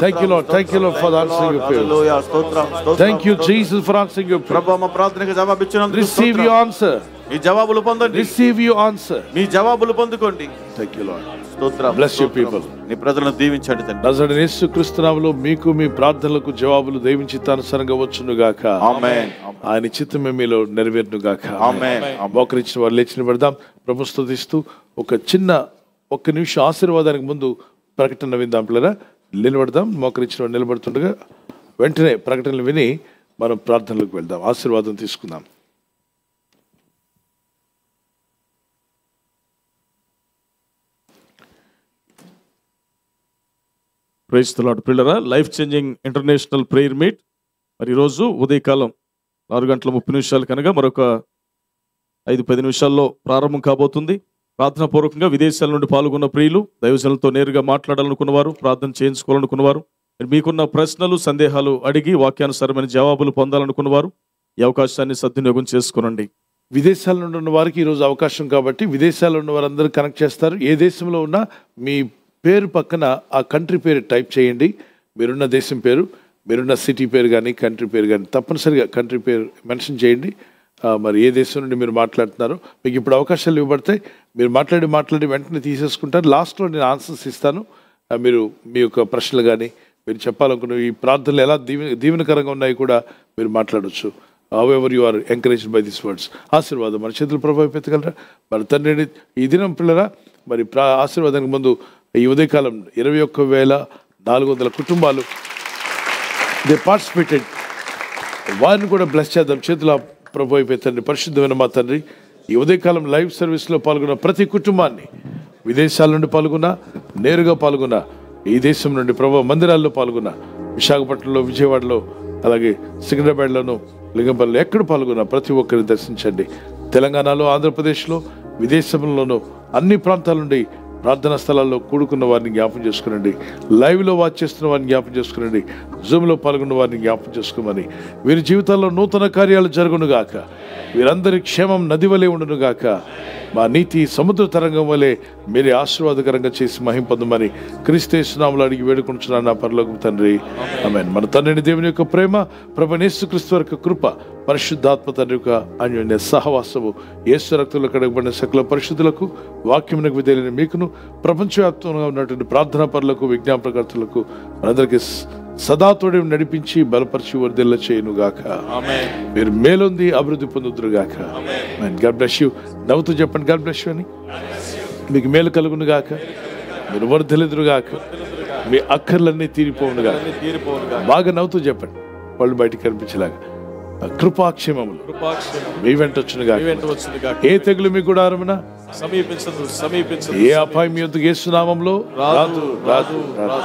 S1: Thank you, Lord. Thank you, Lord, for answering your prayers. Thank you, Jesus, for answering your prayers. Receive your answer.
S5: మీ జవాబులు పొందండి రిసీవ్ యు ఆన్సర్ మీ జవాబులు పొందుకోండి థాంక్
S1: యూ లార్డ్ స్తోత్రం బ్లెస్ యు పీపుల్
S5: నీ ప్రజలను దీవించండి తండ్రి నజరేయుడు
S1: యేసుక్రీస్తు నామములో మీకు మీ ప్రార్థనలకు జవాబులు దైవం చిత్తానుసారంగా వచ్చును గాక ఆమేన్ ఆయన చిత్తమే మీలో నెరవేర్ను గాక ఆమేన్ మోకరించిన వారు లేచిన పెడదాం ప్రభు స్తుతిస్తూ ఒక చిన్న ఒక్క నిమిషం ఆశీర్వాదానికి ముందు ప్రకటన విందాం పిల్లరా నిలబడదాం మోకరించిన నిలబడుతుండగా వెంటనే ప్రకటనలు విని మనం ప్రార్థనలకు వెళ్దాం ఆశీర్వాదం తీసుకుందాం
S5: ప్రైస్తలాడు పిల్లరా life changing international prayer meet మరి ఈరోజు ఉదయకాలం నాలుగు గంటల ముప్పై నిమిషాలు కనుక మరొక ఐదు పది నిమిషాల్లో ప్రారంభం కాబోతుంది ప్రార్థన పూర్వకంగా విదేశాల నుండి పాల్గొన్న ప్రియులు దైవజనులతో నేరుగా మాట్లాడాలనుకున్నవారు ప్రార్థన చేయించుకోవాలనుకున్నవారు మీకున్న ప్రశ్నలు సందేహాలు అడిగి వాక్యానుసారమైన జవాబులు పొందాలనుకున్నవారు ఈ అవకాశాన్ని సద్వినియోగం చేసుకోనండి విదేశాల నుండి ఉన్న వారికి ఈరోజు అవకాశం కాబట్టి విదేశాల్లో ఉన్న వారందరూ కనెక్ట్ చేస్తారు ఏ దేశంలో ఉన్నా మీ
S1: పేరు పక్కన ఆ కంట్రీ పేరు టైప్ చేయండి మీరున్న దేశం పేరు మీరున్న సిటీ పేరు కానీ కంట్రీ పేరు కానీ తప్పనిసరిగా కంట్రీ పేరు మెన్షన్ చేయండి మరి ఏ దేశం నుండి మీరు మాట్లాడుతున్నారు మీకు ఇప్పుడు అవకాశాలు ఇవ్వబడతాయి మీరు మాట్లాడి మాట్లాడి వెంటనే తీసేసుకుంటారు లాస్ట్లో నేను ఆన్సర్స్ ఇస్తాను మీరు మీ యొక్క ప్రశ్నలు కానీ మీరు చెప్పాలనుకున్న ఈ ప్రాంతంలో ఎలా దీవె దీవెనకరంగా ఉన్నాయి కూడా మీరు మాట్లాడవచ్చు ever you are encouraged by this words ఆశీర్వాదం మన చేతులు ప్రభావిపెత్తగలరా మరి తండ్రిని ఈ దినం పిల్లరా మరి ప్రా ఆశీర్వాదానికి ముందు ఈ ఉదయకాలం ఇరవై ఒక్క వేల నాలుగు వందల కుటుంబాలు దే పార్టిసిపేటెడ్ వారిని కూడా బ్లెస్ చేద్దాం చేతుల ప్రభు అయిపోయి తండ్రి పరిశుద్ధమైన మా తండ్రి ఈ ఉదయకాలం లైవ్ సర్వీస్లో పాల్గొన్న ప్రతి కుటుంబాన్ని విదేశాల నుండి పాల్గొన్న నేరుగా పాల్గొన్న ఈ దేశం నుండి ప్రభు మందిరాల్లో పాల్గొన్న విశాఖపట్నంలో విజయవాడలో అలాగే సికింద్రాబాద్లోను లింగంపల్లిలో ఎక్కడ పాల్గొన్న ప్రతి ఒక్కరిని దర్శించండి తెలంగాణలో ఆంధ్రప్రదేశ్లో విదేశంలోను అన్ని ప్రాంతాల నుండి ప్రార్థనా స్థలాల్లో కూడుకున్న వారిని జ్ఞాపం చేసుకునండి లైవ్లో వాచ్ చేస్తున్న వారిని జ్ఞాపం చేసుకునండి జూమ్లో పాల్గొన్న వారిని జ్ఞాపకం చేసుకోమని వీరి జీవితాల్లో నూతన కార్యాలు జరుగునుగాక వీరందరి క్షేమం నది వలె ఉండునుగాక మా నీతి సముద్ర తరంగం వలె మీరే ఆశీర్వాదకరంగా చేసి మహింపొందమని క్రీస్తేశ్వనాములు అడిగి వేడుకుంటున్నాను నా పరలోకం తండ్రి ఆమె మన తండ్రిని దేవుని యొక్క ప్రేమ ప్రభనేసు క్రీస్తు యొక్క కృప పరిశుద్ధాత్మ తండ్రి యొక్క అన్యోన్య సహవాసము యేసు రక్తులు కడగబడిన సకల పరిశుద్ధులకు వాక్యమునకు విధేలైన మీకును ప్రపంచవ్యాప్తంగా ఉన్నటువంటి ప్రార్థనా పరులకు విజ్ఞాపకర్తలకు మనందరికీ తోడి నడిపించి బలపరిచి వర్దిల్ల గాక మీరు మేలుంది అభివృద్ధి పొందుతురు గాక బ్లెస్ నవ్వుతూ చెప్పండి గాడ్ అని మీకు మేలు కలుగును గాక మీరు గాక మీ అక్కర్లన్నీ గాక బాగా నవ్వుతూ చెప్పండి వాళ్ళు బయటికి కనిపించలాగా కృపాక్షేమములు మీ వెంట
S5: వచ్చిన ఏ
S1: తెగులు మీ గుడారమున
S5: సమీపించదు సమీపించదు ఏ అపాయం
S1: మీ వద్దకు ఏ రాదు రాదు రాదు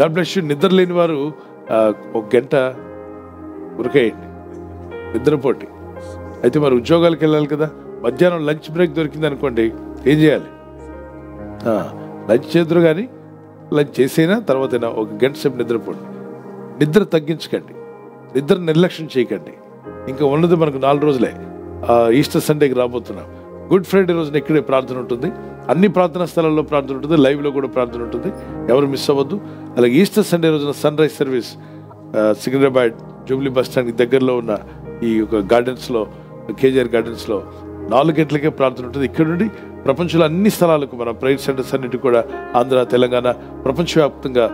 S1: గాడ్ బ్లెస్ యూ నిద్ర లేని వారు ఒక గంట ఉరికేయండి నిద్రపోటి అయితే మరి ఉద్యోగాలకు వెళ్ళాలి కదా మధ్యాహ్నం లంచ్ బ్రేక్ దొరికింది అనుకోండి ఏం చేయాలి లంచ్ చేద్దరు కానీ లంచ్ చేసైనా తర్వాత ఒక గంట సేపు నిద్రపోండి నిద్ర తగ్గించకండి నిద్ర నిర్లక్ష్యం చేయకండి ఇంకా ఉన్నది మనకు నాలుగు రోజులే ఈస్టర్ సండేకి రాబోతున్నాం గుడ్ ఫ్రైడే రోజున ఇక్కడే ప్రార్థన ఉంటుంది అన్ని ప్రార్థనా స్థలాల్లో ప్రార్థన ఉంటుంది లైవ్లో కూడా ప్రార్థన ఉంటుంది ఎవరు మిస్ అవ్వద్దు అలాగే ఈస్టర్ సండే రోజున sunrise service Secunderabad Jubilee bus స్టాండ్కి దగ్గరలో ఉన్న ఈ యొక్క గార్డెన్స్లో కేజీఆర్ గార్డెన్స్లో నాలుగు గంటలకే ప్రార్థన ఉంటుంది ఇక్కడ నుండి ప్రపంచంలో అన్ని స్థలాలకు మన ప్రైవేట్ సెంటర్స్ అన్నిటి కూడా ఆంధ్ర తెలంగాణ ప్రపంచవ్యాప్తంగా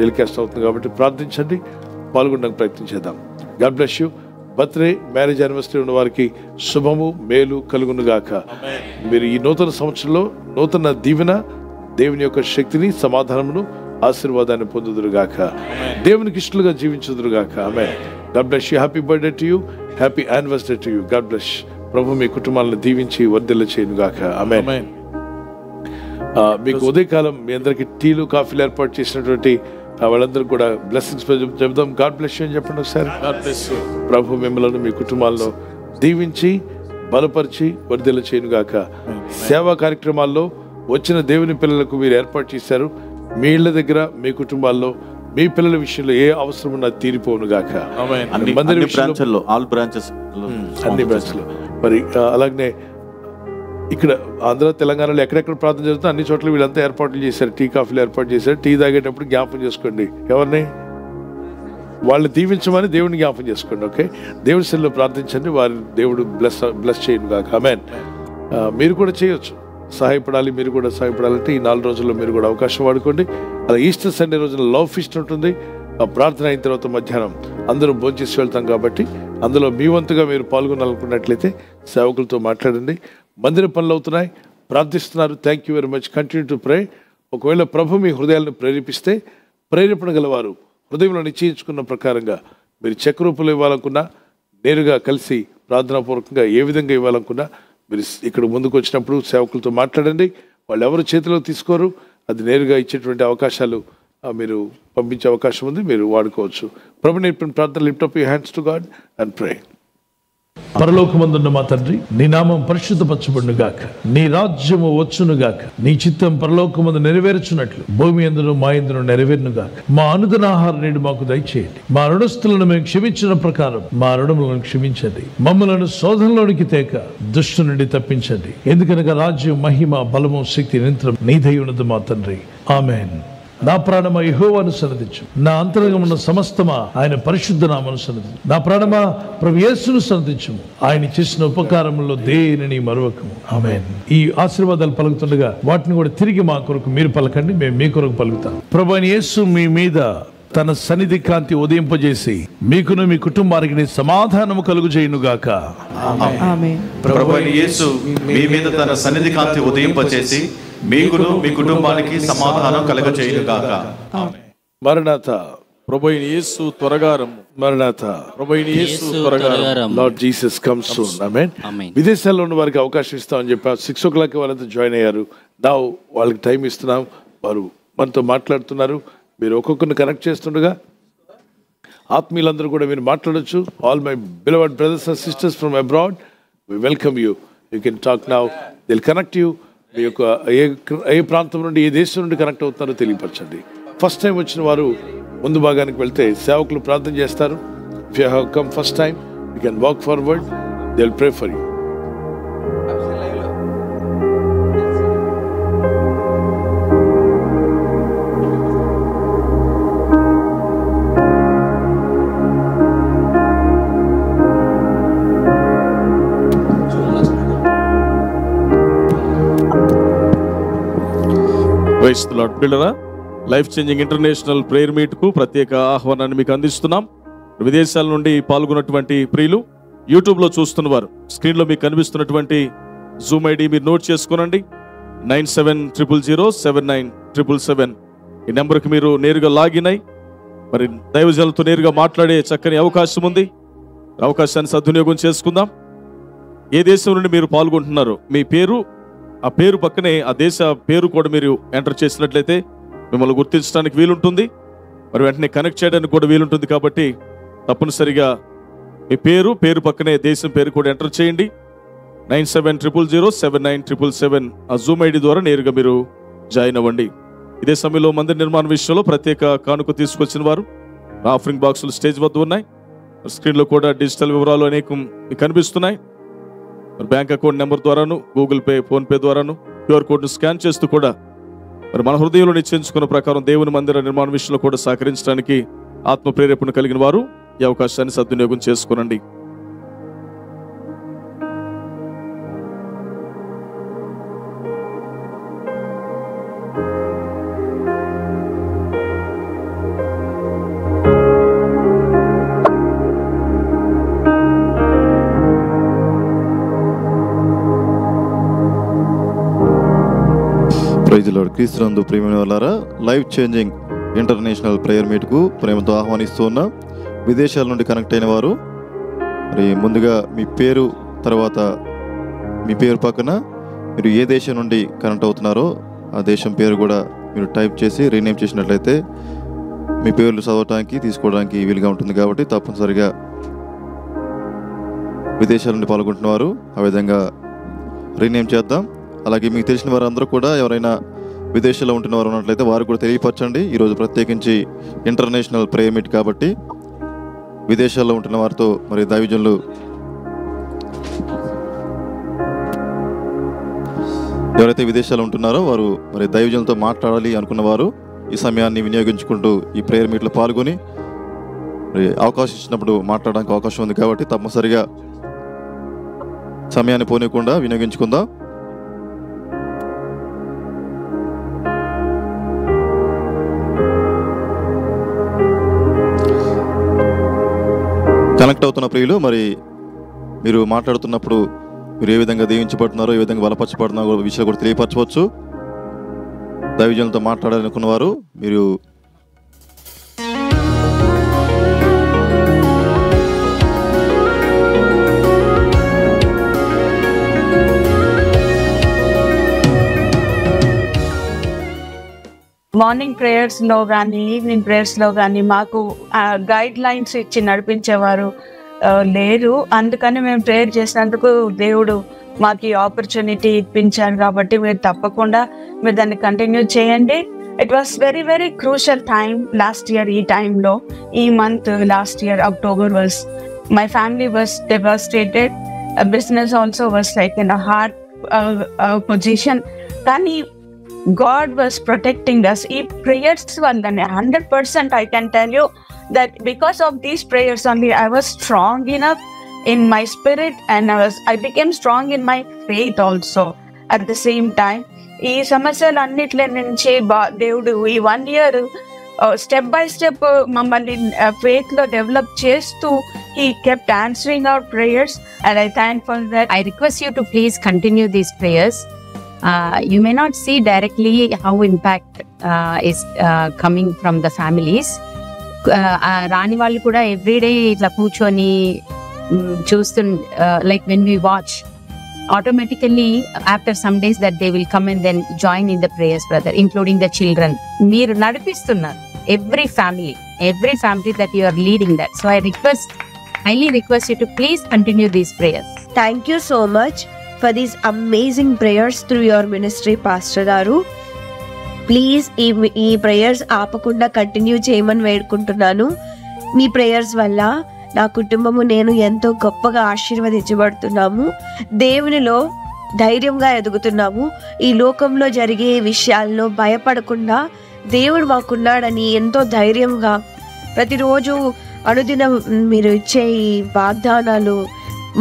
S1: టెలికాస్ట్ అవుతుంది కాబట్టి ప్రార్థించండి పాల్గొనడానికి ప్రయత్నం చేద్దాం God bless you birthday marriage anniversary ఉన్న వారికి శుభము మేలు కలుగును గాక మీరు ఈ నూతన సంవత్సరంలో నూతన దీవెన దేవుని యొక్క శక్తిని సమాధానమును ఆశీర్వాదాన్ని పొందుదురుగాక దేవునికి ఇష్టలుగా జీవించుదురుగాక ఆమె God bless you happy birthday to you happy anniversary to you God bless ప్రభు మీ కుటుంబాలను దీవించి వర్ధిల్ల చేయనుగాక ఆమె uh, మీకు ఉదయకాలం మీ అందరికి టీలు కాఫీలు ఏర్పాటు చేసినటువంటి వాళ్ళందరూ కూడా బ్లెస్సింగ్స్ చెబుదాం గాడ్ బ్లెస్ అని చెప్పండి ఒకసారి ప్రభు మిమ్మల్ని మీ కుటుంబాల్లో దీవించి బలపరిచి చేయను గాక సేవా కార్యక్రమాల్లో వచ్చిన దేవుని పిల్లలకు మీరు ఏర్పాటు చేశారు మీ ఇళ్ల దగ్గర మీ కుటుంబాల్లో మీ పిల్లల విషయంలో ఏ అవసరం ఉన్నా తీరిపోను గాక అన్ని బ్రాంచెస్ అన్ని బ్రాంచ్లో మరి అలాగనే ఇక్కడ ఆంధ్ర తెలంగాణలో ఎక్కడెక్కడ ప్రార్థన జరుగుతుందో అన్ని చోట్ల వీళ్ళంతా ఏర్పాట్లు చేశారు టీ కాఫీలు ఏర్పాటు చేశారు టీ తాగేటప్పుడు జ్ఞాపం చేసుకోండి ఎవరిని వాళ్ళని దీవించమని దేవుడిని జ్ఞాపం చేసుకోండి ఓకే దేవుడి సెల్లో ప్రార్థించండి వారి దేవుడు బ్లెస్ బ్లెస్ చేయండి కాక అమెన్ మీరు కూడా చేయొచ్చు సహాయపడాలి మీరు కూడా సహాయపడాలంటే ఈ నాలుగు రోజుల్లో మీరు కూడా అవకాశం వాడుకోండి అలా ఈస్టర్ సండే రోజున లవ్ ఫిస్ట్ ఉంటుంది ప్రార్థన అయిన తర్వాత మధ్యాహ్నం అందరూ భోంచేసి వెళ్తాం కాబట్టి అందులో మీ వంతుగా మీరు పాల్గొనాలనుకున్నట్లయితే సేవకులతో మాట్లాడండి మందిర పనులు అవుతున్నాయి ప్రార్థిస్తున్నారు thank you very much continue to pray ఒకవేళ ప్రభు మీ హృదయాలను ప్రేరేపిస్తే ప్రేరేపణ గలవారు హృదయంలో నిశ్చయించుకున్న ప్రకారంగా మీరు చెక్ రూపంలో ఇవ్వాలనుకున్నా నేరుగా కలిసి ప్రార్థనాపూర్వకంగా ఏ విధంగా ఇవ్వాలనుకున్నా మీరు ఇక్కడ ముందుకు వచ్చినప్పుడు సేవకులతో మాట్లాడండి వాళ్ళు ఎవరు చేతిలో తీసుకోరు అది నేరుగా ఇచ్చేటువంటి అవకాశాలు మీరు పంపించే అవకాశం ఉంది మీరు వాడుకోవచ్చు ప్రభు నేర్పిన ప్రార్థన lift up you hands to God and pray పరలోకమందున్న మా తండ్రి నీ నామం గాక నీ రాజ్యము వచ్చును గాక నీ చిత్తం పరలోకమందు నెరవేర్చున్నట్లు భూమి ఎందు మా ఎందును గాక మా అనుదనాహార నేడు మాకు దయచేయండి మా రుణస్థులను మేము క్షమించిన ప్రకారం మా రుణములను క్షమించండి మమ్మలను శోధనలోనికి తేక దుష్టు నుండి తప్పించండి ఎందుకనగా రాజ్యం మహిమ బలము శక్తి నిరంతరం నీ దయ్యున్నది మా తండ్రి ఆమెన్ నా ప్రాణమా యహోవాను సన్నదించు నా అంతరంగం ఉన్న సమస్తమా ఆయన పరిశుద్ధ నామను సన్నదించు నా ప్రాణమా ప్రభు సన్నదించు ఆయన చేసిన ఉపకారంలో దేనిని మరొక ఆమె ఈ ఆశీర్వాదాలు పలుకుతుండగా వాటిని కూడా తిరిగి మా కొరకు మీరు పలకండి మేము మీ కొరకు పలుకుతాం ప్రభు యేసు మీ మీద తన సన్నిధి కాంతి ఉదయింపజేసి మీకును మీ కుటుంబానికి సమాధానము కలుగు చేయునుగాక ప్రభు యేసు మీ మీద తన సన్నిధి కాంతి ఉదయింపజేసి మీకును మీ కుటుంబానికి సమాధానం కలుగ
S5: చేయునుగాక మరణాత ప్రభు యేసు త్వరగారం మరణాత
S3: ప్రభు యేసు త్వరగా Lord
S1: Jesus comes soon amen విదేశాల్లో ఉన్న వారికి అవకాశం ఇస్తామని చెప్పి సిక్స్ ఓ క్లాక్ వాళ్ళంతా జాయిన్ అయ్యారు దావ్ వాళ్ళకి టైం ఇస్తున్నాం వారు మనతో మాట్లాడుతున్నారు మీరు ఒక్కొక్కరిని కనెక్ట్ చేస్తుండగా ఆత్మీయులందరూ కూడా మీరు మాట్లాడచ్చు all my beloved brothers and sisters from abroad we welcome you you can talk now Dil connect you మీ యొక్క ఏ ఏ ప్రాంతం నుండి ఏ దేశం నుండి కనెక్ట్ అవుతారో తెలియపరచండి ఫస్ట్ టైం వచ్చిన వారు ముందు భాగానికి వెళ్తే సేవకులు ప్రార్థన చేస్తారు if you have come first time you can walk forward Dil pray for you
S5: క్రైస్తులాడ్ లైఫ్ చేంజింగ్ ఇంటర్నేషనల్ ప్రేయర్ మీట్కు ప్రత్యేక ఆహ్వానాన్ని మీకు అందిస్తున్నాం విదేశాల నుండి పాల్గొన్నటువంటి ప్రియులు యూట్యూబ్లో చూస్తున్నవారు స్క్రీన్లో మీకు కనిపిస్తున్నటువంటి జూమ్ ఐడి మీరు నోట్ చేసుకోనండి nine seven triple zero seven nine triple seven ఈ నెంబర్కి మీరు నేరుగా లాగిన్ అయి మరి దైవజనులతో నేరుగా మాట్లాడే చక్కని అవకాశం ఉంది అవకాశాన్ని సద్వినియోగం చేసుకుందాం ఏ దేశం నుండి మీరు పాల్గొంటున్నారు మీ పేరు ఆ పేరు పక్కనే ఆ దేశ పేరు కూడా మీరు ఎంటర్ చేసినట్లయితే మిమ్మల్ని గుర్తించడానికి వీలుంటుంది మరి వెంటనే కనెక్ట్ చేయడానికి కూడా వీలుంటుంది కాబట్టి తప్పనిసరిగా మీ పేరు పేరు పక్కనే దేశం పేరు కూడా ఎంటర్ చేయండి nine seven triple zero seven nine triple seven ఆ జూమ్ ఐడి ద్వారా నేరుగా మీరు జాయిన్ అవ్వండి ఇదే సమయంలో మందిర నిర్మాణ విషయంలో ప్రత్యేక కానుక తీసుకొచ్చిన వారు ఆఫరింగ్ బాక్సులు స్టేజ్ వద్ద ఉన్నాయి స్క్రీన్లో కూడా డిజిటల్ వివరాలు అనేకం కనిపిస్తున్నాయి మరి బ్యాంక్ అకౌంట్ నెంబర్ ద్వారాను గూగుల్ పే ఫోన్పే ద్వారాను క్యూఆర్ కోడ్ను స్కాన్ చేస్తూ కూడా మరి మన హృదయంలో నిశ్చయించుకున్న ప్రకారం దేవుని మందిర నిర్మాణ విషయంలో కూడా సహకరించడానికి ఆత్మ ప్రేరేపణ కలిగిన వారు ఈ అవకాశాన్ని సద్వినియోగం చేసుకోనండి
S6: క్రీస్తునందు ప్రియమైన వాళ్ళారా లైఫ్ చేంజింగ్ ఇంటర్నేషనల్ ప్రేయర్ మీట్కు ప్రేమతో ఆహ్వానిస్తూ ఉన్నాం విదేశాల నుండి కనెక్ట్ అయిన వారు మరి ముందుగా మీ పేరు తర్వాత మీ పేరు పక్కన మీరు ఏ దేశం నుండి కనెక్ట్ అవుతున్నారో ఆ దేశం పేరు కూడా మీరు టైప్ చేసి రీనేమ్ చేసినట్లయితే మీ పేర్లు చదవటానికి తీసుకోవడానికి వీలుగా ఉంటుంది కాబట్టి తప్పనిసరిగా విదేశాల నుండి పాల్గొంటున్నవారు ఆ విధంగా రీనేమ్ చేద్దాం అలాగే మీకు తెలిసిన వారందరూ కూడా ఎవరైనా విదేశాల్లో ఉంటున్న వారు ఉన్నట్లయితే వారు కూడా తెలియపరచండి ఈరోజు ప్రత్యేకించి ఇంటర్నేషనల్ ప్రేయర్ మీట్ కాబట్టి విదేశాల్లో ఉంటున్న వారితో మరి దైవజనులు ఎవరైతే విదేశాల్లో ఉంటున్నారో వారు మరి దైవజనులతో మాట్లాడాలి అనుకున్నవారు ఈ సమయాన్ని వినియోగించుకుంటూ ఈ ప్రేయర్ మీట్లో పాల్గొని మరి అవకాశం ఇచ్చినప్పుడు మాట్లాడడానికి అవకాశం ఉంది కాబట్టి తప్పనిసరిగా సమయాన్ని పోనీయకుండా వినియోగించుకుందాం కనెక్ట్ అవుతున్న ప్రియులు మరి మీరు మాట్లాడుతున్నప్పుడు మీరు ఏ విధంగా దీవించబడుతున్నారో ఏ విధంగా బలపరచబడుతున్నారో విషయాలు కూడా తెలియపరచవచ్చు దైవజనులతో మాట్లాడాలనుకున్న వారు మీరు
S7: మార్నింగ్
S8: ప్రేయర్స్లో కానీ ఈవినింగ్ ప్రేయర్స్లో కానీ మాకు గైడ్ లైన్స్ ఇచ్చి నడిపించేవారు లేరు అందుకని మేము ప్రేయర్ చేసినందుకు దేవుడు మాకు ఈ ఆపర్చునిటీ ఇప్పించారు కాబట్టి మీరు తప్పకుండా మీరు దాన్ని కంటిన్యూ చేయండి it was very very crucial time last year ఈ టైంలో ఈ month last year October was my family was devastated business also was like in hard position కానీ God was protecting us. He prayers hundred percent. I can tell you that because of these prayers only, I was strong enough in my spirit, and I was I became strong in my faith also. At the same time, he samasal they would, He one year uh, step by step, mammal faith lo develop chestu. He kept answering our prayers, and I thankful that. I request you to please continue
S9: these prayers. You may not see directly how impact is coming from the families రాని వాళ్ళు కూడా ఎవ్రీడే ఇట్లా
S8: కూర్చొని చూస్తు like when we watch automatically after some days that they will come and then join in the prayers brother including the children మీరు నడిపిస్తున్నారు every family every family that you leading that so I request
S10: highly request you to please continue these prayers thank you so much for these amazing prayers through your ministry pastor గారు ప్లీజ్ ఈ ఈ ప్రేయర్స్ ఆపకుండా కంటిన్యూ చేయమని వేడుకుంటున్నాను మీ ప్రేయర్స్ వల్ల నా కుటుంబము నేను ఎంతో గొప్పగా ఆశీర్వదించబడుతున్నాము దేవునిలో ధైర్యంగా ఎదుగుతున్నాము ఈ లోకంలో జరిగే విషయాల్లో భయపడకుండా దేవుడు మాకున్నాడని ఎంతో ధైర్యంగా ప్రతిరోజు అనుదినం మీరు ఇచ్చే ఈ వాగ్దానాలు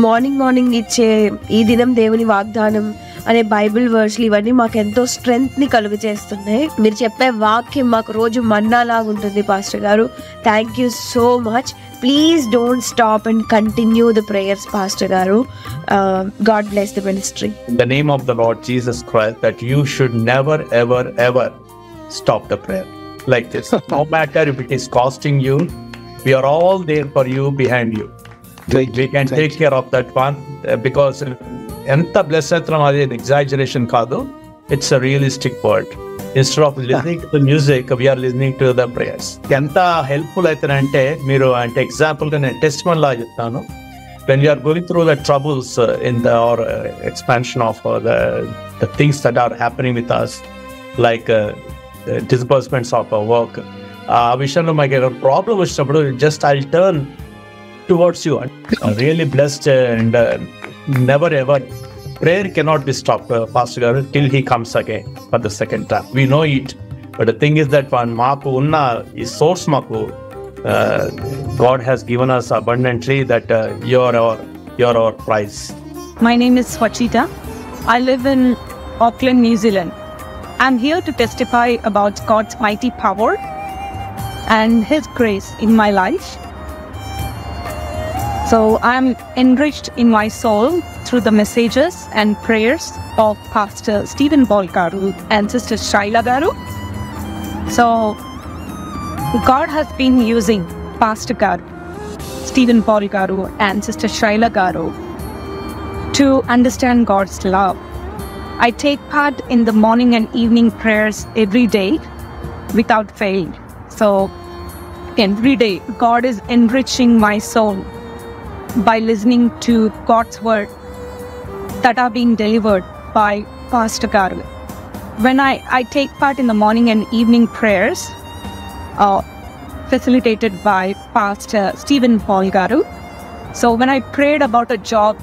S10: మార్నింగ్ మార్నింగ్ ఇచ్చే ఈ దినం దేవుని వాగ్దానం అనే బైబిల్ వర్డ్స్లు ఇవన్నీ మాకు ఎంతో స్ట్రెంగ్త్ ని కలుగు చేస్తున్నాయి మీరు చెప్పే వాక్యం మాకు రోజు మన్నాలాగా ఉంటుంది పాస్టర్ గారు thank you so much please don't stop and continue the prayers pastor గారు God bless the ministry
S4: the name of the Lord Jesus Christ that you should never ever ever stop the prayer like this no matter if it is casting you we are all there for you behind you we can take care of that one uh, because anta blessatram is an exaggeration kadu it's a realistic word instead of listening to the music we are listening to the prayers anta helpful aitarante meeru ante example ga nen testimony la cheptanu when you are going through the troubles uh, in the or uh, expansion of the the things that are happening with us like disbursements of our work ఆ విషయంలో problem ఏదైనా ప్రాబ్లం వచ్చినప్పుడు just I turn towards you and really blessed and uh, never ever prayer cannot be stopped uh, pastor till he comes again for the second time we know it but the thing is that when maku unna is source maku uh, god has given us abundantly that uh, you're our you're our prize
S11: my name is swachita i live in auckland new zealand i'm here to testify about god's mighty power and his grace in my life so I'm enriched in my soul through the messages and prayers of Pastor Stephen Paul and Sister Shaila Garu. So God has been using Pastor Garu, Stephen Paul and Sister Shaila Garu to understand God's love. I take part in the morning and evening prayers every day without fail. So every day, God is enriching my soul by listening to God's word that are being delivered by Pastor Garu, When I, I take part in the morning and evening prayers, uh, facilitated by Pastor Stephen Paul Garu. So when I prayed about a job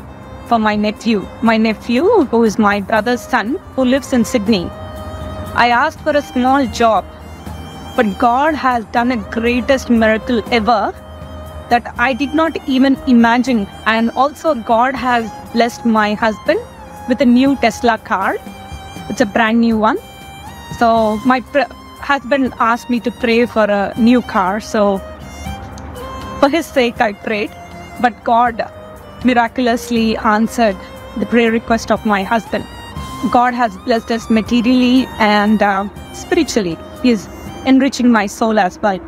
S11: for my nephew, my nephew, who is my brother's son, who lives in Sydney, I asked for a small job, but God has done a greatest miracle ever that I did not even imagine. And also, God has blessed my husband with a new Tesla car. It's a brand new one. So, my pr- husband asked me to pray for a new car. So, for his sake, I prayed. But God miraculously answered the prayer request of my husband. God has blessed us materially and uh, spiritually. He is enriching my soul as well.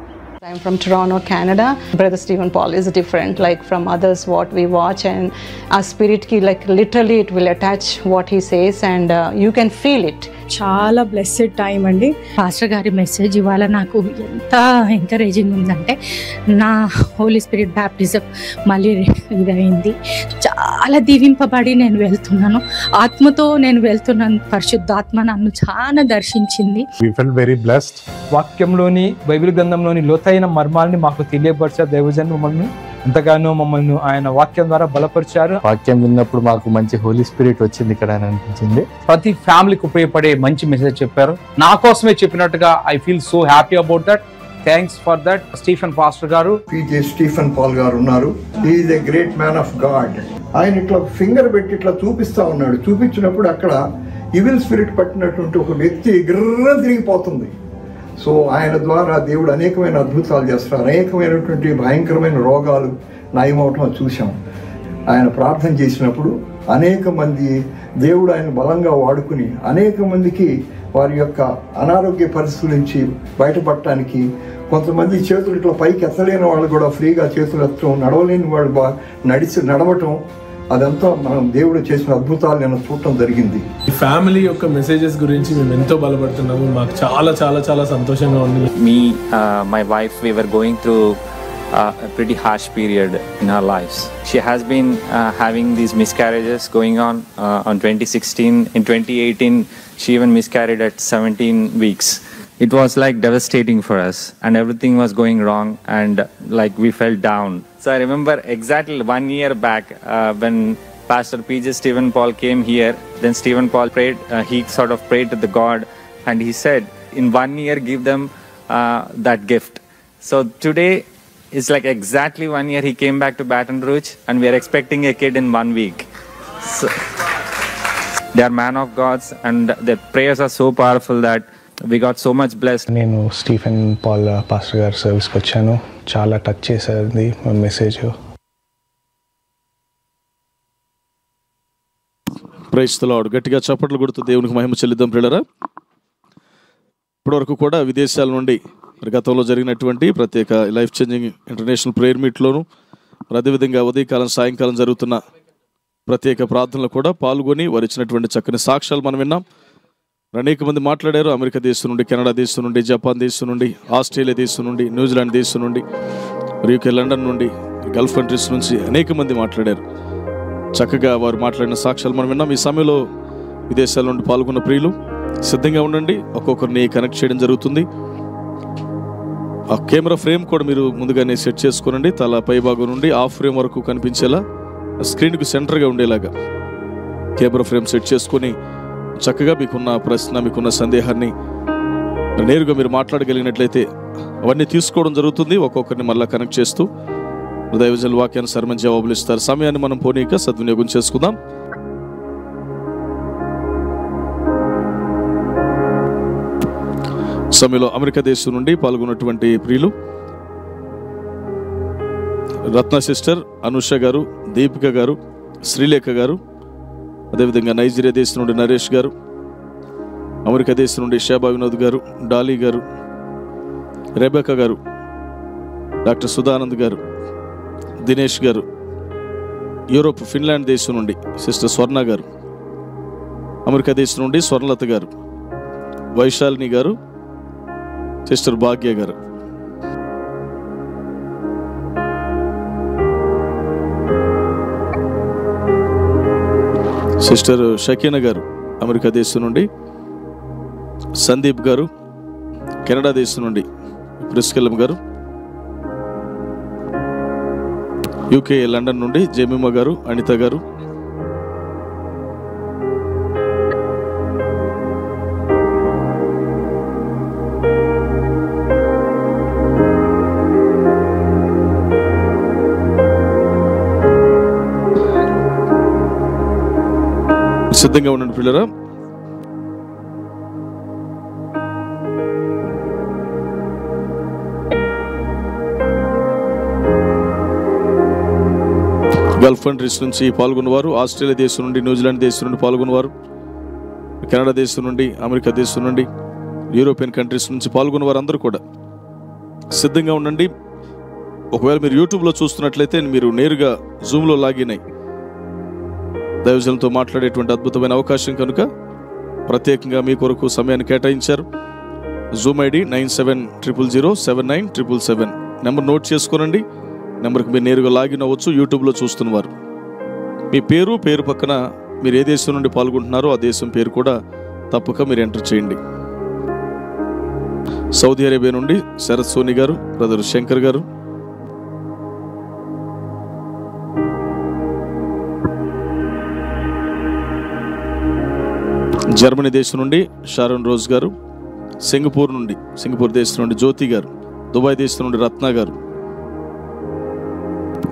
S11: I'm from Toronto, Canada. Brother Stephen Paul is different, like from others what we watch, and our spirit key, like literally, it will attach what he
S8: says, and uh, you can feel it. చాలా బ్లెస్డ్ టైం అండి పాస్టర్ గారి మెసేజ్ ఇవాళ నాకు ఎంత ఎంకరేజింగ్ ఉందంటే నా హోలీ స్పిరిట్ బ్యాప్టిజం మళ్ళీ ఇదైంది చాలా దీవింపబడి నేను వెళ్తున్నాను ఆత్మతో నేను వెళ్తున్నాను పరిశుద్ధాత్మ నన్ను చాలా దర్శించింది
S12: వెరీ బ్లెస్డ్ వాక్యంలోని బైబిల్ గ్రంథంలోని లోతైన మర్మాలని మాకు తెలియపరిచే దైవజన్ మమ్మల్ని ఎంతగానో మమ్మల్ని ఆయన వాక్యం ద్వారా బలపరిచారు
S4: వాక్యం విన్నప్పుడు మాకు మంచి హోలీ స్పిరిట్ వచ్చింది ఇక్కడ అని అనిపించింది
S12: ప్రతి ఫ్యామిలీకి ఉపయోగపడే మంచి మెసేజ్ చెప్పారు నా కోసమే చెప్పినట్టుగా I feel so happy about that thanks for that Stephen pastor గారు పీజే స్టీఫెన్ పాల్ గారు ఉన్నారు is a great man of God ఆయన ఇట్లా ఫింగర్ పెట్టి ఇట్లా చూపిస్తా ఉన్నాడు చూపించినప్పుడు అక్కడ ఇవిల్ స్పిరిట్ పట్టినటువంటి ఒక వ్యక్తి గిర్ర తిరిగిపోతుంది సో ఆయన ద్వారా దేవుడు అనేకమైన అద్భుతాలు చేస్తున్నారు అనేకమైనటువంటి భయంకరమైన రోగాలు నయమవటం చూసాం ఆయన ప్రార్థన చేసినప్పుడు అనేక మంది దేవుడు ఆయన బలంగా వాడుకుని అనేక మందికి వారి యొక్క అనారోగ్య పరిస్థితుల నుంచి బయటపడటానికి కొంతమంది చేతులు ఇట్లా పైకి ఎత్తలేని వాళ్ళు కూడా ఫ్రీగా చేతులు ఎత్తడం నడవలేని వాళ్ళు నడిచి నడవటం అదంతా మనం దేవుడు చేసిన అద్భుతాలు నేను చూడటం జరిగింది
S1: ఫ్యామిలీ యొక్క మెసేజెస్ గురించి మేము ఎంతో బలపడుతున్నాము మాకు చాలా చాలా చాలా సంతోషంగా
S13: ఉంది మీ my wife we are going through a pretty harsh period in her lives. She has been uh, having these miscarriages going on uh, on 2016. In 2018, she even miscarried at 17 weeks it was like devastating for us and everything was going wrong and like we fell down. So I remember exactly one year back uh, when Pastor P.J. Stephen Paul came here, then Stephen Paul prayed, uh, he sort of prayed to the God and he said, in one year give them uh, that gift. So today is like exactly one year he came back to Baton Rouge and we are expecting a kid in one week. So, they are man of gods and their prayers are so powerful that we got so much bless
S5: నేను స్టీఫెన్ పాల్ పాస్టర్ గారి సర్వీస్కి వచ్చాను చాలా టచ్ చేసేది మెసేజ్ ప్రైస్తలాడు గట్టిగా చప్పట్లు కొడుతూ దేవునికి మహిమ చెల్లిద్దాం పిల్లరా ఇప్పటివరకు కూడా విదేశాల నుండి మరి గతంలో జరిగినటువంటి ప్రత్యేక లైఫ్ చేంజింగ్ ఇంటర్నేషనల్ ప్రేయర్ మీట్లోను మరి అదేవిధంగా ఉదయకాలం సాయంకాలం జరుగుతున్న ప్రత్యేక ప్రార్థనలు కూడా పాల్గొని వారు ఇచ్చినటువంటి చక్కని సాక్ష్యాలు మనం విన్నాం అనేక మంది మాట్లాడారు అమెరికా దేశం నుండి కెనడా దేశం నుండి జపాన్ దేశం నుండి ఆస్ట్రేలియా దేశం నుండి న్యూజిలాండ్ దేశం నుండి మరియు లండన్ నుండి గల్ఫ్ కంట్రీస్ నుంచి అనేక మంది మాట్లాడారు చక్కగా వారు మాట్లాడిన సాక్ష్యాలు మనం విన్నాం ఈ సమయంలో విదేశాల నుండి పాల్గొన్న ప్రియులు సిద్ధంగా ఉండండి ఒక్కొక్కరిని కనెక్ట్ చేయడం జరుగుతుంది ఆ కెమెరా ఫ్రేమ్ కూడా మీరు ముందుగానే సెట్ చేసుకోనండి తల పై భాగం నుండి ఆ ఫ్రేమ్ వరకు కనిపించేలా స్క్రీన్కు సెంటర్గా ఉండేలాగా కెమెరా ఫ్రేమ్ సెట్ చేసుకొని చక్కగా మీకున్న ప్రశ్న మీకున్న సందేహాన్ని నేరుగా మీరు మాట్లాడగలిగినట్లయితే అవన్నీ తీసుకోవడం జరుగుతుంది ఒక్కొక్కరిని మళ్ళీ కనెక్ట్ చేస్తూ దైవజల వాక్యాన్ని సర్మని జవాబులు ఇస్తారు సమయాన్ని మనం పోనీక సద్వినియోగం చేసుకుందాం సమయంలో అమెరికా దేశం నుండి పాల్గొన్నటువంటి ప్రియులు రత్న సిస్టర్ అనుష గారు దీపిక గారు శ్రీలేఖ గారు అదేవిధంగా నైజీరియా దేశం నుండి నరేష్ గారు అమెరికా దేశం నుండి షేబా వినోద్ గారు డాలీ గారు రెబేకా గారు డాక్టర్ సుధానంద్ గారు దినేష్ గారు యూరోప్ ఫిన్లాండ్ దేశం నుండి సిస్టర్ స్వర్ణ గారు అమెరికా దేశం నుండి స్వర్ణలత గారు వైశాలిని గారు సిస్టర్ భాగ్య గారు సిస్టర్ షకీనా గారు అమెరికా దేశం నుండి సందీప్ గారు కెనడా దేశం నుండి ప్రిస్కెల్లం గారు యూకే లండన్ నుండి జమీమా గారు అనిత గారు సిద్ధంగా ఉండండి పిల్లరా గల్ఫ్ కంట్రీస్ నుంచి పాల్గొన్నవారు ఆస్ట్రేలియా దేశం నుండి న్యూజిలాండ్ దేశం నుండి పాల్గొన్నవారు కెనడా దేశం నుండి అమెరికా దేశం నుండి యూరోపియన్ కంట్రీస్ నుంచి పాల్గొన్న వారందరూ కూడా సిద్ధంగా ఉండండి ఒకవేళ మీరు యూట్యూబ్లో చూస్తున్నట్లయితే మీరు నేరుగా జూమ్లో లాగిన్ అయ్యి దైవజనులతో మాట్లాడేటువంటి అద్భుతమైన అవకాశం కనుక ప్రత్యేకంగా మీ కొరకు సమయాన్ని కేటాయించారు Zoom ID nine seven triple zero seven nine triple seven number note చేసుకోనండి నెంబర్కి మీరు నేరుగా లాగిన్ అవ్వచ్చు యూట్యూబ్లో చూస్తున్నవారు మీ పేరు పేరు పక్కన మీరు ఏ దేశం నుండి పాల్గొంటున్నారో ఆ దేశం పేరు కూడా తప్పక మీరు ఎంటర్ చేయండి సౌదీ అరేబియా నుండి శరత్ సోని గారు బ్రదర్ శంకర్ గారు జర్మనీ దేశం నుండి షారోన్ రోజ్ గారు సింగపూర్ నుండి సింగపూర్ దేశం నుండి జ్యోతి గారు దుబాయ్ దేశం నుండి రత్న గారు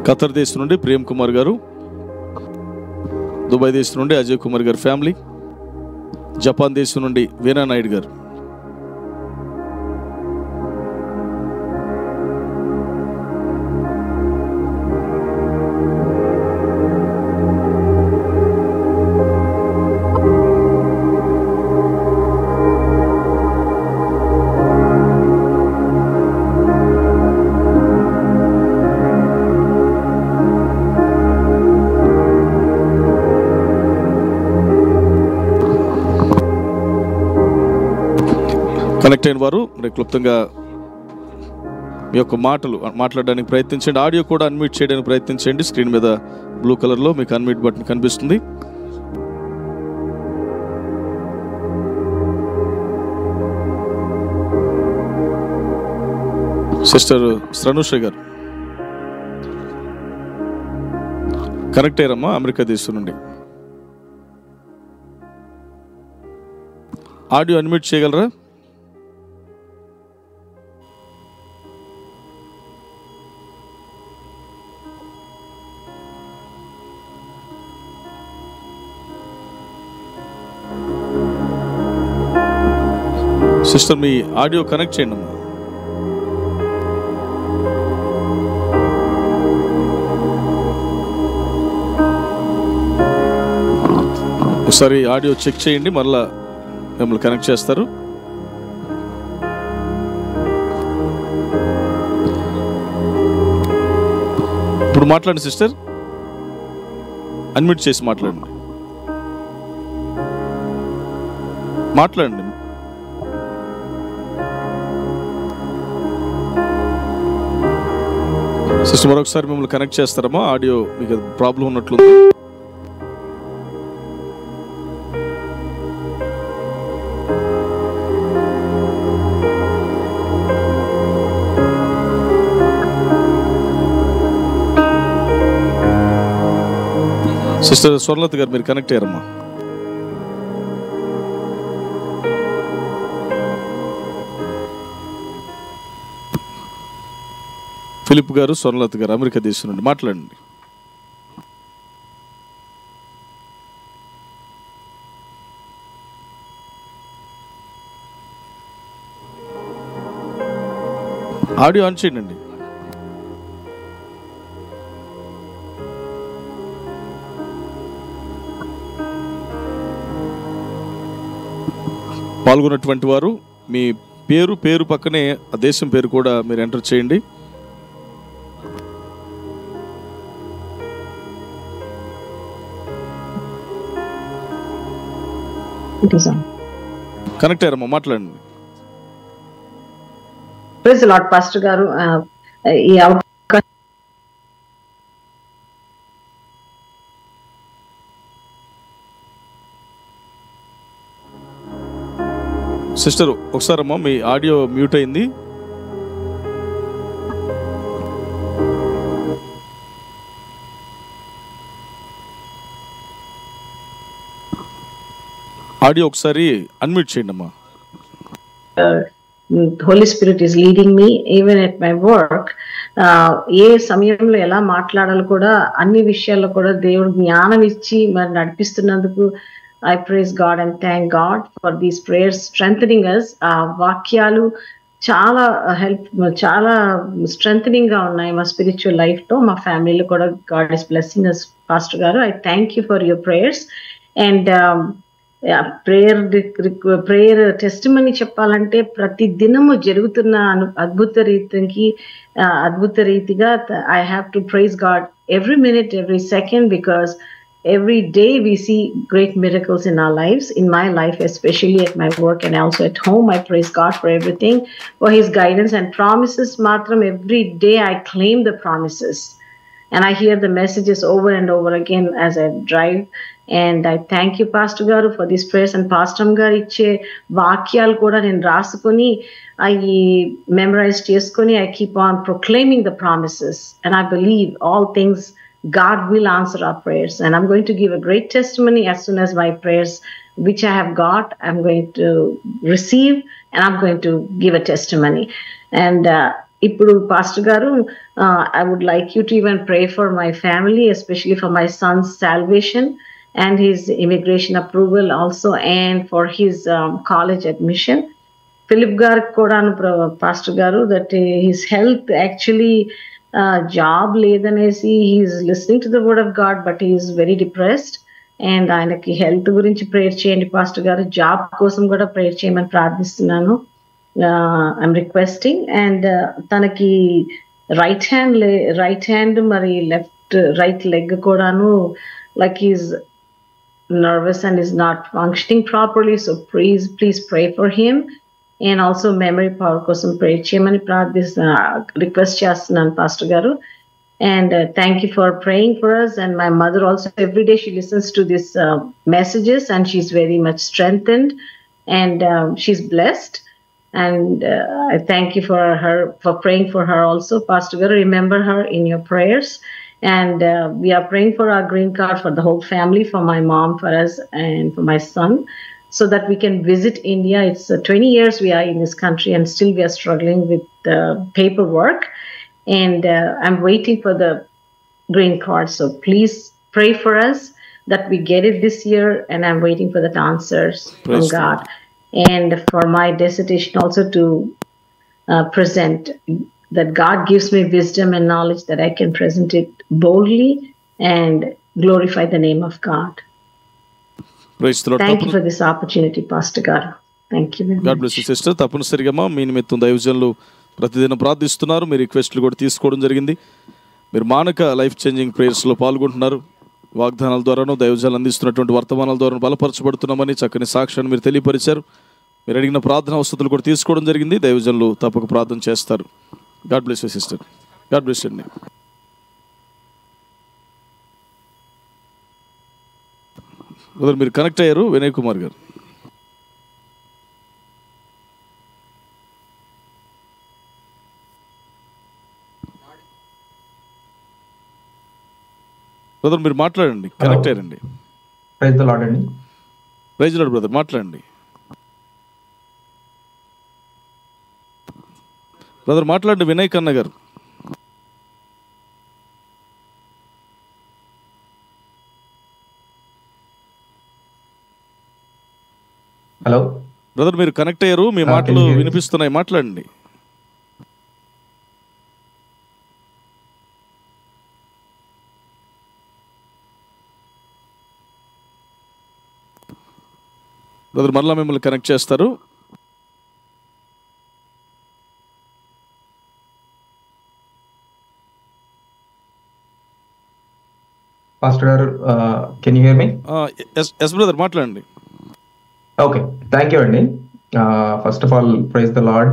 S5: ఖతర్ దేశం నుండి ప్రేమ్ కుమార్ గారు దుబాయ్ దేశం నుండి అజయ్ కుమార్ గారు ఫ్యామిలీ జపాన్ దేశం నుండి వీరా నాయుడు గారు కనెక్ట్ అయిన వారు మరి క్లుప్తంగా మీ యొక్క మాటలు మాట్లాడడానికి ప్రయత్నించండి ఆడియో కూడా అన్మ్యూట్ చేయడానికి ప్రయత్నించండి స్క్రీన్ మీద బ్లూ కలర్లో మీకు అన్మ్యూట్ బటన్ కనిపిస్తుంది సిస్టర్ శ్రనుశ్రీ గారు కనెక్ట్ అయ్యారమ్మా అమెరికా దేశం నుండి ఆడియో అన్మ్యూట్ చేయగలరా సిస్టర్ మీ ఆడియో కనెక్ట్ చేయండి అమ్మా ఒకసారి ఆడియో చెక్ చేయండి మళ్ళా మిమ్మల్ని కనెక్ట్ చేస్తారు ఇప్పుడు మాట్లాడండి సిస్టర్ అన్మిట్ చేసి మాట్లాడండి మాట్లాడండి సిస్టర్ మరొకసారి మిమ్మల్ని కనెక్ట్ చేస్తారమ్మా ఆడియో మీకు ప్రాబ్లం ఉన్నట్లుంది సిస్టర్ స్వర్లత్ గారు మీరు కనెక్ట్ అయ్యారమ్మా ఫిలిప్ గారు స్వర్ణలత గారు అమెరికా దేశం నుండి మాట్లాడండి ఆడియో ఆన్ చేయండి పాల్గొన్నటువంటి వారు మీ పేరు పేరు పక్కనే ఆ దేశం పేరు కూడా మీరు ఎంటర్ చేయండి కనెక్ట్ అయ్యారమ్మా మాట్లాడండి
S9: ప్రెజ్ లాట్ పాస్టర్ గారు ఈ
S5: సిస్టర్ ఒకసారమ్మా మీ ఆడియో మ్యూట్ అయింది ఆడియో ఒకసారి అన్మ్యూట్ చేయండి అమ్మా
S9: Holy Spirit is leading me even at my work ఏ సమయంలో ఎలా మాట్లాడాలో కూడా అన్ని విషయాల్లో కూడా దేవుడు జ్ఞానం ఇచ్చి మరి నడిపిస్తున్నందుకు I praise God and thank God for these prayers strength us ఆ వాక్యాలు చాలా హెల్ప్ చాలా స్ట్రెంగ్ గా ఉన్నాయి మా స్పిరిచువల్ లైఫ్ తో మా ఫ్యామిలీలో కూడా God is blessing us pastor గారు I thank you for your prayers and prayer prayer testimony చెప్పాలంటే ప్రతి దినము జరుగుతున్న అద్భుత రీతికి అద్భుత రీతిగా I have to praise God every minute every second because every day we see great miracles in our lives in my life especially at my work and also at home I praise God for everything for his guidance and promises మాత్రం every day I claim the promises and I hear the messages over and over again as I drive. And and I thank Pastor, pastor గారు for this prayers and pastor గారు ఇచ్చే వాక్యాలు కూడా నేను రాసుకొని అవి మెమరైజ్ చేసుకొని I keep on proclaiming the promises. And I believe all things, God will answer our prayers. And I'm going to give a great testimony as soon as my prayers, which I have got, I'm going to receive and I'm going to give a testimony. And uh, Ippudu Pastor Garu, uh, I would like you to even pray for my family, especially for my son's salvation. and his immigration approval also and for his college admission Philip గారికి కూడా పాస్టర్ గారు that his health actually job లేదనేసి he is listening to the word of God but is very depressed and ఆయనకి హెల్త్ గురించి ప్రేయర్ చేయండి పాస్టర్ గారు జాబ్ కోసం కూడా ప్రేయర్ చేయమని ప్రార్థిస్తున్నాను ఐఎమ్ రిక్వెస్టింగ్ అండ్ తనకి రైట్ హ్యాండ్ రైట్ హ్యాండ్ మరి లెఫ్ట్ రైట్ లెగ్ కూడాను like is nervous and is not functioning properly. So please, please pray for him. And also memory power కోసం pray. చేయమని ప్రార్థిస్తున్న రిక్వెస్ట్ చేస్తున్నాను pastor గారు and uh, thank you for praying for us and my mother also every day she listens to these uh, messages and she's very much strengthened and um, she's blessed and uh, i thank you for her for praying for her also pastor Guru, remember her in your prayers and uh, we are praying for our green card for the whole family, for my mom, for us, and for my son, so that we can visit India. It's uh, 20 years we are in this country, and still we are struggling with the paperwork. And uh, I'm waiting for the green card. So please pray for us that we get it this year, and I'm waiting for that answers from God. And for my dissertation also to uh, present that God gives me wisdom and knowledge that I can present it boldly and glorify the name of God.
S5: Praise the Lord. Thank you for
S9: this opportunity, Pastor Garu. Thank you. very God
S5: bless you, sister. తప్పనిసరిగా మీ నిమిత్తం దైవజనులు ప్రతిదిన ప్రార్థిస్తున్నారు మీ రిక్వెస్ట్లు కూడా తీసుకోవడం జరిగింది మీరు మానక లైఫ్ చేంజింగ్ ప్రేయర్స్లో పాల్గొంటున్నారు వాగ్దానాల ద్వారాను దైవజాలు అందిస్తున్నటువంటి వర్తమానాల ద్వారా బలపరచబడుతున్నామని చక్కని సాక్ష్యాన్ని మీరు తెలియపరిచారు మీరు అడిగిన ప్రార్థన వసతులు కూడా తీసుకోవడం జరిగింది దైవజనులు తప్పక ప్రార్థన చేస్తారు God bless you sister God bless అండి బ్రదర్ మీరు కనెక్ట్ అయ్యారు వినయ్ కుమార్ గారు బ్రదర్ మీరు మాట్లాడండి కనెక్ట్ అయ్యారండి ప్రైజ్ లాడ్ బ్రదర్ మాట్లాడండి బ్రదర్ మాట్లాడండి వినయ్ కన్న గారు హలో బ్రదర్ మీరు కనెక్ట్ అయ్యారు మీ మాటలు వినిపిస్తున్నాయి మాట్లాడండి బ్రదర్ మరలా మిమ్మల్ని కనెక్ట్ చేస్తారు
S12: pastor can you hear me
S5: yes brother మాట్లాడండి
S12: ఓకే థ్యాంక్ యూ అండి first of all praise the Lord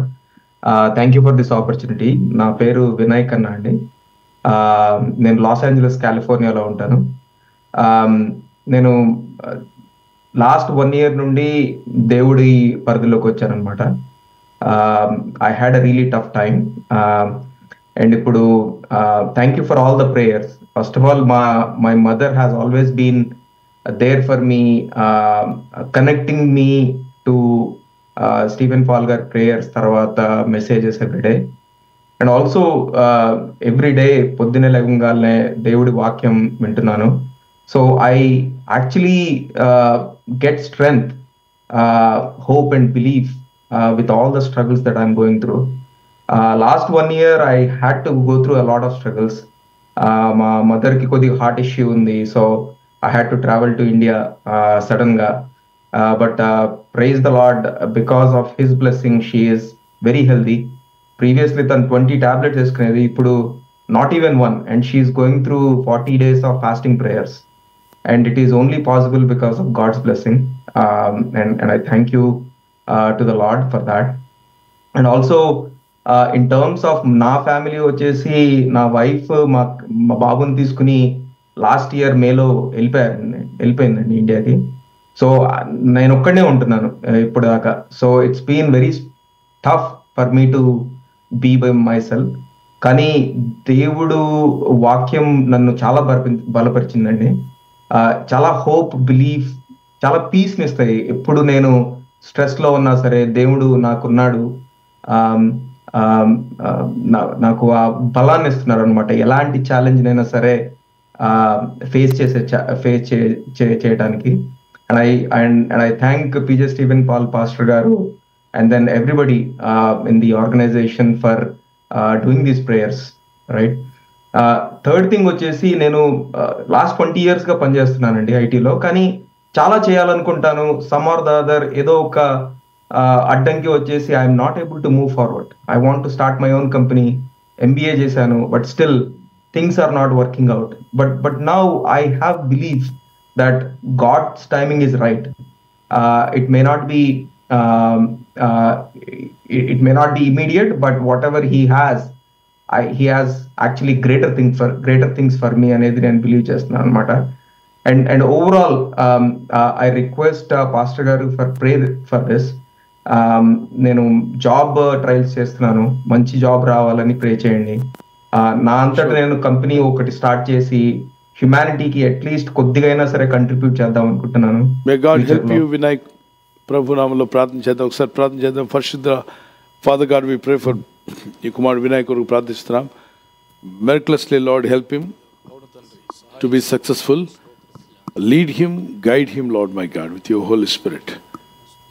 S12: thank you for this opportunity నా పేరు వినాయక్ అన్న అండి uh, నేను లాస్ ఏంజలస్ కాలిఫోర్నియాలో ఉంటాను um, నేను లాస్ట్ వన్ ఇయర్ నుండి దేవుడి పరిధిలోకి వచ్చానమాట I had a really tough time and ఇప్పుడు thank you for all the prayers first of all మా my mother has always been there for me connecting me to Stephen ఫాల్గర్ Gar తర్వాత Tarvata messages every and also every day పొద్దునే లేకుండానే దేవుడి వాక్యం వింటున్నాను so I actually get strength hope and belief with all the struggles that I'm going through last one year I had to go through a lot of struggles మా మదర్కి కొద్దిగా హార్ట్ ఇష్యూ ఉంది so I had to travel to India uh, Satanga. Uh, but uh, praise the Lord, because of His blessing, she is very healthy. Previously, than 20 tablets is Ipudu, not even one. And she is going through 40 days of fasting prayers. And it is only possible because of God's blessing. Um, and, and I thank you uh, to the Lord for that. And also, uh, in terms of నా ఫ్యామిలీ వచ్చేసి నా వైఫ్ మా ma babun తీసుకుని లాస్ట్ ఇయర్ మేలో వెళ్ళిపోయారండి వెళ్ళిపోయిందండి ఇండియాకి సో నేను ఒక్కడనే ఉంటున్నాను ఇప్పుడు దాకా so it's been very tough for me to be by myself కానీ దేవుడు వాక్యం నన్ను చాలా బలపరి బలపరిచిందండి చాలా హోప్ బిలీఫ్ చాలా పీస్ని ఇస్తాయి ఎప్పుడు నేను స్ట్రెస్లో ఉన్నా సరే దేవుడు నాకున్నాడు నాకు ఆ బలాన్ని ఇస్తున్నారు అనమాట ఎలాంటి ఛాలెంజ్నైనా సరే ఫేస్ చేసే ఫేస్ చేయడానికి and I and and I thank PJ Steven Paul pastor గారు and then everybody in the organisation for doing these prayers right third thing వచ్చేసి నేను లాస్ట్ ట్వంటీ ఇయర్స్ గా పనిచేస్తున్నానండి ఐటీలో కానీ చాలా చేయాలనుకుంటాను సమ్ ఆర్ ద అదర్ ఏదో ఒక అడ్డంకి వచ్చేసి I'm not able to move forward I want to start my own company MBA చేశాను but still things are not working out but but now i have belief that god's timing is right uh, it may not be um, uh, it, it, may not be immediate but whatever he has I, he has actually greater things for greater things for me అనేది నేను బిలీవ్ చేస్తున్నాను అనమాట and and overall I request pastor గారు ఫర్ ప్రే ఫర్ దిస్ నేను జాబ్ ట్రయల్స్ చేస్తున్నాను మంచి జాబ్ రావాలని ప్రే చేయండి నా అంతటా నేను కంపెనీ ఒకటి స్టార్ట్ చేసి హ్యుమానిటీకి అట్లీస్ట్ కొద్దిగైనా సరే కంట్రిబ్యూట్ చేద్దాం అనుకుంటున్నాను మే హెల్ప్
S1: వినాయక్ ప్రభు నామంలో ప్రార్థన చేద్దాం ఒకసారి ప్రార్థన చేద్దాం పరిశుద్ధ father God we pray for ఈ కుమారుడు వినాయక్ కొరకు ప్రార్థిస్తున్నాం miraculously Lord help him to be successful lead him guide him Lord my God with your whole spirit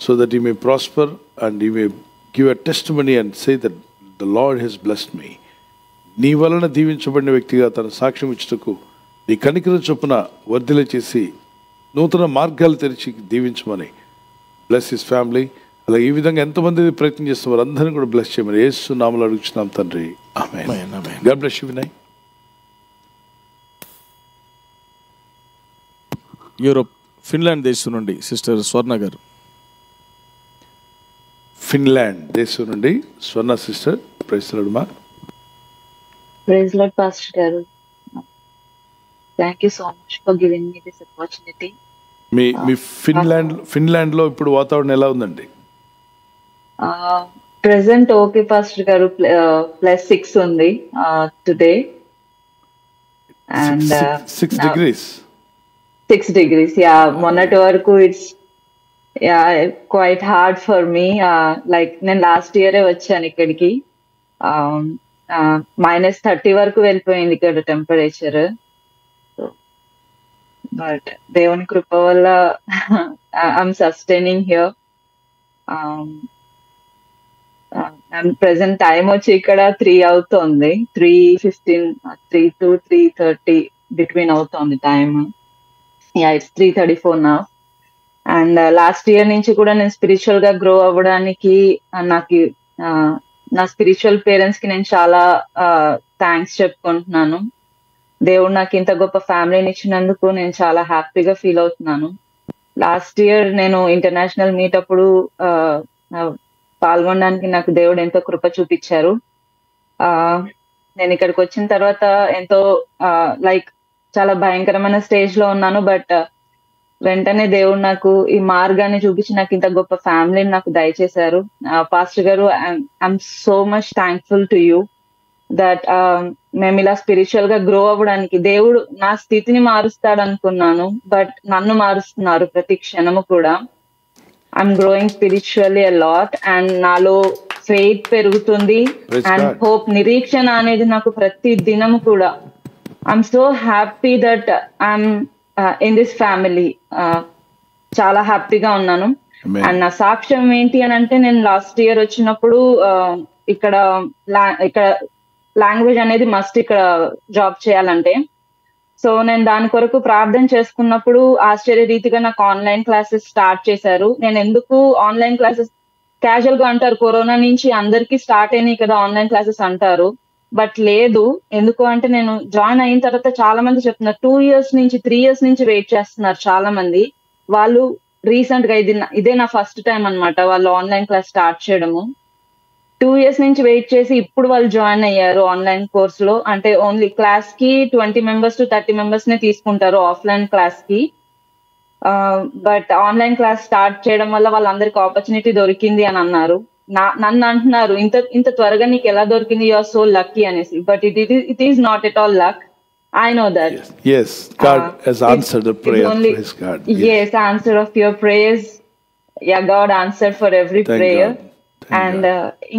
S1: so that he may prosper and he may give a testimony and say that the Lord has blessed me నీ వలన దీవించబడిన వ్యక్తిగా తన సాక్ష్యం ఇచ్చుటకు నీ కనికర చొప్పున వర్ధిల చేసి నూతన మార్గాలు తెరిచి దీవించమని బ్లెస్ హిస్ ఫ్యామిలీ అలా ఈ విధంగా ఎంతమంది ప్రయత్నం చేస్తున్న వారందరినీ కూడా బ్లెస్ చేయమని ఏసు నామలు
S5: అడుగుతున్నాం తండ్రి ఆమె వినయ్ యూరోప్ ఫిన్లాండ్ దేశం నుండి సిస్టర్ స్వర్ణ గారు ఫిన్లాండ్ దేశం నుండి స్వర్ణ సిస్టర్
S1: ప్రైస్ మా
S9: ప్రైజ్ లాడ్ పాస్టర్ గారు thank you so much for giving me this uh, opportunity
S1: me me Finland Finland లో ఇప్పుడు వాతావరణం ఎలా ఉందండి
S14: ప్రెసెంట్ ఓకే పాస్టర్ గారు ప్లస్ సిక్స్ uh, ఉంది today
S1: and six degrees
S14: six degrees yeah మొన్నటి వరకు it's yeah quite hard for me like నేను లాస్ట్ ఇయరే వచ్చాను ఇక్కడికి um, మైనస్ థర్టీ వరకు వెళ్ళిపోయింది ఇక్కడ టెంపరేచర్ బట్ దేవుని కృప వల్ల I'm sustaining here present time వచ్చి ఇక్కడ త్రీ అవుతుంది three fifteen three to three thirty between అవుతుంది time yeah it's three thirty four నా అండ్ లాస్ట్ ఇయర్ నుంచి కూడా నేను స్పిరిచువల్ గా గ్రో అవ్వడానికి uh, నాకు uh, నా స్పిరిచువల్ పేరెంట్స్ కి నేను చాలా థ్యాంక్స్ చెప్పుకుంటున్నాను దేవుడు నాకు ఇంత గొప్ప ఫ్యామిలీని ఇచ్చినందుకు నేను చాలా హ్యాపీగా ఫీల్ అవుతున్నాను లాస్ట్ ఇయర్ నేను ఇంటర్నేషనల్ మీట్ అప్పుడు పాల్గొనడానికి నాకు దేవుడు ఎంతో కృప చూపించారు ఆ నేను ఇక్కడికి వచ్చిన తర్వాత ఎంతో లైక్ చాలా భయంకరమైన స్టేజ్ లో ఉన్నాను బట్ వెంటనే దేవుడు నాకు ఈ మార్గాన్ని చూపించి నాకు ఇంత గొప్ప ఫ్యామిలీని నాకు దయచేశారు పాస్టర్ గారు I'm so much thankful to you that మేము ఇలా స్పిరిచువల్ గా గ్రో అవ్వడానికి దేవుడు నా స్థితిని మారుస్తాడు అనుకున్నాను బట్ నన్ను మారుస్తున్నారు ప్రతి క్షణము కూడా I'm growing spiritually lot and నాలో ఫెయిత్ పెరుగుతుంది అండ్ హోప్ నిరీక్షణ అనేది నాకు ప్రతి దినం కూడా I'm so happy that I'm in this family చాలా హ్యాపీగా ఉన్నాను అండ్ నా సాక్ష్యం ఏంటి అని అంటే నేను లాస్ట్ ఇయర్ వచ్చినప్పుడు ఇక్కడ ఇక్కడ లాంగ్వేజ్ అనేది మస్ట్ ఇక్కడ జాబ్ చేయాలంటే సో నేను దాని కొరకు ప్రార్థన చేసుకున్నప్పుడు ఆశ్చర్య రీతిగా నాకు ఆన్లైన్ క్లాసెస్ స్టార్ట్ చేశారు నేను ఎందుకు ఆన్లైన్ క్లాసెస్ క్యాజువల్ గా అంటారు కరోనా నుంచి అందరికీ స్టార్ట్ అయినాయి కదా ఆన్లైన్ క్లాసెస్ అంటారు బట్ లేదు ఎందుకు అంటే నేను జాయిన్ అయిన తర్వాత చాలా మంది చెప్తున్నారు టూ ఇయర్స్ నుంచి త్రీ ఇయర్స్ నుంచి వెయిట్ చేస్తున్నారు చాలా మంది వాళ్ళు రీసెంట్ గా ఇది ఇదే నా ఫస్ట్ టైం అనమాట వాళ్ళు ఆన్లైన్ క్లాస్ స్టార్ట్ చేయడము టూ ఇయర్స్ నుంచి వెయిట్ చేసి ఇప్పుడు వాళ్ళు జాయిన్ అయ్యారు ఆన్లైన్ కోర్స్ లో అంటే ఓన్లీ క్లాస్ కి twenty members to thirty members నే తీసుకుంటారు ఆఫ్లైన్ క్లాస్ కి బట్ ఆన్లైన్ క్లాస్ స్టార్ట్ చేయడం వల్ల వాళ్ళందరికి ఆపర్చునిటీ దొరికింది అని అన్నారు నా నన్ను అంటున్నారు ఇంత ఇంత త్వరగా నీకు ఎలా దొరికింది యు ఆర్ సో లక్కీ అనేసి but it it it is not at all luck I know that. Answer of your prayers yeah God answer for every prayer and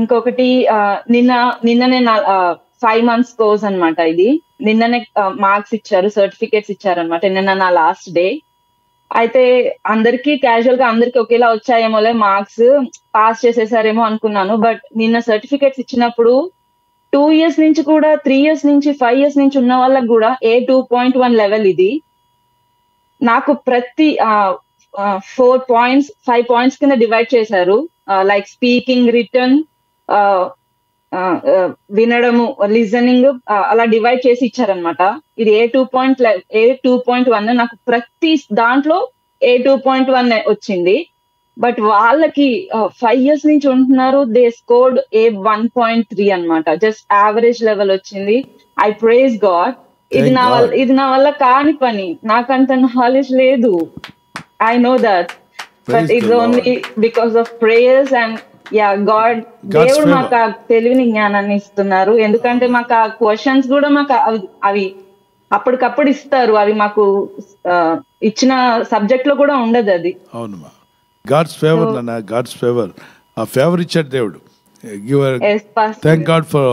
S14: ఇంకొకటి uh, నిన్న నిన్ననే ఫైవ్ మంత్స్ కోర్స్ అనమాట ఇది నిన్ననే మార్క్స్ uh, ఇచ్చారు సర్టిఫికేట్స్ ఇచ్చారనమాట నిన్న నా లాస్ట్ డే అయితే అందరికీ క్యాజువల్ గా అందరికి ఒకేలా వచ్చాయేమోలే మార్క్స్ పాస్ చేసేసారేమో అనుకున్నాను బట్ నిన్న సర్టిఫికేట్స్ ఇచ్చినప్పుడు టూ ఇయర్స్ నుంచి కూడా త్రీ ఇయర్స్ నుంచి ఫైవ్ ఇయర్స్ నుంచి ఉన్న వాళ్ళకి కూడా ఏ టూ పాయింట్ వన్ లెవెల్ ఇది నాకు ప్రతి ఫోర్ పాయింట్స్ ఫైవ్ పాయింట్స్ కింద డివైడ్ చేశారు లైక్ స్పీకింగ్ రిటర్న్ వినడము లిజనింగ్ అలా డివైడ్ చేసి ఇచ్చారనమాట ఇది ఏ టూ పాయింట్ ఏ టూ పాయింట్ వన్ నాకు ప్రతి దాంట్లో ఏ టూ పాయింట్ వన్ వచ్చింది బట్ వాళ్ళకి ఫైవ్ ఇయర్స్ నుంచి ఉంటున్నారు they scored A one point three అనమాట జస్ట్ యావరేజ్ లెవెల్ వచ్చింది ఐ ప్రేజ్ గాడ్ ఇది నా వల్ల ఇది నా వల్ల కాని పని నాకంత నాలెడ్జ్ లేదు I know that but it's only because of prayers and yeah God దేవుడు మాకు ఆ తెలివిని జ్ఞానాన్ని ఇస్తున్నారు ఎందుకంటే మాకు ఆ క్వశ్చన్స్ కూడా మాకు అవి అప్పటికప్పుడు ఇస్తారు అవి మాకు ఇచ్చిన సబ్జెక్ట్ లో కూడా ఉండదు అది
S1: అవునమ్మా గాడ్స్ ఫేవర్ నాన్న గాడ్స్ ఫేవర్ ఆ ఫేవర్ ఇచ్చాడు దేవుడు thank God for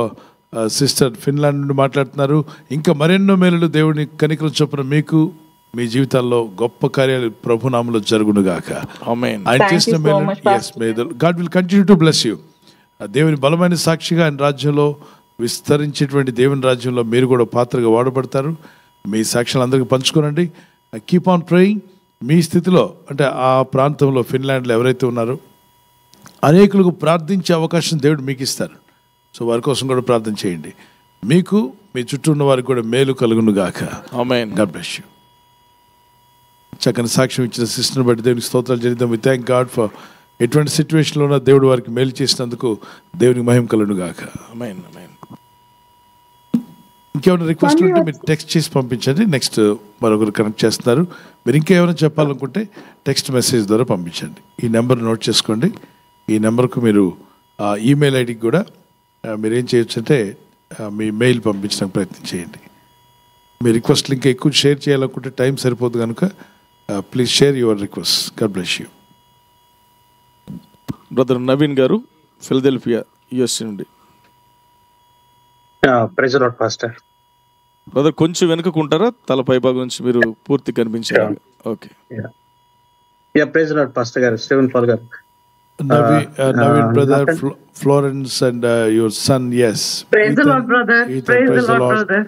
S1: sister Finland నుండి మాట్లాడుతున్నారు ఇంకా మరెన్నో మేలు దేవుడిని కనికలు చొప్పున మీకు మీ జీవితాల్లో గొప్ప కార్యాలు ప్రభు నామలో జరుగును గాక God will continue to bless you దేవుని బలమైన సాక్షిగా ఆయన రాజ్యంలో విస్తరించేటువంటి దేవుని రాజ్యంలో మీరు కూడా పాత్రగా వాడబడతారు మీ సాక్షులు అందరికీ పంచుకోనండి కీప్ ఆన్ ప్రేయింగ్ మీ స్థితిలో అంటే ఆ ప్రాంతంలో ఫిన్లాండ్లో ఎవరైతే ఉన్నారో అనేకులకు ప్రార్థించే అవకాశం దేవుడు మీకు ఇస్తారు సో వారి కోసం కూడా ప్రార్థన చేయండి మీకు మీ చుట్టూ ఉన్న వారికి కూడా మేలు కలుగును గాక ఆమె గడ్ బ్లెస్ యూ చక్కని సాక్ష్యం ఇచ్చిన సిస్టర్ బట్టి దేవునికి స్తోత్రాలు జరిగిద్దాం వి థ్యాంక్ గాడ్ ఫర్ ఎటువంటి ఉన్న దేవుడు వారికి మేలు చేసినందుకు దేవునికి మహిమ కలను గాక అమైన్ ఇంకేమైనా రిక్వెస్ట్ ఉంటే మీరు టెక్స్ట్ చేసి పంపించండి నెక్స్ట్ మరొకరు కనెక్ట్ చేస్తున్నారు మీరు ఇంకేమైనా చెప్పాలనుకుంటే టెక్స్ట్ మెసేజ్ ద్వారా పంపించండి ఈ నెంబర్ నోట్ చేసుకోండి ఈ నెంబర్కు మీరు ఈమెయిల్ ఐడికి కూడా మీరు ఏం చేయొచ్చు అంటే మీ మెయిల్ పంపించడానికి ప్రయత్నం చేయండి మీ రిక్వెస్ట్ ఇంకా ఎక్కువ షేర్ చేయాలనుకుంటే టైం సరిపోదు కనుక please share your request God bless you
S5: brother Naveen గారు ఫిలదెల్ఫియా యుఎస్ నుండి ప్రెజర్ బ్రదర్ కొంచెం వెనుకకుంటారా తల పై భాగం నుంచి మీరు పూర్తి కనిపించారు ఓకే
S15: యా పాస్టర్ గారు స్టీవెన్
S1: గారు Naveen brother
S5: Florence and your son yes
S16: brother brother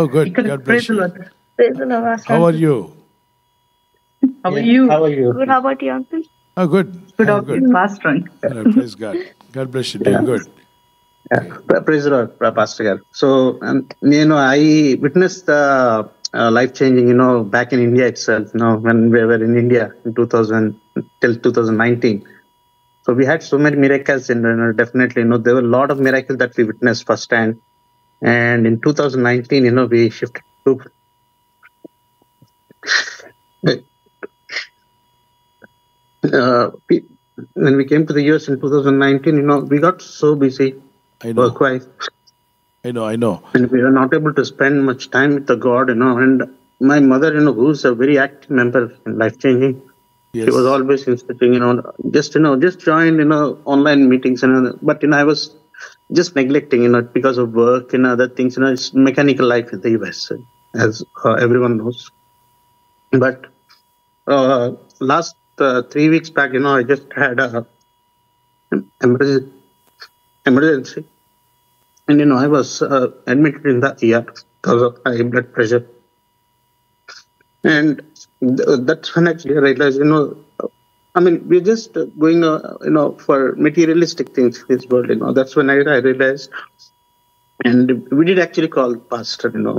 S1: oh good God bless you
S16: Praise the Lord. How are you?
S1: How are you? How are you?
S16: Good.
S7: How about you, uncle?
S1: Oh, good. Good. Oh,
S15: good.
S7: Pastor.
S1: Right, praise God. God bless you. Doing
S15: yeah. good. Yeah. Praise the Lord, Pastor God. So, um, you know, I witnessed the uh, life changing, you know, back in India itself, you know, when we were in India in 2000 till 2019. So we had so many miracles, and you know, definitely, you know, there were a lot of miracles that we witnessed firsthand. And in 2019, you know, we shifted to uh, when we came to the US in 2019, you know, we got so busy work-wise. I know, I know. And we were not able to spend much time with the God, you know. And my mother, you know, who's a very active member in life changing, yes. she was always insisting, you know, just you know, just join, you know, online meetings and but you know, I was just neglecting, you know, because of work and other things, you know, it's mechanical life in the US, as uh, everyone knows. But uh, last uh, three weeks back, you know, I just had a emergency, and you know, I was uh, admitted in the ER because of high blood pressure. And th- that's when actually I realized, you know, I mean, we're just going, uh, you know, for materialistic things in this world. You know, that's when I, I realized and we did actually call pastor you know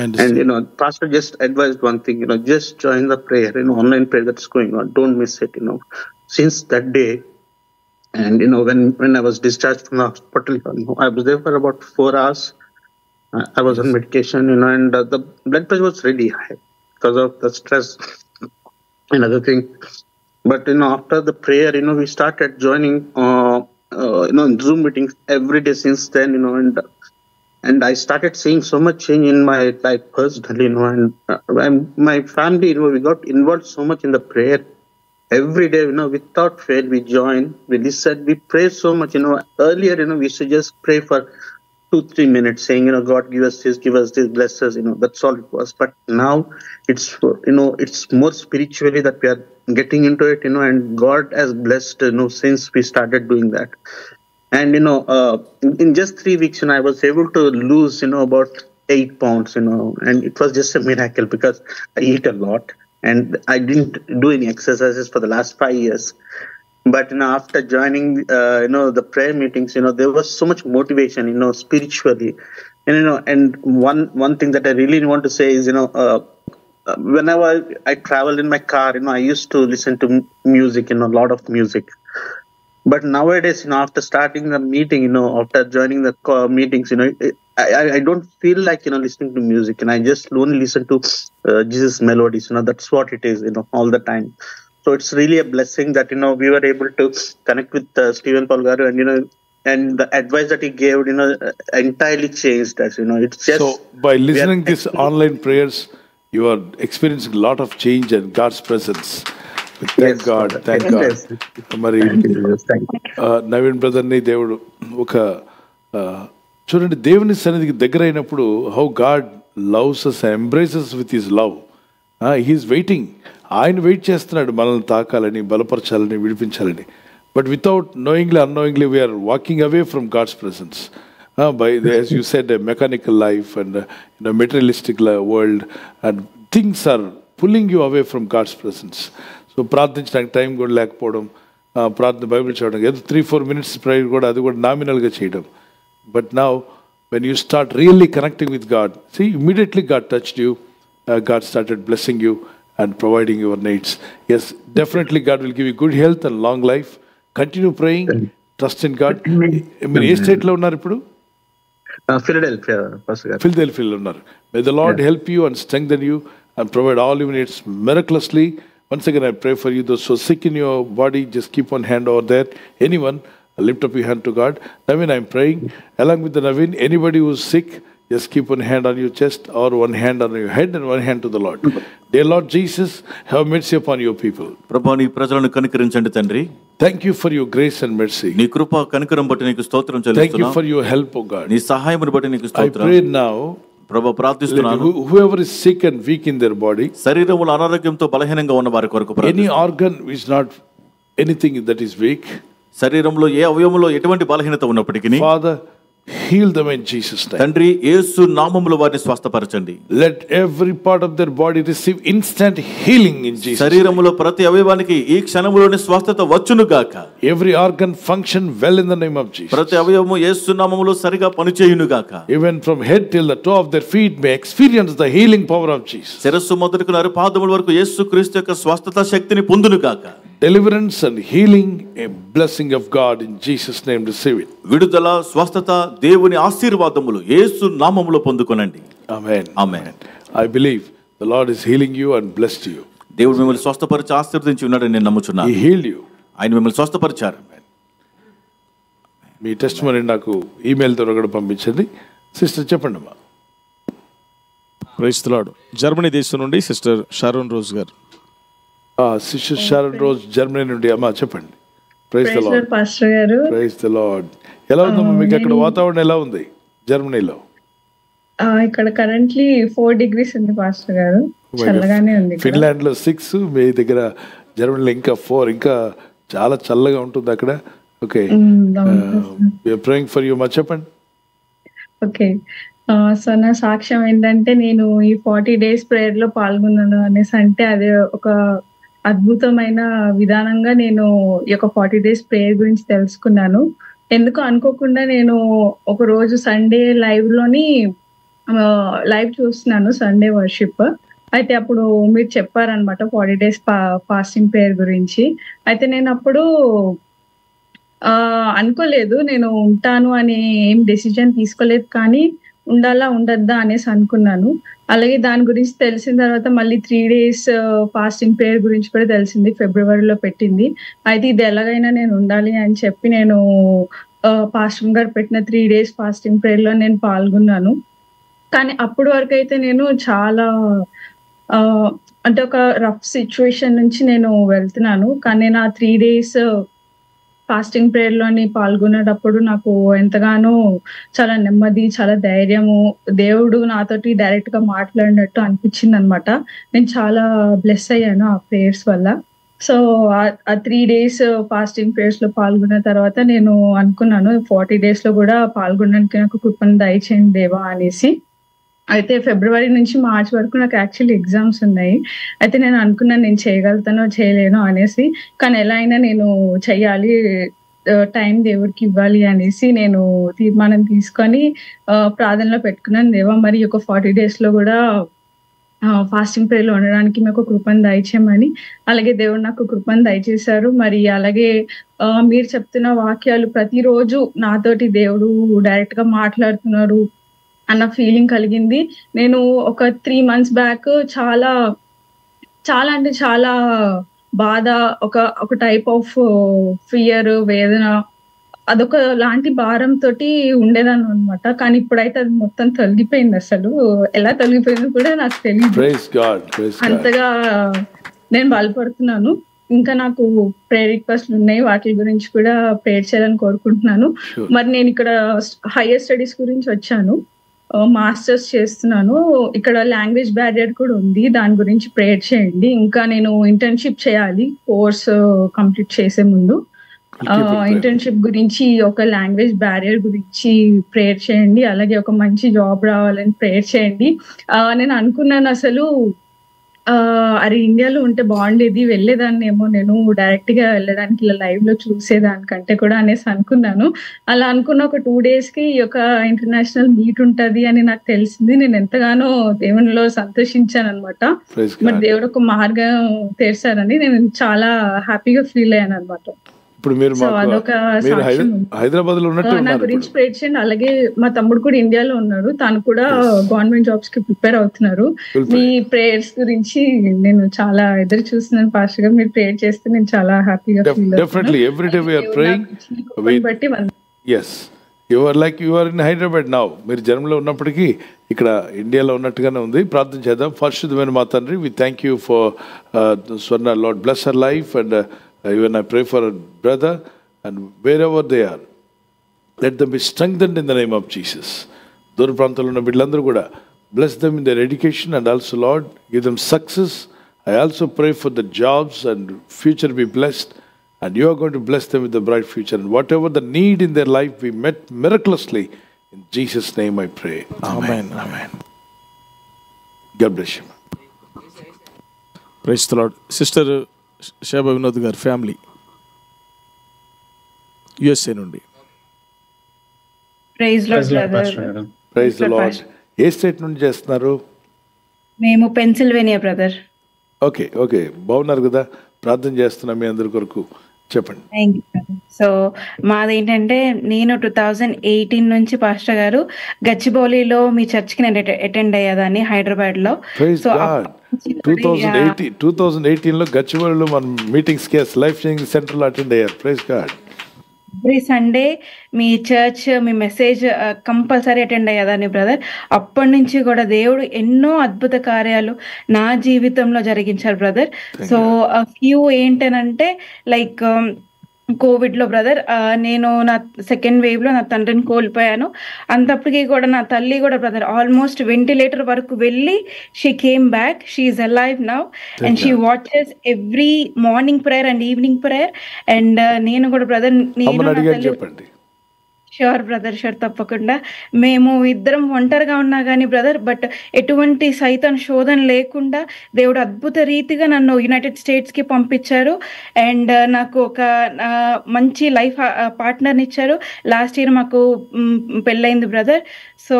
S15: and you know pastor just advised one thing you know just join the prayer you know online prayer that's going on don't miss it you know since that day and you know when when i was discharged from the hospital you know, i was there for about four hours i was on medication you know and uh, the blood pressure was really high because of the stress and other thing but you know after the prayer you know we started joining uh, uh, you know, Zoom meetings every day since then, you know, and and I started seeing so much change in my life personally, you know, uh, and, my family, you know, we got involved so much in the prayer. Every day, you know, without fail, we join, we listen, we pray so much, you know. Earlier, you know, we should just pray for two, three minutes, saying, you know, God, give us this, give us this, bless us, you know, that's all it was. But now it's, you know, it's more spiritually that we are getting into it, you know, and God has blessed, you know, since we started doing that and you know uh, in just three weeks you know i was able to lose you know about eight pounds you know and it was just a miracle because i eat a lot and i didn't do any exercises for the last five years but you know after joining uh, you know the prayer meetings you know there was so much motivation you know spiritually and you know and one one thing that i really want to say is you know uh, whenever i travel in my car you know i used to listen to music you know a lot of music but nowadays you know after starting the meeting you know after joining the meetings you know I, I don't feel like you know listening to music and i just only listen to uh, jesus melodies you know that's what it is you know all the time so it's really a blessing that you know we were able to connect with uh, stephen polgaru and you know and the advice that he gave you know uh, entirely changed us you know it's just so
S1: by listening these online prayers you are experiencing a lot of change and god's presence మరి నవీన్ బ్రదర్ని దేవుడు ఒక చూడండి దేవుని సన్నిధికి దగ్గర అయినప్పుడు how God loves us embraces with his love he is waiting ఆయన వెయిట్ చేస్తున్నాడు మనల్ని తాకాలని బలపరచాలని విడిపించాలని but without knowingly unknowingly we are walking away from God's presence by as you said mechanical life and materialistic world and things are pulling you away from God's presence so ప్రార్థించడానికి టైం కూడా లేకపోవడం ప్రార్థన బైబిల్ చదవడం ఏదో త్రీ ఫోర్ మినిట్స్ ప్రేయర్ కూడా అది కూడా నామినల్గా చేయడం బట్ నా when you start really connecting with God see immediately God touched you God started blessing you and providing your needs yes definitely God will give you good health and long life continue praying trust in God మీరు ఏ స్టేట్లో ఉన్నారు ఇప్పుడు ఫిల్డెల్ఫియాలో ఉన్నారు may the Lord help you and strengthen you and provide all units miraculously Once again, I pray for you, those who are sick in your body, just keep one hand over there. Anyone, lift up your hand to God. Naveen, I'm praying. Along with the Naveen, anybody who's sick, just keep one hand on your chest or one hand on your head and one hand to the Lord. Dear Lord Jesus, have mercy upon your people.
S5: ప్రభా నీ ప్రజలను your తండ్రి thank you for your grace and mercy నీ కృప కనికరం బట్టి నీకు and చెల్లిస్తున్నాను thank you for your help oh God నీ సహాయమును బట్టి నీకు ప్రభు ప్రార్థిస్తున్నాను
S1: ever is sick and weak in their body శరీరంలో అనారోగ్యంతో బలహీనంగా ఉన్న వారి కొరకు any organ is not anything that is weak శరీరంలో ఏ అవయవంలో ఎటువంటి బలహీనత ఉన్నప్పటికీ father heal them in Jesus తండ్రి యేసు నామములు వారిని స్వస్థపరచండి let every part of their body receive instant healing in Jesus శరీరములో ప్రతి అవయవానికి ఈ క్షణములోనే స్వస్థత వచ్చును గాక every organ function well in the name of Jesus ప్రతి అవయవము యేసు నామములో సరిగా పనిచేయును గాక even from head till the toe of their feet may experience the healing power of Jesus శిరస్సు మొదలుకున్న అరిపాదముల వరకు యేసు క్రీస్తు యొక్క స్వస్థత శక్తిని పొందును గాక deliverance and healing a blessing of God in Jesus name receive it విడుదల స్వస్థత దేవుని ఆశీర్వాదములు యేసు నామములో పొందుకొనండి amen amen I believe the Lord is healing you and blessed you దేవుడు మిమ్మల్ని స్వస్థపరిచి ఆశీర్వదించి ఉన్నాడని నేను నమ్ముచున్నాను హీ హీల్డ్ యు ఆయన మిమ్మల్ని స్వస్థపరిచారు మీ టెస్ట్
S5: మరి నాకు ఈమెయిల్ ద్వారా కూడా పంపించండి సిస్టర్ చెప్పండి అమ్మా ప్రైస్తున్నాడు జర్మనీ దేశం నుండి సిస్టర్ షారోన్ రోజ్ గారు శిష్యు షారన్ రోజ్ జర్మనీ నుండి అమ్మా చెప్పండి
S7: ప్రైజ్
S17: పాస్టర్ గారు
S5: ప్రైజ్ ద లార్డ్
S1: ఎలా ఉందమ్మా మీకు అక్కడ వాతావరణం ఎలా ఉంది జర్మనీలో
S17: ఇక్కడ కరెంట్లీ
S8: ఫోర్ డిగ్రీస్ ఉంది పాస్టర్ గారు oh చల్లగానే ఉంది ఫిన్లాండ్
S1: లో సిక్స్ మీ దగ్గర జర్మనీలో ఇంకా ఫోర్ ఇంకా చాలా చల్లగా ఉంటుంది అక్కడ ఓకే ప్రేయింగ్ ఫర్ యూ మా చెప్పండి
S8: ఓకే సో నా సాక్ష్యం ఏంటంటే నేను ఈ ఫార్టీ డేస్ ప్రేయర్ లో పాల్గొన్నాను అనేసి అంటే అది ఒక అద్భుతమైన విధానంగా నేను ఈ యొక్క ఫార్టీ డేస్ ప్రేయర్ గురించి తెలుసుకున్నాను ఎందుకు అనుకోకుండా నేను ఒక రోజు సండే లైవ్ లోని లైవ్ చూస్తున్నాను సండే వర్షిప్ అయితే అప్పుడు మీరు చెప్పారనమాట ఫార్టీ డేస్ ఫాస్టింగ్ ప్రేయర్ గురించి అయితే నేను అప్పుడు అనుకోలేదు నేను ఉంటాను అని ఏం డెసిజన్ తీసుకోలేదు కానీ ఉండాలా ఉండద్దా అనేసి అనుకున్నాను అలాగే దాని గురించి తెలిసిన తర్వాత మళ్ళీ త్రీ డేస్ ఫాస్టింగ్ పేర్ గురించి కూడా తెలిసింది ఫిబ్రవరిలో పెట్టింది అయితే ఇది ఎలాగైనా నేను ఉండాలి అని చెప్పి నేను పాస్టర్ uh, గారు పెట్టిన త్రీ డేస్ ఫాస్టింగ్ పేర్లో నేను పాల్గొన్నాను కానీ అప్పటి వరకు అయితే నేను చాలా uh, అంటే ఒక రఫ్ సిచ్యువేషన్ నుంచి నేను వెళ్తున్నాను కానీ నేను ఆ త్రీ డేస్ ఫాస్టింగ్ ప్రేయర్ లోని పాల్గొనేటప్పుడు నాకు ఎంతగానో చాలా నెమ్మది చాలా ధైర్యము దేవుడు నాతోటి డైరెక్ట్ గా మాట్లాడినట్టు అనిపించింది అనమాట నేను చాలా బ్లెస్ అయ్యాను ఆ ప్రేయర్స్ వల్ల సో ఆ త్రీ డేస్ ఫాస్టింగ్ ప్రేయర్స్ లో పాల్గొన్న తర్వాత నేను అనుకున్నాను ఫార్టీ డేస్ లో కూడా పాల్గొనడానికి నాకు కృపను దయచేయండి దేవా అనేసి అయితే ఫిబ్రవరి నుంచి మార్చ్ వరకు నాకు యాక్చువల్లీ ఎగ్జామ్స్ ఉన్నాయి అయితే నేను అనుకున్నాను నేను చేయగలుగుతానో చేయలేనో అనేసి కానీ ఎలా అయినా నేను చెయ్యాలి టైం దేవుడికి ఇవ్వాలి అనేసి నేను తీర్మానం తీసుకొని ప్రార్థనలో పెట్టుకున్నాను దేవా మరి ఒక ఫార్టీ డేస్ లో కూడా ఫాస్టింగ్ ప్రేయర్లో ఉండడానికి మాకు కృపను దయచేయమని అలాగే దేవుడు నాకు కృపను దయచేశారు మరి అలాగే మీరు చెప్తున్న వాక్యాలు ప్రతిరోజు నాతోటి దేవుడు డైరెక్ట్ గా మాట్లాడుతున్నారు అన్న ఫీలింగ్ కలిగింది నేను ఒక త్రీ మంత్స్ బ్యాక్ చాలా చాలా అంటే చాలా బాధ ఒక ఒక టైప్ ఆఫ్ ఫియర్ వేదన అదొక లాంటి భారం తోటి ఉండేదాన్ని అనమాట కానీ ఇప్పుడైతే అది మొత్తం తొలగిపోయింది అసలు ఎలా తొలగిపోయింది కూడా నాకు తెలియదు అంతగా నేను బలపడుతున్నాను ఇంకా నాకు ప్రేయర్ రిక్వెస్ట్లు ఉన్నాయి వాటి గురించి కూడా ప్రేర్ చేయాలని కోరుకుంటున్నాను మరి నేను ఇక్కడ హైయర్ స్టడీస్ గురించి వచ్చాను మాస్టర్స్ చేస్తున్నాను ఇక్కడ లాంగ్వేజ్ బ్యారియర్ కూడా ఉంది దాని గురించి ప్రేయర్ చేయండి ఇంకా నేను ఇంటర్న్షిప్ చేయాలి కోర్స్ కంప్లీట్ చేసే ముందు ఇంటర్న్షిప్ గురించి ఒక లాంగ్వేజ్ బ్యారియర్ గురించి ప్రేయర్ చేయండి అలాగే ఒక మంచి జాబ్ రావాలని ప్రేయర్ చేయండి నేను అనుకున్నాను అసలు అరే ఇండియాలో ఉంటే బాగుండేది వెళ్ళేదాన్ని ఏమో నేను డైరెక్ట్ గా వెళ్ళడానికి ఇలా లైవ్ లో చూసేదానికంటే కూడా అనేసి అనుకున్నాను అలా అనుకున్న ఒక టూ డేస్ కి ఈ యొక్క ఇంటర్నేషనల్ మీట్ ఉంటది అని నాకు తెలిసింది నేను ఎంతగానో దేవునిలో సంతోషించాను అనమాట మరి దేవుడు ఒక మార్గం తెరిచారని నేను చాలా హ్యాపీగా ఫీల్ అయ్యాను అనమాట
S1: ఇప్పుడు మీరు మీరు హైదరాబాద్ లో ఉన్నట్టు నా గురించి
S8: ప్రేర్ అలాగే మా తమ్ముడు కూడా ఇండియాలో ఉన్నాడు తను కూడా గవర్నమెంట్ జాబ్స్ కి ప్రిపేర్ అవుతున్నారు మీ ప్రేయర్స్ గురించి నేను చాలా ఎదురు చూస్తున్నాను ఫాస్ట్ గా మీరు ప్రేయర్ చేస్తే నేను చాలా హ్యాపీగా feel definitely every day we are praying బట్టి
S2: yes
S1: you are like you are in Hyderabad now మీరు జన్మలో ఉన్నప్పటికీ ఇక్కడ ఇండియాలో ఉన్నట్టుగానే ఉంది ప్రార్థన చేద్దాం పరిశుద్ధమైన మా తండ్రి we thank you for Swarna Lord bless our life and Uh, even I pray for a brother and wherever they are, let them be strengthened in the name of Jesus. Bless them in their education and also, Lord, give them success. I also pray for the jobs and future be blessed. And you are going to bless them with a bright future. And whatever the need in their life, we met miraculously. In Jesus' name I pray. Amen. Amen. Amen.
S5: God bless you. Praise the Lord. Sister. శేబ Vinod గారి ఫ్యామిలీ యుఎస్ఏ నుండి
S8: ప్రైజ్ లార్డ్
S5: ఏ స్టేట్ నుండి చేస్తున్నారు
S8: మేము పెన్సిల్వేనియా బ్రదర్
S1: ఓకే ఓకే బాగున్నారు కదా ప్రార్థన చేస్తున్నాం మీ అందరి కొరకు చెప్పండి
S8: సో మాది ఏంటంటే నేను టూ థౌజండ్ ఎయిటీన్ నుంచి పాస్టర్ గారు గచ్చిబౌలిలో మీ చర్చ్ కి నేను అటెండ్ అయ్యేదాన్ని హైదరాబాద్ లో
S1: so two thousand eighteen two eighteen లో గచ్చిబౌలిలో మన meetings case life change centre లో అటెండ్ అయ్యారు ప్రైజ్ గాడ్
S8: ఎవ్రీ సండే మీ చర్చ్ మీ మెసేజ్ కంపల్సరీ అటెండ్ అయ్యేదాన్ని బ్రదర్ అప్పటి నుంచి కూడా దేవుడు ఎన్నో అద్భుత కార్యాలు నా జీవితంలో జరిగించారు బ్రదర్ సో ఫ్యూ ఏంటనంటే లైక్ um, కోవిడ్ లో బ్రదర్ నేను నా సెకండ్ వేవ్ లో నా తండ్రిని కోల్పోయాను అంతప్పటికీ కూడా నా తల్లి కూడా బ్రదర్ ఆల్మోస్ట్ వెంటిలేటర్ వరకు వెళ్ళి she came back she is alive now and she watches every morning prayer and evening prayer and నేను కూడా బ్రదర్ నేను చెప్పండి ష్యూర్ బ్రదర్ ష్యూర్ తప్పకుండా మేము ఇద్దరం ఒంటరిగా ఉన్నా కానీ బ్రదర్ బట్ ఎటువంటి సైతం శోధన లేకుండా దేవుడు అద్భుత రీతిగా నన్ను యునైటెడ్ స్టేట్స్కి పంపించారు అండ్ uh, నాకు ఒక మంచి లైఫ్ పార్ట్నర్ని ఇచ్చారు లాస్ట్ ఇయర్ మాకు పెళ్ళైంది brother so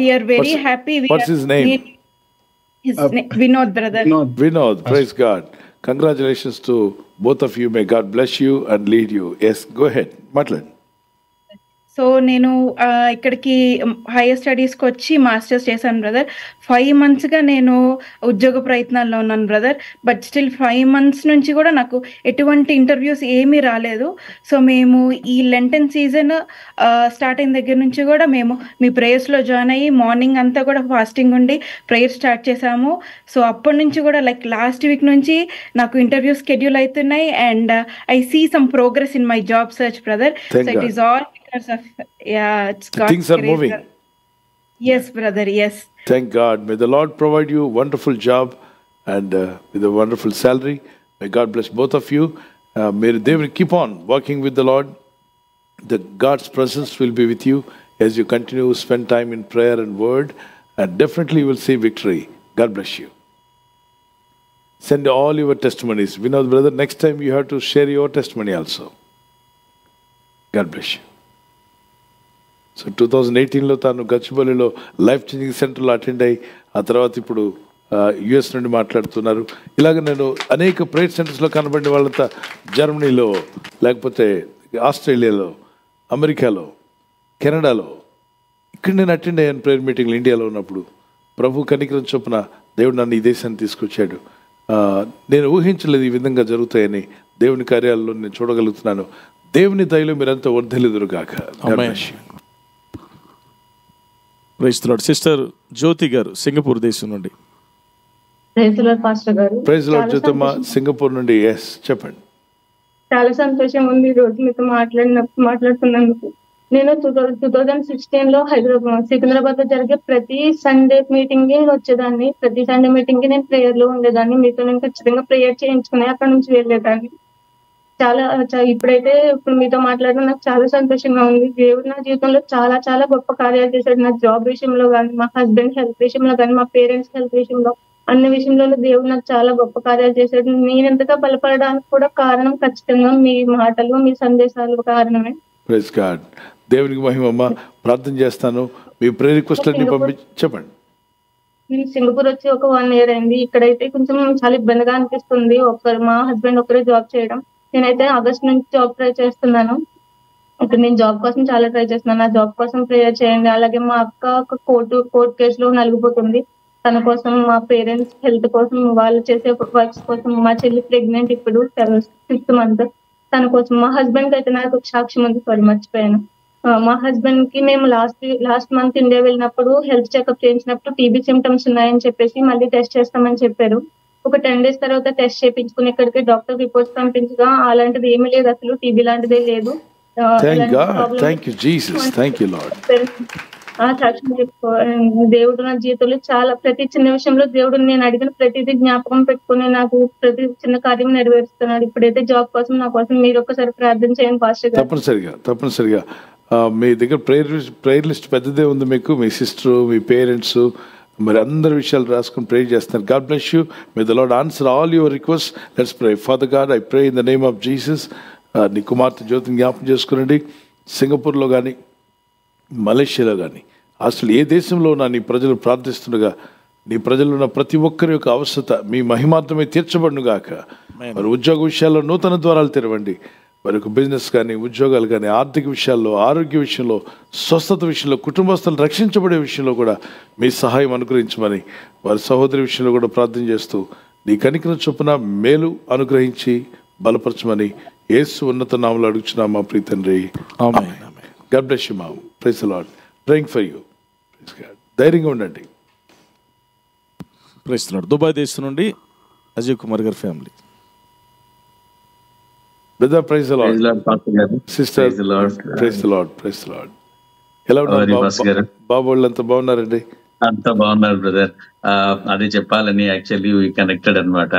S8: we are very happy Vinod brother
S1: Vinod praise God congratulations to both of you may God bless you and lead you yes go head
S8: so నేను ఇక్కడికి హైయర్ స్టడీస్కి వచ్చి మాస్టర్స్ చేశాను బ్రదర్ ఫైవ్ మంత్స్గా నేను ఉద్యోగ ప్రయత్నాల్లో ఉన్నాను brother but still five months నుంచి కూడా నాకు ఎటువంటి ఇంటర్వ్యూస్ ఏమీ రాలేదు సో మేము ఈ లెంటన్ సీజన్ స్టార్ట్ అయిన దగ్గర నుంచి కూడా మేము మీ ప్రేయర్స్లో జాయిన్ అయ్యి మార్నింగ్ అంతా కూడా ఫాస్టింగ్ ఉండి ప్రేయర్ స్టార్ట్ చేశాము సో అప్పటి నుంచి కూడా లైక్ లాస్ట్ వీక్ నుంచి నాకు ఇంటర్వ్యూ స్కెడ్యూల్ అవుతున్నాయి and I see some progress in my job search brother so it is all of yeah, Things are moving. yes, brother. Yes.
S1: Thank God. May the Lord provide you a wonderful job and uh, with a wonderful salary. May God bless both of you. Uh, may they will keep on working with the Lord. The God's presence will be with you as you continue to spend time in prayer and word. And definitely you will see victory. God bless you. Send all your testimonies. We know, brother, next time you have to share your testimony also. God bless you. So two thousand ఎయిటీన్లో తాను గచ్చిబౌలిలో లైఫ్ చేంజింగ్ సెంటర్లో అటెండ్ అయ్యి ఆ తర్వాత ఇప్పుడు యుఎస్ నుండి మాట్లాడుతున్నారు ఇలాగ నేను అనేక ప్రైవేట్ సెంటర్స్లో కనబడిన వాళ్ళంతా జర్మనీలో లేకపోతే ఆస్ట్రేలియాలో అమెరికాలో కెనడాలో ఇక్కడ నేను అటెండ్ అయ్యాను ప్రేయర్ మీటింగ్లు ఇండియాలో ఉన్నప్పుడు ప్రభు కనికరం చొప్పున దేవుడు నన్ను ఈ దేశాన్ని తీసుకొచ్చాడు నేను ఊహించలేదు ఈ విధంగా జరుగుతాయని దేవుని కార్యాలలో నేను చూడగలుగుతున్నాను దేవుని దయలో మీరంతా వర్ధలేదురుగాక
S5: ప్రైస్తున్నాడు సిస్టర్ జ్యోతి గారు సింగపూర్ దేశం నుండి సింగపూర్ నుండి
S16: చెప్పండి చాలా సంతోషం ఉంది రోజు మీతో మాట్లాడిన మాట్లాడుతున్నందుకు నేను two thousand two thousand sixteen లో హైదరాబాద్ సికింద్రాబాద్ లో జరిగే ప్రతి సండే మీటింగ్ వచ్చేదాన్ని ప్రతి సండే మీటింగ్ నేను ప్రేయర్ లో ఉండేదాన్ని మీతో నేను ఖచ్చితంగా ప్రేయర్ చేయించుకుని అక్కడ నుంచి వెళ్ళేదాన్ని చాలా ఇప్పుడైతే ఇప్పుడు మీతో మాట్లాడడం నాకు చాలా సంతోషంగా ఉంది దేవుడు నా జీవితంలో చాలా చాలా గొప్ప కార్యాలు చేశాడు నా జాబ్ విషయంలో కానీ మా హస్బెండ్ హెల్త్ విషయంలో కానీ మా పేరెంట్స్ హెల్త్ విషయంలో అన్ని విషయంలో దేవుడు నాకు చాలా గొప్ప కార్యాలు చేశాడు నేను ఎంతగా బలపడడానికి కూడా కారణం ఖచ్చితంగా మీ మాటలు మీ సందేశాలు కారణమే
S1: ప్రెస్ దేవునికి మహిమమ్మ ప్రార్థన చేస్తాను మీ ప్రేరీ చెప్పండి
S16: నేను సింగపూర్ వచ్చి ఒక వన్ ఇయర్ అయింది ఇక్కడైతే కొంచెం చాలా ఇబ్బందిగా అనిపిస్తుంది ఒకరు మా హస్బెండ్ ఒకరే జాబ్ చేయడం నేనైతే ఆగస్ట్ నుంచి జాబ్ ట్రై చేస్తున్నాను ఇప్పుడు నేను జాబ్ కోసం చాలా ట్రై చేస్తున్నాను ఆ జాబ్ కోసం ప్రేయర్ చేయండి అలాగే మా అక్క ఒక కోర్టు కోర్టు కేసులో నలిగిపోతుంది తన కోసం మా పేరెంట్స్ హెల్త్ కోసం వాళ్ళు చేసే వర్క్స్ కోసం మా చెల్లి ప్రెగ్నెంట్ ఇప్పుడు ఫిఫ్త్ మంత్ తన కోసం మా హస్బెండ్ అయితే నాకు ఒక సాక్ష్యం ఉంది సారీ మర్చిపోయాను మా హస్బెండ్ కి మేము లాస్ట్ లాస్ట్ మంత్ ఇండియా వెళ్ళినప్పుడు హెల్త్ చెకప్ చేయించినప్పుడు టీబీ సిమ్టమ్స్ ఉన్నాయని చెప్పేసి మళ్ళీ టెస్ట్ చేస్తామని చెప్పారు ఒక టెన్ డేస్ తర్వాత టెస్ట్ చేయించుకుని ఇక్కడికి డాక్టర్ రిపోర్ట్స్ పంపించగా అలాంటిది ఏమీ లేదు అసలు టీబీ లాంటిదే లేదు దేవుడు నా జీవితంలో చాలా ప్రతి చిన్న విషయంలో దేవుడు నేను అడిగిన ప్రతిదీ జ్ఞాపకం పెట్టుకుని నాకు ప్రతి చిన్న కార్యం నెరవేరుస్తున్నాడు ఇప్పుడైతే జాబ్ కోసం నా కోసం మీరు ఒక్కసారి ప్రార్థన చేయండి పాస్టర్
S1: తప్పనిసరిగా తప్పనిసరిగా మీ దగ్గర ప్రేయర్ ప్రేయర్ లిస్ట్ పెద్దదే ఉంది మీకు మీ సిస్టర్ మీ పేరెంట్స్ మరి అందరి విషయాలు రాసుకొని ప్రే చేస్తున్నారు God bless you may the Lord answer all your request let's pray father God I pray in the name of Jesus నీ కుమార్తె జ్యోతిని జ్ఞాపకం చేసుకునండి సింగపూర్లో కానీ మలేషియాలో కానీ అసలు ఏ దేశంలో నా నీ ప్రజలు ప్రార్థిస్తుండగా నీ ప్రజలు ఉన్న ప్రతి ఒక్కరి యొక్క అవసరత మీ మహిమార్థమే తీర్చబడునుగాక మరి ఉద్యోగ విషయాల్లో నూతన ద్వారాలు తెరవండి మరి యొక్క బిజినెస్ కానీ ఉద్యోగాలు కానీ ఆర్థిక విషయాల్లో ఆరోగ్య విషయంలో స్వస్థత విషయంలో కుటుంబస్తులు రక్షించబడే విషయంలో కూడా మీ సహాయం అనుగ్రహించమని వారి సహోదరి విషయంలో కూడా ప్రార్థన చేస్తూ నీ కనికిన చొప్పున మేలు అనుగ్రహించి బలపరచమని ఏసు ఉన్నత నామలు అడుగుచున్నా మా ప్రీతండ్రి God bless you
S5: praise Lord praying for you ధైర్యంగా ఉండండి ప్రైస్ దుబాయ్ దేశం నుండి అజయ్ కుమార్ గారి family brother praise sister praise Lord praise Lord
S1: ఎలా ఉన్నారు బాబు వాళ్ళంతా బాగున్నారండి అంత బాగున్నారు బ్రదర్
S13: అదే చెప్పాలని యాక్చువల్లీ వీ కనెక్టెడ్ అనమాట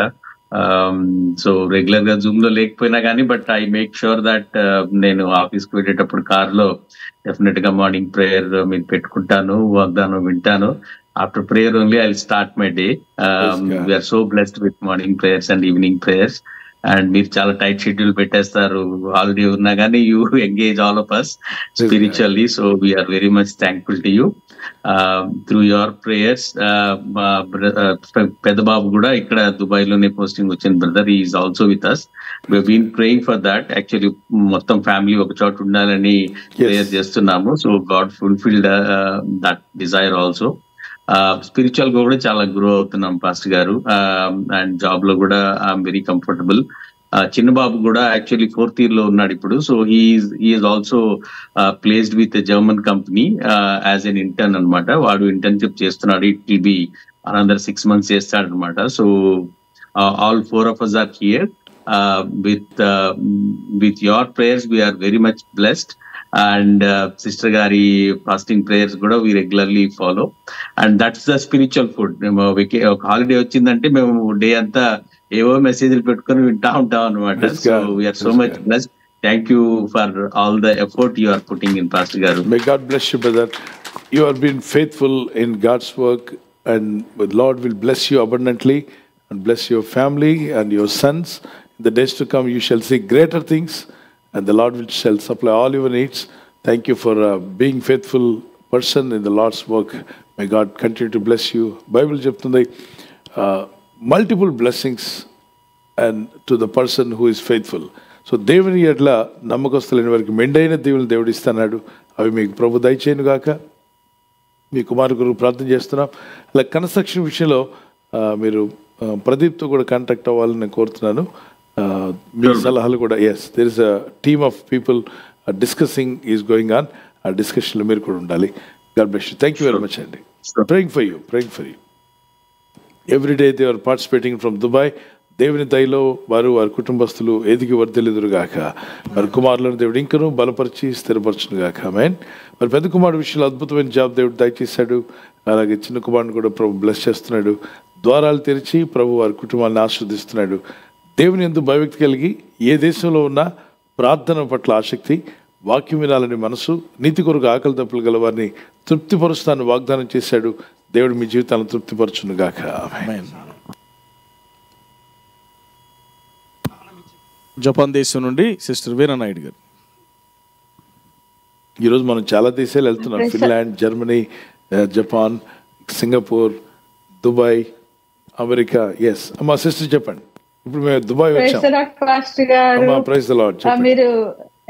S13: సో రెగ్యులర్ గా జూమ్ లో లేకపోయినా కానీ but I make sure that నేను ఆఫీస్ కు వెళ్ళేటప్పుడు కార్ లో డెఫినెట్ గా మార్నింగ్ ప్రేయర్ మీరు పెట్టుకుంటాను వాగ్దానం వింటాను after prayer only I start my day we are so blessed with morning prayers and evening prayers and మీరు చాలా టైట్ షెడ్యూల్ పెట్టేస్తారు ఆల్రెడీ ఉన్నా కానీ you engage all of us spiritually so we are very much thankful to you through your prayers బాబు కూడా ఇక్కడ దుబాయ్ లోనే పోస్టింగ్ వచ్చింది brother is also with us been praying for that actually మొత్తం ఫ్యామిలీ ఒక చోట ఉండాలని ప్రేయర్ చేస్తున్నాము so God fulfilled that desire also spiritual గా కూడా చాలా గ్రో అవుతున్నాం పాస్టర్ గారు అండ్ జాబ్ లో కూడా ఐఎమ్ వెరీ కంఫర్టబుల్ చిన్న బాబు కూడా యాక్చువల్లీ ఫోర్త్ ఇయర్ లో ఉన్నాడు ఇప్పుడు so he is also placed with German company as an intern అనమాట వాడు ఇంటర్న్షిప్ చేస్తున్నాడు it will be another six months చేస్తాడు అనమాట so all four of us are here with with your prayers we are very much blessed and sister గారి ఫాస్టింగ్ ప్రేయర్స్ కూడా we regularly follow and that's the spiritual food మేము ఒక హాలిడే వచ్చిందంటే మేము డే అంతా ఏవో మెసేజ్లు పెట్టుకుని వింటా ఉంటాం అనమాట
S1: so we are so much blessed thank you for all the effort you are putting in pastor గారు may God bless you brother you are been faithful in God's work and Lord will bless you abundantly and bless your family and your sons in the days to come you shall see greater things and the Lord will shall supply all your needs. Thank you for uh, being faithful person in the Lord's work. May God continue to bless you. Bible చెప్తుంది multiple blessings and to the person who is faithful so దేవుని ఎట్లా నమ్మకస్తులైన వారికి మెండైన దేవుని దేవుడు ఇస్తున్నాడు అవి మీకు ప్రభు దయచేయను గాక మీ కుమారు గురు ప్రార్థన చేస్తున్నాం అలా కన్స్ట్రక్షన్ విషయంలో uh, మీరు uh, ప్రదీప్తో కూడా కాంటాక్ట్ అవ్వాలని నేను కోరుతున్నాను Uh, సలహాలు కూడా yes there is a team of people discussing is going on ఆ డిస్కషన్లో మీరు కూడా ఉండాలి God bless thank you very much అండి praying for you praying for you every day they are participating from Dubai దేవుని దయలో వారు వారి కుటుంబస్తులు ఎదిగి వర్ధలేదురుగాక వారి కుమారులను దేవుడు ఇంకను బలపరిచి స్థిరపరచునుగాక మేన్ మరి పెద్ద కుమారుడు విషయంలో అద్భుతమైన జాబ్ దేవుడు దయచేశాడు అలాగే చిన్న కుమారుని కూడా ప్రభు బ్లెస్ చేస్తున్నాడు ద్వారాలు తెరిచి ప్రభు వారి కుటుంబాన్ని ఆస్వాదిస్తున్నాడు దేవుని ఎందు భయభక్తి కలిగి ఏ దేశంలో ఉన్నా ప్రార్థన పట్ల ఆసక్తి వాక్యం వినాలని మనసు నీతి కొరకు ఆకలి తప్పులు గల వారిని తృప్తిపరుస్తాను వాగ్దానం చేశాడు దేవుడు మీ జీవితాలను
S5: గాక జపాన్ దేశం నుండి సిస్టర్ వీరనాయుడు గారు ఈరోజు మనం
S1: చాలా దేశాలు వెళ్తున్నాం Finland Germany Japan Singapore Dubai America yes మా సిస్టర్ చెప్పండి ఇప్పుడు మేము దుబాయ్
S8: మీరు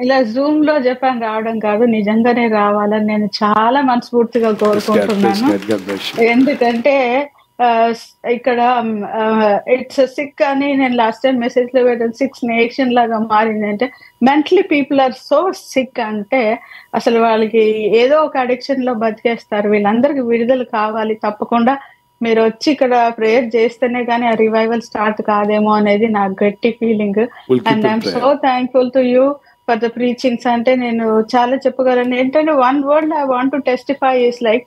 S8: ఇలా జూమ్ లో జపాన్ రావడం కాదు నిజంగానే రావాలని నేను చాలా మనస్ఫూర్తిగా కోరుకుంటున్నాను ఎందుకంటే ఇక్కడ ఇట్స్ సిక్ అని నేను లాస్ట్ టైం మెసేజ్ లో పెట్టాను సిక్స్ నేషన్ లాగా మారింది అంటే mentally people are so sick అంటే అసలు వాళ్ళకి ఏదో ఒక అడిక్షన్ లో బతికేస్తారు వీళ్ళందరికీ విడుదల కావాలి తప్పకుండా మీరు వచ్చి ఇక్కడ ప్రేయర్ చేస్తేనే కానీ ఆ రివైవల్ స్టార్ట్ కాదేమో అనేది నా గట్టి feeling and I'm so thankful to you for the preachings అంటే నేను చాలా చెప్పగలను ఏంటంటే one word I want to testify is like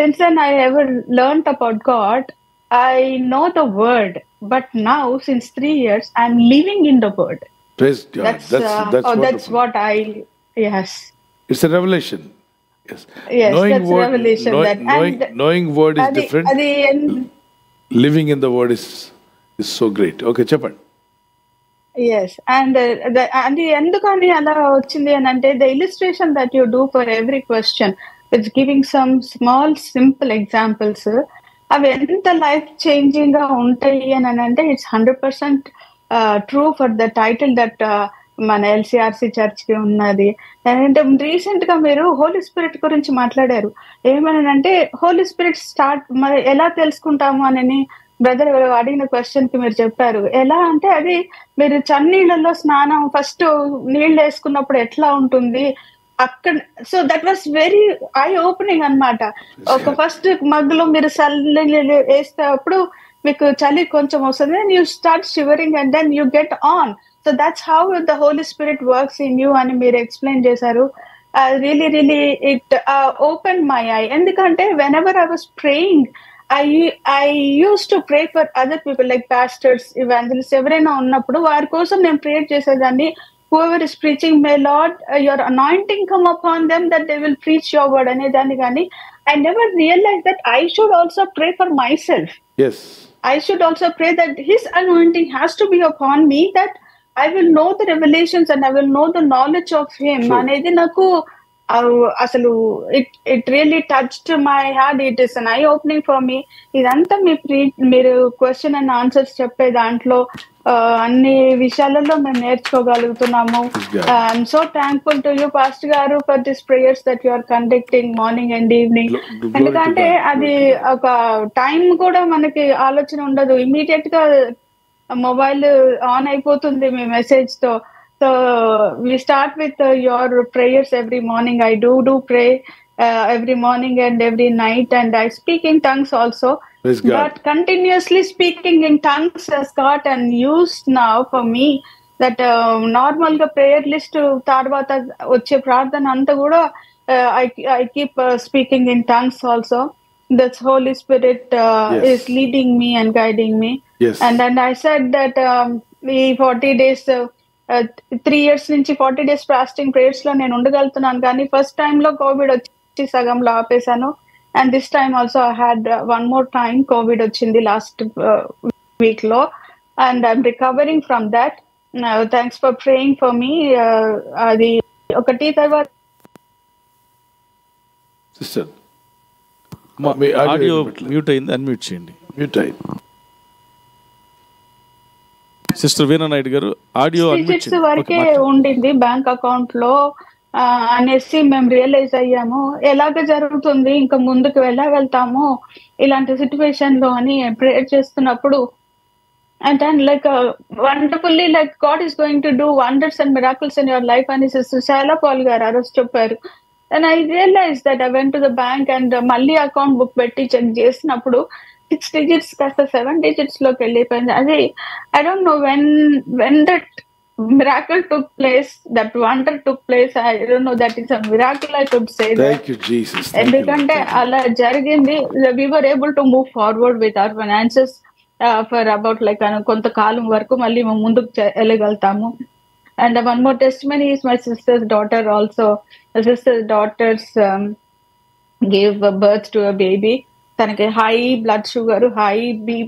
S8: since then I ever learn about God I know the word but now since three years I'm living in the word that's what I yes
S1: it's revolution
S8: yes. yes knowing that's word, revelation. knowing, that. Knowing, and
S1: knowing word is adi, different.
S8: Adi and,
S1: Living in the word is is so great. Okay,
S8: yes and the అది the అలా వచ్చింది అని అంటే the illustration that you do for every question it's giving some small simple examples అవి ఎంత లైఫ్ చేంజింగ్ గా ఉంటాయి అని అంటే it's hundred percent true for the title that మన ఎల్సిఆర్సి చర్చ్ కి ఉన్నది అంటే రీసెంట్ గా మీరు హోలీ స్పిరిట్ గురించి మాట్లాడారు ఏమనంటే హోలీ స్పిరిట్ స్టార్ట్ మరి ఎలా తెలుసుకుంటాము అని బ్రదర్ అడిగిన క్వశ్చన్ కి మీరు చెప్పారు ఎలా అంటే అది మీరు చన్నీళ్ళలో స్నానం ఫస్ట్ నీళ్ళు వేసుకున్నప్పుడు ఎట్లా ఉంటుంది అక్కడ so that was very eye opening అనమాట ఒక ఫస్ట్ మగ్గులో మీరు సల్లి వేస్తే అప్పుడు మీకు చలి కొంచెం వస్తుంది and you start shivering and then you get on so that's how the Holi Spirit works in you అని మీరు ఎక్స్ప్లెయిన్ చేశారు really really it open my eye ఎందుకంటే when ever I was praying I I use to pray for other people like pastors evangelist ఎవరైనా ఉన్నప్పుడు వారి కోసం నేను ప్రేయర్ చేసేదాన్ని ever is preaching my Lord your anointing come upon them that they will preach your word దాన్ని కానీ I never realize that I should also pray for my self I should also pray that his anointing has to be upon me that I will know the revolutions and I will know the knowledge of him అనేది నాకు అసలు it it really touch my had it is an eye opening for me ఇదంతా మీ ప్రీ మీరు క్వశ్చన్ అండ్ ఆన్సర్స్ చెప్పే దాంట్లో అన్ని విషయాలలో మేము నేర్చుకోగలుగుతున్నాము I'm so thankful to you fast గారు for this prayers that you are conducting morning and evening ఎందుకంటే అది ఒక టైం కూడా మనకి ఆలోచన ఉండదు ఇమీడియట్ గా మొబైల్ ఆన్ అయిపోతుంది మీ మెసేజ్ తో so we start with your prayers every morning I do do pray every morning and every night and I speak in tongues also but continuously speaking in tongues Scott and use నా ఫర్ మీ దట్ నార్మల్ గా ప్రేయర్ లిస్ట్ తర్వాత వచ్చే ప్రార్థన అంతా కూడా I keep speaking in tongues also that's Holy Spirit is leading me and guiding me yes and then i said that um, days forty days three years నుంచి ఫార్టీ డేస్ ఫాస్టింగ్ ప్రేయర్స్ లో నేను ఉండగలుగుతున్నాను కానీ ఫస్ట్ టైంలో కోవిడ్ వచ్చి సగంలో ఆపేశాను and this time also I had one more time Covid వచ్చింది లాస్ట్ వీక్ లో and I'm recovering from that thanks for praying for me అది ఒకటి తర్వాత
S5: మ్యూట్ అయింది అన్మ్యూట్ చేయండి మ్యూట్ అయింది సిస్టర్ వీణా నాయుడు గారు ఆడియో వరకే
S8: ఉండింది బ్యాంక్ అకౌంట్ లో అనేసి మేము రియలైజ్ అయ్యాము ఎలాగ జరుగుతుంది ఇంకా ముందుకు వెళ్ళా వెళ్తాము ఇలాంటి సిచ్యువేషన్ లో అని ప్రేయర్ చేస్తున్నప్పుడు and and like wonderfully like God is going to do wonders and miracles in your life అని సిస్టర్ పాల్ గారు ఆ రోజు చెప్పారు and I realise that I went to the bank and మళ్ళీ అకౌంట్ బుక్ పెట్టి చెక్ చేసినప్పుడు సిక్స్ డిజిట్స్ కాస్త సెవెన్ డిజిట్స్ లోకి వెళ్ళిపోయింది అది I don't know when when that miracle took place that wonder took place I don't know that is a I could say ఎందుకంటే అలా జరిగింది we were able to move forward with our finances for about like కొంతకాలం వరకు మళ్ళీ మేము ముందుకు వెళ్ళగలుగుతాము and one more test many is my sisters daughter also sisters daughters gave birth to baby తనకి high blood sugar high B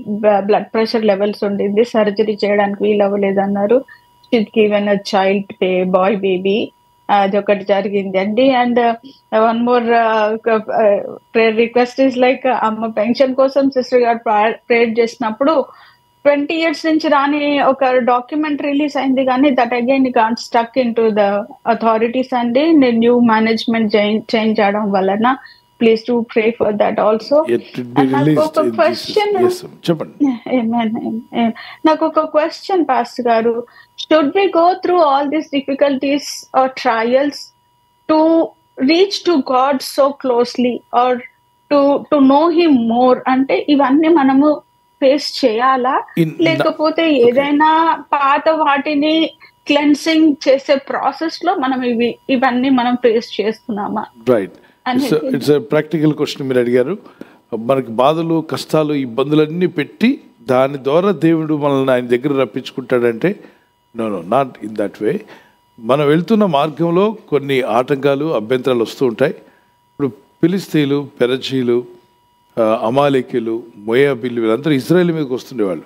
S8: blood pressure levels ఉండింది సర్జరీ చేయడానికి వీలు అవ్వలేదన్నారు even child pay boy baby అది ఒకటి జరిగింది అండి and one more prayer request is like అమ్మ పెన్షన్ కోసం సిస్టర్ గారు ప్రేయర్ చేసినప్పుడు ట్వంటీ ఇయర్స్ నుంచి రాని ఒక డాక్యుమెంట్ రిలీజ్ అయింది కానీ that again got stuck in to the authorities అండి న్యూ మేనేజ్మెంట్ చేంజ్ చేయడం వలన please to pray for that also ఒక క్వశ్చన్ నాకు ఒక క్వశ్చన్ పాస్ గారు should we go through all these difficulties or trials to reach to God so closely or to to know him more అంటే ఇవన్నీ మనము ఫేస్ చేయాలా లేకపోతే ఏదైనా పాత వాటిని క్లెన్సింగ్ చేసే ప్రాసెస్ లో మనం ఇవి ఇవన్నీ మనం ఫేస్ చేస్తున్నామా
S1: right it's it's practical question మీరు అడిగారు మనకి బాధలు కష్టాలు ఇబ్బందులన్నీ పెట్టి దాని ద్వారా దేవుడు మనల్ని ఆయన దగ్గర రప్పించుకుంటాడంటే no no not in that way మనం వెళ్తున్న మార్గంలో కొన్ని ఆటంకాలు అభ్యంతరాలు వస్తూ ఉంటాయి ఇప్పుడు పిలిస్తీలు పెరచీలు అమాలికీలు మోయాబిల్లు వీళ్ళందరూ ఇజ్రాయెల్ మీదకి వస్తుండేవాళ్ళు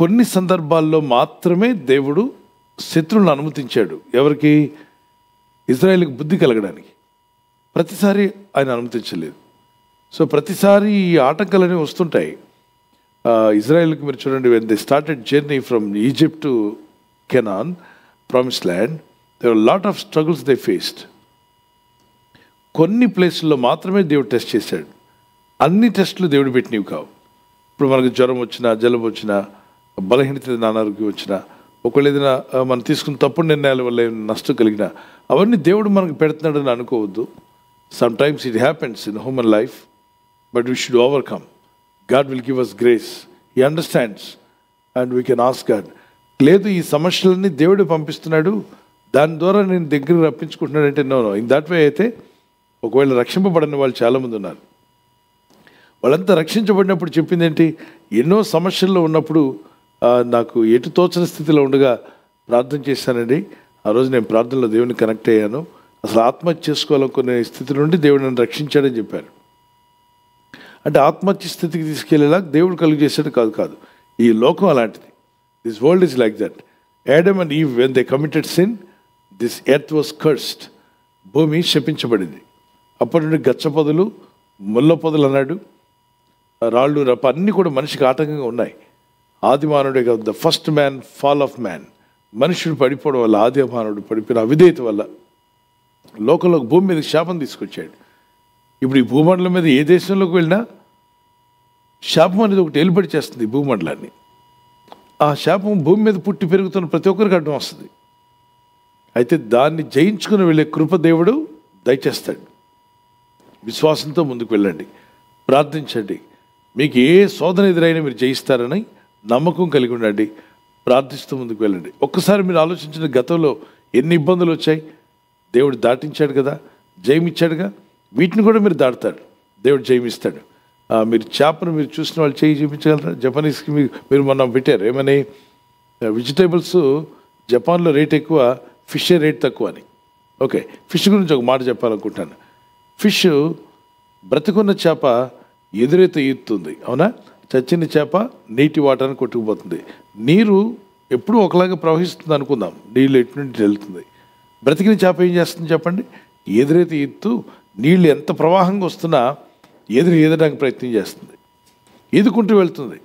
S1: కొన్ని సందర్భాల్లో మాత్రమే దేవుడు శత్రువులను అనుమతించాడు ఎవరికి ఇజ్రాయెల్కి బుద్ధి కలగడానికి ప్రతిసారి ఆయన అనుమతించలేదు సో ప్రతిసారి ఈ అనేవి వస్తుంటాయి ఇజ్రాయెల్కి మీరు చూడండి when they started journey from Egypt to Canaan promise land there lot of struggles they faced కొన్ని ప్లేసుల్లో మాత్రమే దేవుడు టెస్ట్ చేశాడు అన్ని టెస్టులు దేవుడు పెట్టినవి కావు ఇప్పుడు మనకు జ్వరం వచ్చినా జలం వచ్చినా బలహీనత నానారోగ్యం వచ్చినా ఒకవేళ ఏదైనా మనం తీసుకున్న తప్పుడు నిర్ణయాల వల్ల ఏమైనా నష్టం కలిగినా అవన్నీ దేవుడు మనకు పెడుతున్నాడని అనుకోవద్దు Sometimes it happens in human life, but we should overcome. God will give us grace. He understands, and we can ask God. లేదు ఈ సమస్యలన్నీ దేవుడు పంపిస్తున్నాడు దాని ద్వారా నేను దగ్గర రప్పించుకుంటున్నాడంటే no no in that way అయితే ఒకవేళ రక్షింపబడిన వాళ్ళు చాలామంది ఉన్నారు వాళ్ళంతా రక్షించబడినప్పుడు చెప్పింది ఏంటి ఎన్నో సమస్యల్లో ఉన్నప్పుడు నాకు ఎటు తోచని స్థితిలో ఉండగా ప్రార్థన చేశానండి ఆ రోజు నేను ప్రార్థనలో దేవుని కనెక్ట్ అయ్యాను అసలు ఆత్మహత్య చేసుకోవాలనుకునే స్థితి నుండి దేవుడు నన్ను రక్షించాడని చెప్పారు అంటే ఆత్మహత్య స్థితికి తీసుకెళ్లేలా దేవుడు కలుగు చేసేది కాదు కాదు ఈ లోకం అలాంటిది this world is like that Adam and ఈ when they committed sin this earth was cursed భూమి శపించబడింది అప్పటి నుండి గచ్చ పొదలు ముళ్ళ పొదలు అన్నాడు రాళ్ళు రప్ప అన్నీ కూడా మనిషికి ఆటంకంగా ఉన్నాయి ఆదిమానుడే కాదు the first man fall of man మనుషుడు పడిపోవడం వల్ల ఆదిమానుడు పడిపోయిన అవిధేయత వల్ల లోకంలో భూమి మీద శాపం తీసుకొచ్చాడు ఇప్పుడు ఈ భూమండలం మీద ఏ దేశంలోకి వెళ్ళినా శాపం అనేది ఒకటి ఎలుబడి చేస్తుంది భూమండలాన్ని ఆ శాపం భూమి మీద పుట్టి పెరుగుతున్న ప్రతి ఒక్కరికి అడ్డం వస్తుంది అయితే దాన్ని జయించుకుని వెళ్ళే కృపదేవుడు దయచేస్తాడు విశ్వాసంతో ముందుకు వెళ్ళండి ప్రార్థించండి మీకు ఏ శోధన ఎదురైనా మీరు జయిస్తారని నమ్మకం కలిగి ఉండండి ప్రార్థిస్తూ ముందుకు వెళ్ళండి ఒక్కసారి మీరు ఆలోచించిన గతంలో ఎన్ని ఇబ్బందులు వచ్చాయి దేవుడు దాటించాడు కదా జయమిచ్చాడుగా వీటిని కూడా మీరు దాటుతాడు దేవుడు జయమిస్తాడు మీరు చేపను మీరు చూసిన వాళ్ళు చేయి చూపించగలరా జపనీస్కి మీరు మొన్న పెట్టారు ఏమని వెజిటేబుల్స్ జపాన్లో రేట్ ఎక్కువ ఫిష్ రేట్ తక్కువ అని ఓకే ఫిష్ గురించి ఒక మాట చెప్పాలనుకుంటాను ఫిష్ బ్రతికున్న చేప ఎదురైతే ఈత్తుంది అవునా చచ్చిన చేప నీటి వాటర్ని కొట్టుకుపోతుంది నీరు ఎప్పుడూ ఒకలాగా ప్రవహిస్తుంది అనుకుందాం నీళ్ళు ఎటు నుండి వెళ్తుంది బ్రతికిన చేప ఏం చేస్తుంది చెప్పండి ఎదురైతే ఎత్తు నీళ్ళు ఎంత ప్రవాహంగా వస్తున్నా ఎదురు ఎదడానికి ప్రయత్నం చేస్తుంది ఎదుకుంటూ వెళ్తుంది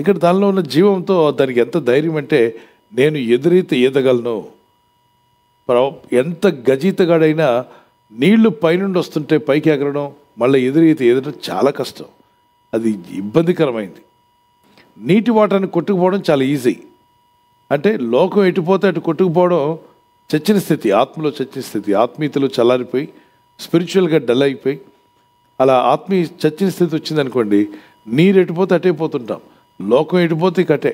S1: ఇక్కడ దానిలో ఉన్న జీవంతో దానికి ఎంత ధైర్యం అంటే నేను ఎదురైతే ఈదగలను ఎంత గజీతగాడైనా నీళ్లు పైనుండి వస్తుంటే పైకి ఎగరడం మళ్ళీ ఎదురైతే ఎదడం చాలా కష్టం అది ఇబ్బందికరమైంది నీటి వాటర్ని కొట్టుకుపోవడం చాలా ఈజీ అంటే లోకం ఎటుపోతే అటు కొట్టుకుపోవడం చచ్చిన స్థితి ఆత్మలో చచ్చిన స్థితి ఆత్మీయతలో చల్లారిపోయి స్పిరిచువల్గా డల్ అయిపోయి అలా ఆత్మీయ చచ్చిన స్థితి వచ్చిందనుకోండి నీరు ఎటుపోతే పోతుంటాం లోకం ఎటుపోతే కటే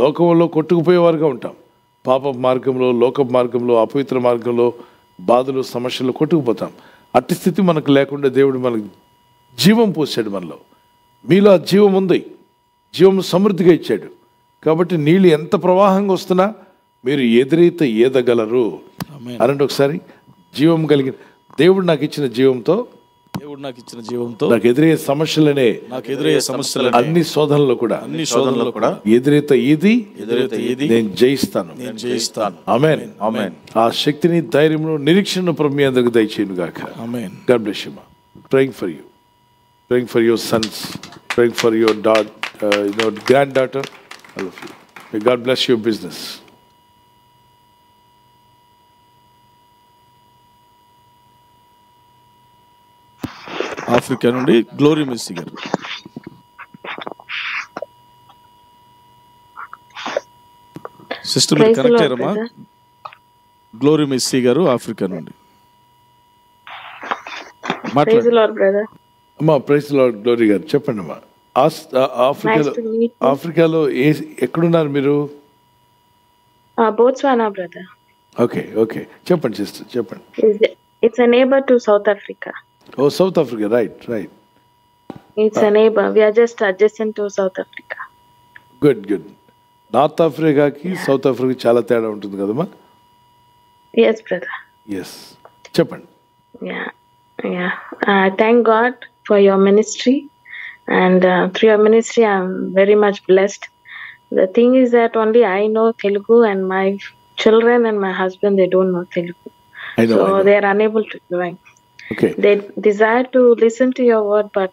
S1: లోకంలో కొట్టుకుపోయేవారుగా ఉంటాం పాప మార్గంలో లోక మార్గంలో అపవిత్ర మార్గంలో బాధలు సమస్యలు కొట్టుకుపోతాం అట్టి స్థితి మనకు లేకుండా దేవుడు మనకు జీవం పోసాడు మనలో మీలో ఆ జీవం ఉంది జీవం సమృద్ధిగా ఇచ్చాడు కాబట్టి నీళ్ళు ఎంత ప్రవాహంగా వస్తున్నా మీరు ఎదురైతే ఏదగలరు అనండి ఒకసారి జీవం కలిగిన దేవుడు నాకు ఇచ్చిన జీవంతో
S5: దేవుడు నాకు ఇచ్చిన జీవంతో నాకు
S1: ఎదురయ్యే సమస్యలనే నాకు ఎదురయ్యే సమస్యలు అన్ని శోధనలు కూడా అన్ని శోధనలు కూడా ఎదురైతే ఇది ఎదురైతే ఇది నేను జయిస్తాను నేను జయిస్తాను ఆమెన్ ఆమెన్ ఆ శక్తిని ధైర్యమును నిరీక్షణను ప్రభు అందరికి దయచేయను గాక amen God bless you praying for you praying for your sons praying for your dot your grand daughter I love you God bless your business
S5: Africa నుండి గ్లోరీ మెస్సీ గారు సిస్టర్ మీరు కనెక్ట్ అయ్యారమ్మా గ్లోరీ మెస్సీ గారు ఆఫ్రికా నుండి
S1: అమ్మా ప్రైజ్ లార్డ్ గ్లోరీ గారు చెప్పండి అమ్మా ఆఫ్రికాలో ఆఫ్రికాలో ఏ ఎక్కడున్నారు మీరు
S18: బోట్స్వానా బ్రదర్
S1: ఓకే ఓకే చెప్పండి సిస్టర్
S18: చెప్పండి it's neighbour to south Africa
S1: Oh, South Africa, right, right.
S18: It's uh, a neighbor. We are just adjacent to South Africa.
S1: Good, good. North Africa ki South Africa chala thayada unntundu kadama? Yes, brother. Yes.
S18: Chapan. Yeah, yeah. Uh, thank God for your ministry. And uh, through your ministry, I'm very much blessed. The thing is that only I know Telugu and my children and my husband, they don't know Telugu. so they are unable to join. Okay. They desire to listen to your word, but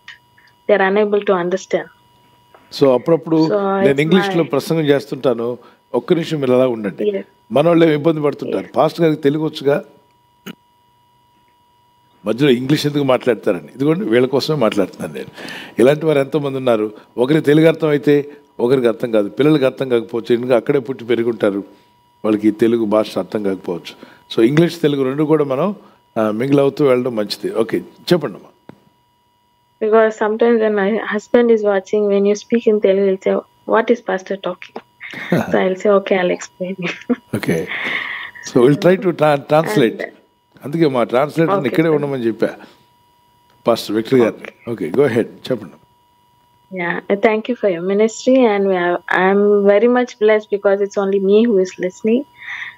S18: they are unable to understand.
S1: So అప్పుడప్పుడు నేను లో ప్రసంగం చేస్తుంటాను ఒక్క నిమిషం ఇలా ఉండండి మన వాళ్ళు ఇబ్బంది పడుతుంటారు ఫాస్ట్ గారికి తెలుగు వచ్చుగా మధ్యలో ఇంగ్లీష్ ఎందుకు మాట్లాడతారని ఇదిగోండి వీళ్ళ కోసమే మాట్లాడుతున్నాను నేను ఇలాంటి వారు ఎంతోమంది ఉన్నారు ఒకరి తెలుగు అర్థం అయితే ఒకరికి అర్థం కాదు పిల్లలకి అర్థం కాకపోవచ్చు ఎందుకంటే అక్కడే పుట్టి పెరుగుంటారు వాళ్ళకి తెలుగు భాష అర్థం కాకపోవచ్చు సో ఇంగ్లీష్ తెలుగు రెండు కూడా మనం మింగిల్ అవుతూ వెళ్ళడం మంచిది ఓకే చెప్పండి
S18: because sometimes when my husband is watching when you speak in telugu he'll say what is pastor talking so i'll say okay i'll explain okay
S1: so we'll try to tra- translate and uh, మా ట్రాన్స్లేటర్ ఇక్కడే ఉండమని చెప్పా పాస్టర్ విక్టర్ గారు ఓకే గో హెడ్ చెప్పండి
S18: Yeah, thank you for your ministry, and I'm very much blessed because it's only me who is listening,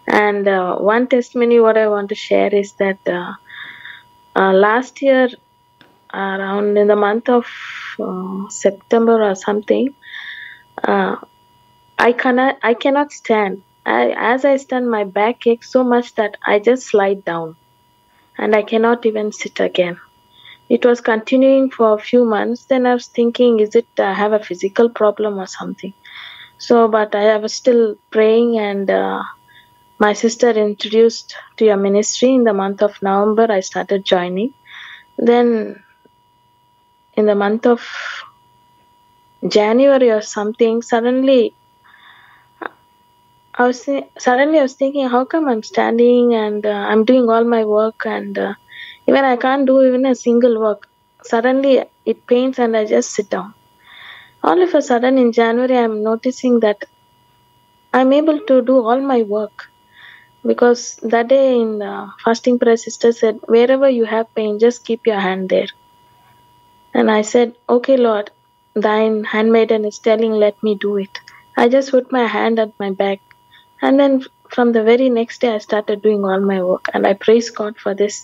S18: and uh, one testimony, what I want to share is that uh, uh, last year, around in the month of uh, September or something, uh, I cannot, I cannot stand. I, as I stand, my back aches so much that I just slide down, and I cannot even sit again. It was continuing for a few months. Then I was thinking, is it I uh, have a physical problem or something? So, but I was still praying and my sister introduced to your ministry in the month of november i started joining then in the month of january or something suddenly i was suddenly i was thinking how come i'm standing and uh, i'm doing all my work and uh, even i can't do even a single work suddenly it pains and i just sit down all of a sudden in january i'm noticing that i'm able to do all my work because that day in the fasting prayer sister said wherever you have pain just keep your hand there and i said okay lord thine handmaiden is telling let me do it i just put my hand at my back and then from the very next day i started doing all my work and i praise god for this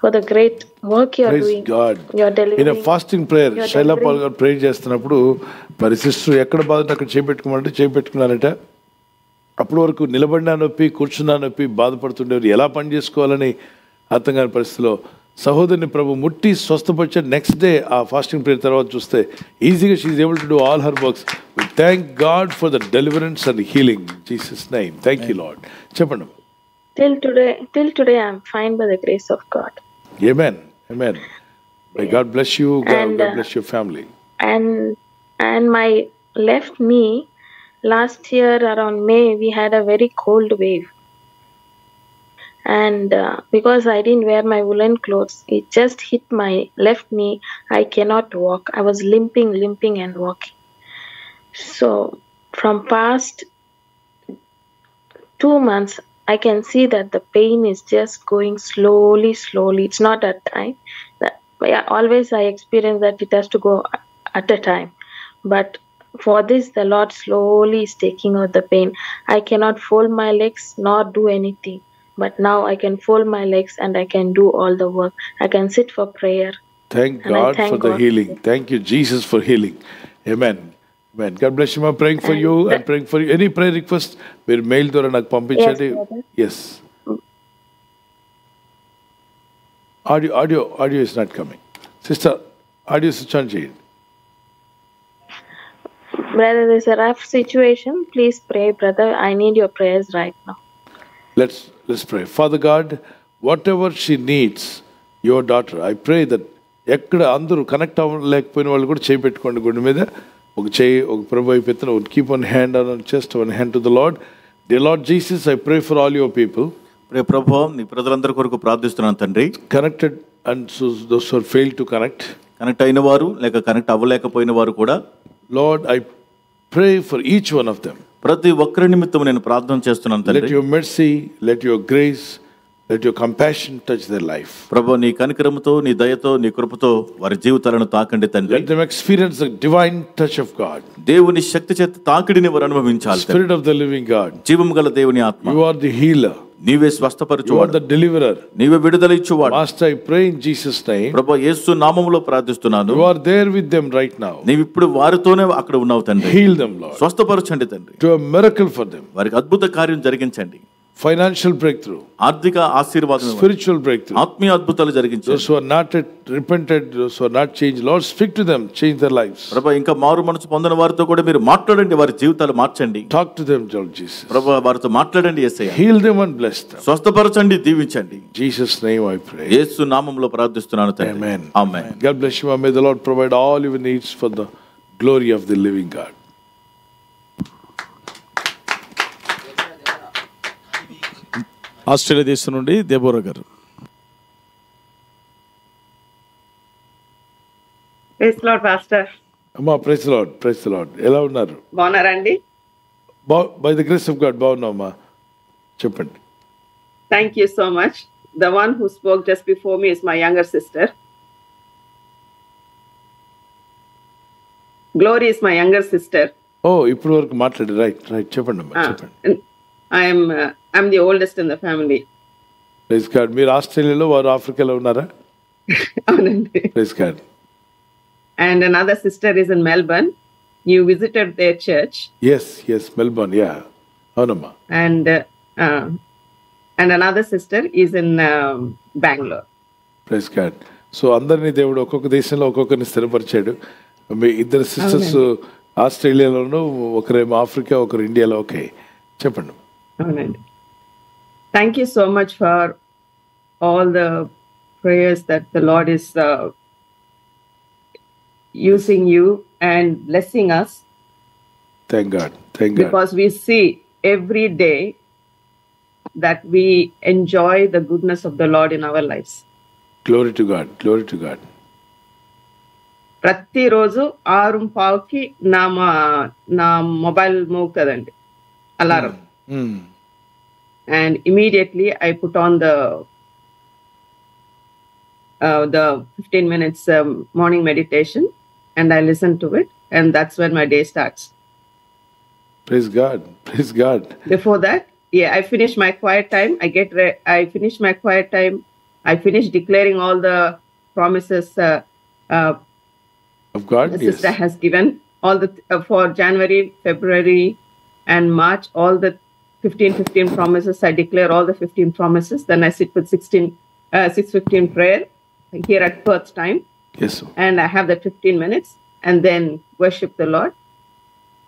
S18: for the great work doing. You're doing
S1: God you're delivering in a fasting prayer Shailapaul గారు ప్రేయర్ చేస్తున్నప్పుడు మరి సిస్టర్ ఎక్కడ బాధ అక్కడ చేపెట్టుకోమంటే చేపెట్టుకున్నారట అప్పటి వరకు నిలబడినా నొప్పి కూర్చున్నా నొప్పి బాధపడుతుండేవారు ఎలా పని చేసుకోవాలని అర్థం కాని పరిస్థితిలో సహోదరిని ప్రభు ముట్టి స్వస్థపరిచే నెక్స్ట్ డే ఆ ఫాస్టింగ్ పీరియడ్ తర్వాత చూస్తే ఈజీగా she able to do all her works we thank God for the deliverance and healing Jesus name thank you Lord చెప్పండి
S18: Till today, till today, I'm fine by the grace of God.
S1: Amen. Amen. May God bless you. God, and, God uh, bless your family.
S18: And and my left knee last year around May, we had a very cold wave. And uh, because I didn't wear my woolen clothes, it just hit my left knee. I cannot walk. I was limping, limping, and walking. So, from past two months, I can see that the pain is just going slowly, slowly. It's not at time. That, yeah, always I experience that it has to go at a time. But for this, the Lord slowly is taking out the pain. I cannot fold my legs nor do anything, but now I can fold my legs and I can do all the work. I can sit for prayer.
S1: Thank and God thank for God. the healing. Thank you, Jesus, for healing. Amen. Amen. God bless you. I'm praying for you. I'm praying for you. Any prayer request? We're ద్వారా నాకు Yes. Yes. Audio, Audio, audio, is not coming sister audio switch on
S18: Brother, there's a rough situation. Please pray, brother. I need your prayers right now.
S1: Let's let's pray. Father God, whatever she needs, your daughter, I pray that ఎక్కడ అందరూ కనెక్ట్ అవ్వలేకపోయిన వాళ్ళు కూడా చేయి పెట్టుకోండి గుండె మీద ఒక చేయి ఒక ప్రభు అయిపోతున్న ఒక keep one hand on chest one hand to the Lord the Lord Jesus I pray for all your people pray ప్రభు నీ ప్రజలందరి కొరకు ప్రార్థిస్తున్నాను తండ్రి connected and those fail to connect connect అయిన వారు లేక కనెక్ట్ అవ్వలేకపోయిన వారు కూడా Lord I pray for each one of them ప్రతి ఒక్కరి నిమిత్తం నేను ప్రార్థన చేస్తున్నాను let your mercy let your grace let your compassion touch their life ప్రభు నీ కనికరముతో
S5: నీ దయతో నీ కృపతో వారి జీవితాలను తాకండి తండ్రి let experience the divine touch of God దేవుని శక్తి చేత తాకిడిని వారు అనుభవించాలి spirit of the living God జీవము గల దేవుని ఆత్మ యు
S1: ఆర్ ది హీలర్ నీవే స్వస్థపరచువాడు ద డెలివరర్ నీవే విడుదల ఇచ్చువాడు master I pray in Jesus name ప్రభువా యేసు నామములో ప్రార్థిస్తున్నాను you are there with them right now నీవు ఇప్పుడు వారితోనే అక్కడ ఉన్నావు తండ్రి హీల్ దెం లార్డ్ స్వస్థపరచండి తండ్రి డు మిరకల్ ఫర్ దెం వారికి అద్భుత కార్యం జరిగించండి ఫైనాన్షియల్ బ్రేక్ త్రూ ఆర్థిక ఆశీర్వాదం స్పిరిచువల్ బ్రేక్ త్రూ ఆత్మీయ అద్భుతాలు జరిగించారు so not repented so not change Lord speak to them change their life ప్రభా ఇంకా మారు మనసు పొందిన వారితో కూడా మీరు మాట్లాడండి వారి జీవితాలు మార్చండి talk to them George Jesus ప్రభు వారితో మాట్లాడండి యేసయ్య heal them and bless them స్వస్థపరచండి దీవించండి జీసస్ నేమ్ ఐ ప్రే యేసు నామములో ప్రార్థిస్తున్నాను తండ్రి amen amen God bless you may the Lord provide all your needs for the glory of the living God
S5: Australia దేశం నుండి దేబోరా గారు అమ్మా ప్రెస్ లాడ్ ప్రెస్
S1: లాడ్ ఎలా ఉన్నారు బాగున్నారండి by the grace of God
S19: చెప్పండి thank you so much the one who spoke just before me is my younger sister Glory is my younger sister oh ఇప్పుడు వరకు మాట్లాడి రైట్ రైట్ ah, చెప్పండి చెప్పండి I'm I'm the oldest in the family
S1: praise God మీరు ఆస్ట్రేలియాలో వారు ఆఫ్రికాలో ఉన్నారా
S19: అవునండి praise God and another sister is in Melbourne you visited there church
S1: yes yes Melbourne yeah అవునమ్మా
S19: and and another sister is in Bengaluru
S1: praise God so అందరినీ దేవుడు ఒక్కొక్క దేశంలో ఒక్కొక్కరిని స్థిరపరిచాడు మీ ఇద్దరు సిస్టర్స్ ఆస్ట్రేలియాలోను ఒకరేమో ఆఫ్రికా ఒకరు ఇండియాలో ఓకే చెప్పండి
S19: అవునండి Thank you so much for all the prayers that the Lord is uh, using you and blessing us.
S1: Thank God. Thank God. Because
S19: we see every day that we enjoy the goodness of the Lord in our lives.
S1: Glory to God. Glory to God.
S19: ప్రతిరోజు ఆరు పావుకి నా మా నా మొబైల్ మోగుతుందండి alarm hmm. Hmm and immediately I put on the uh, the 15 minutes um, morning meditation and I listen to it and that's when my day starts.
S1: Praise God. Praise God. Before
S19: that, yeah, I finish my quiet time. I get re- I finish my quiet time. I finish declaring all the promises uh, uh, of
S1: God. The sister has
S19: given all the uh, for January, February, and March. All the 15, 15 promises. I declare all the 15 promises. Then I sit with 16, uh, 15 prayer here at Perth time. Yes, sir. And I have the 15 minutes and then worship the Lord.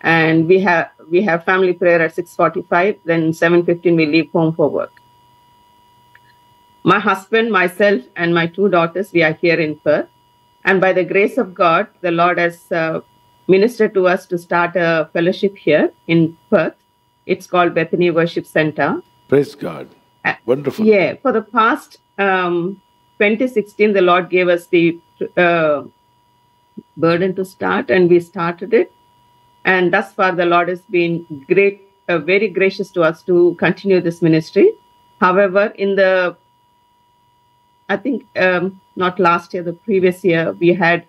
S19: And we have we have family prayer at 6:45. Then 7:15 we leave home for work. My husband, myself, and my two daughters we are here in Perth. And by the grace of God, the Lord has uh, ministered to us to start a fellowship here in Perth it's called Bethany Worship Center.
S1: Praise God. Uh, Wonderful.
S19: Yeah. For the past um, 2016, the Lord gave us the uh, burden to start, and we started it. And thus far, the Lord has been great, uh, very gracious to us to continue this ministry. However, in the, I think um, not last year, the previous year, we had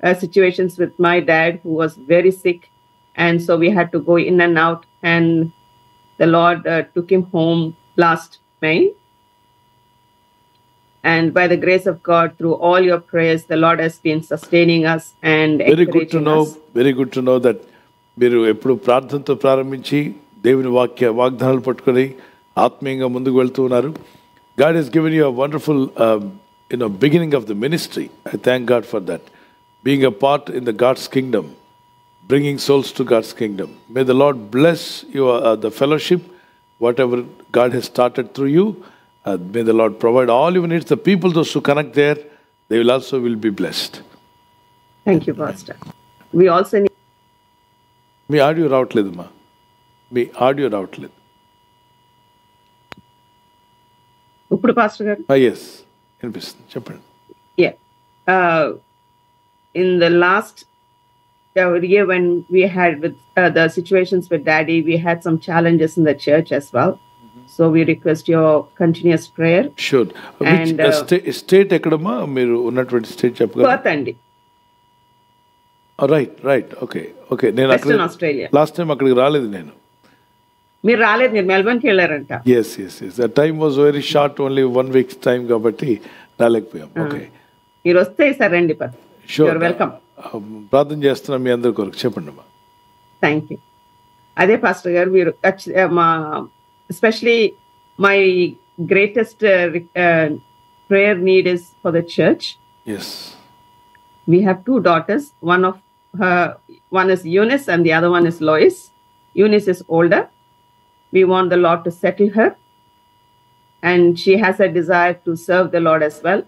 S19: uh, situations with my dad who was very sick, and so we had to go in and out. And the Lord uh, took him home last May. And by the grace of God, through all your prayers, the Lord has been sustaining us and very good to know. Us.
S1: Very good to know that మీరు ఎప్పుడు ప్రార్థనతో ప్రారంభించి దేవుని వాక్య వాగ్దానాలు పట్టుకొని ఆత్మీయంగా ముందుకు వెళ్తూ ఉన్నారు God is given you a wonderful you know beginning of the ministry I thank God for that being a part in the God's kingdom bringing souls to God's kingdom. May the Lord bless your uh, the fellowship, whatever God has started through you. Uh, may the Lord provide all your needs. The people, those who connect there, they will also will be blessed.
S19: Thank you, Pastor. We also need.
S1: మీ ఆడియో రావట్లేదు మా మీ ఆడియో రావట్లేదు ఇప్పుడు ah, uh, in గారు ఎస్ వినిపిస్తుంది చెప్పండి
S19: in the yeah, when we had with uh, the situations with daddy, we had some challenges in the church as well. So we request your continuous prayer
S1: sure and state ఎక్కడమ్మా మీరు ఉన్నటువంటి స్టేట్ చెప్పగలరు అండి రైట్ రైట్ ఓకే ఓకే నేను అక్కడ ఆస్ట్రేలియా లాస్ట్ టైం అక్కడికి రాలేదు నేను
S19: మీరు రాలేదు మీరు మెల్బర్న్కి వెళ్ళారంట
S1: yes yes yes the time was very short only one weeks time కాబట్టి రాలేకపోయాం
S19: ఓకే మీరు వస్తే సరే అండి షూర్ వెల్కమ్
S1: ప్రార్థన చేస్తున్నాం మీ అందరి కొరకు చెప్పండి అమ్మా
S19: థ్యాంక్ యూ అదే పాస్టర్ గారు మీరు మా especially my greatest prayer need is we have two daughters one of her one is eunice and the other one is lois eunice is older we want the lord to settle her and she has a desire to serve the lord as well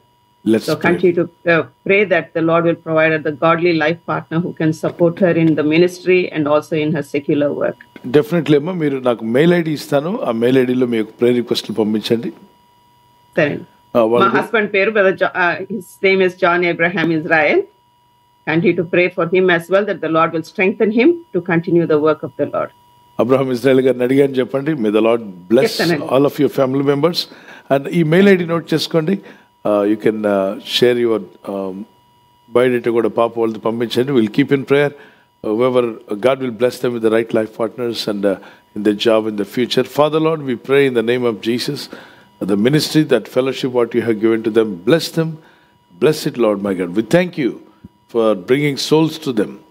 S19: Let's so pray. continue to uh, pray that the Lord will provide her the godly life partner who can support her in the ministry and also in her secular work.
S1: Definitely అమ్మా మీరు నాకు మెయిల్ ఐడి ఇస్తాను ఆ మెయిల్ ఐడిలో మీకు ప్రేయర్ రిక్వెస్ట్లు పంపించండి మా
S19: హస్బెండ్ పేరు his name is John Abraham Israel continue to pray for him as well that the Lord will strengthen him to continue the work of the Lord
S1: Abraham Israel గారిని అడిగాను చెప్పండి may the Lord bless all of your family members and email ID note చేసుకోండి Uh, you can uh, share your um, to go to Papa all the Pumping Center. We'll keep in prayer. Uh, whoever, God will bless them with the right life partners and in their job in the future. Father, Lord, we pray in the name of Jesus, the ministry, that fellowship, what you have given to them, bless them. Bless it, Lord, my God. We thank you for bringing souls to them.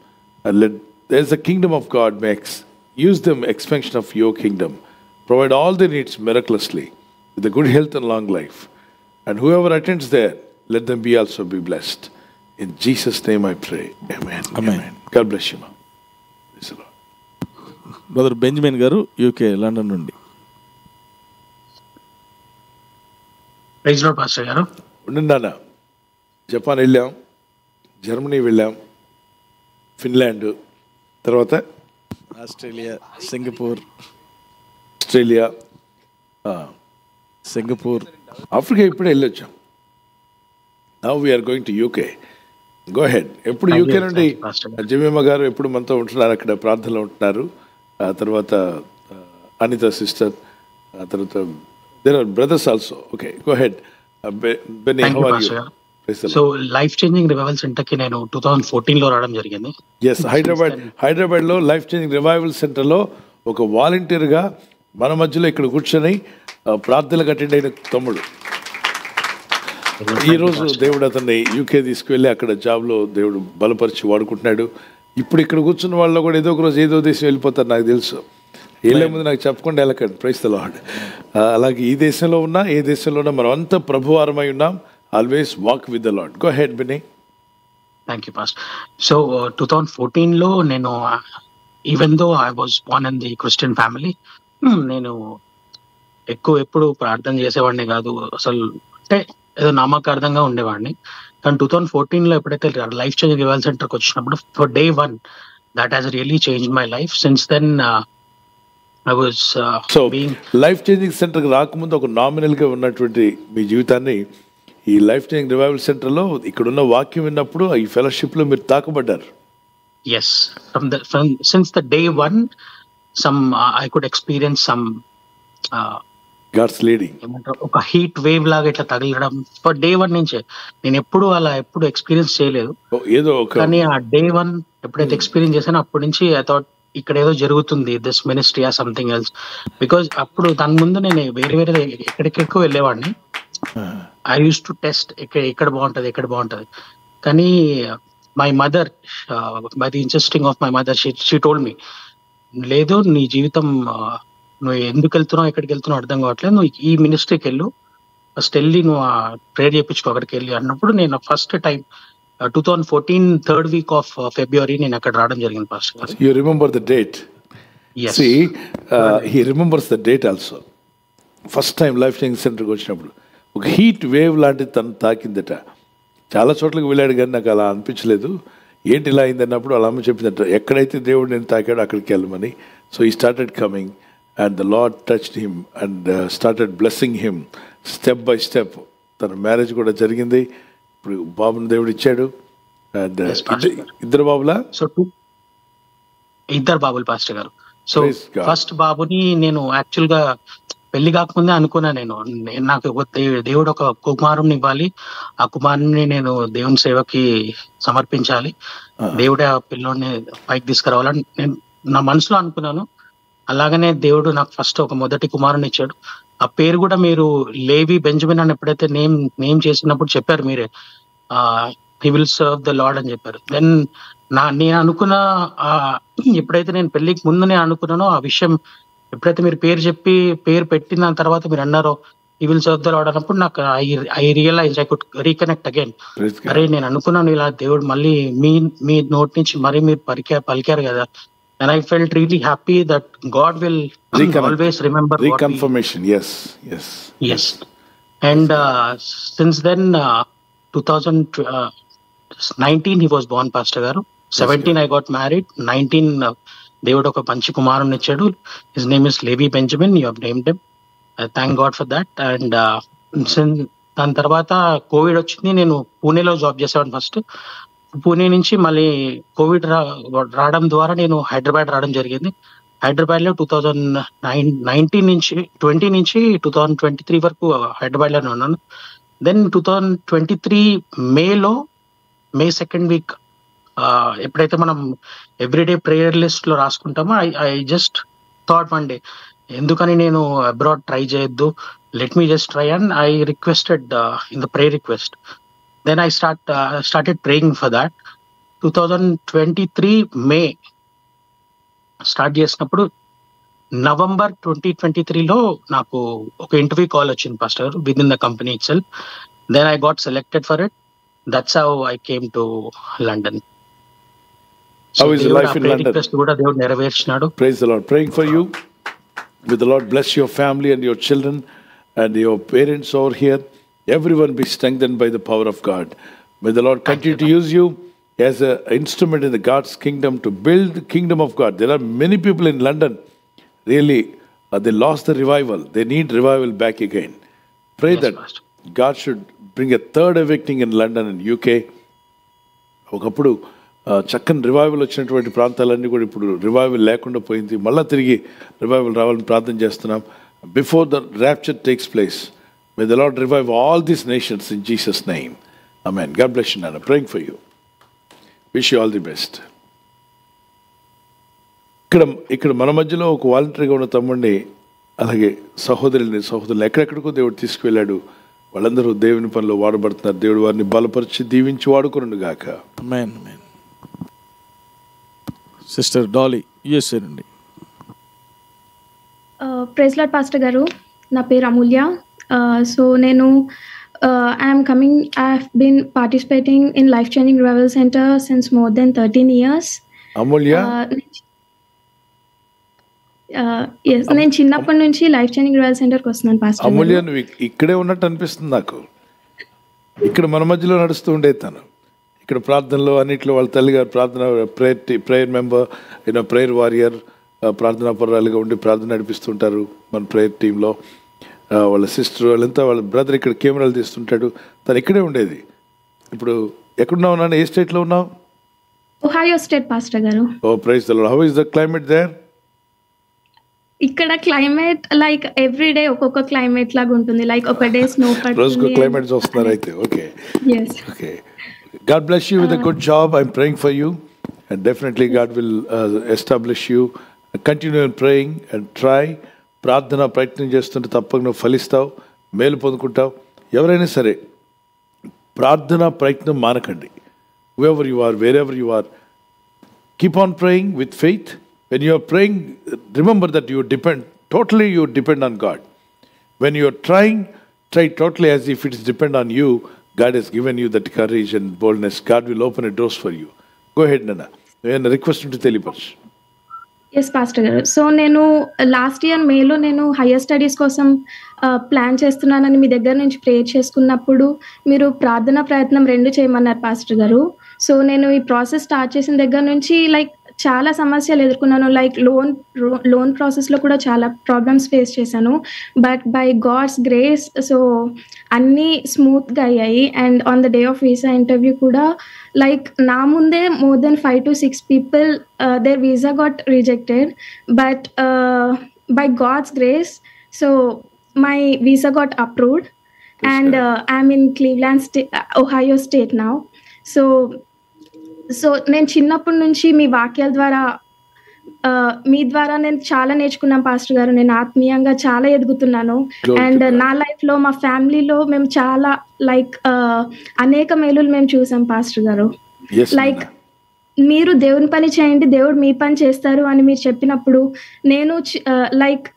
S1: And let, as the kingdom of God makes, use them expansion of your kingdom. Provide all their needs miraculously with the good health and long life. And whoever attends there, let them be also be blessed. In Jesus' name I pray. Amen. Amen. Amen. God bless you, ma.
S5: Praise the Lord. Brother Benjamin గారు యూకే లండన్ నుండి గారు ఉండిందానా
S1: జపాన్ వెళ్ళాం జర్మనీ వెళ్ళాం ఫిన్లాండ్ తర్వాత Australia Singapore Australia Singapore Africa ఇప్పుడే వెళ్ళొచ్చు now we are going to UK go head ఎప్పుడు యూకే నుండి జమీమ గారు ఎప్పుడు మనతో ఉంటున్నారు అక్కడ ప్రార్థనలో ఉంటున్నారు ఆ తర్వాత అనిత సిస్టర్ ఆ తర్వాత there are brothers also okay go head so
S20: life changing revival centre కి నేను టూ థౌసండ్ ఫోర్టీన్ లో రావడం జరిగింది ఎస్ హైదరాబాద్ హైదరాబాద్
S1: లో లైఫ్ చేంజింగ్ రివైవల్ సెంటర్ లో ఒక వాలంటీర్ గా మన మధ్యలో ఇక్కడ కూర్చొని ప్రార్థనలు అటెండ్ అయిన తమ్ముడు ఈరోజు దేవుడు అతన్ని యూకే తీసుకువెళ్ళి అక్కడ జాబ్లో దేవుడు బలపరిచి వాడుకుంటున్నాడు ఇప్పుడు ఇక్కడ కూర్చున్న వాళ్ళు కూడా ఏదో ఒక రోజు ఏదో దేశం వెళ్ళిపోతారు నాకు తెలుసు వెళ్ళే ముందు నాకు చెప్పకుండా వెళ్ళకండి ప్రైస్ లాడ్ అలాగే ఈ దేశంలో ఉన్నా ఏ దేశంలో ఉన్నా మనం అంతా ప్రభువారమై ఉన్నాం always walk with the Lord go
S20: head బిని thank you fast so two thousand ఫోర్టీన్లో నేను even though I was born in the Christian family నేను ఎక్కువ ఎప్పుడు ప్రార్థన చేసేవాడిని కాదు అసలు అంటే ఏదో అర్థంగా ఉండేవాడిని కానీ టూ థౌసండ్ ఫోర్టీన్ లో ఎప్పుడైతే లైఫ్ చేంజ్ రివల్ సెంటర్కి వచ్చినప్పుడు for day one that has really change my life since then life changing సెంటర్కి
S1: రాకముందు ఒక నామినల్ గా ఉన్నటువంటి మీ జీవితాన్ని ఈ లైఫ్ చేంజింగ్ రివైవల్ సెంటర్లో ఇక్కడున్న వాక్యం విన్నప్పుడు ఈ ఫెలోషిప్ లో మీరు తాకబడ్డారు
S20: yes from the from since the day one some I could experience some ఒక హీట్ వేవ్ లాగా ఇట్లా తగిలడం ఫర్ డే వన్ నుంచే నేను ఎప్పుడు అలా ఎప్పుడు ఎక్స్పీరియన్స్ చేయలేదు కానీ ఆ డే వన్ ఎప్పుడైతే ఎక్స్పీరియన్స్ చేశానో అప్పటి నుంచి ఐ థాట్ ఇక్కడ ఏదో జరుగుతుంది దిస్ మినిస్ట్రీ ఆ సంథింగ్ ఎల్స్ బికాజ్ అప్పుడు దాని ముందు నేను వేరే వేరే ఎక్కడికెక్కువ వెళ్ళేవాడిని ఐ యూస్ టు టెస్ట్ ఇక్కడ ఎక్కడ బాగుంటది ఎక్కడ బాగుంటది కానీ my mother by the interesting of my mother she told me లేదు నీ జీవితం నువ్వు ఎందుకు వెళ్తున్నావు ఎక్కడికి వెళ్తున్నావు అర్థం కావట్లేదు నువ్వు ఈ మినిస్ట్రీకి వెళ్ళు ఫస్ట్ వెళ్ళి నువ్వు ఆ ప్రేయర్ చేయించుకో అక్కడికి వెళ్ళి అన్నప్పుడు నేను first time two thousand fourteen third week of February నేను అక్కడ రావడం జరిగింది first you remember the date see he remembers the date also
S1: first time life styling సెంటర్కి వచ్చినప్పుడు ఒక హీట్ వేవ్ లాంటిది తను తాకిందట చాలా చోట్లకి వెళ్ళాడు కానీ నాకు అలా అనిపించలేదు ఏంటి ఇలా అయిందన్నప్పుడు వాళ్ళ అమ్మ చెప్పిందంట ఎక్కడైతే దేవుడు నేను తాకాడో అక్కడికి వెళ్ళమని so he started coming and the Lord touch him and started blessing him step by step తన మ్యారేజ్ కూడా జరిగింది ఇప్పుడు బాబును దేవుడు ఇచ్చాడు అండ్ uh, ఇద్దరు బాబులా సో
S20: ఇద్దరు బాబులు పాస్టర్ గారు సో ఫస్ట్ బాబుని నేను యాక్చువల్ గా పెళ్లి కాకముందే అనుకున్నా నేను నేను నాకు దేవుడు ఒక కుమారుని ఇవ్వాలి ఆ కుమారుని నేను దేవుని సేవకి సమర్పించాలి దేవుడే ఆ పిల్లోని పైకి తీసుకురావాలని నేను నా మనసులో అనుకున్నాను అలాగనే దేవుడు నాకు ఫస్ట్ ఒక మొదటి కుమారుని ఇచ్చాడు ఆ పేరు కూడా మీరు లేవి బెంజమిన్ అని ఎప్పుడైతే నేమ్ నేమ్ చేసినప్పుడు చెప్పారు మీరే ఆ he will serve the Lord అని చెప్పారు దెన్ నా నేను అనుకున్న ఎప్పుడైతే నేను పెళ్లికి ముందు నేను అనుకున్నానో ఆ విషయం ఎప్పుడైతే మీరు పేరు చెప్పి పేరు పెట్టిన దాని తర్వాత మీరు అన్నారో ఈ విల్ సర్వ్ ద అన్నప్పుడు నాకు I realise I could reconnect again అరే నేను అనుకున్నాను ఇలా దేవుడు మళ్ళీ మీ మీ నోట్ నుంచి మరీ మీరు పలికారు పలికారు కదా and I felt really happy that God will always remember
S1: reconfirmation yes
S20: yes yes and since then two thousand nineteen he was born pastor గారు seventeen I got married nineteen దేవుడు ఒక మంచి కుమారుని ఇచ్చాడు his name is Levi Benjamin you have name them I thank God for that and దాని తర్వాత కోవిడ్ వచ్చింది నేను పూణేలో జాబ్ చేసేవాడిని ఫస్ట్ పూణే నుంచి మళ్ళీ కోవిడ్ రావడం ద్వారా నేను హైదరాబాద్ రావడం జరిగింది హైదరాబాద్ uh, లో టూ థౌజండ్ నైన్ నైన్టీన్ నుంచి ట్వంటీ నుంచి టూ థౌజండ్ ట్వంటీ త్రీ వరకు హైదరాబాద్ లోనే ఉన్నాను then two thousand twenty three మేలో మే సెకండ్ వీక్ ఎప్పుడైతే మనం ఎవ్రీడే ప్రేయర్ లిస్ట్ లో రాసుకుంటామో I I just thought one day ఎందుకని నేను అబ్రాడ్ ట్రై చేయొద్దు let me just try and I requested in the pray request then I start started praying for that two thousand twenty three May start చేసినప్పుడు నవంబర్ ట్వంటీ ట్వంటీ త్రీలో నాకు ఒక ఇంటర్వ్యూ కాల్ వచ్చింది pastor with in the company it self then I got selected for it that's how I came to London How is the life in London?
S1: Praise the Lord. Praying for you. May the Lord bless your family and your children and your parents over here. Everyone be strengthened by the power of God. May the Lord continue to use you as an instrument in the God's kingdom to build the kingdom of God. There are many people in London, really, uh, they lost the revival. They need revival back again. Pray yes, that God should bring a third awakening in London and UK. చక్కని రివైవల్ వచ్చినటువంటి ప్రాంతాలన్నీ కూడా ఇప్పుడు రివైవల్ లేకుండా పోయింది మళ్ళీ తిరిగి రివైవల్ రావాలని ప్రార్థన చేస్తున్నాం before the rapture takes place with the Lord revive all these nations in Jesus name I mean God bless you నాన్న praying for you wish you all the best ఇక్కడ ఇక్కడ మన మధ్యలో ఒక వాలంటరీగా ఉన్న తమ్ముడిని అలాగే సహోదరుని సహోదరులు ఎక్కడెక్కడికో దేవుడు తీసుకువెళ్ళాడు వాళ్ళందరూ దేవుని పనిలో వాడబడుతున్నారు దేవుడు వారిని బలపరిచి
S5: దీవించి వాడుకురుండు గాక సిస్టర్ డాలీ యుఎస్ఏ నుండి
S10: ప్రెస్లాడ్ పాస్టర్ గారు నా పేరు అమూల్య సో నేను I'm coming I have been participating in life changing revel centre since more then thirteen years Amulya yes నేను చిన్నప్పటి నుంచి లైఫ్ చేంజింగ్ రెవెల్ సెంటర్కి వస్తున్నాను పాస్టర్ అమూల్య
S1: నువ్వు ఇక్కడే ఉన్నట్టు అనిపిస్తుంది నాకు ఇక్కడ మన మధ్యలో నడుస్తూ ఉండేది తను ఇక్కడ ప్రార్థనలో అన్నింటిలో వాళ్ళ తల్లిగారు ప్రార్థన prayer prayer member you know prayer warrior ప్రార్థనా పర్రాలుగా ఉండి ప్రార్థన నడిపిస్తుంటారు మన ప్రేయర్ టీంలో వాళ్ళ సిస్టర్ వాళ్ళంతా వాళ్ళ బ్రదర్ ఇక్కడ కెమెరాలు తీస్తుంటాడు తను ఇక్కడే ఉండేది ఇప్పుడు ఎక్కడున్నావు నాన్న ఏ స్టేట్లో ఉన్నావు
S10: ఒహాయో స్టేట్ పాస్టర్ గారు
S1: oh praise the Lord how is the climate there
S10: ఇక్కడ క్లైమేట్ లైక్ ఎవ్రీ డే ఒక్కొక్క క్లైమేట్ లాగా ఉంటుంది లైక్ ఒక డే స్నో పడుతుంది రోజుకు క్లైమేట్
S1: చూస్తున్నారు అయితే okay yes okay God bless you with a good job. I'm praying for you. And definitely God will uh, establish you. Continue in praying and try. Pradhana Pratin Jastana Tapagna Falistav, Melpunkutav, Yavarani Sare. Pradhana Pratna Manakandi. Whoever you are, wherever you are, keep on praying with faith. When you are praying, remember that you depend, totally you depend on God. When you are trying, try totally as if it is depend on you. God has given you that courage and boldness God will open a doors for you go head నన్న ఏమైనా రిక్వెస్ట్ ఉంటే తెలియపరచు
S10: ఎస్ పాస్టర్ గారు సో నేను లాస్ట్ ఇయర్ మేలో నేను హయ్యర్ స్టడీస్ కోసం ప్లాన్ uh, చేస్తున్నానని మీ దగ్గర నుంచి ప్రేయర్ చేసుకున్నప్పుడు మీరు ప్రార్థన ప్రయత్నం రెండు చేయమన్నారు పాస్టర్ గారు సో నేను ఈ ప్రాసెస్ స్టార్ట్ చేసిన దగ్గర నుంచి లైక్ చాలా సమస్యలు ఎదుర్కొన్నాను లైక్ లోన్ లోన్ ప్రాసెస్లో కూడా చాలా ప్రాబ్లమ్స్ ఫేస్ చేశాను but by God's grace so అన్నీ స్మూత్గా అయ్యాయి and on the day of visa interview కూడా లైక్ నా ముందే more than five to six people there visa got rejected but by God's grace so my visa got approved and uh, in Cleveland stay sta- state now so so నేను చిన్నప్పటి నుంచి మీ వాక్యాల ద్వారా మీ ద్వారా నేను చాలా నేర్చుకున్నాను పాస్టర్ గారు నేను ఆత్మీయంగా చాలా ఎదుగుతున్నాను అండ్ నా లైఫ్ లో మా ఫ్యామిలీలో మేము చాలా లైక్ అనేక మేలులు మేము చూసాం పాస్టర్ గారు లైక్ మీరు దేవుని పని చేయండి దేవుడు మీ పని చేస్తారు అని మీరు చెప్పినప్పుడు నేను లైక్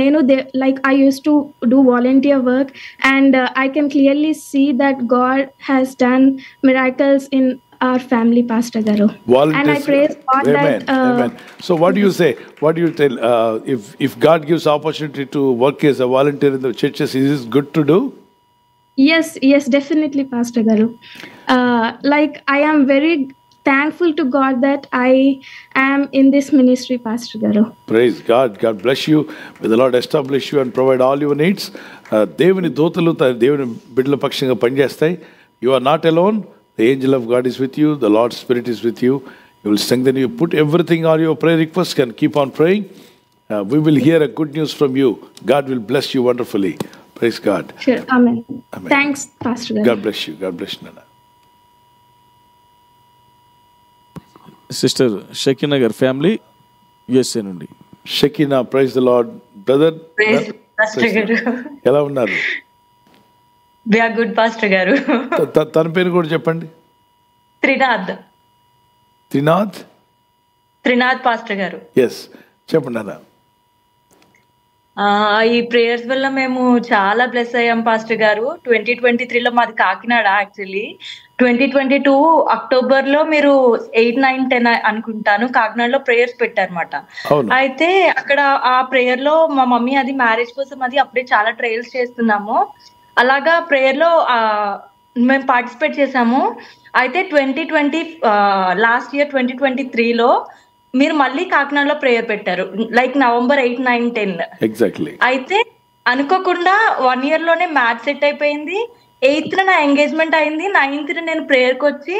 S10: నేను like I use to do volunteer work and I can clearly see that God has done miracles in our family, Pastor garu and I praise God Amen. that. Uh, Amen.
S1: So, what do you say? What do you tell? Uh, if if God gives opportunity to work as a volunteer in the churches, is this good to do?
S10: Yes, yes, definitely, Pastor Garu. Uh, like I am very thankful to God that I am in this ministry, Pastor Garu.
S1: Praise God. God bless you. May the Lord establish you and provide all your needs. దేవుని దూతలు దేవుని బిడ్డల పక్షంగా పనిచేస్తాయి you are not alone The angel of God is with you. The Lord's Spirit is with you. He will strengthen you. Put everything on your prayer request and keep on praying. Uh, we will hear a good news from you. God will bless you wonderfully.
S5: Praise God.
S10: Sure. Amen. Amen. Thanks, Pastor. Dana. God
S5: bless you. God bless you, Nana. Sister Shekina, her family, USA నుండి praise the Lord. Brother.
S7: Praise, ఎలా ఉన్నారు వి గుడ్ పాస్టర్ గారు
S1: తన పేరు కూడా చెప్పండి త్రినాథ్ త్రినాథ్
S7: త్రినాథ్ పాస్టర్ గారు
S1: ఎస్ చెప్పండి అన్న
S7: ఈ ప్రేయర్స్ వల్ల మేము చాలా బ్లెస్ అయ్యాం పాస్టర్ గారు ట్వంటీ ట్వంటీ త్రీలో మాది Kakinada actually twenty twenty two అక్టోబర్లో మీరు ఎయిట్ నైన్ టెన్ అనుకుంటాను కాకినాడలో ప్రేయర్స్ పెట్టారనమాట అయితే అక్కడ ఆ ప్రేయర్లో మా మమ్మీ అది మ్యారేజ్ కోసం అది అప్పుడే చాలా ట్రయల్స్ చేస్తున్నాము అలాగా ప్రేయర్లో మేము పార్టిసిపేట్ చేసాము అయితే twenty twenty last year twenty twenty త్రీలో మీరు మళ్ళీ కాకినాడలో ప్రేయర్ పెట్టారు like November eight nine ten exactly అయితే అనుకోకుండా వన్ ఇయర్ లోనే మ్యాచ్ సెట్ అయిపోయింది ఎయిత్ నా ఎంగేజ్మెంట్ అయింది నైన్త్ నేను ప్రేయర్కి వచ్చి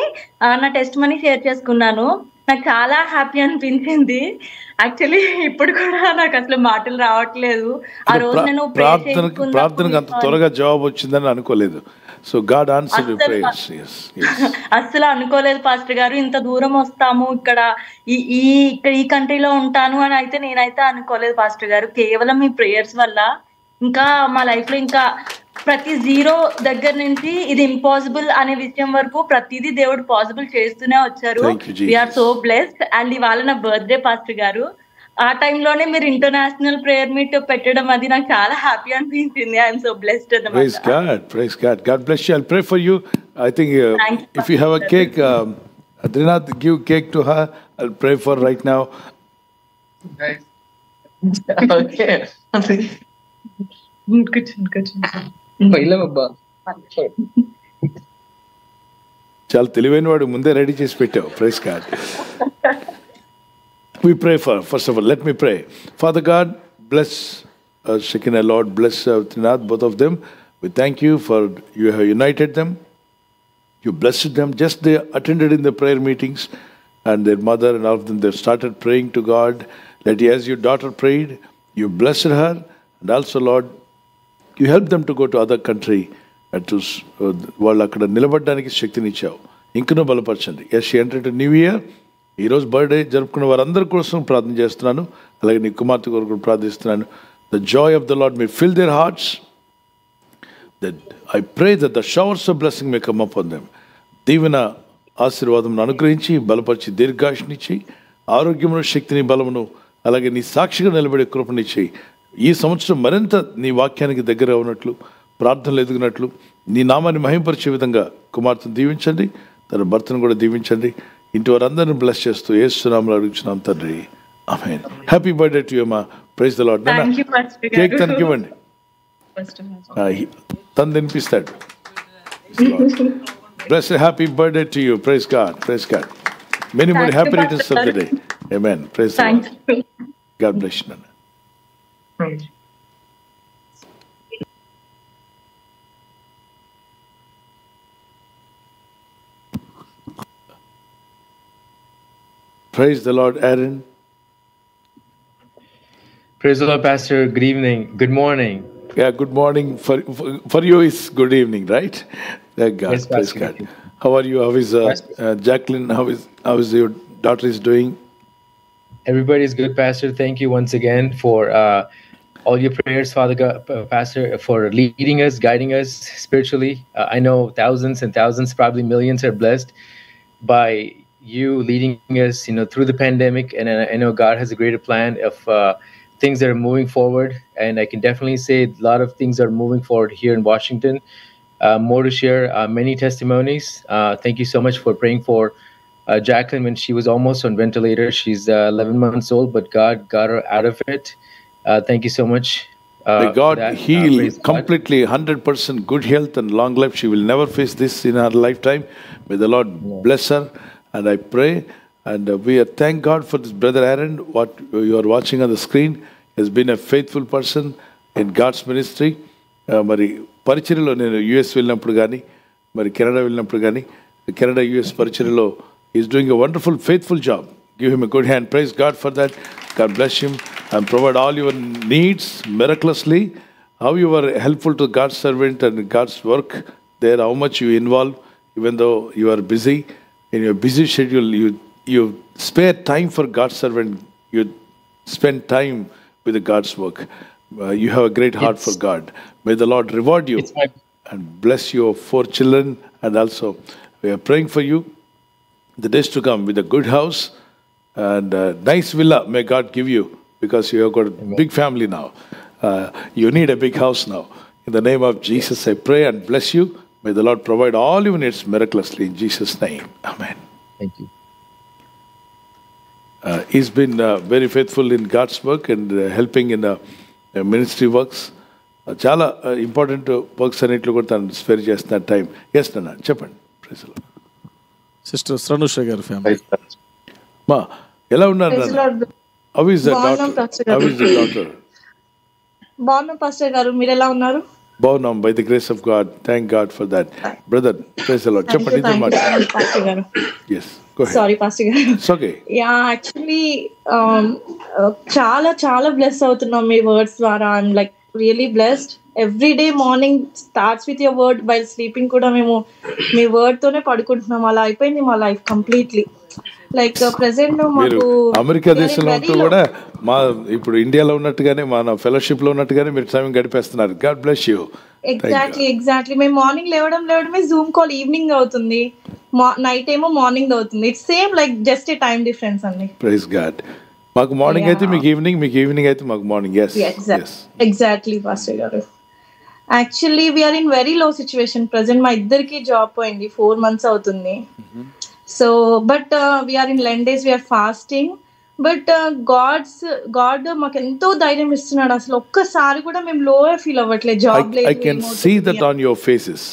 S7: నా టెస్ట్ మనీ షేర్ చేసుకున్నాను నాకు చాలా హ్యాపీ అనిపించింది యాక్చువల్లీ ఇప్పుడు కూడా నాకు అసలు మాటలు రావట్లేదు ఆ రోజు నేను ప్రార్థన ప్రార్థనకు అంత త్వరగా
S1: జవాబు వచ్చిందని అనుకోలేదు సో గాడ్ ఆన్సర్
S7: అస్సలు అనుకోలేదు పాస్టర్ గారు ఇంత దూరం వస్తాము ఇక్కడ ఈ ఈ ఇక్కడ ఈ కంట్రీలో ఉంటాను అని అయితే నేనైతే అనుకోలేదు పాస్టర్ గారు కేవలం మీ ప్రేయర్స్ వల్ల ఇంకా మా లైఫ్ లో ఇంకా ప్రతి జీరో దగ్గర నుంచి ఇది ఇంపాసిబుల్ అనే విషయం వరకు ప్రతిదీ దేవుడు పాసిబుల్ చేస్తూనే వచ్చారు వీఆర్ సో బ్లెస్డ్ అండ్ ఇవాళ నా బర్త్డే పాస్టర్ గారు ఆ టైంలోనే మీరు ఇంటర్నేషనల్ ప్రేయర్ మీట్ పెట్టడం అది నాకు చాలా హ్యాపీ అనిపించింది I'm so blessed praise God
S1: praise God God bless you I pray for you I think if you have a cake Adrinath give cake to her I pray for right now
S8: okay good good
S15: ఇల్లమబ్బా mm-hmm. oh,
S2: చాలా
S1: తెలివైన వాడు ముందే రెడీ చేసి పెట్టావు praise God we pray for first of all let me pray father god bless uh, lord bless uh, both of them we thank you for you have united them you blessed them just they attended in the prayer meetings and their mother and all of them they started praying to god that as your daughter prayed you blessed her and also lord you help them to go to other country at వాళ్ళు అక్కడ నిలబడడానికి శక్తినిచ్చావు ఇంకనూ బలపరచండి ఎస్ ఏంటంటే న్యూ ఇయర్ ఈరోజు బర్త్డే జరుపుకున్న వారందరి కోసం ప్రార్థన చేస్తున్నాను అలాగే నీ కుమార్తె కొరకు ప్రార్థిస్తున్నాను the joy of the Lord may fill their hearts that I pray the showers of blessing may come up దీవెన ఆశీర్వాదం అనుగ్రహించి బలపరిచి దీర్ఘాషనిచ్చి ఆరోగ్యమును శక్తిని బలమును అలాగే నీ సాక్షిగా నిలబడే కృపనిచ్చి ఈ సంవత్సరం మరింత నీ వాక్యానికి దగ్గర ఉన్నట్లు ప్రార్థనలు ఎదిగినట్లు నీ నామాన్ని మహింపరిచే విధంగా కుమార్తెను దీవించండి తన భర్తను కూడా దీవించండి ఇంటి వారందరినీ బ్లెస్ చేస్తూ ఏసునామలు అడుగుతున్నాం తండ్రి amen happy birthday to you మా ప్రైజ్ ద లాడ్
S19: కేక్ తనకి ఇవ్వండి
S1: తను తినిపిస్తాడు plus happy birthday to you praise God praise God many more happy returns of the day amen praise God bless నన్ను Praise the Lord, Aaron. Praise the Lord, Pastor. Good evening. Good morning. Yeah, good morning. For, for, for you, it's good evening, right? Thank God. Yes, Praise Pastor. God. How are you? How is
S12: uh, uh, Jacqueline? How is how is your daughter is doing? Everybody's good, Pastor. Thank you once again for uh, all your prayers, Father God, uh, Pastor, for leading us, guiding us spiritually. Uh, I know thousands and thousands, probably millions, are blessed by you leading us, you know, through the pandemic. And I, I know God has a greater plan of uh, things that are moving forward. And I can definitely say a lot of things are moving forward here in Washington. Uh, more to share, uh, many testimonies. Uh, thank you so much for praying for. Uh, Jacqueline, when she was almost on ventilator, she's 11 months old, but God got her out of it. Uh, thank you so much. Uh, May God that, uh,
S1: heal completely, hundred percent good health and long life. She will never face this in her lifetime. May the Lord yeah. bless her, and I pray. And uh, we thank God for this, brother Aaron. What you are watching on the screen has been a faithful person in God's ministry. Uh, మరి పరిచయలో నేను యుఎస్ వెళ్ళినప్పుడు కానీ మరి కెనడా వెళ్ళినప్పుడు కానీ Canada యుఎస్ పరిచయలో is doing a wonderful, faithful job. Give him a good hand. Praise God for that. God bless him and provide all your needs miraculously. How you are helpful to God's servant and God's work there, how much you involve, even though you are busy. In your busy schedule, you, you spare time for God's servant. You spend time with God's work. Uh, you have a great heart it's, for God. May the Lord reward you and bless your four children. And also, we are praying for you the days to come with a good house and a nice villa. May God give you because you have got a big family now. Uh, you need a big house now. In the name of Jesus, I pray and bless you. May the Lord provide all your needs miraculously in Jesus' name. Amen. Thank you. Uh, he's been uh, very faithful in God's work and uh, helping in uh, uh, ministry works. చాలా ఇంపార్టెంట్ వర్క్స్ అన్నింటిలో కూడా తను స్పేర్ చేస్తున్న టైం ఎస్ నాన్న చెప్పండి ప్రజలు
S5: సిస్టర్ సనుష గారు ఫ్యామిలీ మా ఎలా
S1: ఉన్నారు నాన్న
S17: బాగున్నాం పాస్టర్ గారు ఉన్నారు
S1: బాగున్నాం బై గ్రేస్ ఫర్ బ్రదర్ చెప్పండి
S17: యాక్చువల్లీ um, uh, చాలా చాలా బ్లెస్ అవుతున్నాం మీ వర్డ్స్ ద్వారా I like really blessed every day morning starts with your word by sleeping కూడా మేము మీ వర్డ్ తోనే పడుకుంటున్నాం అలా అయిపోయింది మా life completely like present uh, లో మాకు అమెరికా దేశంలో ఉంటూ కూడా
S1: మా ఇప్పుడు ఇండియాలో ఉన్నట్టుగానే మన ఫెలోషిప్ లో ఉన్నట్టుగానే మీరు సమయం గడిపేస్తున్నారు God bless you
S17: exactly exactly మేము మార్నింగ్ లేవడం లేవడమే జూమ్ కాల్ ఈవినింగ్ అవుతుంది నైట్ ఏమో మార్నింగ్ అవుతుంది it's same like just a time difference అండి
S1: ప్రైస్ గాడ్ మాకు మార్నింగ్ అయితే మీకు ఈవినింగ్ మీకు ఈవినింగ్ అయితే మాకు మార్నింగ్ ఎస్
S17: ఎగ్జాక్ట్లీ పాస్టర్ గారు actually we are in very low situation present మా ఇద్దరికి జాబ్ పోయింది ఫోర్ మంత్స్ అవుతుంది mm-hmm. So, but uh, we are in 11 days, we are fasting. But God's God మాకు ఎంతో ధైర్యం ఇస్తున్నాడు అసలు ఒక్కసారి కూడా మేము లో ఫీల్ అవ్వట్లేదు జాబ్ లేదు I can see that
S1: on your faces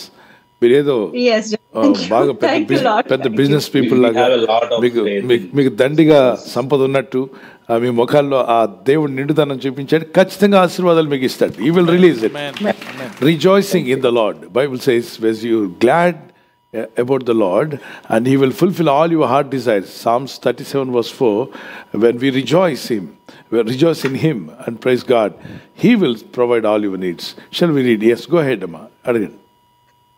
S1: మీరేదో
S17: uh, బాగా పెద్ద
S1: పెద్ద బిజినెస్ పీపుల్ లాగా మీకు మీకు దండిగా సంపద ఉన్నట్టు మీ ముఖాల్లో ఆ దేవుడు నిండుదనం చూపించాడు ఖచ్చితంగా ఆశీర్వాదాలు మీకు ఇస్తాడు ఈ will release it rejoicing in the Lord Bible says వెజ్ you glad about the Lord, and He will fulfill all your heart desires. Psalms 37, verse 4 When we rejoice Him, we rejoice in Him and praise God, He will provide all your needs. Shall we read? Yes, go ahead, Amma. Again.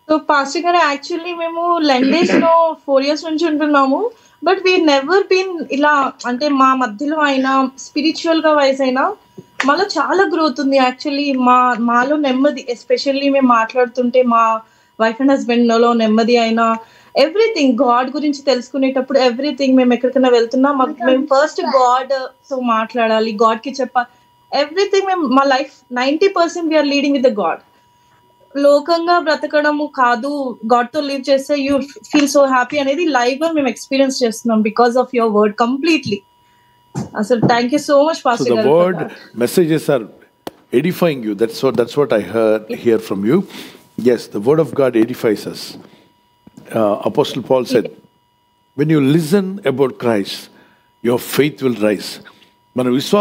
S17: So pastor గారు యాక్చువల్లీ మేము లెండేస్ లో ఫోర్ ఇయర్స్ నుంచి ఉంటున్నాము బట్ వీ నెవర్ బీన్ ఇలా అంటే మా మధ్యలో అయినా స్పిరిచువల్ గా వైజ్ అయినా మాలో చాలా గ్రోత్ ఉంది యాక్చువల్లీ మా మాలో నెమ్మది ఎస్పెషల్లీ మేము మాట్లాడుతుంటే మా వైఫ్ అండ్ హస్బెండ్ లో నెమ్మది అయినా ఎవ్రీథింగ్ గాడ్ గురించి తెలుసుకునేటప్పుడు ఎవ్రీథింగ్ మేము ఎక్కడికైనా వెళ్తున్నా మేము ఫస్ట్ గాడ్ తో మాట్లాడాలి గాడ్ కి చెప్పాలి ఎవ్రీథింగ్ మేము మా life ninety percent we are leading with God లోకంగా బ్రతకడము కాదు గాడ్ తో లీవ్ చేస్తే యూ ఫీల్ సో హ్యాపీ అనేది లైవ్ గా మేము ఎక్స్పీరియన్స్ చేస్తున్నాం because of your word completely అసలు thank you so much fast word
S1: messages are you that's that's what I hear from you Yes, the word of God edifies us. Uh, Apostle Paul said, when you listen about Christ, your faith will rise. As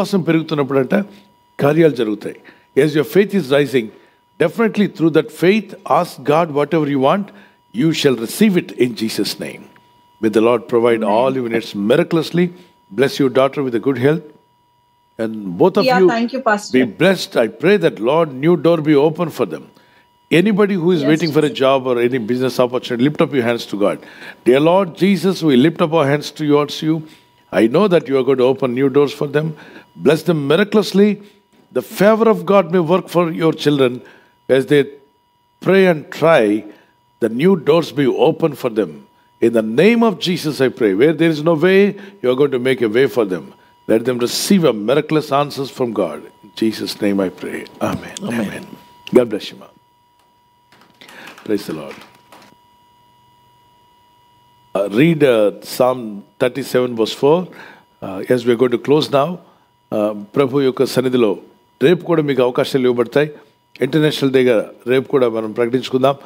S1: your faith is rising, definitely through that faith, ask God whatever you want, you shall receive it in Jesus' name. May the Lord provide all your needs miraculously. Bless your daughter with a good health. And both of you, be blessed. I pray that Lord, new door be open for them. Anybody who is yes. waiting for a job or any business opportunity, lift up your hands to God. Dear Lord Jesus, we lift up our hands towards you. I know that you are going to open new doors for them. Bless them miraculously. The favor of God may work for your children as they pray and try. The new doors be open for them. In the name of Jesus, I pray. Where there is no way, you are going to make a way for them. Let them receive a miraculous answers from God. In Jesus' name I pray. Amen. Amen. Amen. God bless you, Ma. Praise Lord read Psalm thirty seven verse four yes we go to close నా ప్రభు యొక్క సన్నిధిలో రేపు కూడా మీకు అవకాశాలు ఇవ్వబడతాయి ఇంటర్నేషనల్ డేగా రేపు కూడా మనం ప్రకటించుకుందాం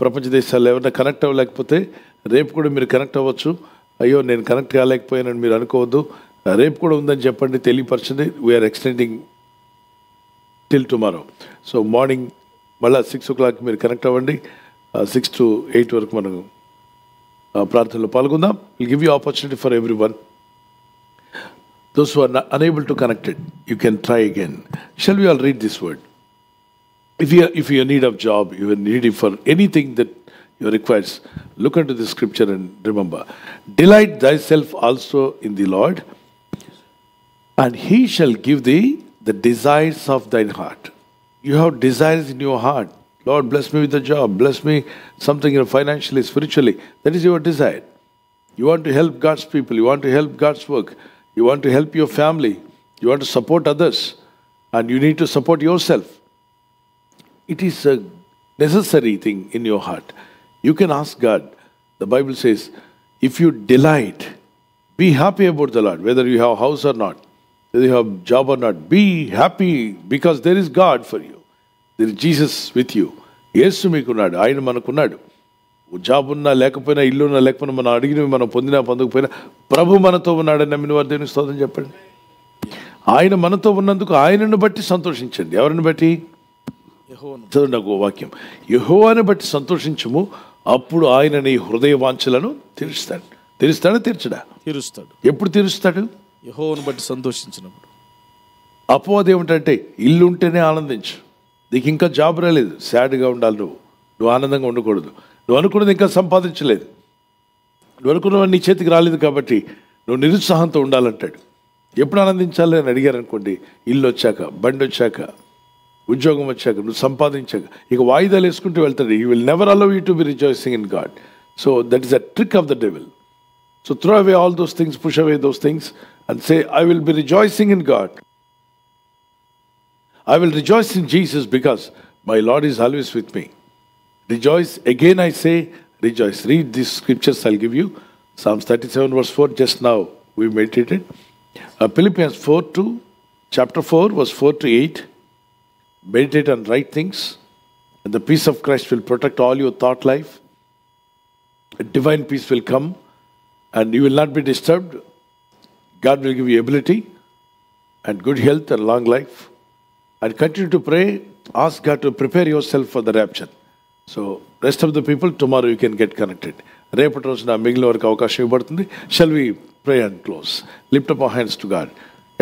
S1: ప్రపంచ దేశాల్లో ఎవరైనా కనెక్ట్ అవ్వలేకపోతే రేపు కూడా మీరు కనెక్ట్ అవ్వచ్చు అయ్యో నేను కనెక్ట్ కాలేకపోయానని మీరు అనుకోవద్దు uh, రేపు కూడా ఉందని చెప్పండి తెలియపరచండి we are extending till tomorrow so morning మళ్ళీ సిక్స్ ఓ క్లాక్ మీరు కనెక్ట్ అవ్వండి సిక్స్ టు ఎయిట్ వరకు మనం ప్రార్థనలో పాల్గొందాం will give you opportunity for every one those are unable to connected you can try again shall you all read this word if you if you need of job you are needy for anything that you requires look into the scripture and remember delight thyself also in the lord and he shall give thee the desires of thine heart you have desires in your heart. Lord, bless me with a job, bless me something you know, financially, spiritually. That is your desire. You want to help God's people, you want to help God's work, you want to help your family, you want to support others, and you need to support yourself. It is a necessary thing in your heart. You can ask God. The Bible says, if you delight, be happy about the Lord, whether you have a house or not. whether you have job or not. Be happy because there is God for you. There is Jesus with you. యేసు మీకున్నాడు ఆయన మనకున్నాడు జాబ్ ఉన్నా లేకపోయినా ఇల్లు ఉన్నా లేకపోయినా మనం అడిగినవి మనం పొందినా పొందకపోయినా ప్రభు మనతో ఉన్నాడని నమ్మిన వారు దేవుని స్తోత్రం చెప్పండి ఆయన మనతో ఉన్నందుకు ఆయనను బట్టి సంతోషించండి ఎవరిని బట్టి చదువు నాకు వాక్యం యహోవాని బట్టి సంతోషించము అప్పుడు ఆయన నీ హృదయ వాంఛలను తీరుస్తాడు తీరుస్తాడా తీర్చడా తీరుస్తాడు ఎప్పుడు తీరుస్తాడు యహోను బట్టి సంతోషించినప్పుడు అపోవాది ఏమిటంటే ఇల్లు ఉంటేనే ఆనందించు నీకు ఇంకా జాబ్ రాలేదు సాడ్గా ఉండాలి నువ్వు నువ్వు ఆనందంగా ఉండకూడదు నువ్వు అనుకున్నది ఇంకా సంపాదించలేదు నువ్వు అనుకున్నవన్నీ నీ చేతికి రాలేదు కాబట్టి నువ్వు నిరుత్సాహంతో ఉండాలంటాడు ఎప్పుడు ఆనందించాలి అని అడిగారు అనుకోండి ఇల్లు వచ్చాక బండి వచ్చాక ఉద్యోగం వచ్చాక నువ్వు సంపాదించాక ఇక వాయిదాలు వేసుకుంటూ వెళ్తాడు you will never allow you to be rejoicing in God so that is a trick of the devil so throw away all those things push away those things and say, I will be rejoicing in God. I will rejoice in Jesus because my Lord is always with me. Rejoice. Again, I say, rejoice. Read these scriptures I'll give you. Psalms 37, verse 4, just now we meditated. Uh, Philippians 4 to chapter 4, verse 4 to 8. Meditate on right things, and the peace of Christ will protect all your thought life. A divine peace will come, and you will not be disturbed God will give you ability and good health and long life. And continue to pray. Ask God to prepare yourself for the rapture. So, rest of the people, tomorrow you can get connected. రేపటి రోజున మిగిలిన వరకు అవకాశం ఇవ్వబడుతుంది shall we pray and close lift up hands to God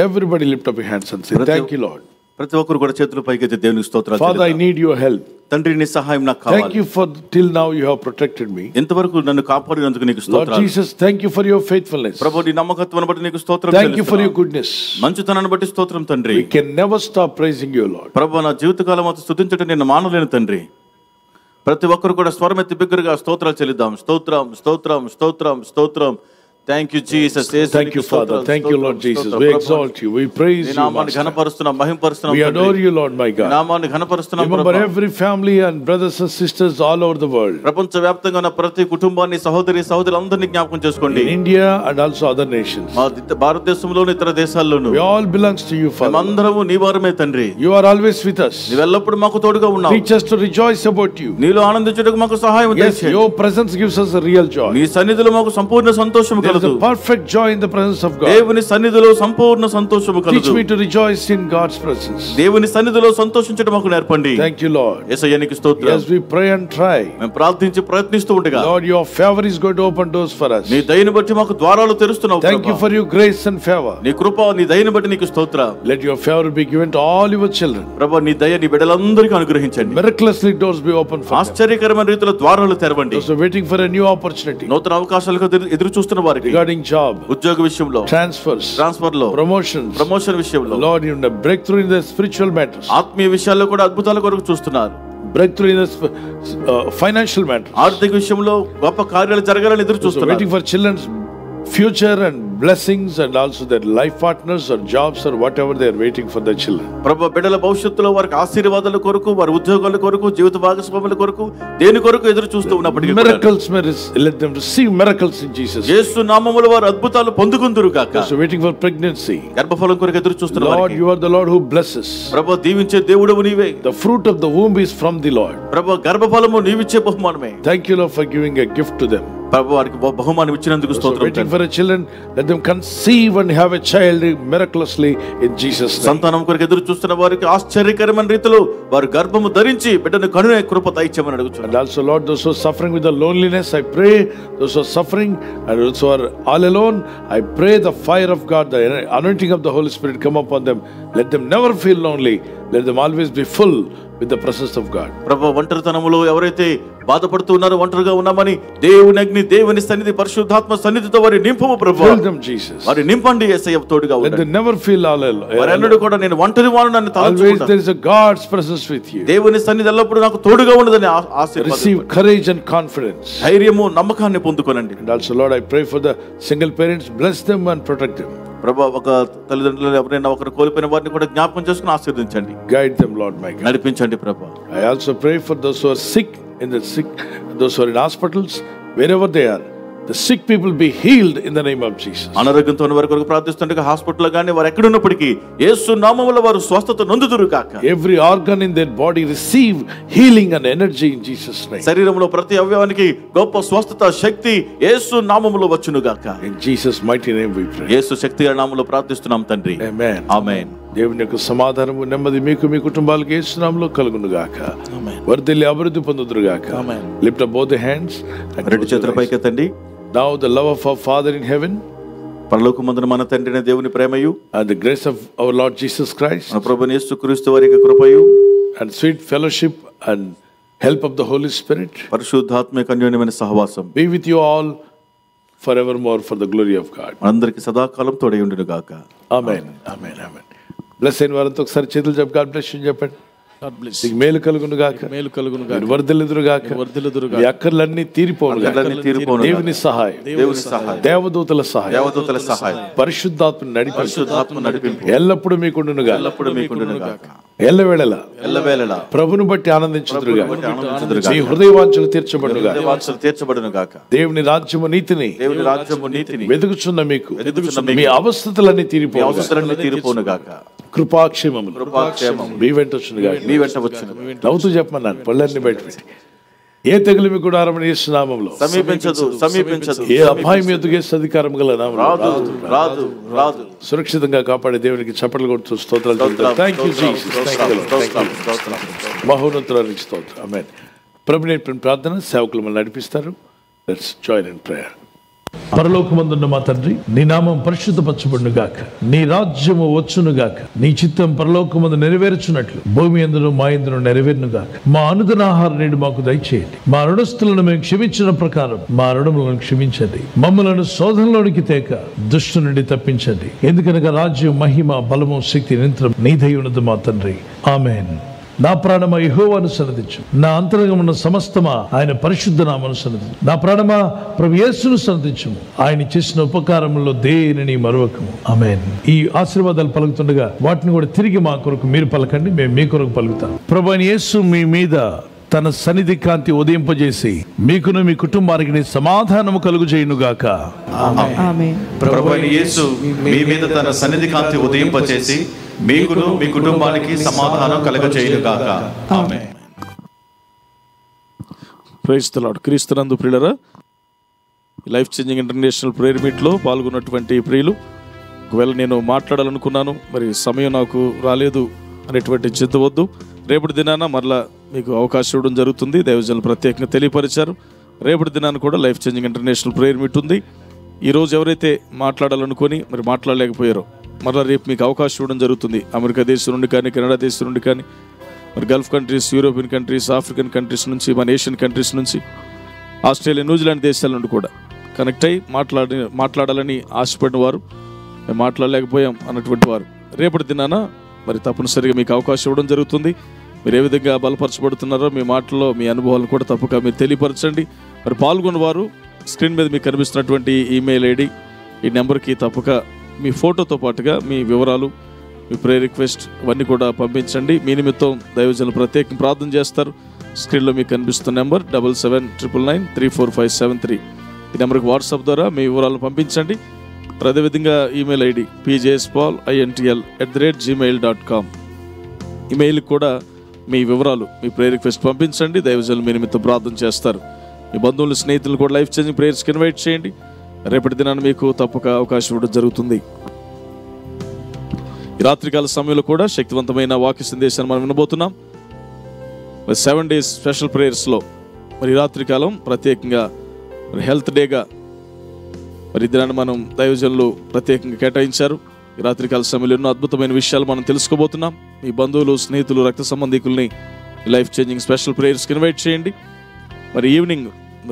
S1: everybody
S5: lift up hands and thank you Lord ప్రతి ఒక్కరు కూడా చేతులు పైకి దేవునికి స్తోత్రాలు father I
S1: need your help
S5: తండ్రి నీ సహాయం నాకు కావాలి thank you for till now you have protected me ఇంతవరకు నన్ను కాపాడినందుకు నీకు స్తోత్రాలు Lord
S1: Jesus thank you for your faithfulness ప్రభు
S5: నీ నమ్మకత్వాన్ని బట్టి నీకు స్తోత్రం థాంక్యూ ఫర్ యువర్ గుడ్నెస్ మంచితనాన్ని బట్టి స్తోత్రం తండ్రి we can never stop praising you Lord ప్రభు నా జీవితకాలం అంతా స్తుతించడం నేను మానలేను తండ్రి ప్రతి ఒక్కరు కూడా స్వరమెత్తి బిగ్గరగా స్తోత్రాలు చెల్లిద్దాం స్తోత్రం స్తోత్రం స్తోత్రం స్తోత్రం thank you Jesus thank you father thank you Lord Jesus we exalt you we praise you నామాన్ని ఘనపరుస్తున్నాం మహిమపరుస్తున్నాం we adore you Lord my God నామాన్ని ఘనపరుస్తున్నాం remember
S1: every family and brothers and sisters all over the world ప్రపంచ వ్యాప్తంగా ఉన్న ప్రతి కుటుంబాన్ని సహోదరి సహోదరులందరినీ జ్ఞాపకం చేసుకోండి India and also other nations భారతదేశంలోని ఇతర దేశాల్లోనూ we all belongs to you father అందరము నీ వారమే తండ్రి you are always with us నీవు ఎల్లప్పుడు మాకు తోడుగా ఉన్నావు teach us to
S5: rejoice about you నీలో ఆనందించుటకు మాకు సహాయం దయచేయండి your presence gives us real joy నీ సన్నిధిలో మాకు సంపూర్ణ సంతోషం కలుగుతుంది కలదు
S1: perfect joy in the presence of
S5: God దేవుని సన్నిధిలో సంపూర్ణ సంతోషము కలదు teach
S1: me to rejoice in God's presence దేవుని సన్నిధిలో సంతోషించడం మాకు నేర్పండి థాంక్యూ లార్డ్ యేసయ్య నీకు స్తోత్రం as we pray and try మేము ప్రార్థించి ప్రయత్నిస్తూ ఉండగా lord your favour is going to open doors for us నీ దయని బట్టి మాకు ద్వారాలు తెరుస్తున్నావు thank you for your grace and favour నీ కృప నీ దయని బట్టి నీకు స్తోత్రం let your favour be given to all your children ప్రభు నీ దయ నీ బిడ్డలందరికీ అనుగ్రహించండి miraculously doors be open for ఆశ్చర్యకరమైన రీతిలో ద్వారాలు తెరవండి so waiting for a new opportunity నూతన అవకాశాలకు ఎదురు చూస్తున్న వారికి రిగార్డింగ్ జాబ్ ఉద్యోగ విషయంలో ట్రాన్స్ఫర్ ట్రాన్స్ఫర్ లో ప్రమోషన్ ప్రమోషన్ విషయంలో lord you break through in the spiritual matter ఆత్మీయ విషయాల్లో కూడా అద్భుతాల కొరకు చూస్తున్నారు break through in financial matter ఆర్థిక విషయంలో గొప్ప కార్యాలు జరగాలని ఎదురు చూస్తున్నారు waiting for children's future and blessings and also their life partners or jobs or whatever they are waiting for the children
S5: ప్రభు బిడ్డల భవిష్యత్తులో వారికి ఆశీర్వాదాల కొరకు వారి ఉద్యోగాల కొరకు జీవిత భాగస్వాముల కొరకు దేని కొరకు ఎదురు చూస్తూ ఉన్నప్పటికీ
S1: miracles మెరిస్ let them receive miracles in Jesus Yesu నామముల వారు అద్భుతాలు పొందుకుందురు గాక సో వెయిటింగ్ ఫర్ ప్రెగ్నెన్సీ గర్భఫలం కొరకు ఎదురు చూస్తున్నారు lord you are the lord who blesses ప్రభు దీవించే దేవుడవు నీవే the fruit of the womb is from the lord ప్రభు గర్భఫలము నీవిచ్చే బహుమానమే thank you lord for giving a gift to them ప్రభు వారికి బహుమానం ఇచ్చినందుకు స్తోత్రం waiting for children them conceive and have a child miraculously in Jesus సంతానం కొరకు ఎదురు చూస్తున్న వారికి ఆశ్చర్యకరమైన రీతిలో వారు గర్భము ధరించి బిడ్డను కనునే కృప దయచేయమని అడుగుతున్నాను and also lord those are suffering with the loneliness I pray those are suffering and also are all alone I pray the fire of God the anointing of the Holi Spirit come up on them let them never feel lonely let them always be full with the presence of God ప్రభు
S5: ఒంటరితనములో ఎవరైతే బాధపడుతూ ఉన్నారో ఒంటరిగా ఉన్నామని దేవుని అగ్ని దేవుని సన్నిధి పరిశుద్ధాత్మ సన్నిధితో వారి నింపము ప్రభు జీసస్ వారి నింపండి యేసయ్య తోడుగా ఉండండి నెవర్ ఫీల్ ఆల్ వారెన్నడు కూడా నేను ఒంటరి వాను నన్ను always there
S1: is a God's presence with you దేవుని
S5: సన్నిధి ఎల్లప్పుడూ నాకు తోడుగా ఉండదని ఆశీర్వాదం రిసీవ్
S1: కరేజ్ అండ్ కాన్ఫిడెన్స్ ధైర్యము
S5: నమ్మకాన్ని పొందుకోనండి and also lord
S1: I pray for the single parents bless them and protect them ప్రభు ఒక తల్లిదండ్రులు ఎవరైనా ఒకరు కోల్పోయిన వారిని కూడా జ్ఞాపకం చేసుకుని ఆశీర్వదించండి గైడ్ దెమ్ లార్డ్ మై నడిపించండి ప్రభు I also pray for those are sick in the sick those are in hospitals wherever they are the sick people be healed in the name of Jesus అనారోగ్యంతో ఉన్న వారి కొరకు ప్రార్థిస్తుండగా హాస్పిటల్ గాని వారు ఎక్కడ ఉన్నప్పటికీ యేసు నామముల వారు స్వస్థత నొందుదురు కాక every organ in their body receive healing
S5: and energy in Jesus name శరీరంలో ప్రతి అవయవానికి గొప్ప స్వస్థత శక్తి యేసు నామములో వచ్చును గాక in Jesus mighty name we pray Yesu శక్తి నామములో ప్రార్థిస్తున్నాం తండ్రి ఆమేన్
S1: ఆమేన్ దేవుని యొక్క సమాధానము నెమ్మది మీకు మీ కుటుంబాలకు ఏ స్నామంలో కలుగును గాక వర్దిల్లి అభివృద్ధి పొందుదురు గాక లిఫ్ట్ అప్ బోత్ హ్యాండ్స్ రెండు చేతుల పైకెత్తండి Now the love of our Father in heaven. And the grace of our Lord Jesus Christ. And sweet fellowship and help of the Holy Spirit. Be with you all forevermore for the glory of God. Amen. Amen. Amen. Blessed God bless you, Japan. మేలు కలుగును గాక మేలు కలుగును గాక వర్ధలెదురు గాక వర్ధలెదురు అక్కర్లన్నీ తీరిపోను తీరిపోను దేవుని సహాయం దేవుని సహాయం దేవదూతల సహాయం దేవదూతల సహాయం పరిశుద్ధాత్మ నడిపి పరిశుద్ధాత్మ నడిపి ఎల్లప్పుడూ మీకుండును గాక ఎల్లప్పుడూ మీకుండును ఎల్లవేళల ఎల్లవేళల ప్రభును బట్టి ఆనందించుదురుగా మీ తీర్చబడును గాక దేవుని రాజ్యము నీతిని దేవుని రాజ్యము నీతిని వెతుకుచున్న మీకు మీ అవస్థలన్నీ తీరిపో అవస్థలన్నీ తీరిపోను గాక కృపాక్షేమం మీ వెంట వచ్చును మీ వెంట వచ్చును నవ్వుతూ చెప్పమన్నాను పళ్ళన్ని బయట పెట్టి ఏ తెగులు మీకు ఆరంభం నామంలో సమీపించదు సమీపించదు ఏ ఎదుగు ఎదుగేసే అధికారం గల నామం రాదు రాదు రాదు సురక్షితంగా కాపాడే దేవునికి చప్పట్లు కొడుతూ స్తోత్రాలు స్తోత్రం ప్రార్థన సేవకులు మనం నడిపిస్తారు లెట్స్ జాయిన్ ఇన్ ప్రేయర్ పరలోకమందున్న మా తండ్రి నీ నామం గాక నీ రాజ్యము వచ్చును గాక నీ చిత్తం పరలోకమందు నెరవేర్చున్నట్లు భూమి ఎందును మా నెరవేరును గాక మా అనుదనాహార నీడు మాకు దయచేయండి మా రుణస్థులను మేము క్షమించిన ప్రకారం మా రుణములను క్షమించండి మమ్మలను శోధనలోనికి తేక దుష్టు నుండి తప్పించండి ఎందుకనగా రాజ్యం మహిమ బలము శక్తి నిరంతరం నీ దయ్యున్నది మా తండ్రి ఆమెన్ నా ప్రాణమా యహోవాను సన్నదించు నా అంతరంగం ఉన్న సమస్తమా ఆయన పరిశుద్ధ నామను సన్నదించు నా ప్రాణమా ప్రభు యేసును సన్నదించము ఆయన చేసిన ఉపకారంలో దేనిని మరొకము ఆమె ఈ ఆశీర్వాదాలు పలుకుతుండగా వాటిని కూడా తిరిగి మా కొరకు మీరు పలకండి మేము మీ కొరకు పలుకుతాం ప్రభు యేసు మీ మీద తన సన్నిధి కాంతి ఉదయింపజేసి మీకును మీ కుటుంబానికి సమాధానము కలుగు చేయనుగాక
S3: ప్రభు యేసు మీ మీద తన సన్నిధి కాంతి ఉదయింపజేసి
S5: మీకును మీ కుటుంబానికి సమాధానం కలగజేయుగాక ఆమె క్రీస్తు క్రీస్తునందు ప్రియులరా లైఫ్ చేంజింగ్ ఇంటర్నేషనల్ ప్రేయర్ మీట్లో పాల్గొన్నటువంటి ప్రియులు ఒకవేళ నేను మాట్లాడాలనుకున్నాను మరి సమయం నాకు రాలేదు అనేటువంటి చింత వద్దు రేపటి దినాన మరలా మీకు అవకాశం ఇవ్వడం జరుగుతుంది దైవజనులు ప్రత్యేకంగా తెలియపరిచారు రేపటి దినాన్ని కూడా life changing international prayer meet ఉంది ఈరోజు ఎవరైతే మాట్లాడాలనుకొని మరి మాట్లాడలేకపోయారో మరలా రేపు మీకు అవకాశం ఇవ్వడం జరుగుతుంది అమెరికా దేశం నుండి కానీ కెనడా దేశం నుండి కానీ మరి Gulf countries European countries African countries నుంచి మన ఏషియన్ కంట్రీస్ నుంచి ఆస్ట్రేలియా న్యూజిలాండ్ దేశాల నుండి కూడా కనెక్ట్ అయ్యి మాట్లాడి మాట్లాడాలని ఆశపడిన వారు మేము మాట్లాడలేకపోయాం అన్నటువంటి వారు రేపటి దినాన మరి తప్పనిసరిగా మీకు అవకాశం ఇవ్వడం జరుగుతుంది మీరు ఏ విధంగా బలపరచబడుతున్నారో మీ మాటల్లో మీ అనుభవాలను కూడా తప్పక మీరు తెలియపరచండి మరి పాల్గొన్న వారు స్క్రీన్ మీద మీకు కనిపిస్తున్నటువంటి ఈమెయిల్ ఐడి ఈ నెంబర్కి తప్పక మీ ఫోటోతో పాటుగా మీ వివరాలు మీ ప్రే రిక్వెస్ట్ అవన్నీ కూడా పంపించండి మీ నిమిత్తం దైవజనులు ప్రత్యేకం ప్రార్థన చేస్తారు స్క్రీన్లో మీకు కనిపిస్తున్న number double seven triple nine three four five seven three ఈ నెంబర్కి వాట్సాప్ ద్వారా మీ వివరాలు పంపించండి అదేవిధంగా email ID PJS Paul INTL at the rate Gmail dot com email కూడా మీ వివరాలు మీ ప్రే రిక్వెస్ట్ పంపించండి దైవజనులు మీ నిమిత్తం ప్రార్థన చేస్తారు మీ బంధువులు స్నేహితులు కూడా లైఫ్ చేంజింగ్ ప్రేయర్స్కి ఇన్వైట్ చేయండి రేపటి దినాన్ని మీకు తప్పక అవకాశం ఇవ్వడం జరుగుతుంది ఈ రాత్రికాల సమయంలో కూడా శక్తివంతమైన వాక్య సందేశాన్ని మనం వినబోతున్నాం మరి సెవెన్ డేస్ స్పెషల్ ప్రేయర్స్లో మరి రాత్రికాలం ప్రత్యేకంగా మరి హెల్త్ డేగా మరి దినాన్ని మనం దైవజనులు ప్రత్యేకంగా కేటాయించారు ఈ రాత్రికాల సమయంలో ఎన్నో అద్భుతమైన విషయాలు మనం తెలుసుకోబోతున్నాం మీ బంధువులు స్నేహితులు రక్త సంబంధికుల్ని లైఫ్ చేంజింగ్ స్పెషల్ ప్రేయర్స్కి ఇన్వైట్ చేయండి మరి ఈవినింగ్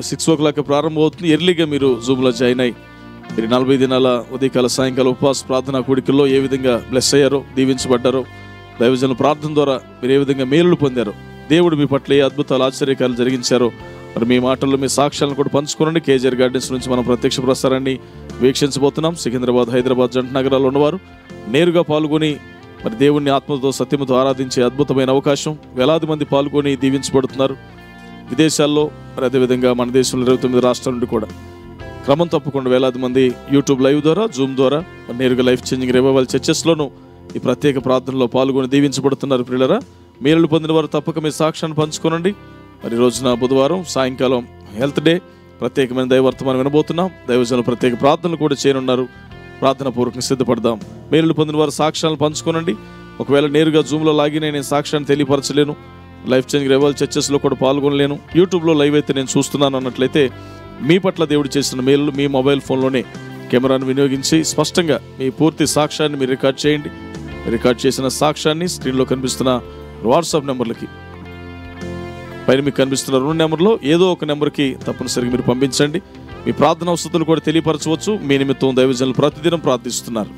S5: సిక్స్ ఓ క్లాక్ ప్రారంభమవుతుంది ఎర్లీగా మీరు జూమ్లో జాయిన్ అయ్యి మీరు నలభై దినాల ఉదయకాల సాయంకాల ఉపవాస ప్రార్థన కోడికల్లో ఏ విధంగా బ్లెస్ అయ్యారో దీవించబడ్డారో దైవజన ప్రార్థన ద్వారా మీరు ఏ విధంగా మేలులు పొందారో దేవుడు మీ పట్ల ఏ అద్భుతాలు ఆశ్చర్యకాలు జరిగించారో మరి మీ మాటల్లో మీ సాక్ష్యాలను కూడా పంచుకోనండి కేజీఆర్ గార్డెన్స్ నుంచి మనం ప్రత్యక్ష ప్రసారాన్ని వీక్షించబోతున్నాం సికింద్రాబాద్ హైదరాబాద్ జంట నగరాల్లో ఉన్నవారు నేరుగా పాల్గొని మరి దేవుణ్ణి ఆత్మతో సత్యముతో ఆరాధించే అద్భుతమైన అవకాశం వేలాది మంది పాల్గొని దీవించబడుతున్నారు విదేశాల్లో మరి అదేవిధంగా మన దేశంలో ఇరవై తొమ్మిది రాష్ట్రాల నుండి కూడా క్రమం తప్పకుండా వేలాది మంది యూట్యూబ్ లైవ్ ద్వారా జూమ్ ద్వారా నేరుగా లైఫ్ చేంజింగ్ రివైవల్ చర్చెస్లోనూ ఈ ప్రత్యేక ప్రార్థనలో పాల్గొని దీవించబడుతున్నారు ప్రియులరా మేలు పొందిన వారు తప్పక మీ సాక్ష్యాన్ని పంచుకోనండి మరి రోజున బుధవారం సాయంకాలం హెల్త్ డే ప్రత్యేకమైన దైవర్తమానం వినబోతున్నాం దైవజనులు ప్రత్యేక ప్రార్థనలు కూడా చేయనున్నారు ప్రార్థన పూర్వకంగా సిద్ధపడదాం మేలు పొందిన వారు సాక్ష్యాలను పంచుకోనండి ఒకవేళ నేరుగా జూమ్లో లాగిన నేను సాక్ష్యాన్ని తెలియపరచలేను లైఫ్ చేంజ్ రెవల్ చర్చెస్లో కూడా పాల్గొనలేను యూట్యూబ్లో లైవ్ అయితే నేను చూస్తున్నాను అన్నట్లయితే మీ పట్ల దేవుడు చేసిన మేలు మీ మొబైల్ ఫోన్లోనే కెమెరాను వినియోగించి స్పష్టంగా మీ పూర్తి సాక్ష్యాన్ని మీరు రికార్డ్ చేయండి రికార్డ్ చేసిన సాక్ష్యాన్ని స్క్రీన్లో కనిపిస్తున్న వాట్సాప్ నెంబర్లకి పైన మీకు కనిపిస్తున్న రెండు నెంబర్లో ఏదో ఒక నెంబర్కి తప్పనిసరిగా మీరు పంపించండి మీ ప్రార్థన వసతులు కూడా తెలియపరచవచ్చు మీ నిమిత్తం దైవజనులు ప్రతిదినం ప్రార్థిస్తున్నారు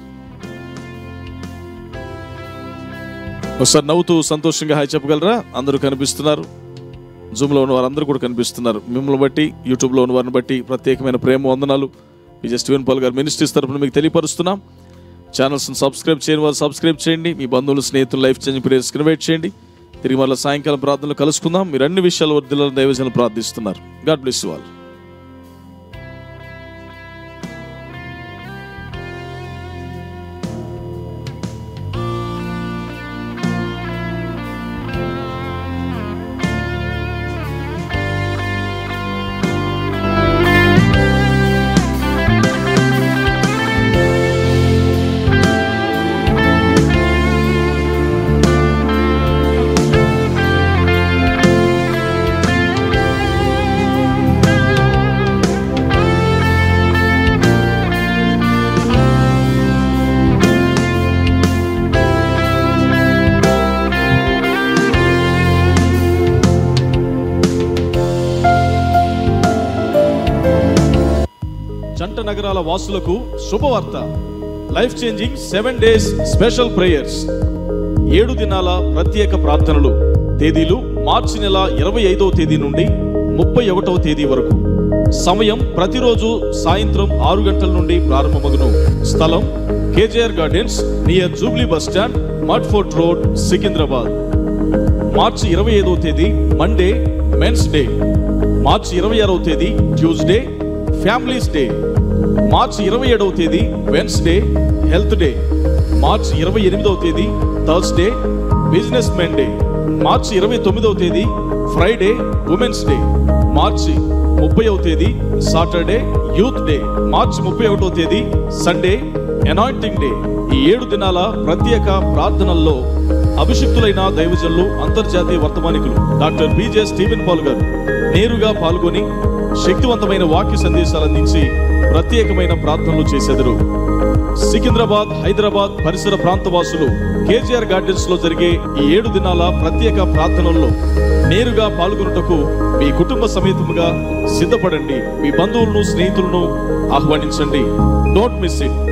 S5: ఒకసారి నవ్వుతూ సంతోషంగా హాయ్ చెప్పగలరా అందరూ కనిపిస్తున్నారు జూమ్లో ఉన్న వారందరూ కూడా కనిపిస్తున్నారు మిమ్మల్ని బట్టి యూట్యూబ్లో ఉన్న వారిని బట్టి ప్రత్యేకమైన ప్రేమ వందనాలు విజయ స్టీవెన్ పాల్ గారు మినిస్ట్రీస్ తరఫున మీకు తెలియపరుస్తున్నాం ఛానల్స్ని సబ్స్క్రైబ్ చేయని వారు సబ్స్క్రైబ్ చేయండి మీ బంధువులు స్నేహితులు లైఫ్ చేంజ్ ప్రేయర్స్ ఇన్వైట్ చేయండి తిరిగి మళ్ళీ సాయంకాలం ప్రార్థనలు కలుసుకుందాం మీరు అన్ని విషయాల వర్ధిల్లని దైవజనం ప్రార్థిస్తున్నారు గాడ్ బ్లెస్ వాళ్ళు పట్టణాల వాసులకు శుభవార్త life changing seven days special prayers ఏడు దినాల ప్రత్యేక ప్రార్థనలు తేదీలు మార్చి నెల ఇరవై ఐదవ తేదీ నుండి ముప్పై ఒకటవ తేదీ వరకు సమయం ప్రతిరోజు సాయంత్రం ఆరు గంటల నుండి ప్రారంభమగును స్థలం KGR gardens near Jubilee bus stand fort road Secunderabad మార్చి ఇరవై ఐదవ తేదీ మండే మెన్స్ డే మార్చి ఇరవై ఆరవ తేదీ ట్యూస్డే ఫ్యామిలీస్ డే మార్చి ఇరవై ఏడవ తేదీ వెన్స్డే హెల్త్ డే మార్చి ఇరవై ఎనిమిదవ తేదీ థర్స్డే బిజినెస్ మెన్ డే మార్చి ఇరవై తొమ్మిదవ తేదీ ఫ్రైడే ఉమెన్స్ డే మార్చి ముప్పై తేదీ సాటర్డే యూత్ డే మార్చి ముప్పై ఒకటో తేదీ సండే ఎనాయింటింగ్ డే ఈ ఏడు దినాల ప్రత్యేక ప్రార్థనల్లో అభిషిక్తులైన దైవజనులు అంతర్జాతీయ వర్తమానికులు డాక్టర్ బిజే స్టీవెన్ పాల్ గారు నేరుగా పాల్గొని శక్తివంతమైన వాక్య సందేశాలు అందించి ప్రత్యేకమైన ప్రార్థనలు చేసేదరు సికింద్రాబాద్ హైదరాబాద్ పరిసర ప్రాంతవాసులు కేజీఆర్ గార్డెన్స్ లో జరిగే ఈ ఏడు దినాల ప్రత్యేక ప్రార్థనల్లో నేరుగా పాల్గొనుటకు మీ కుటుంబ సమేతముగా సిద్ధపడండి మీ బంధువులను స్నేహితులను ఆహ్వానించండి డోంట్ మిస్ ఇట్